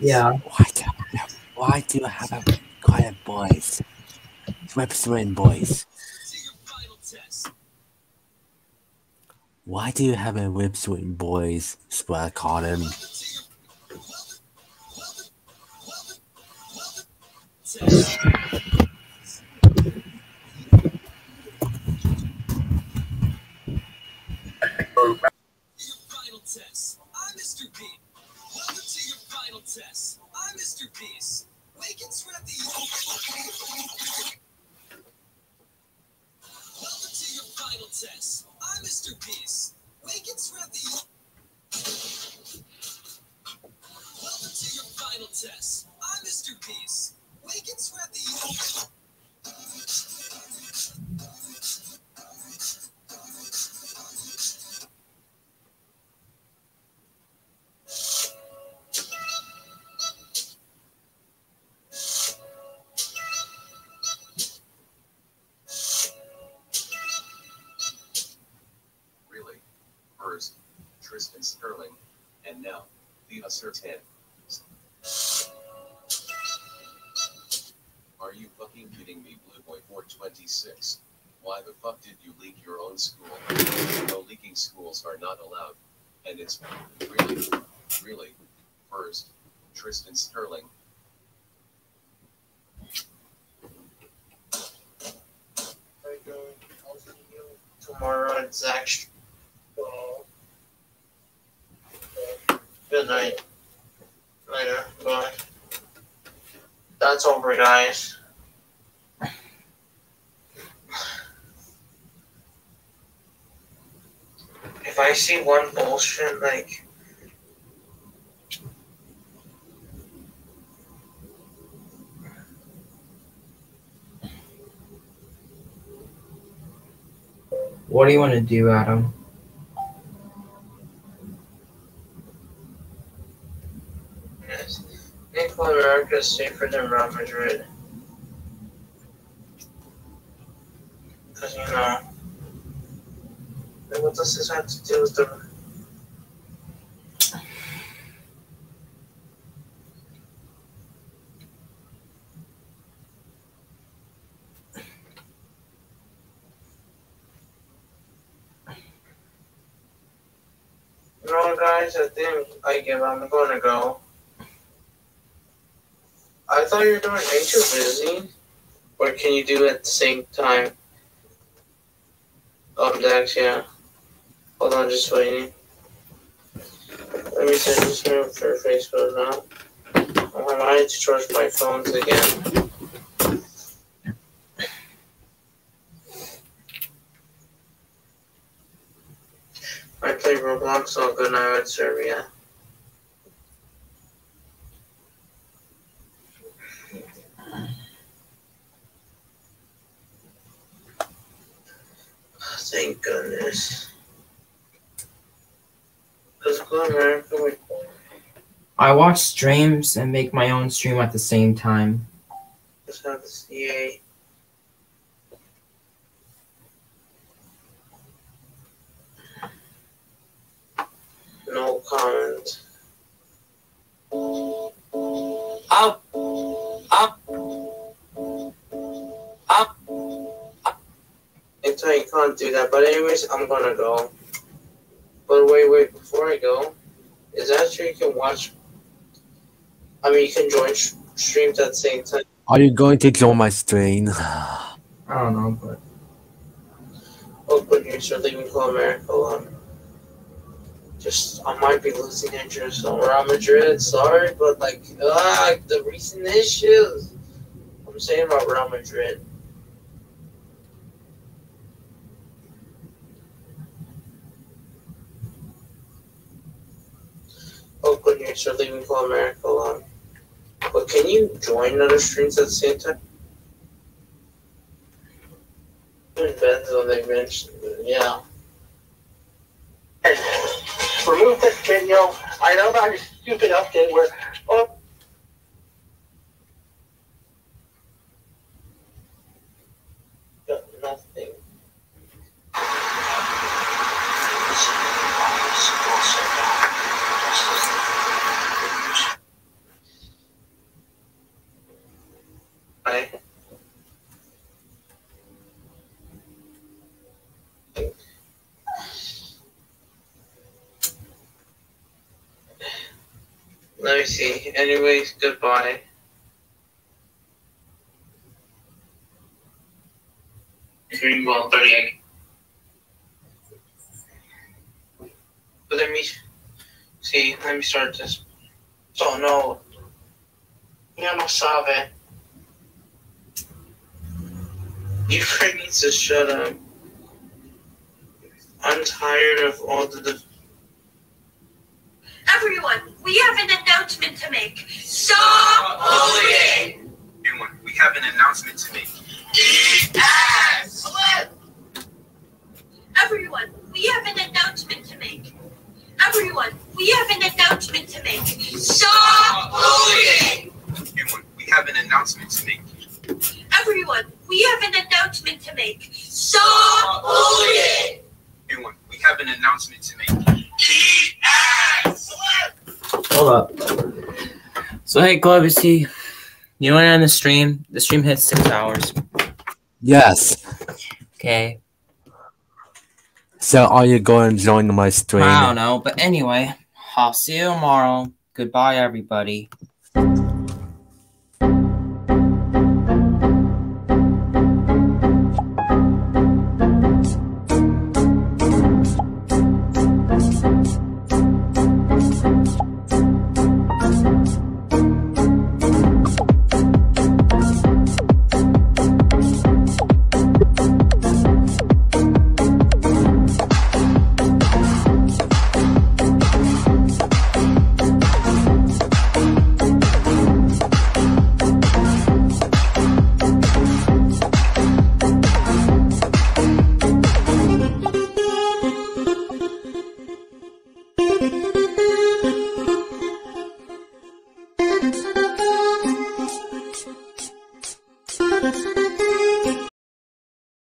Yeah. Why do you have, why do I have a quiet voice? Whispering voice. Why do you have a whispering voice, Swear Colin? One bullshit, like. What do you want to do, Adam? Yes. Make America is safer than Real Madrid. Because, you know. Like, what does this You know, guys, I think I give. I'm gonna go. I thought you were doing. Too busy? Or can you do it at the same time? Um, Dax, yeah. Just waiting. Let me send this here for Facebook now. Oh, I might to charge my phones again. I play Roblox all good now at Serbia. Thank God. goodness. Let's go America. Wait. I watch streams and make my own stream at the same time. CA. No comment. Up, up, up, up. It's you can't do that, but anyways, I'm gonna go. But wait, wait, before I go, is that true you can watch? I mean, you can join sh- streams at the same time. Are you going to join my stream? I don't know, but but you're still leaving Club America alone. Just, I might be losing interest on Real Madrid. Sorry, but like, ah, the recent issues. I'm saying about Real Madrid. Oh, but you're leaving Club America alone. But can you join other streams at the same time? Depends on they mentioned, yeah. Remove this video. I know about your stupid update where, oh, Got nothing. Right. Let me see. Anyways, goodbye. Green ball 38. But let me see. Let me start this. So no. Ya no sabe. You needs to shut up. I'm tired of all the. the Everyone, we have an announcement to make. Stop bullying! Everyone, we have an announcement to make. Eat ass! Everyone, we have an announcement to make. Everyone, we have an announcement to make. Stop bullying! Everyone, we have an announcement to make. Everyone, we have an announcement to make. Stop bullying! Everyone, we have an announcement to make. Eat ass! Hold up. So hey, Clevisy, you want to end the stream? The stream hits six hours. Yes. Okay. So are you going to join my stream? I don't know, but anyway, I'll see you tomorrow. Goodbye, everybody.